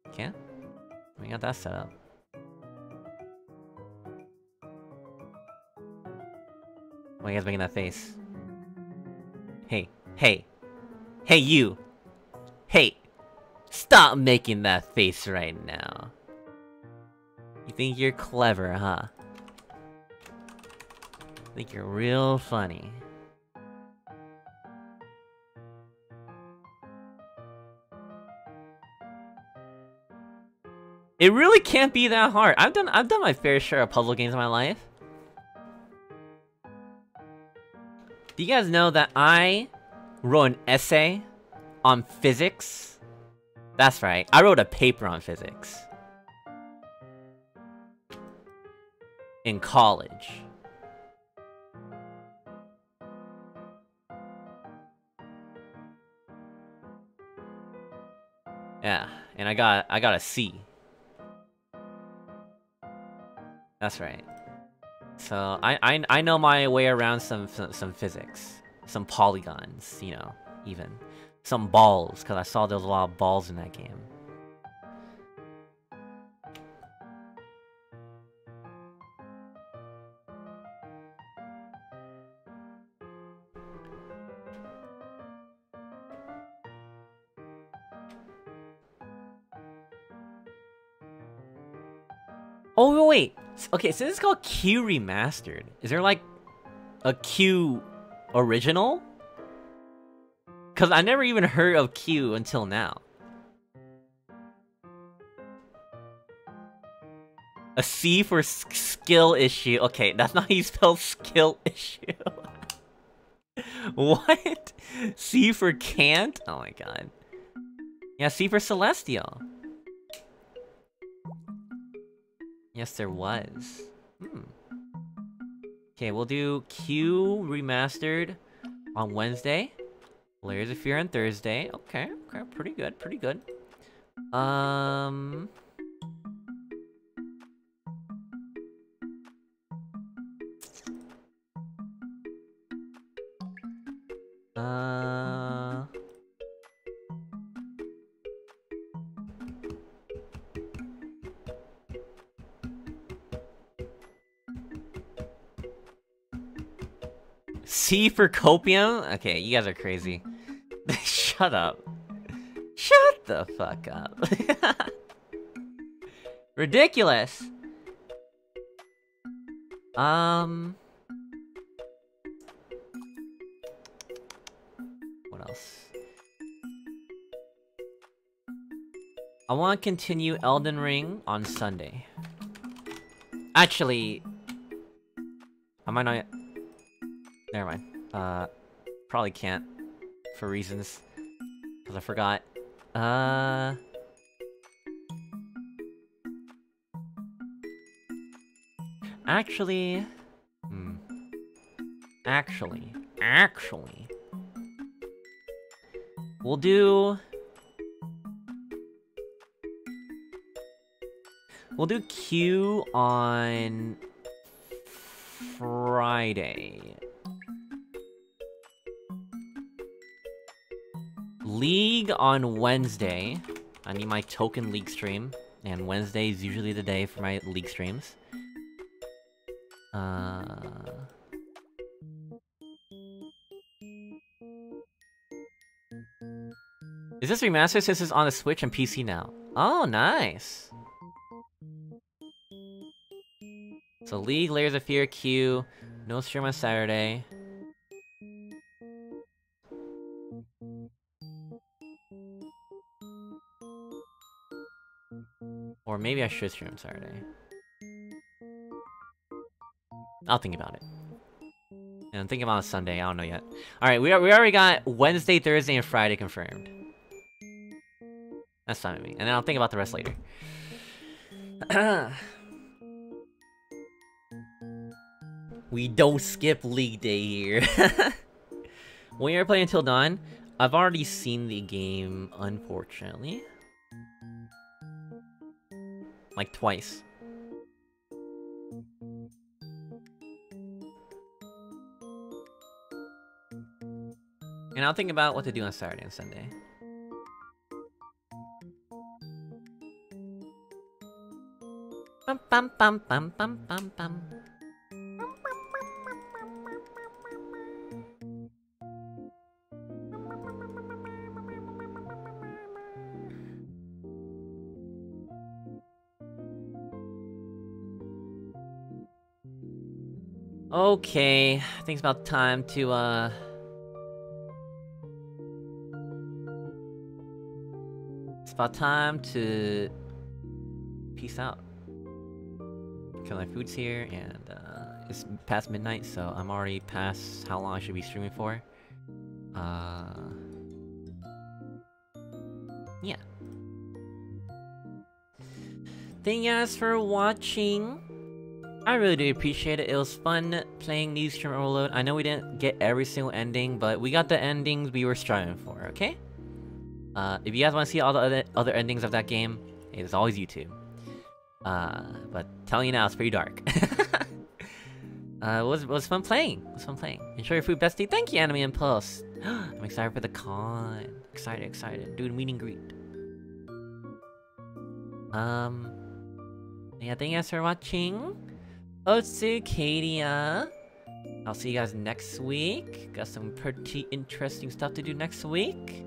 S1: Okay. We got that set up. Why are you guys making that face? Hey, hey. Hey, you! Hey! Stop making that face right now. You think you're clever, huh? think you're real funny. It really can't be that hard. I've done I've done my fair share of puzzle games in my life. Do you guys know that I wrote an essay on physics? That's right. I wrote a paper on physics. In college. Yeah, and I got I got a C. That's right. So I I I know my way around some some, some physics, some polygons, you know, even some balls because I saw there was a lot of balls in that game. Okay, so this is called Q Remastered. Is there like a Q original? Because I never even heard of Q until now. A C for skill issue. Okay, that's not how you spell skill issue. [laughs] what? C for can't? Oh my god. Yeah, C for celestial. Yes, there was. Hmm. Okay, we'll do Q remastered on Wednesday. Layers of Fear on Thursday. Okay, okay, pretty good, pretty good. Um... C for copium? Okay, you guys are crazy. [laughs] Shut up. Shut the fuck up. [laughs] Ridiculous. Um... What else? I want to continue Elden Ring on Sunday. Actually... I might not... Never mind. Uh, probably can't. For reasons. Because I forgot. Uh... Actually... Hmm. Actually. Actually. We'll do... We'll do Q on... Friday. League on Wednesday. I need my token League stream. And Wednesday is usually the day for my League streams. Uh... Is this remastered since it's on the Switch and PC now? Oh, nice! So League, Layers of Fear, Q, no stream on Saturday. Maybe I should stream Saturday. I'll think about it. And I'm thinking about Sunday. I don't know yet. All right, we we already got Wednesday, Thursday, and Friday confirmed. That's fine with me. And then I'll think about the rest later. [clears throat] we don't skip league day here. [laughs] when you're playing until dawn, I've already seen the game, unfortunately. Like twice. And I'll think about what to do on Saturday and Sunday. Bum bum bum bum bum bum bum. Okay, I think it's about time to, uh... It's about time to... Peace out. Because my food's here, and, uh... It's past midnight, so I'm already past how long I should be streaming for. Uh... Yeah. Thank you guys for watching. I really do appreciate it. It was fun playing Needy Streamer Overload. I know we didn't get every single ending, but we got the endings we were striving for, okay? Uh, if you guys want to see all the other, other endings of that game, it's always YouTube. Uh, but telling you now, it's pretty dark. [laughs] uh, it was, it was fun playing. It was fun playing. Enjoy your food, bestie. Thank you, Anime Impulse. [gasps] I'm excited for the con. Excited, excited. Dude, meet and greet. Um, yeah, thank you guys for watching. Otsukadia. I'll see you guys next week. Got some pretty interesting stuff to do next week.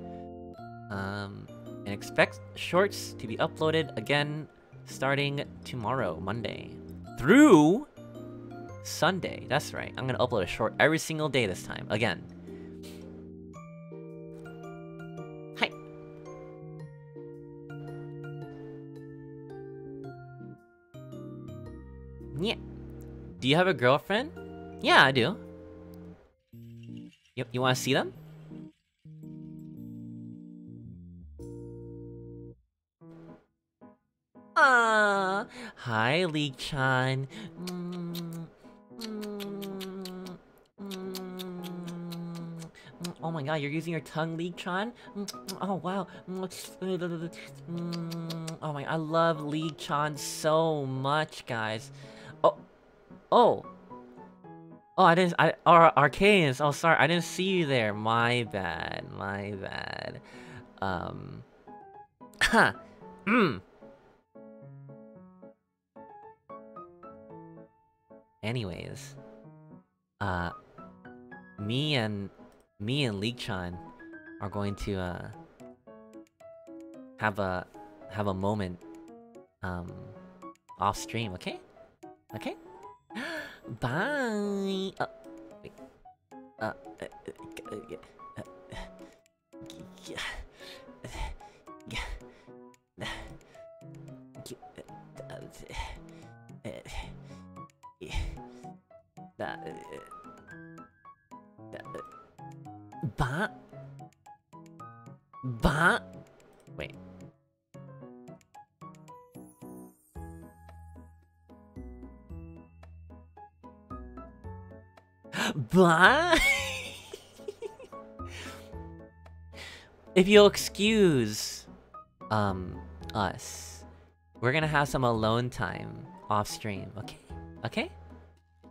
S1: Um, and expect shorts to be uploaded again starting tomorrow, Monday. Through Sunday. That's right. I'm gonna upload a short every single day this time. Again. Do you have a girlfriend? Yeah, I do. You, to see them? Ah, hi, Leek-chan. Oh my god, you're using your tongue, Leek-chan? Oh wow. Oh my, I love Leek-chan so much, guys. Oh, oh. I didn't. I Ar Arcadians. Oh, sorry, I didn't see you there. My bad. My bad. Um. Ha. Hmm. Anyways, uh, me and me and Leek-chan are going to uh have a have a moment um off stream. Okay. Okay. Bye. Uh, wait. Uh, uh, uh, uh, yeah. Ba. Ba. Ba. [laughs] if you'll excuse, um, us, we're gonna have some alone time off stream, okay? Okay?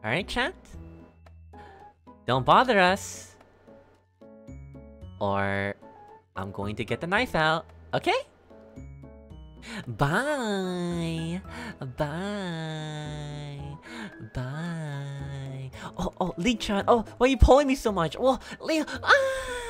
S1: Alright, chat? Don't bother us. Or I'm going to get the knife out, okay? Bye! Bye! Bye! Oh, oh, Lee-chan! Oh, why are you pulling me so much? Well, Leo- Ah!